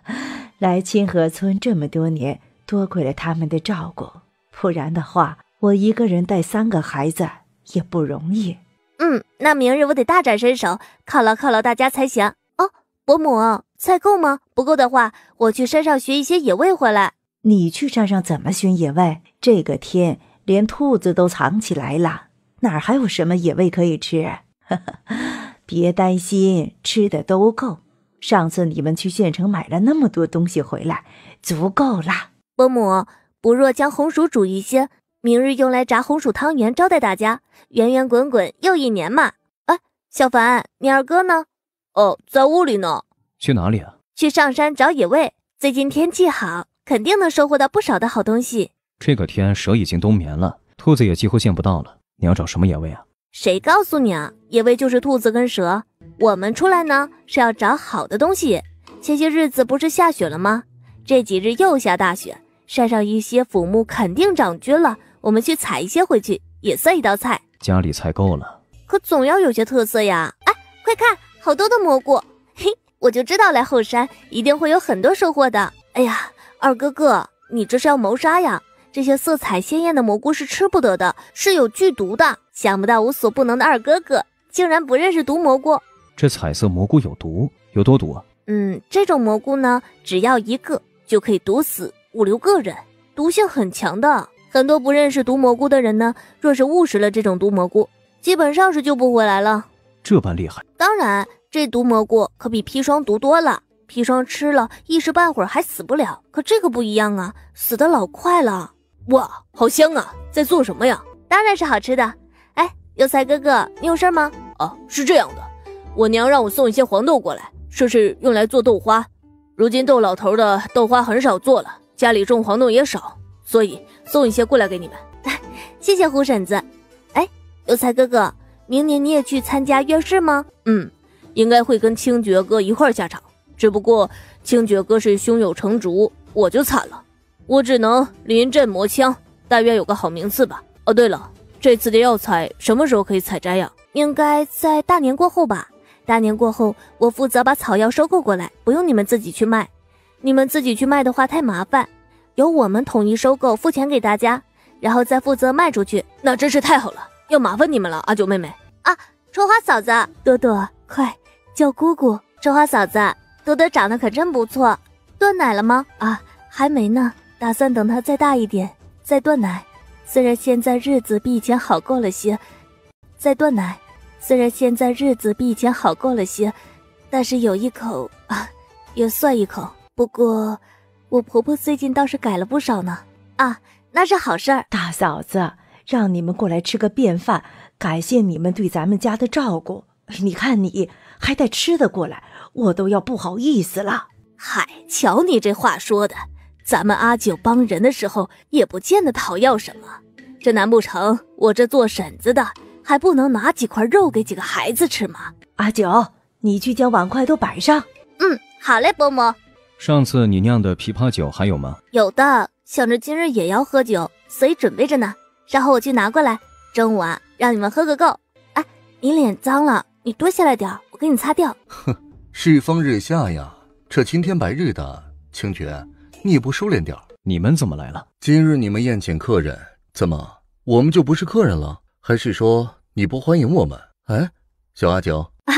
来清河村这么多年，多亏了他们的照顾，不然的话，我一个人带三个孩子也不容易。嗯，那明日我得大展身手，犒劳犒劳大家才行。哦，伯母，菜够吗？不够的话，我去山上寻一些野味回来。你去山上怎么寻野味？这个天，连兔子都藏起来了。哪儿还有什么野味可以吃？别担心，吃的都够。上次你们去县城买了那么多东西回来，足够了。伯母，不若将红薯煮一些，明日用来炸红薯汤圆招待大家，圆圆滚滚又一年嘛。哎，小凡，你二哥呢？哦，在屋里呢。去哪里啊？去上山找野味。最近天气好，肯定能收获到不少的好东西。这个天蛇已经冬眠了，兔子也几乎见不到了。你要找什么野味啊？谁告诉你啊？野味就是兔子跟蛇。我们出来呢是要找好的东西。前些日子不是下雪了吗？这几日又下大雪，山上一些腐木肯定长菌了。我们去采一些回去，也算一道菜。家里菜够了，可总要有些特色呀！哎，快看，好多的蘑菇！嘿，我就知道来后山一定会有很多收获的。哎呀，二哥哥，你这是要谋杀呀？这些色彩鲜艳的蘑菇是吃不得的，是有剧毒的。想不到无所不能的二哥哥竟然不认识毒蘑菇。这彩色蘑菇有毒，有多毒啊？嗯，这种蘑菇呢，只要一个就可以毒死五六个人，毒性很强的。很多不认识毒蘑菇的人呢，若是误食了这种毒蘑菇，基本上是救不回来了。这般厉害？当然，这毒蘑菇可比砒霜毒多了。砒霜吃了一时半会儿还死不了，可这个不一样啊，死的老快了。哇，好香啊！在做什么呀？当然是好吃的。哎，有才哥哥，你有事吗？哦，是这样的，我娘让我送一些黄豆过来，说是用来做豆花。如今豆老头的豆花很少做了，家里种黄豆也少，所以送一些过来给你们。谢谢胡婶子。哎，有才哥哥，明年你也去参加院试吗？嗯，应该会跟清觉哥一块下场，只不过清觉哥是胸有成竹，我就惨了。我只能临阵磨枪，但愿有个好名次吧。哦，对了，这次的药材什么时候可以采摘呀？应该在大年过后吧。大年过后，我负责把草药收购过来，不用你们自己去卖。你们自己去卖的话太麻烦，由我们统一收购，付钱给大家，然后再负责卖出去。那真是太好了，要麻烦你们了，阿九妹妹啊，春花嫂子，多多，快叫姑姑。春花嫂子，多多长得可真不错，断奶了吗？啊，还没呢。打算等他再大一点再断奶，虽然现在日子比以前好过了些，再断奶，虽然现在日子比以前好过了些，但是有一口啊，也算一口。不过，我婆婆最近倒是改了不少呢。啊，那是好事儿。大嫂子，让你们过来吃个便饭，感谢你们对咱们家的照顾。你看你还带吃的过来，我都要不好意思了。嗨，瞧你这话说的。咱们阿九帮人的时候，也不见得讨要什么。这难不成我这做婶子的还还不能拿几块肉给几个孩子吃吗？阿九，你去将碗筷都摆上。嗯，好嘞，伯母。上次你酿的枇杷酒还有吗？有的，想着今日也要喝酒，所以准备着呢。然后我去拿过来，中午啊，让你们喝个够。哎，你脸脏了，你多下来点我给你擦掉。哼，世风日下呀，这青天白日的，清绝，你也不收敛点你们怎么来了？今日你们宴请客人，怎么我们就不是客人了？还是说你不欢迎我们？哎，小阿九，啊，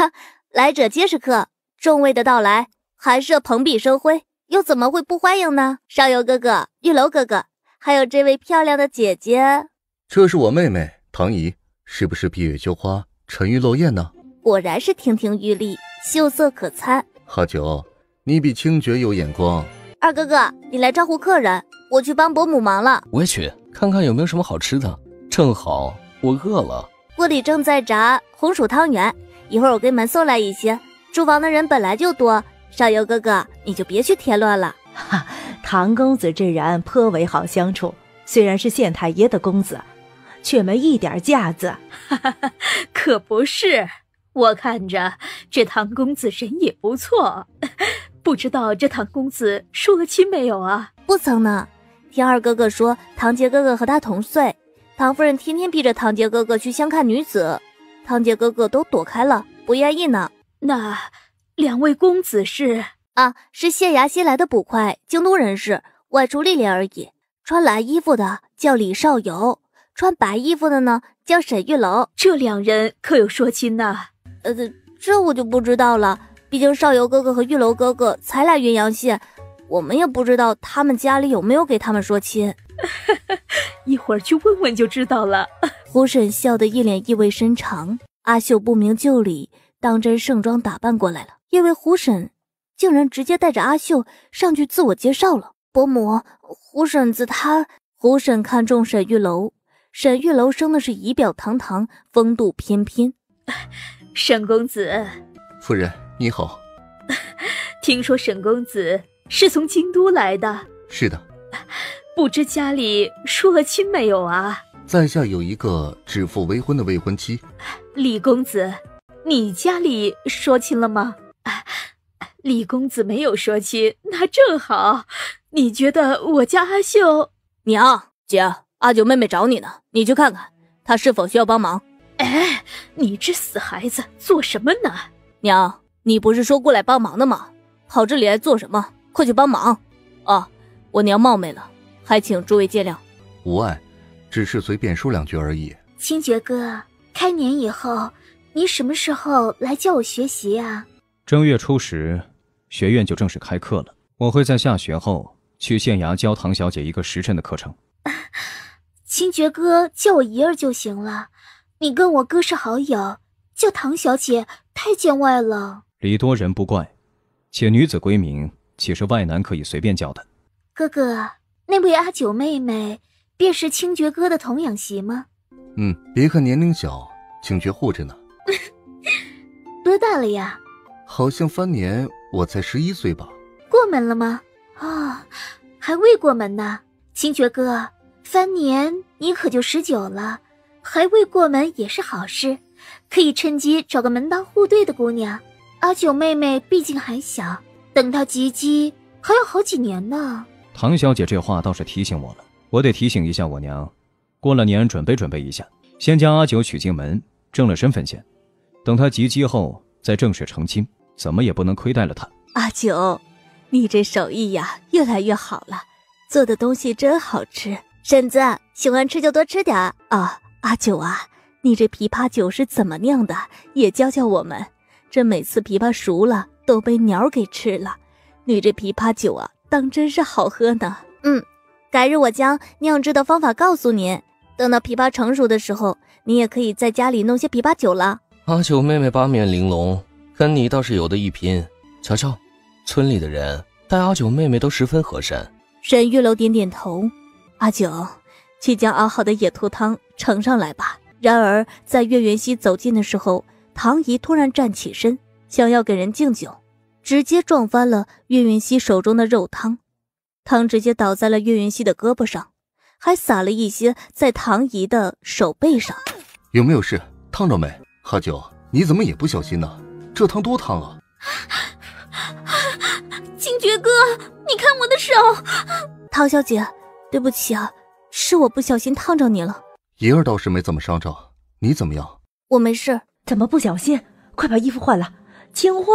来者皆是客，众位的到来。寒舍蓬荜生辉，又怎么会不欢迎呢？上游哥哥、玉楼哥哥，还有这位漂亮的姐姐，这是我妹妹唐怡，是不是闭月羞花、沉鱼落雁呢？果然是亭亭玉立，秀色可餐。阿九，你比清绝有眼光。二哥哥，你来招呼客人，我去帮伯母忙了。我也去看看有没有什么好吃的，正好我饿了。锅里正在炸红薯汤圆，一会儿我给你们送来一些。厨房的人本来就多。少游哥哥，你就别去添乱了。哈，唐公子这人颇为好相处，虽然是县太爷的公子，却没一点架子。哈哈，可不是，我看着这唐公子人也不错，不知道这唐公子说了亲没有啊？不曾呢。听二哥哥说，唐杰哥哥和他同岁，唐夫人天天逼着唐杰哥哥去相看女子，唐杰哥哥都躲开了，不愿意呢。那。两位公子是啊，是县衙新来的捕快，京都人士，外出历练而已。穿蓝衣服的叫李少游，穿白衣服的呢叫沈玉楼。这两人可有说亲呐？呃，这我就不知道了。毕竟少游哥哥和玉楼哥哥才来云阳县，我们也不知道他们家里有没有给他们说亲。一会儿去问问就知道了。胡婶笑得一脸意味深长。阿秀不明就里，当真盛装打扮过来了。因为胡婶竟然直接带着阿秀上去自我介绍了，伯母，胡婶子她。胡婶看中沈玉楼，沈玉楼生的是仪表堂堂，风度翩翩。沈公子，夫人你好。听说沈公子是从京都来的？是的。不知家里说了亲没有啊？在下有一个指腹为婚的未婚妻。李公子，你家里说亲了吗？李公子没有说亲，那正好。你觉得我家阿秀娘姐阿九妹妹找你呢，你去看看她是否需要帮忙。哎，你这死孩子，做什么呢？娘，你不是说过来帮忙的吗？跑这里来做什么？快去帮忙！啊，我娘冒昧了，还请诸位见谅。无碍，只是随便说两句而已。清觉哥，开年以后，你什么时候来教我学习啊？正月初十，学院就正式开课了。我会在下学后去县衙教唐小姐一个时辰的课程。清觉哥叫我姨儿就行了。你跟我哥是好友，叫唐小姐太见外了。礼多人不怪，且女子闺名，岂是外男可以随便叫的？哥哥，那位阿九妹妹便是清觉哥的童养媳吗？嗯，别看年龄小，清觉护着呢。多大了呀？好像翻年我才十一岁吧？过门了吗？啊，还未过门呢。清觉哥，翻年你可就十九了，还未过门也是好事，可以趁机找个门当户对的姑娘。阿九妹妹毕竟还小，等她及笄还要好几年呢。唐小姐这话倒是提醒我了，我得提醒一下我娘，过了年准备准备一下，先将阿九娶进门，挣了身份先，等她及笄后再正式成亲。怎么也不能亏待了她。阿九，你这手艺呀越来越好了，做的东西真好吃。婶子喜欢吃就多吃点啊。阿九啊，你这枇杷酒是怎么酿的？也教教我们。这每次枇杷熟了都被鸟给吃了，你这枇杷酒啊，当真是好喝呢。嗯，改日我将酿制的方法告诉您。等到枇杷成熟的时候，你也可以在家里弄些枇杷酒了。阿九妹妹八面玲珑。跟你倒是有的一拼，瞧瞧，村里的人待阿九妹妹都十分和善。沈玉楼点点头，阿九，去将熬好的野兔汤盛上来吧。然而在岳元熙走近的时候，唐姨突然站起身，想要给人敬酒，直接撞翻了岳云熙手中的肉汤，汤直接倒在了岳云熙的胳膊上，还洒了一些在唐姨的手背上。有没有事？烫着没？阿九，你怎么也不小心呢？这汤多烫啊！清觉哥，你看我的手。唐小姐，对不起啊，是我不小心烫着你了。莹儿倒是没怎么伤着，你怎么样？我没事。怎么不小心？快把衣服换了。清慧，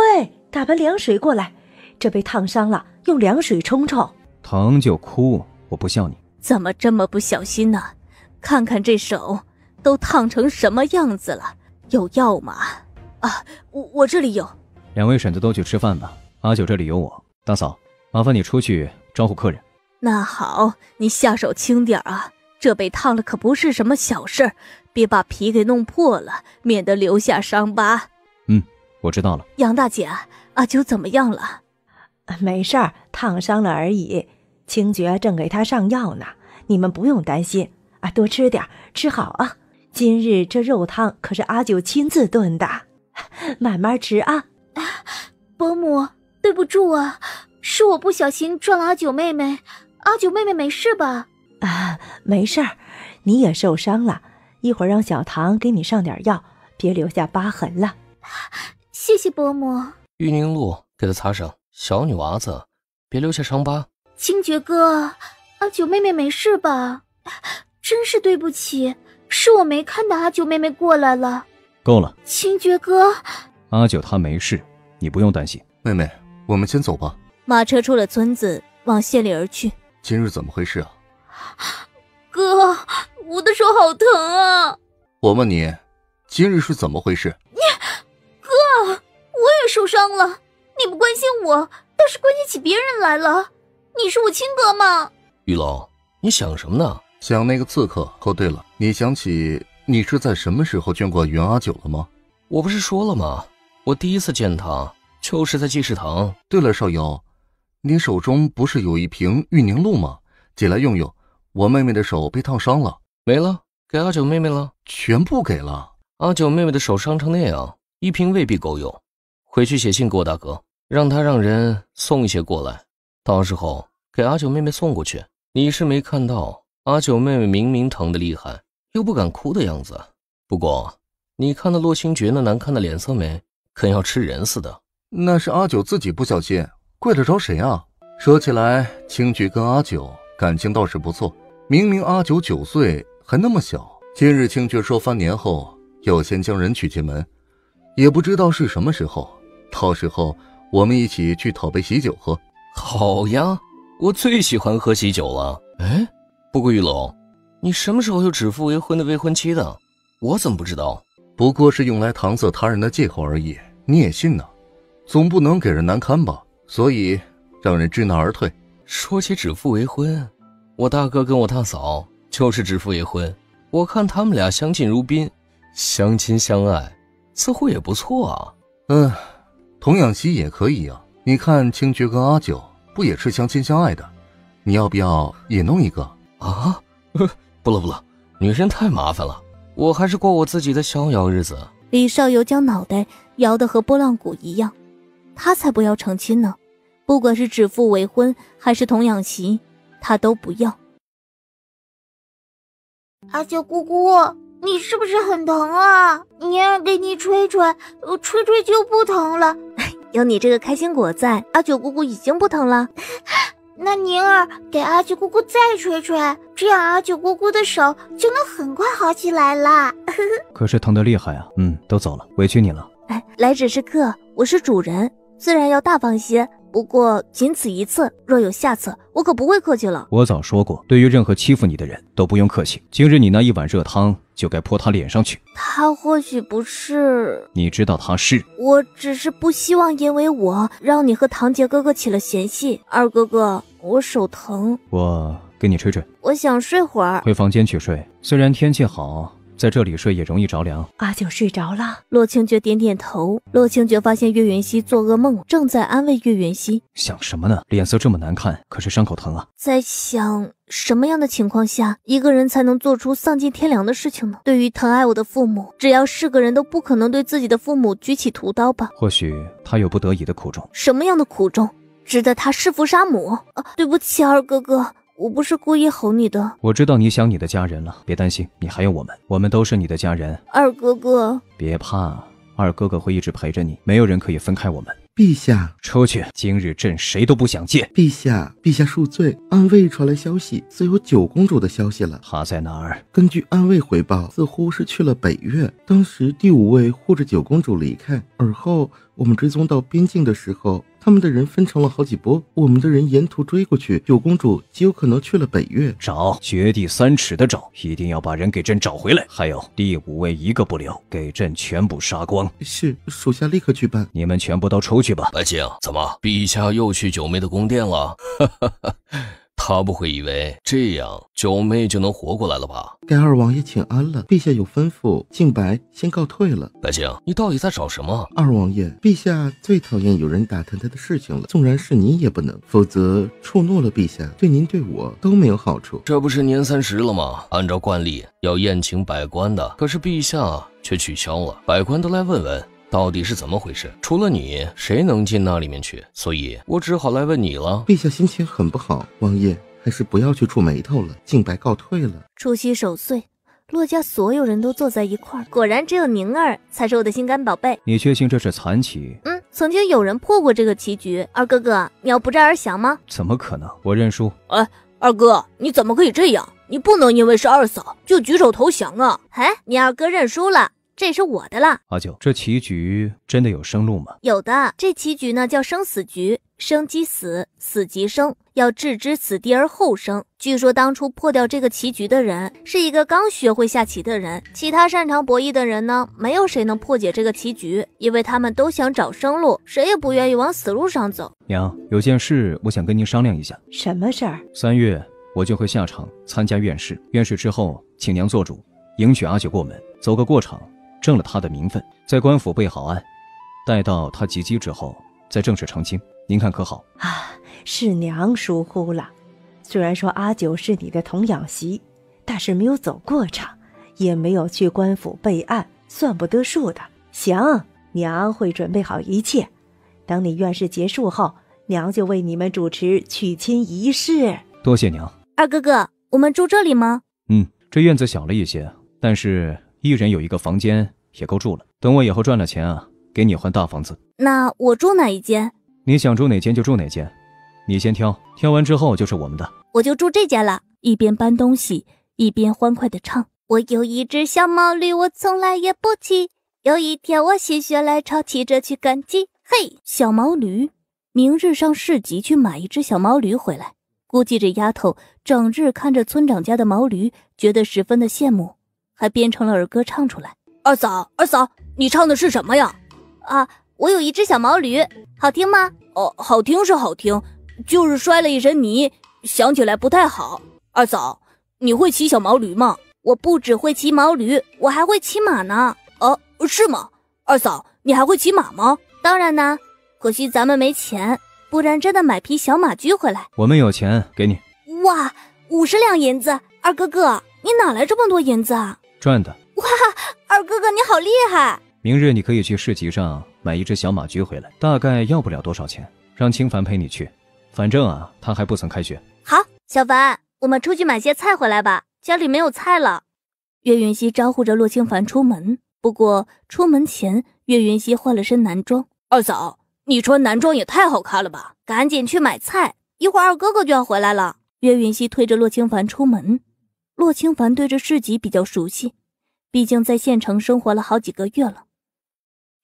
打盆凉水过来。这被烫伤了，用凉水冲冲。疼就哭，我不笑你。怎么这么不小心呢？看看这手，都烫成什么样子了？有药吗？啊，我我这里有。两位婶子都去吃饭吧，阿九这里有我。大嫂，麻烦你出去招呼客人。那好，你下手轻点啊，这被烫了可不是什么小事儿，别把皮给弄破了，免得留下伤疤。嗯，我知道了。杨大姐，阿九怎么样了？没事儿，烫伤了而已。清觉正给他上药呢，你们不用担心啊，多吃点，吃好啊。今日这肉汤可是阿九亲自炖的，慢慢吃啊。伯母，对不住啊，是我不小心撞了阿九妹妹。阿九妹妹没事吧？啊，没事儿，你也受伤了，一会儿让小唐给你上点药，别留下疤痕了。谢谢伯母。玉宁露，给她擦上。小女娃子，别留下伤疤。清觉哥，阿九妹妹没事吧？真是对不起，是我没看到阿九妹妹过来了。够了，清觉哥，阿九她没事，你不用担心。妹妹，我们先走吧。马车出了村子，往县里而去。今日怎么回事啊？哥，我的手好疼啊！我问你，今日是怎么回事？你，哥，我也受伤了。你不关心我，倒是关心起别人来了。你是我亲哥吗？玉龙，你想什么呢？想那个刺客。哦，对了，你想起你是在什么时候见过袁阿九了吗？我不是说了吗？我第一次见他就是在济世堂。对了，少瑶，你手中不是有一瓶玉凝露吗？借来用用。我妹妹的手被烫伤了，没了，给阿九妹妹了，全部给了。阿九妹妹的手伤成那样，一瓶未必够用。回去写信给我大哥。让他让人送一些过来，到时候给阿九妹妹送过去。你是没看到阿九妹妹明明疼得厉害，又不敢哭的样子。不过，你看到洛星爵那难看的脸色没？跟要吃人似的。那是阿九自己不小心，怪得着谁啊？说起来，青菊跟阿九感情倒是不错。明明阿九九岁还那么小，今日清却说翻年后要先将人娶进门，也不知道是什么时候。到时候。我们一起去讨杯喜酒喝，好呀！我最喜欢喝喜酒了。哎，不过玉龙，你什么时候有指腹为婚的未婚妻的？我怎么不知道？不过是用来搪塞他人的借口而已。你也信呢？总不能给人难堪吧？所以让人知难而退。说起指腹为婚，我大哥跟我大嫂就是指腹为婚。我看他们俩相敬如宾，相亲相爱，似乎也不错啊。嗯。童养媳也可以啊，你看清觉跟阿九不也是相亲相爱的？你要不要也弄一个啊？不了不了，女人太麻烦了，我还是过我自己的逍遥日子。李少游将脑袋摇得和拨浪鼓一样，他才不要成亲呢！不管是指腹为婚还是童养媳，他都不要。阿九姑姑。你是不是很疼啊？宁儿给你吹吹，吹吹就不疼了。有你这个开心果在，阿九姑姑已经不疼了。那宁儿给阿九姑姑再吹吹，这样阿九姑姑的手就能很快好起来啦。可是疼得厉害啊！嗯，都走了，委屈你了。哎，来者是客，我是主人，自然要大方些。不过仅此一次，若有下次，我可不会客气了。我早说过，对于任何欺负你的人都不用客气。今日你那一碗热汤就该泼他脸上去。他或许不是，你知道他是。我只是不希望因为我让你和唐杰哥哥起了嫌隙。二哥哥，我手疼，我给你吹吹。我想睡会儿，回房间去睡。虽然天气好。在这里睡也容易着凉。阿九睡着了，洛清觉点点头。洛清觉发现岳云熙做噩梦，正在安慰岳云熙。想什么呢？脸色这么难看，可是伤口疼啊。在想什么样的情况下，一个人才能做出丧尽天良的事情呢？对于疼爱我的父母，只要是个人都不可能对自己的父母举起屠刀吧？或许他有不得已的苦衷。什么样的苦衷，值得他弑父杀母？啊，对不起，二哥哥。我不是故意吼你的。我知道你想你的家人了，别担心，你还有我们，我们都是你的家人。二哥哥，别怕，二哥哥会一直陪着你，没有人可以分开我们。陛下，出去！今日朕谁都不想见。陛下，陛下恕罪。暗卫传来消息，似有九公主的消息了。她在哪儿？根据暗卫回报，似乎是去了北越。当时第五位护着九公主离开，而后我们追踪到边境的时候。他们的人分成了好几波，我们的人沿途追过去，九公主极有可能去了北岳。找，掘地三尺的找，一定要把人给朕找回来。还有第五位一个不留，给朕全部杀光。是，属下立刻去办。你们全部都出去吧。白景，怎么，陛下又去九妹的宫殿了？哈哈哈。他不会以为这样九妹就能活过来了吧？该二王爷请安了，陛下有吩咐，静白先告退了。白静，你到底在找什么？二王爷，陛下最讨厌有人打探他的事情了，纵然是您也不能，否则触怒了陛下，对您对我都没有好处。这不是年三十了吗？按照惯例要宴请百官的，可是陛下却取消了，百官都来问问到底是怎么回事。除了你，谁能进那里面去？所以我只好来问你了。陛下心情很不好，王爷。还是不要去触眉头了，静白告退了。除夕守岁，洛家所有人都坐在一块儿，果然只有宁儿才是我的心肝宝贝。你确信这是残棋？嗯，曾经有人破过这个棋局。二哥哥，你要不战而降吗？怎么可能？我认输。哎，二哥，你怎么可以这样？你不能因为是二嫂就举手投降啊！哎，你二哥认输了。这也是我的了，阿九，这棋局真的有生路吗？有的，这棋局呢叫生死局，生即死，死即生，要置之死地而后生。据说当初破掉这个棋局的人是一个刚学会下棋的人，其他擅长博弈的人呢，没有谁能破解这个棋局，因为他们都想找生路，谁也不愿意往死路上走。娘，有件事我想跟您商量一下。什么事儿？三月我就会下场参加院试，院试之后，请娘做主，迎娶阿九过门，走个过场。正了他的名分，在官府备好案，待到他及笄之后，再正式成亲。您看可好？啊，是娘疏忽了。虽然说阿九是你的童养媳，但是没有走过场，也没有去官府备案，算不得数的。行，娘会准备好一切。等你院试结束后，娘就为你们主持娶亲仪式。多谢娘。二哥哥，我们住这里吗？嗯，这院子小了一些，但是。一人有一个房间也够住了。等我以后赚了钱啊，给你换大房子。那我住哪一间？你想住哪间就住哪间，你先挑，挑完之后就是我们的。我就住这间了。一边搬东西，一边欢快的唱：我有一只小毛驴，我从来也不骑。有一天我心血来潮，骑着去赶集。嘿，小毛驴，明日上市集去买一只小毛驴回来。估计这丫头整日看着村长家的毛驴，觉得十分的羡慕。还编成了儿歌唱出来。二嫂，二嫂，你唱的是什么呀？啊，我有一只小毛驴，好听吗？哦，好听是好听，就是摔了一身泥，想起来不太好。二嫂，你会骑小毛驴吗？我不只会骑毛驴，我还会骑马呢。哦，是吗？二嫂，你还会骑马吗？当然呢，可惜咱们没钱，不然真的买匹小马驹回来。我们有钱，给你。哇，五十两银子，二哥哥，你哪来这么多银子啊？赚的哇，二哥哥你好厉害！明日你可以去市集上买一只小马驹回来，大概要不了多少钱，让清凡陪你去。反正啊，他还不曾开学。好，小凡，我们出去买些菜回来吧，家里没有菜了。岳云熙招呼着洛清凡出门，不过出门前，岳云熙换了身男装。二嫂，你穿男装也太好看了吧！赶紧去买菜，一会儿二哥哥就要回来了。岳云熙推着洛清凡出门。洛清凡对这市集比较熟悉，毕竟在县城生活了好几个月了。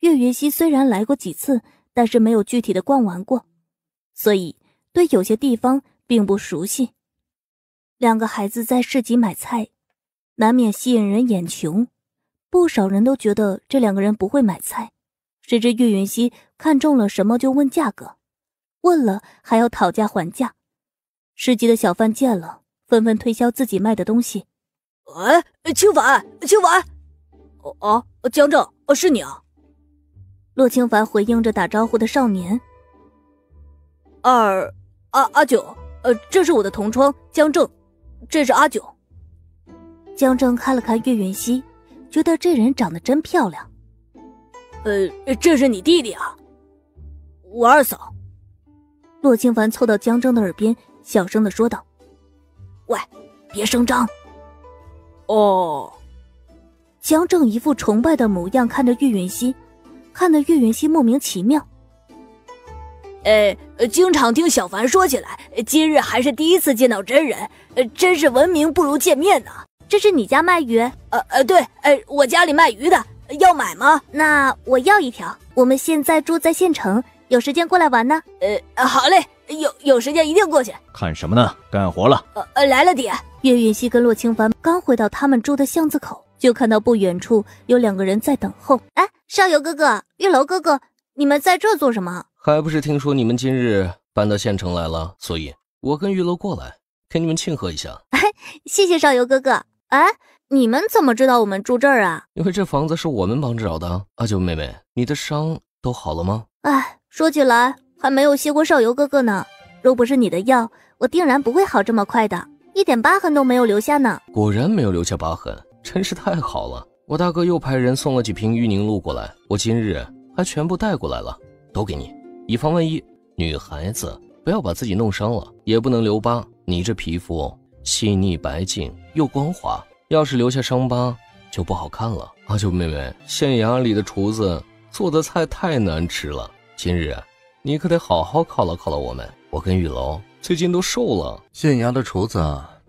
岳云熙虽然来过几次，但是没有具体的逛完过，所以对有些地方并不熟悉。两个孩子在市集买菜，难免吸引人眼球，不少人都觉得这两个人不会买菜。谁知岳云熙看中了什么就问价格，问了还要讨价还价。市集的小贩见了。纷纷推销自己卖的东西。哎，清凡，清凡，哦哦，江正，是你啊。洛清凡回应着打招呼的少年。二阿阿九，呃，这是我的同窗江正，这是阿九。江正看了看岳云熙，觉得这人长得真漂亮。呃，这是你弟弟啊，我二嫂。洛清凡凑到江正的耳边，小声的说道。喂，别声张。哦。江正一副崇拜的模样看着岳云熙，看得岳云熙莫名其妙。呃，经常听小凡说起来，今日还是第一次见到真人，真是闻名不如见面呐。这是你家卖鱼？呃呃，对，呃，我家里卖鱼的，要买吗？那我要一条。我们现在住在县城，有时间过来玩呢。呃，好嘞，有有时间一定过去。看什么呢？干活了。呃呃，来了，爹。岳云熙跟洛清凡刚回到他们住的巷子口，就看到不远处有两个人在等候。哎，少游哥哥，玉楼哥哥，你们在这做什么？还不是听说你们今日搬到县城来了，所以我跟玉楼过来给你们庆贺一下。哎，谢谢少游哥哥。哎，你们怎么知道我们住这儿啊？因为这房子是我们帮着找的。阿九妹妹，你的伤都好了吗？哎，说起来还没有谢过少游哥哥呢。若不是你的药，我定然不会好这么快的，一点疤痕都没有留下呢。果然没有留下疤痕，真是太好了。我大哥又派人送了几瓶玉凝露过来，我今日还全部带过来了，都给你，以防万一。女孩子不要把自己弄伤了，也不能留疤。你这皮肤。细腻白净又光滑，要是留下伤疤就不好看了。阿九妹妹，县衙里的厨子做的菜太难吃了，今日你可得好好犒劳犒劳我们。我跟玉楼最近都瘦了。县衙的厨子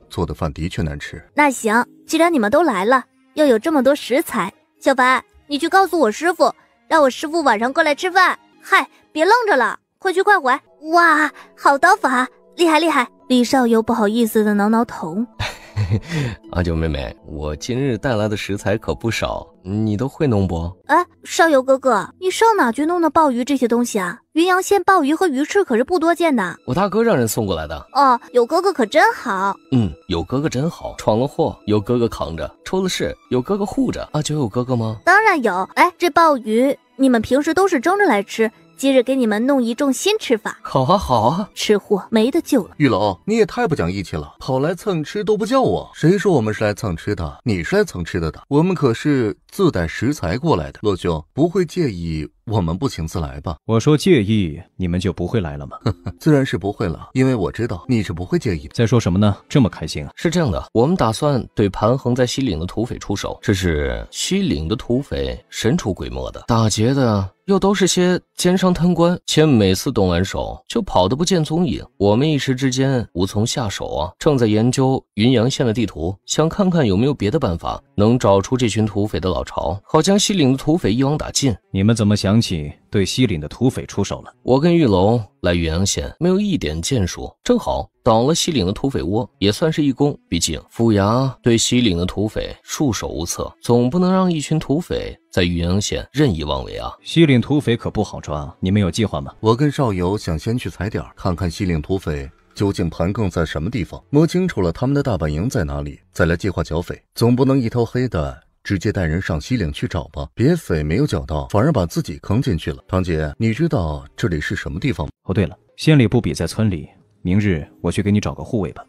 做的饭的确难吃。那行，既然你们都来了，又有这么多食材，小白，你去告诉我师傅，让我师傅晚上过来吃饭。嗨，别愣着了，快去快回！哇，好刀法，厉害厉害！李少游不好意思的挠挠头，阿九妹妹，我今日带来的食材可不少，你都会弄不？哎，少游哥哥，你上哪去弄的鲍鱼这些东西啊？云阳县鲍鱼和鱼翅可是不多见的。我大哥让人送过来的。哦，有哥哥可真好。嗯，有哥哥真好。闯了祸有哥哥扛着，出了事有哥哥护着。阿九有哥哥吗？当然有。哎，这鲍鱼你们平时都是蒸着来吃。今日给你们弄一种新吃法，好啊好啊！吃货没得救了。玉楼，你也太不讲义气了，跑来蹭吃都不叫我。谁说我们是来蹭吃的？你是来蹭吃的的。我们可是自带食材过来的。洛兄不会介意我们不请自来吧？我说介意，你们就不会来了吗？自然是不会了，因为我知道你是不会介意的。在说什么呢？这么开心啊？是这样的，我们打算对盘横在西岭的土匪出手。这是西岭的土匪神出鬼没的，打劫的。又都是些奸商贪官，且每次动完手就跑得不见踪影，我们一时之间无从下手啊！正在研究云阳县的地图，想看看有没有别的办法能找出这群土匪的老巢，好将西岭的土匪一网打尽。你们怎么想起对西岭的土匪出手了？我跟玉龙来云阳县没有一点建树，正好。倒了西岭的土匪窝，也算是一功。毕竟府衙对西岭的土匪束手无策，总不能让一群土匪在云阳县任意妄为啊！西岭土匪可不好抓，你们有计划吗？我跟少游想先去踩点，看看西岭土匪究竟盘亘在什么地方，摸清楚了他们的大本营在哪里，再来计划剿匪。总不能一头黑的直接带人上西岭去找吧？别匪没有找到，反而把自己坑进去了。堂姐，你知道这里是什么地方吗？哦，对了，县里不比在村里。明日我去给你找个护卫吧，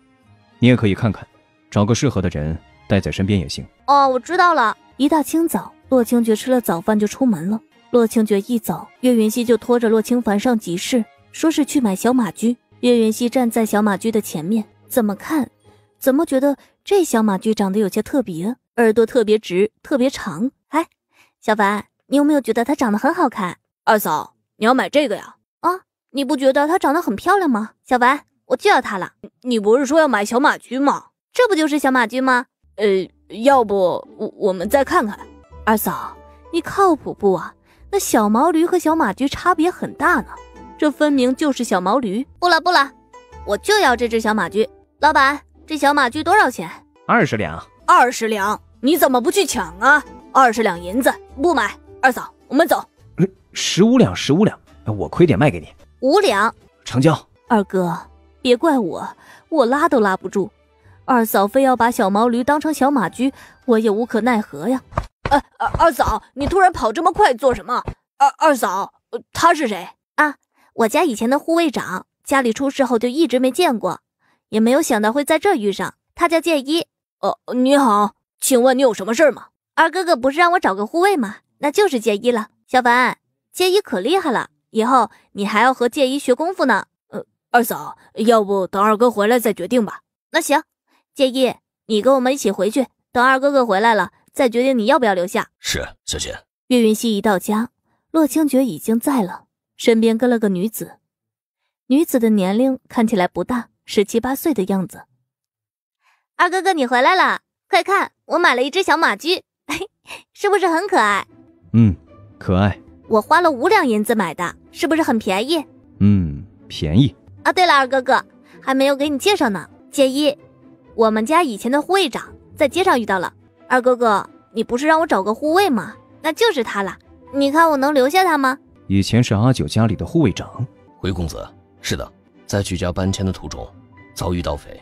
你也可以看看，找个适合的人带在身边也行。哦，我知道了。一大清早，洛清觉吃了早饭就出门了。洛清觉一早，岳云熙就拖着洛清凡上集市，说是去买小马驹。岳云熙站在小马驹的前面，怎么看，怎么觉得这小马驹长得有些特别，耳朵特别直，特别长。哎，小凡，你有没有觉得它长得很好看？二嫂，你要买这个呀？啊你不觉得它长得很漂亮吗？小凡，我就要它了。你不是说要买小马驹吗？这不就是小马驹吗？呃，要不我我们再看看。二嫂，你靠谱不啊？那小毛驴和小马驹差别很大呢，这分明就是小毛驴。不了不了，我就要这只小马驹。老板，这小马驹多少钱？二十两。二十两？你怎么不去抢啊？二十两银子不买。二嫂，我们走。十五两，十五两，我亏点卖给你。五两成交，二哥，别怪我，我拉都拉不住。二嫂非要把小毛驴当成小马驹，我也无可奈何呀。哎，二二嫂，你突然跑这么快做什么？二二嫂，他是谁啊？我家以前的护卫长，家里出事后就一直没见过，也没有想到会在这遇上。他叫剑一。哦，你好，请问你有什么事吗？二哥哥不是让我找个护卫吗？那就是介一了。小凡，介一可厉害了。以后你还要和介一学功夫呢。呃，二嫂，要不等二哥回来再决定吧。那行，介一，你跟我们一起回去，等二哥哥回来了再决定你要不要留下。是，小姐。岳云熙一到家，洛清觉已经在了，身边跟了个女子。女子的年龄看起来不大，十七八岁的样子。二哥哥，你回来了，快看，我买了一只小马驹，是不是很可爱？嗯，可爱。我花了五两银子买的，是不是很便宜？嗯，便宜。啊，对了，二哥哥，还没有给你介绍呢。介一，我们家以前的护卫长在街上遇到了。二哥哥，你不是让我找个护卫吗？那就是他了。你看我能留下他吗？以前是阿九家里的护卫长。回公子，是的，在举家搬迁的途中遭遇盗匪，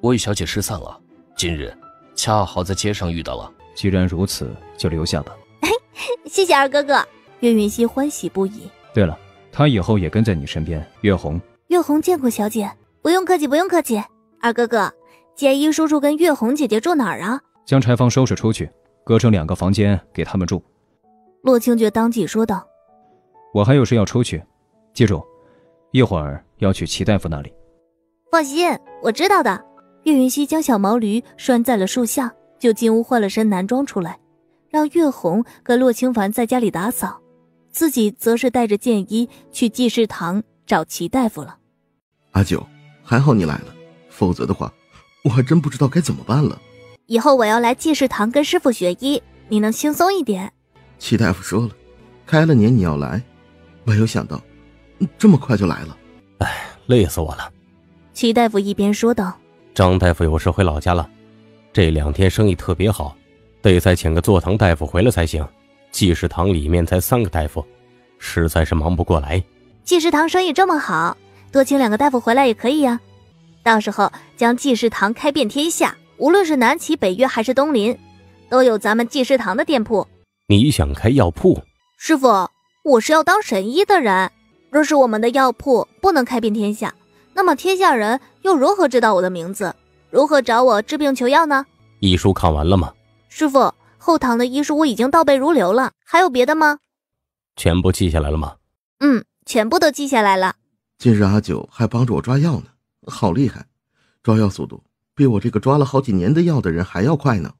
我与小姐失散了。今日恰好在街上遇到了。既然如此，就留下吧。谢谢二哥哥。岳云熙欢喜不已。对了，他以后也跟在你身边。月红，月红见过小姐，不用客气，不用客气。二哥哥，简一叔叔跟月红姐姐住哪儿啊？将柴房收拾出去，隔成两个房间给他们住。洛清觉当即说道：“我还有事要出去，记住，一会儿要去齐大夫那里。”放心，我知道的。岳云熙将小毛驴拴在了树下，就进屋换了身男装出来，让岳红跟洛清凡在家里打扫。自己则是带着剑衣去济世堂找齐大夫了。阿九，还好你来了，否则的话，我还真不知道该怎么办了。以后我要来济世堂跟师傅学医，你能轻松一点。齐大夫说了，开了年你要来，没有想到，这么快就来了。哎，累死我了。齐大夫一边说道：“张大夫有事回老家了，这两天生意特别好，得再请个坐堂大夫回来才行。”济世堂里面才三个大夫，实在是忙不过来。济世堂生意这么好，多请两个大夫回来也可以呀。到时候将济世堂开遍天下，无论是南齐、北约还是东林，都有咱们济世堂的店铺。你想开药铺？师傅，我是要当神医的人。若是我们的药铺不能开遍天下，那么天下人又如何知道我的名字？如何找我治病求药呢？医书看完了吗？师傅。后堂的医书我已经倒背如流了，还有别的吗？全部记下来了吗？嗯，全部都记下来了。近日阿九还帮着我抓药呢，好厉害，抓药速度比我这个抓了好几年的药的人还要快呢。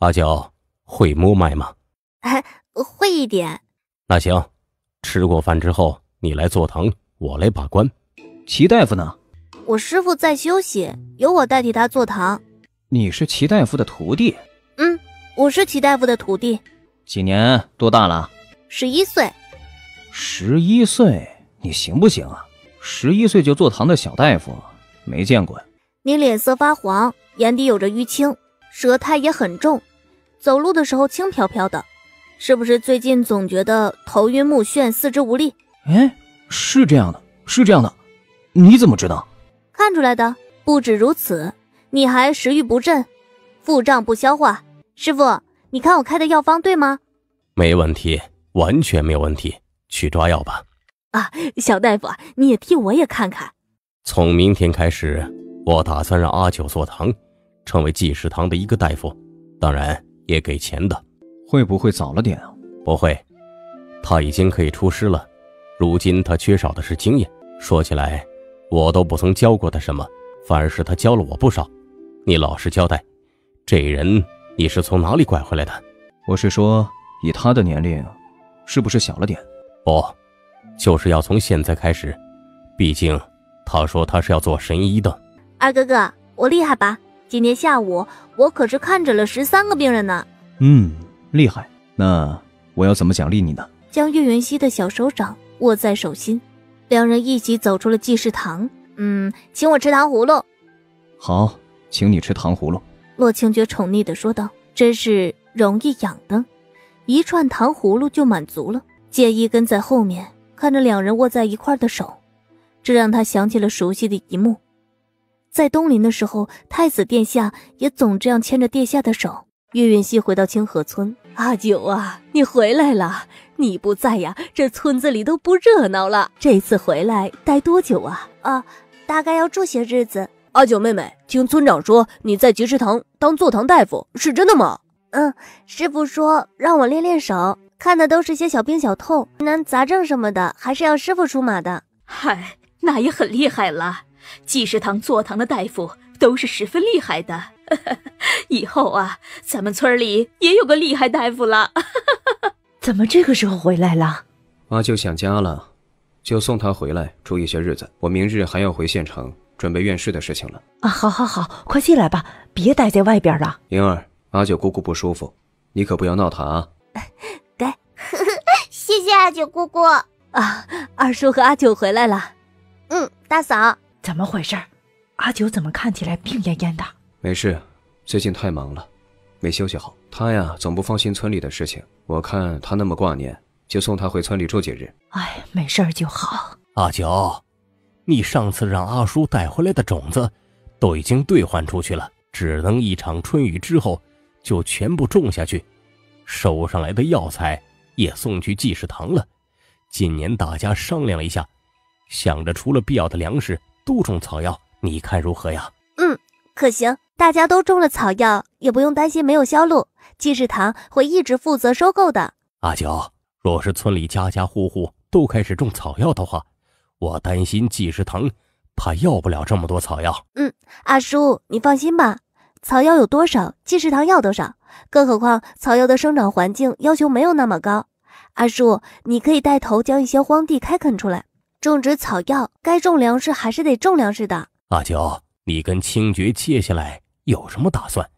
阿九会摸脉吗？哎，会一点。那行，吃过饭之后你来坐堂，我来把关。齐大夫呢？我师傅在休息，由我代替他坐堂。你是齐大夫的徒弟？嗯。我是齐大夫的徒弟，几年多大了？十一岁。十一岁，你行不行啊？十一岁就坐堂的小大夫，没见过。你脸色发黄，眼底有着淤青，舌苔也很重，走路的时候轻飘飘的，是不是最近总觉得头晕目眩、四肢无力？哎，是这样的，是这样的。你怎么知道？看出来的。不止如此，你还食欲不振，腹胀不消化。师傅，你看我开的药方对吗？没问题，完全没有问题。去抓药吧。啊，小大夫，你也替我也看看。从明天开始，我打算让阿九坐堂，成为济世堂的一个大夫，当然也给钱的。会不会早了点啊？不会，他已经可以出师了。如今他缺少的是经验。说起来，我都不曾教过他什么，反而是他教了我不少。你老实交代，这人。你是从哪里拐回来的？我是说，以他的年龄，是不是小了点？不，就是要从现在开始。毕竟，他说他是要做神医的。二哥哥，我厉害吧？今天下午我可是看诊了十三个病人呢。嗯，厉害。那我要怎么奖励你呢？将岳云熙的小手掌握在手心，两人一起走出了济世堂。嗯，请我吃糖葫芦。好，请你吃糖葫芦。洛清觉宠溺的说道：“真是容易养的，一串糖葫芦就满足了。”介一跟在后面看着两人握在一块的手，这让他想起了熟悉的一幕。在东林的时候，太子殿下也总这样牵着殿下的手。岳云熙回到清河村，阿九啊，你回来了！你不在呀，这村子里都不热闹了。这次回来待多久啊？啊，大概要住些日子。阿九妹妹，听村长说你在集市堂当坐堂大夫，是真的吗？嗯，师傅说让我练练手，看的都是些小病小痛，难杂症什么的，还是要师傅出马的。嗨，那也很厉害了。集市堂坐堂的大夫都是十分厉害的，以后啊，咱们村里也有个厉害大夫了。怎么这个时候回来了？阿舅想家了，就送他回来住一些日子。我明日还要回县城准备院试的事情了。啊，好，好，好，快进来吧，别待在外边了。灵儿，阿九姑姑不舒服，你可不要闹她啊。该，谢谢阿九姑姑啊。二叔和阿九回来了。嗯，大嫂，怎么回事？阿九怎么看起来病恹恹的？没事，最近太忙了，没休息好。他呀，总不放心村里的事情。我看他那么挂念，就送他回村里住几日。哎，没事就好。阿九，你上次让阿叔带回来的种子，都已经兑换出去了，只能一场春雨之后就全部种下去。收上来的药材也送去济世堂了。今年大家商量了一下，想着除了必要的粮食，都种草药。你看如何呀？嗯，可行。大家都种了草药，也不用担心没有销路。济世堂会一直负责收购的。阿九，若是村里家家户户都开始种草药的话，我担心济世堂怕要不了这么多草药。嗯，阿叔，你放心吧，草药有多少，济世堂要多少。更何况草药的生长环境要求没有那么高。阿叔，你可以带头将一些荒地开垦出来，种植草药。该种粮食还是得种粮食的。阿九，你跟清爵接下来有什么打算？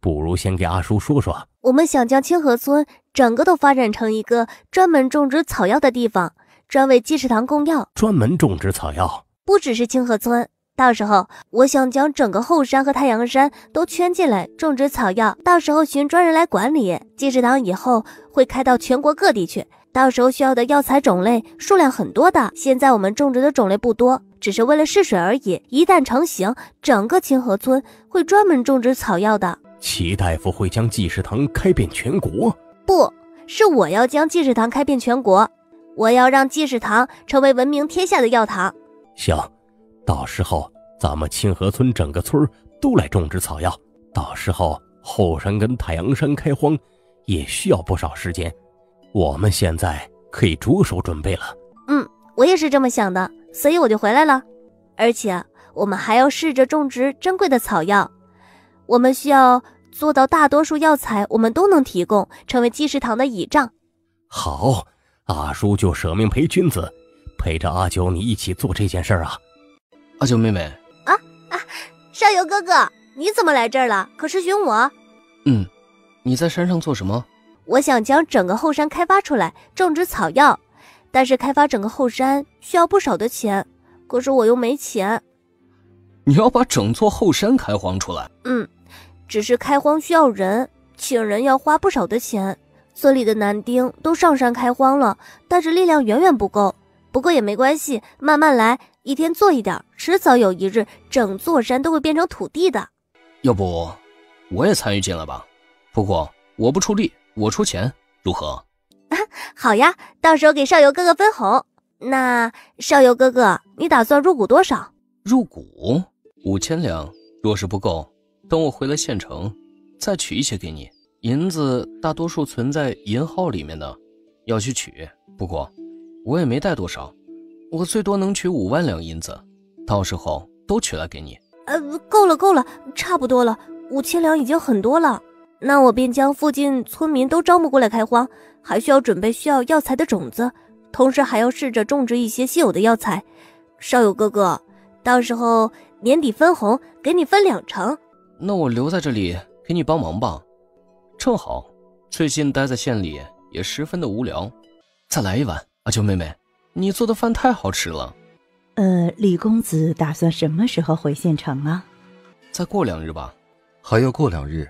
不如先给阿叔说说。我们想将清河村整个都发展成一个专门种植草药的地方，专为济世堂供药。专门种植草药，不只是清河村。到时候，我想将整个后山和太阳山都圈进来种植草药。到时候寻专人来管理。济世堂以后会开到全国各地去，到时候需要的药材种类数量很多的。现在我们种植的种类不多。只是为了试水而已。一旦成型，整个清河村会专门种植草药的。齐大夫会将济世堂开遍全国？不是我要将济世堂开遍全国，我要让济世堂成为闻名天下的药堂。行，到时候咱们清河村整个村都来种植草药。到时候后山跟太阳山开荒，也需要不少时间。我们现在可以着手准备了。嗯，我也是这么想的。所以我就回来了，而且我们还要试着种植珍贵的草药。我们需要做到大多数药材我们都能提供，成为济世堂的倚仗。好，阿叔就舍命陪君子，陪着阿九你一起做这件事儿啊。阿九妹妹，啊啊，少游哥哥，你怎么来这儿了？可是寻我？嗯，你在山上做什么？我想将整个后山开发出来，种植草药。但是开发整个后山需要不少的钱，可是我又没钱。你要把整座后山开荒出来？嗯，只是开荒需要人，请人要花不少的钱。村里的男丁都上山开荒了，但是力量远远不够。不过也没关系，慢慢来，一天做一点，迟早有一日，整座山都会变成土地的。要不，我也参与进来吧？不过我不出力，我出钱，如何？好呀，到时候给少游哥哥分红。那少游哥哥，你打算入股多少？入股五千两，若是不够，等我回了县城，再取一些给你。银子大多数存在银号里面的，要去取。不过我也没带多少，我最多能取五万两银子，到时候都取来给你。呃，够了，够了，差不多了，五千两已经很多了。那我便将附近村民都招募过来开荒，还需要准备需要药材的种子，同时还要试着种植一些稀有的药材。少友哥哥，到时候年底分红给你分两成。那我留在这里给你帮忙吧，正好最近待在县里也十分的无聊。再来一碗，阿秋妹妹，你做的饭太好吃了。呃，李公子打算什么时候回县城啊？再过两日吧。还要过两日。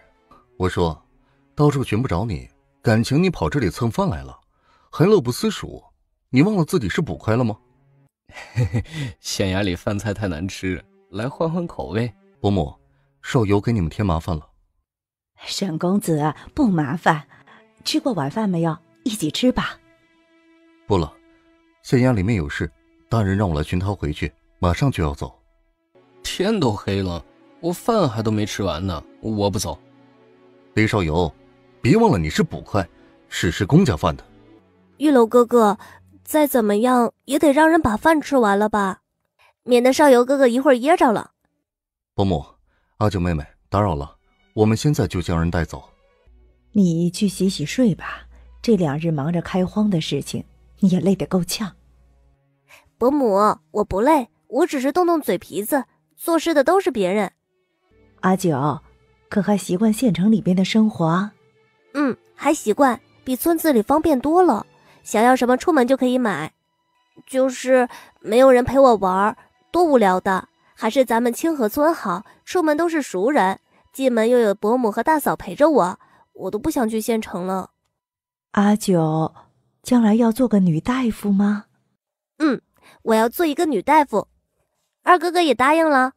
我说，到处寻不着你，感情你跑这里蹭饭来了，还乐不思蜀。你忘了自己是捕快了吗？嘿嘿，县衙里饭菜太难吃，来换换口味。伯母，少游给你们添麻烦了。沈公子不麻烦，吃过晚饭没有？一起吃吧。不了，县衙里面有事，大人让我来寻他回去，马上就要走。天都黑了，我饭还都没吃完呢，我不走。李少游，别忘了你是捕快，是吃公家饭的。玉楼哥哥，再怎么样也得让人把饭吃完了吧，免得少游哥哥一会儿噎着了。伯母，阿九妹妹，打扰了，我们现在就将人带走。你去洗洗睡吧，这两日忙着开荒的事情，你也累得够呛。伯母，我不累，我只是动动嘴皮子，做事的都是别人。阿九，可还习惯县城里边的生活？嗯，还习惯，比村子里方便多了。想要什么，出门就可以买。就是没有人陪我玩，多无聊的。还是咱们清河村好，出门都是熟人，进门又有伯母和大嫂陪着我，我都不想去县城了。阿九，将来要做个女大夫吗？嗯，我要做一个女大夫。二哥哥也答应了。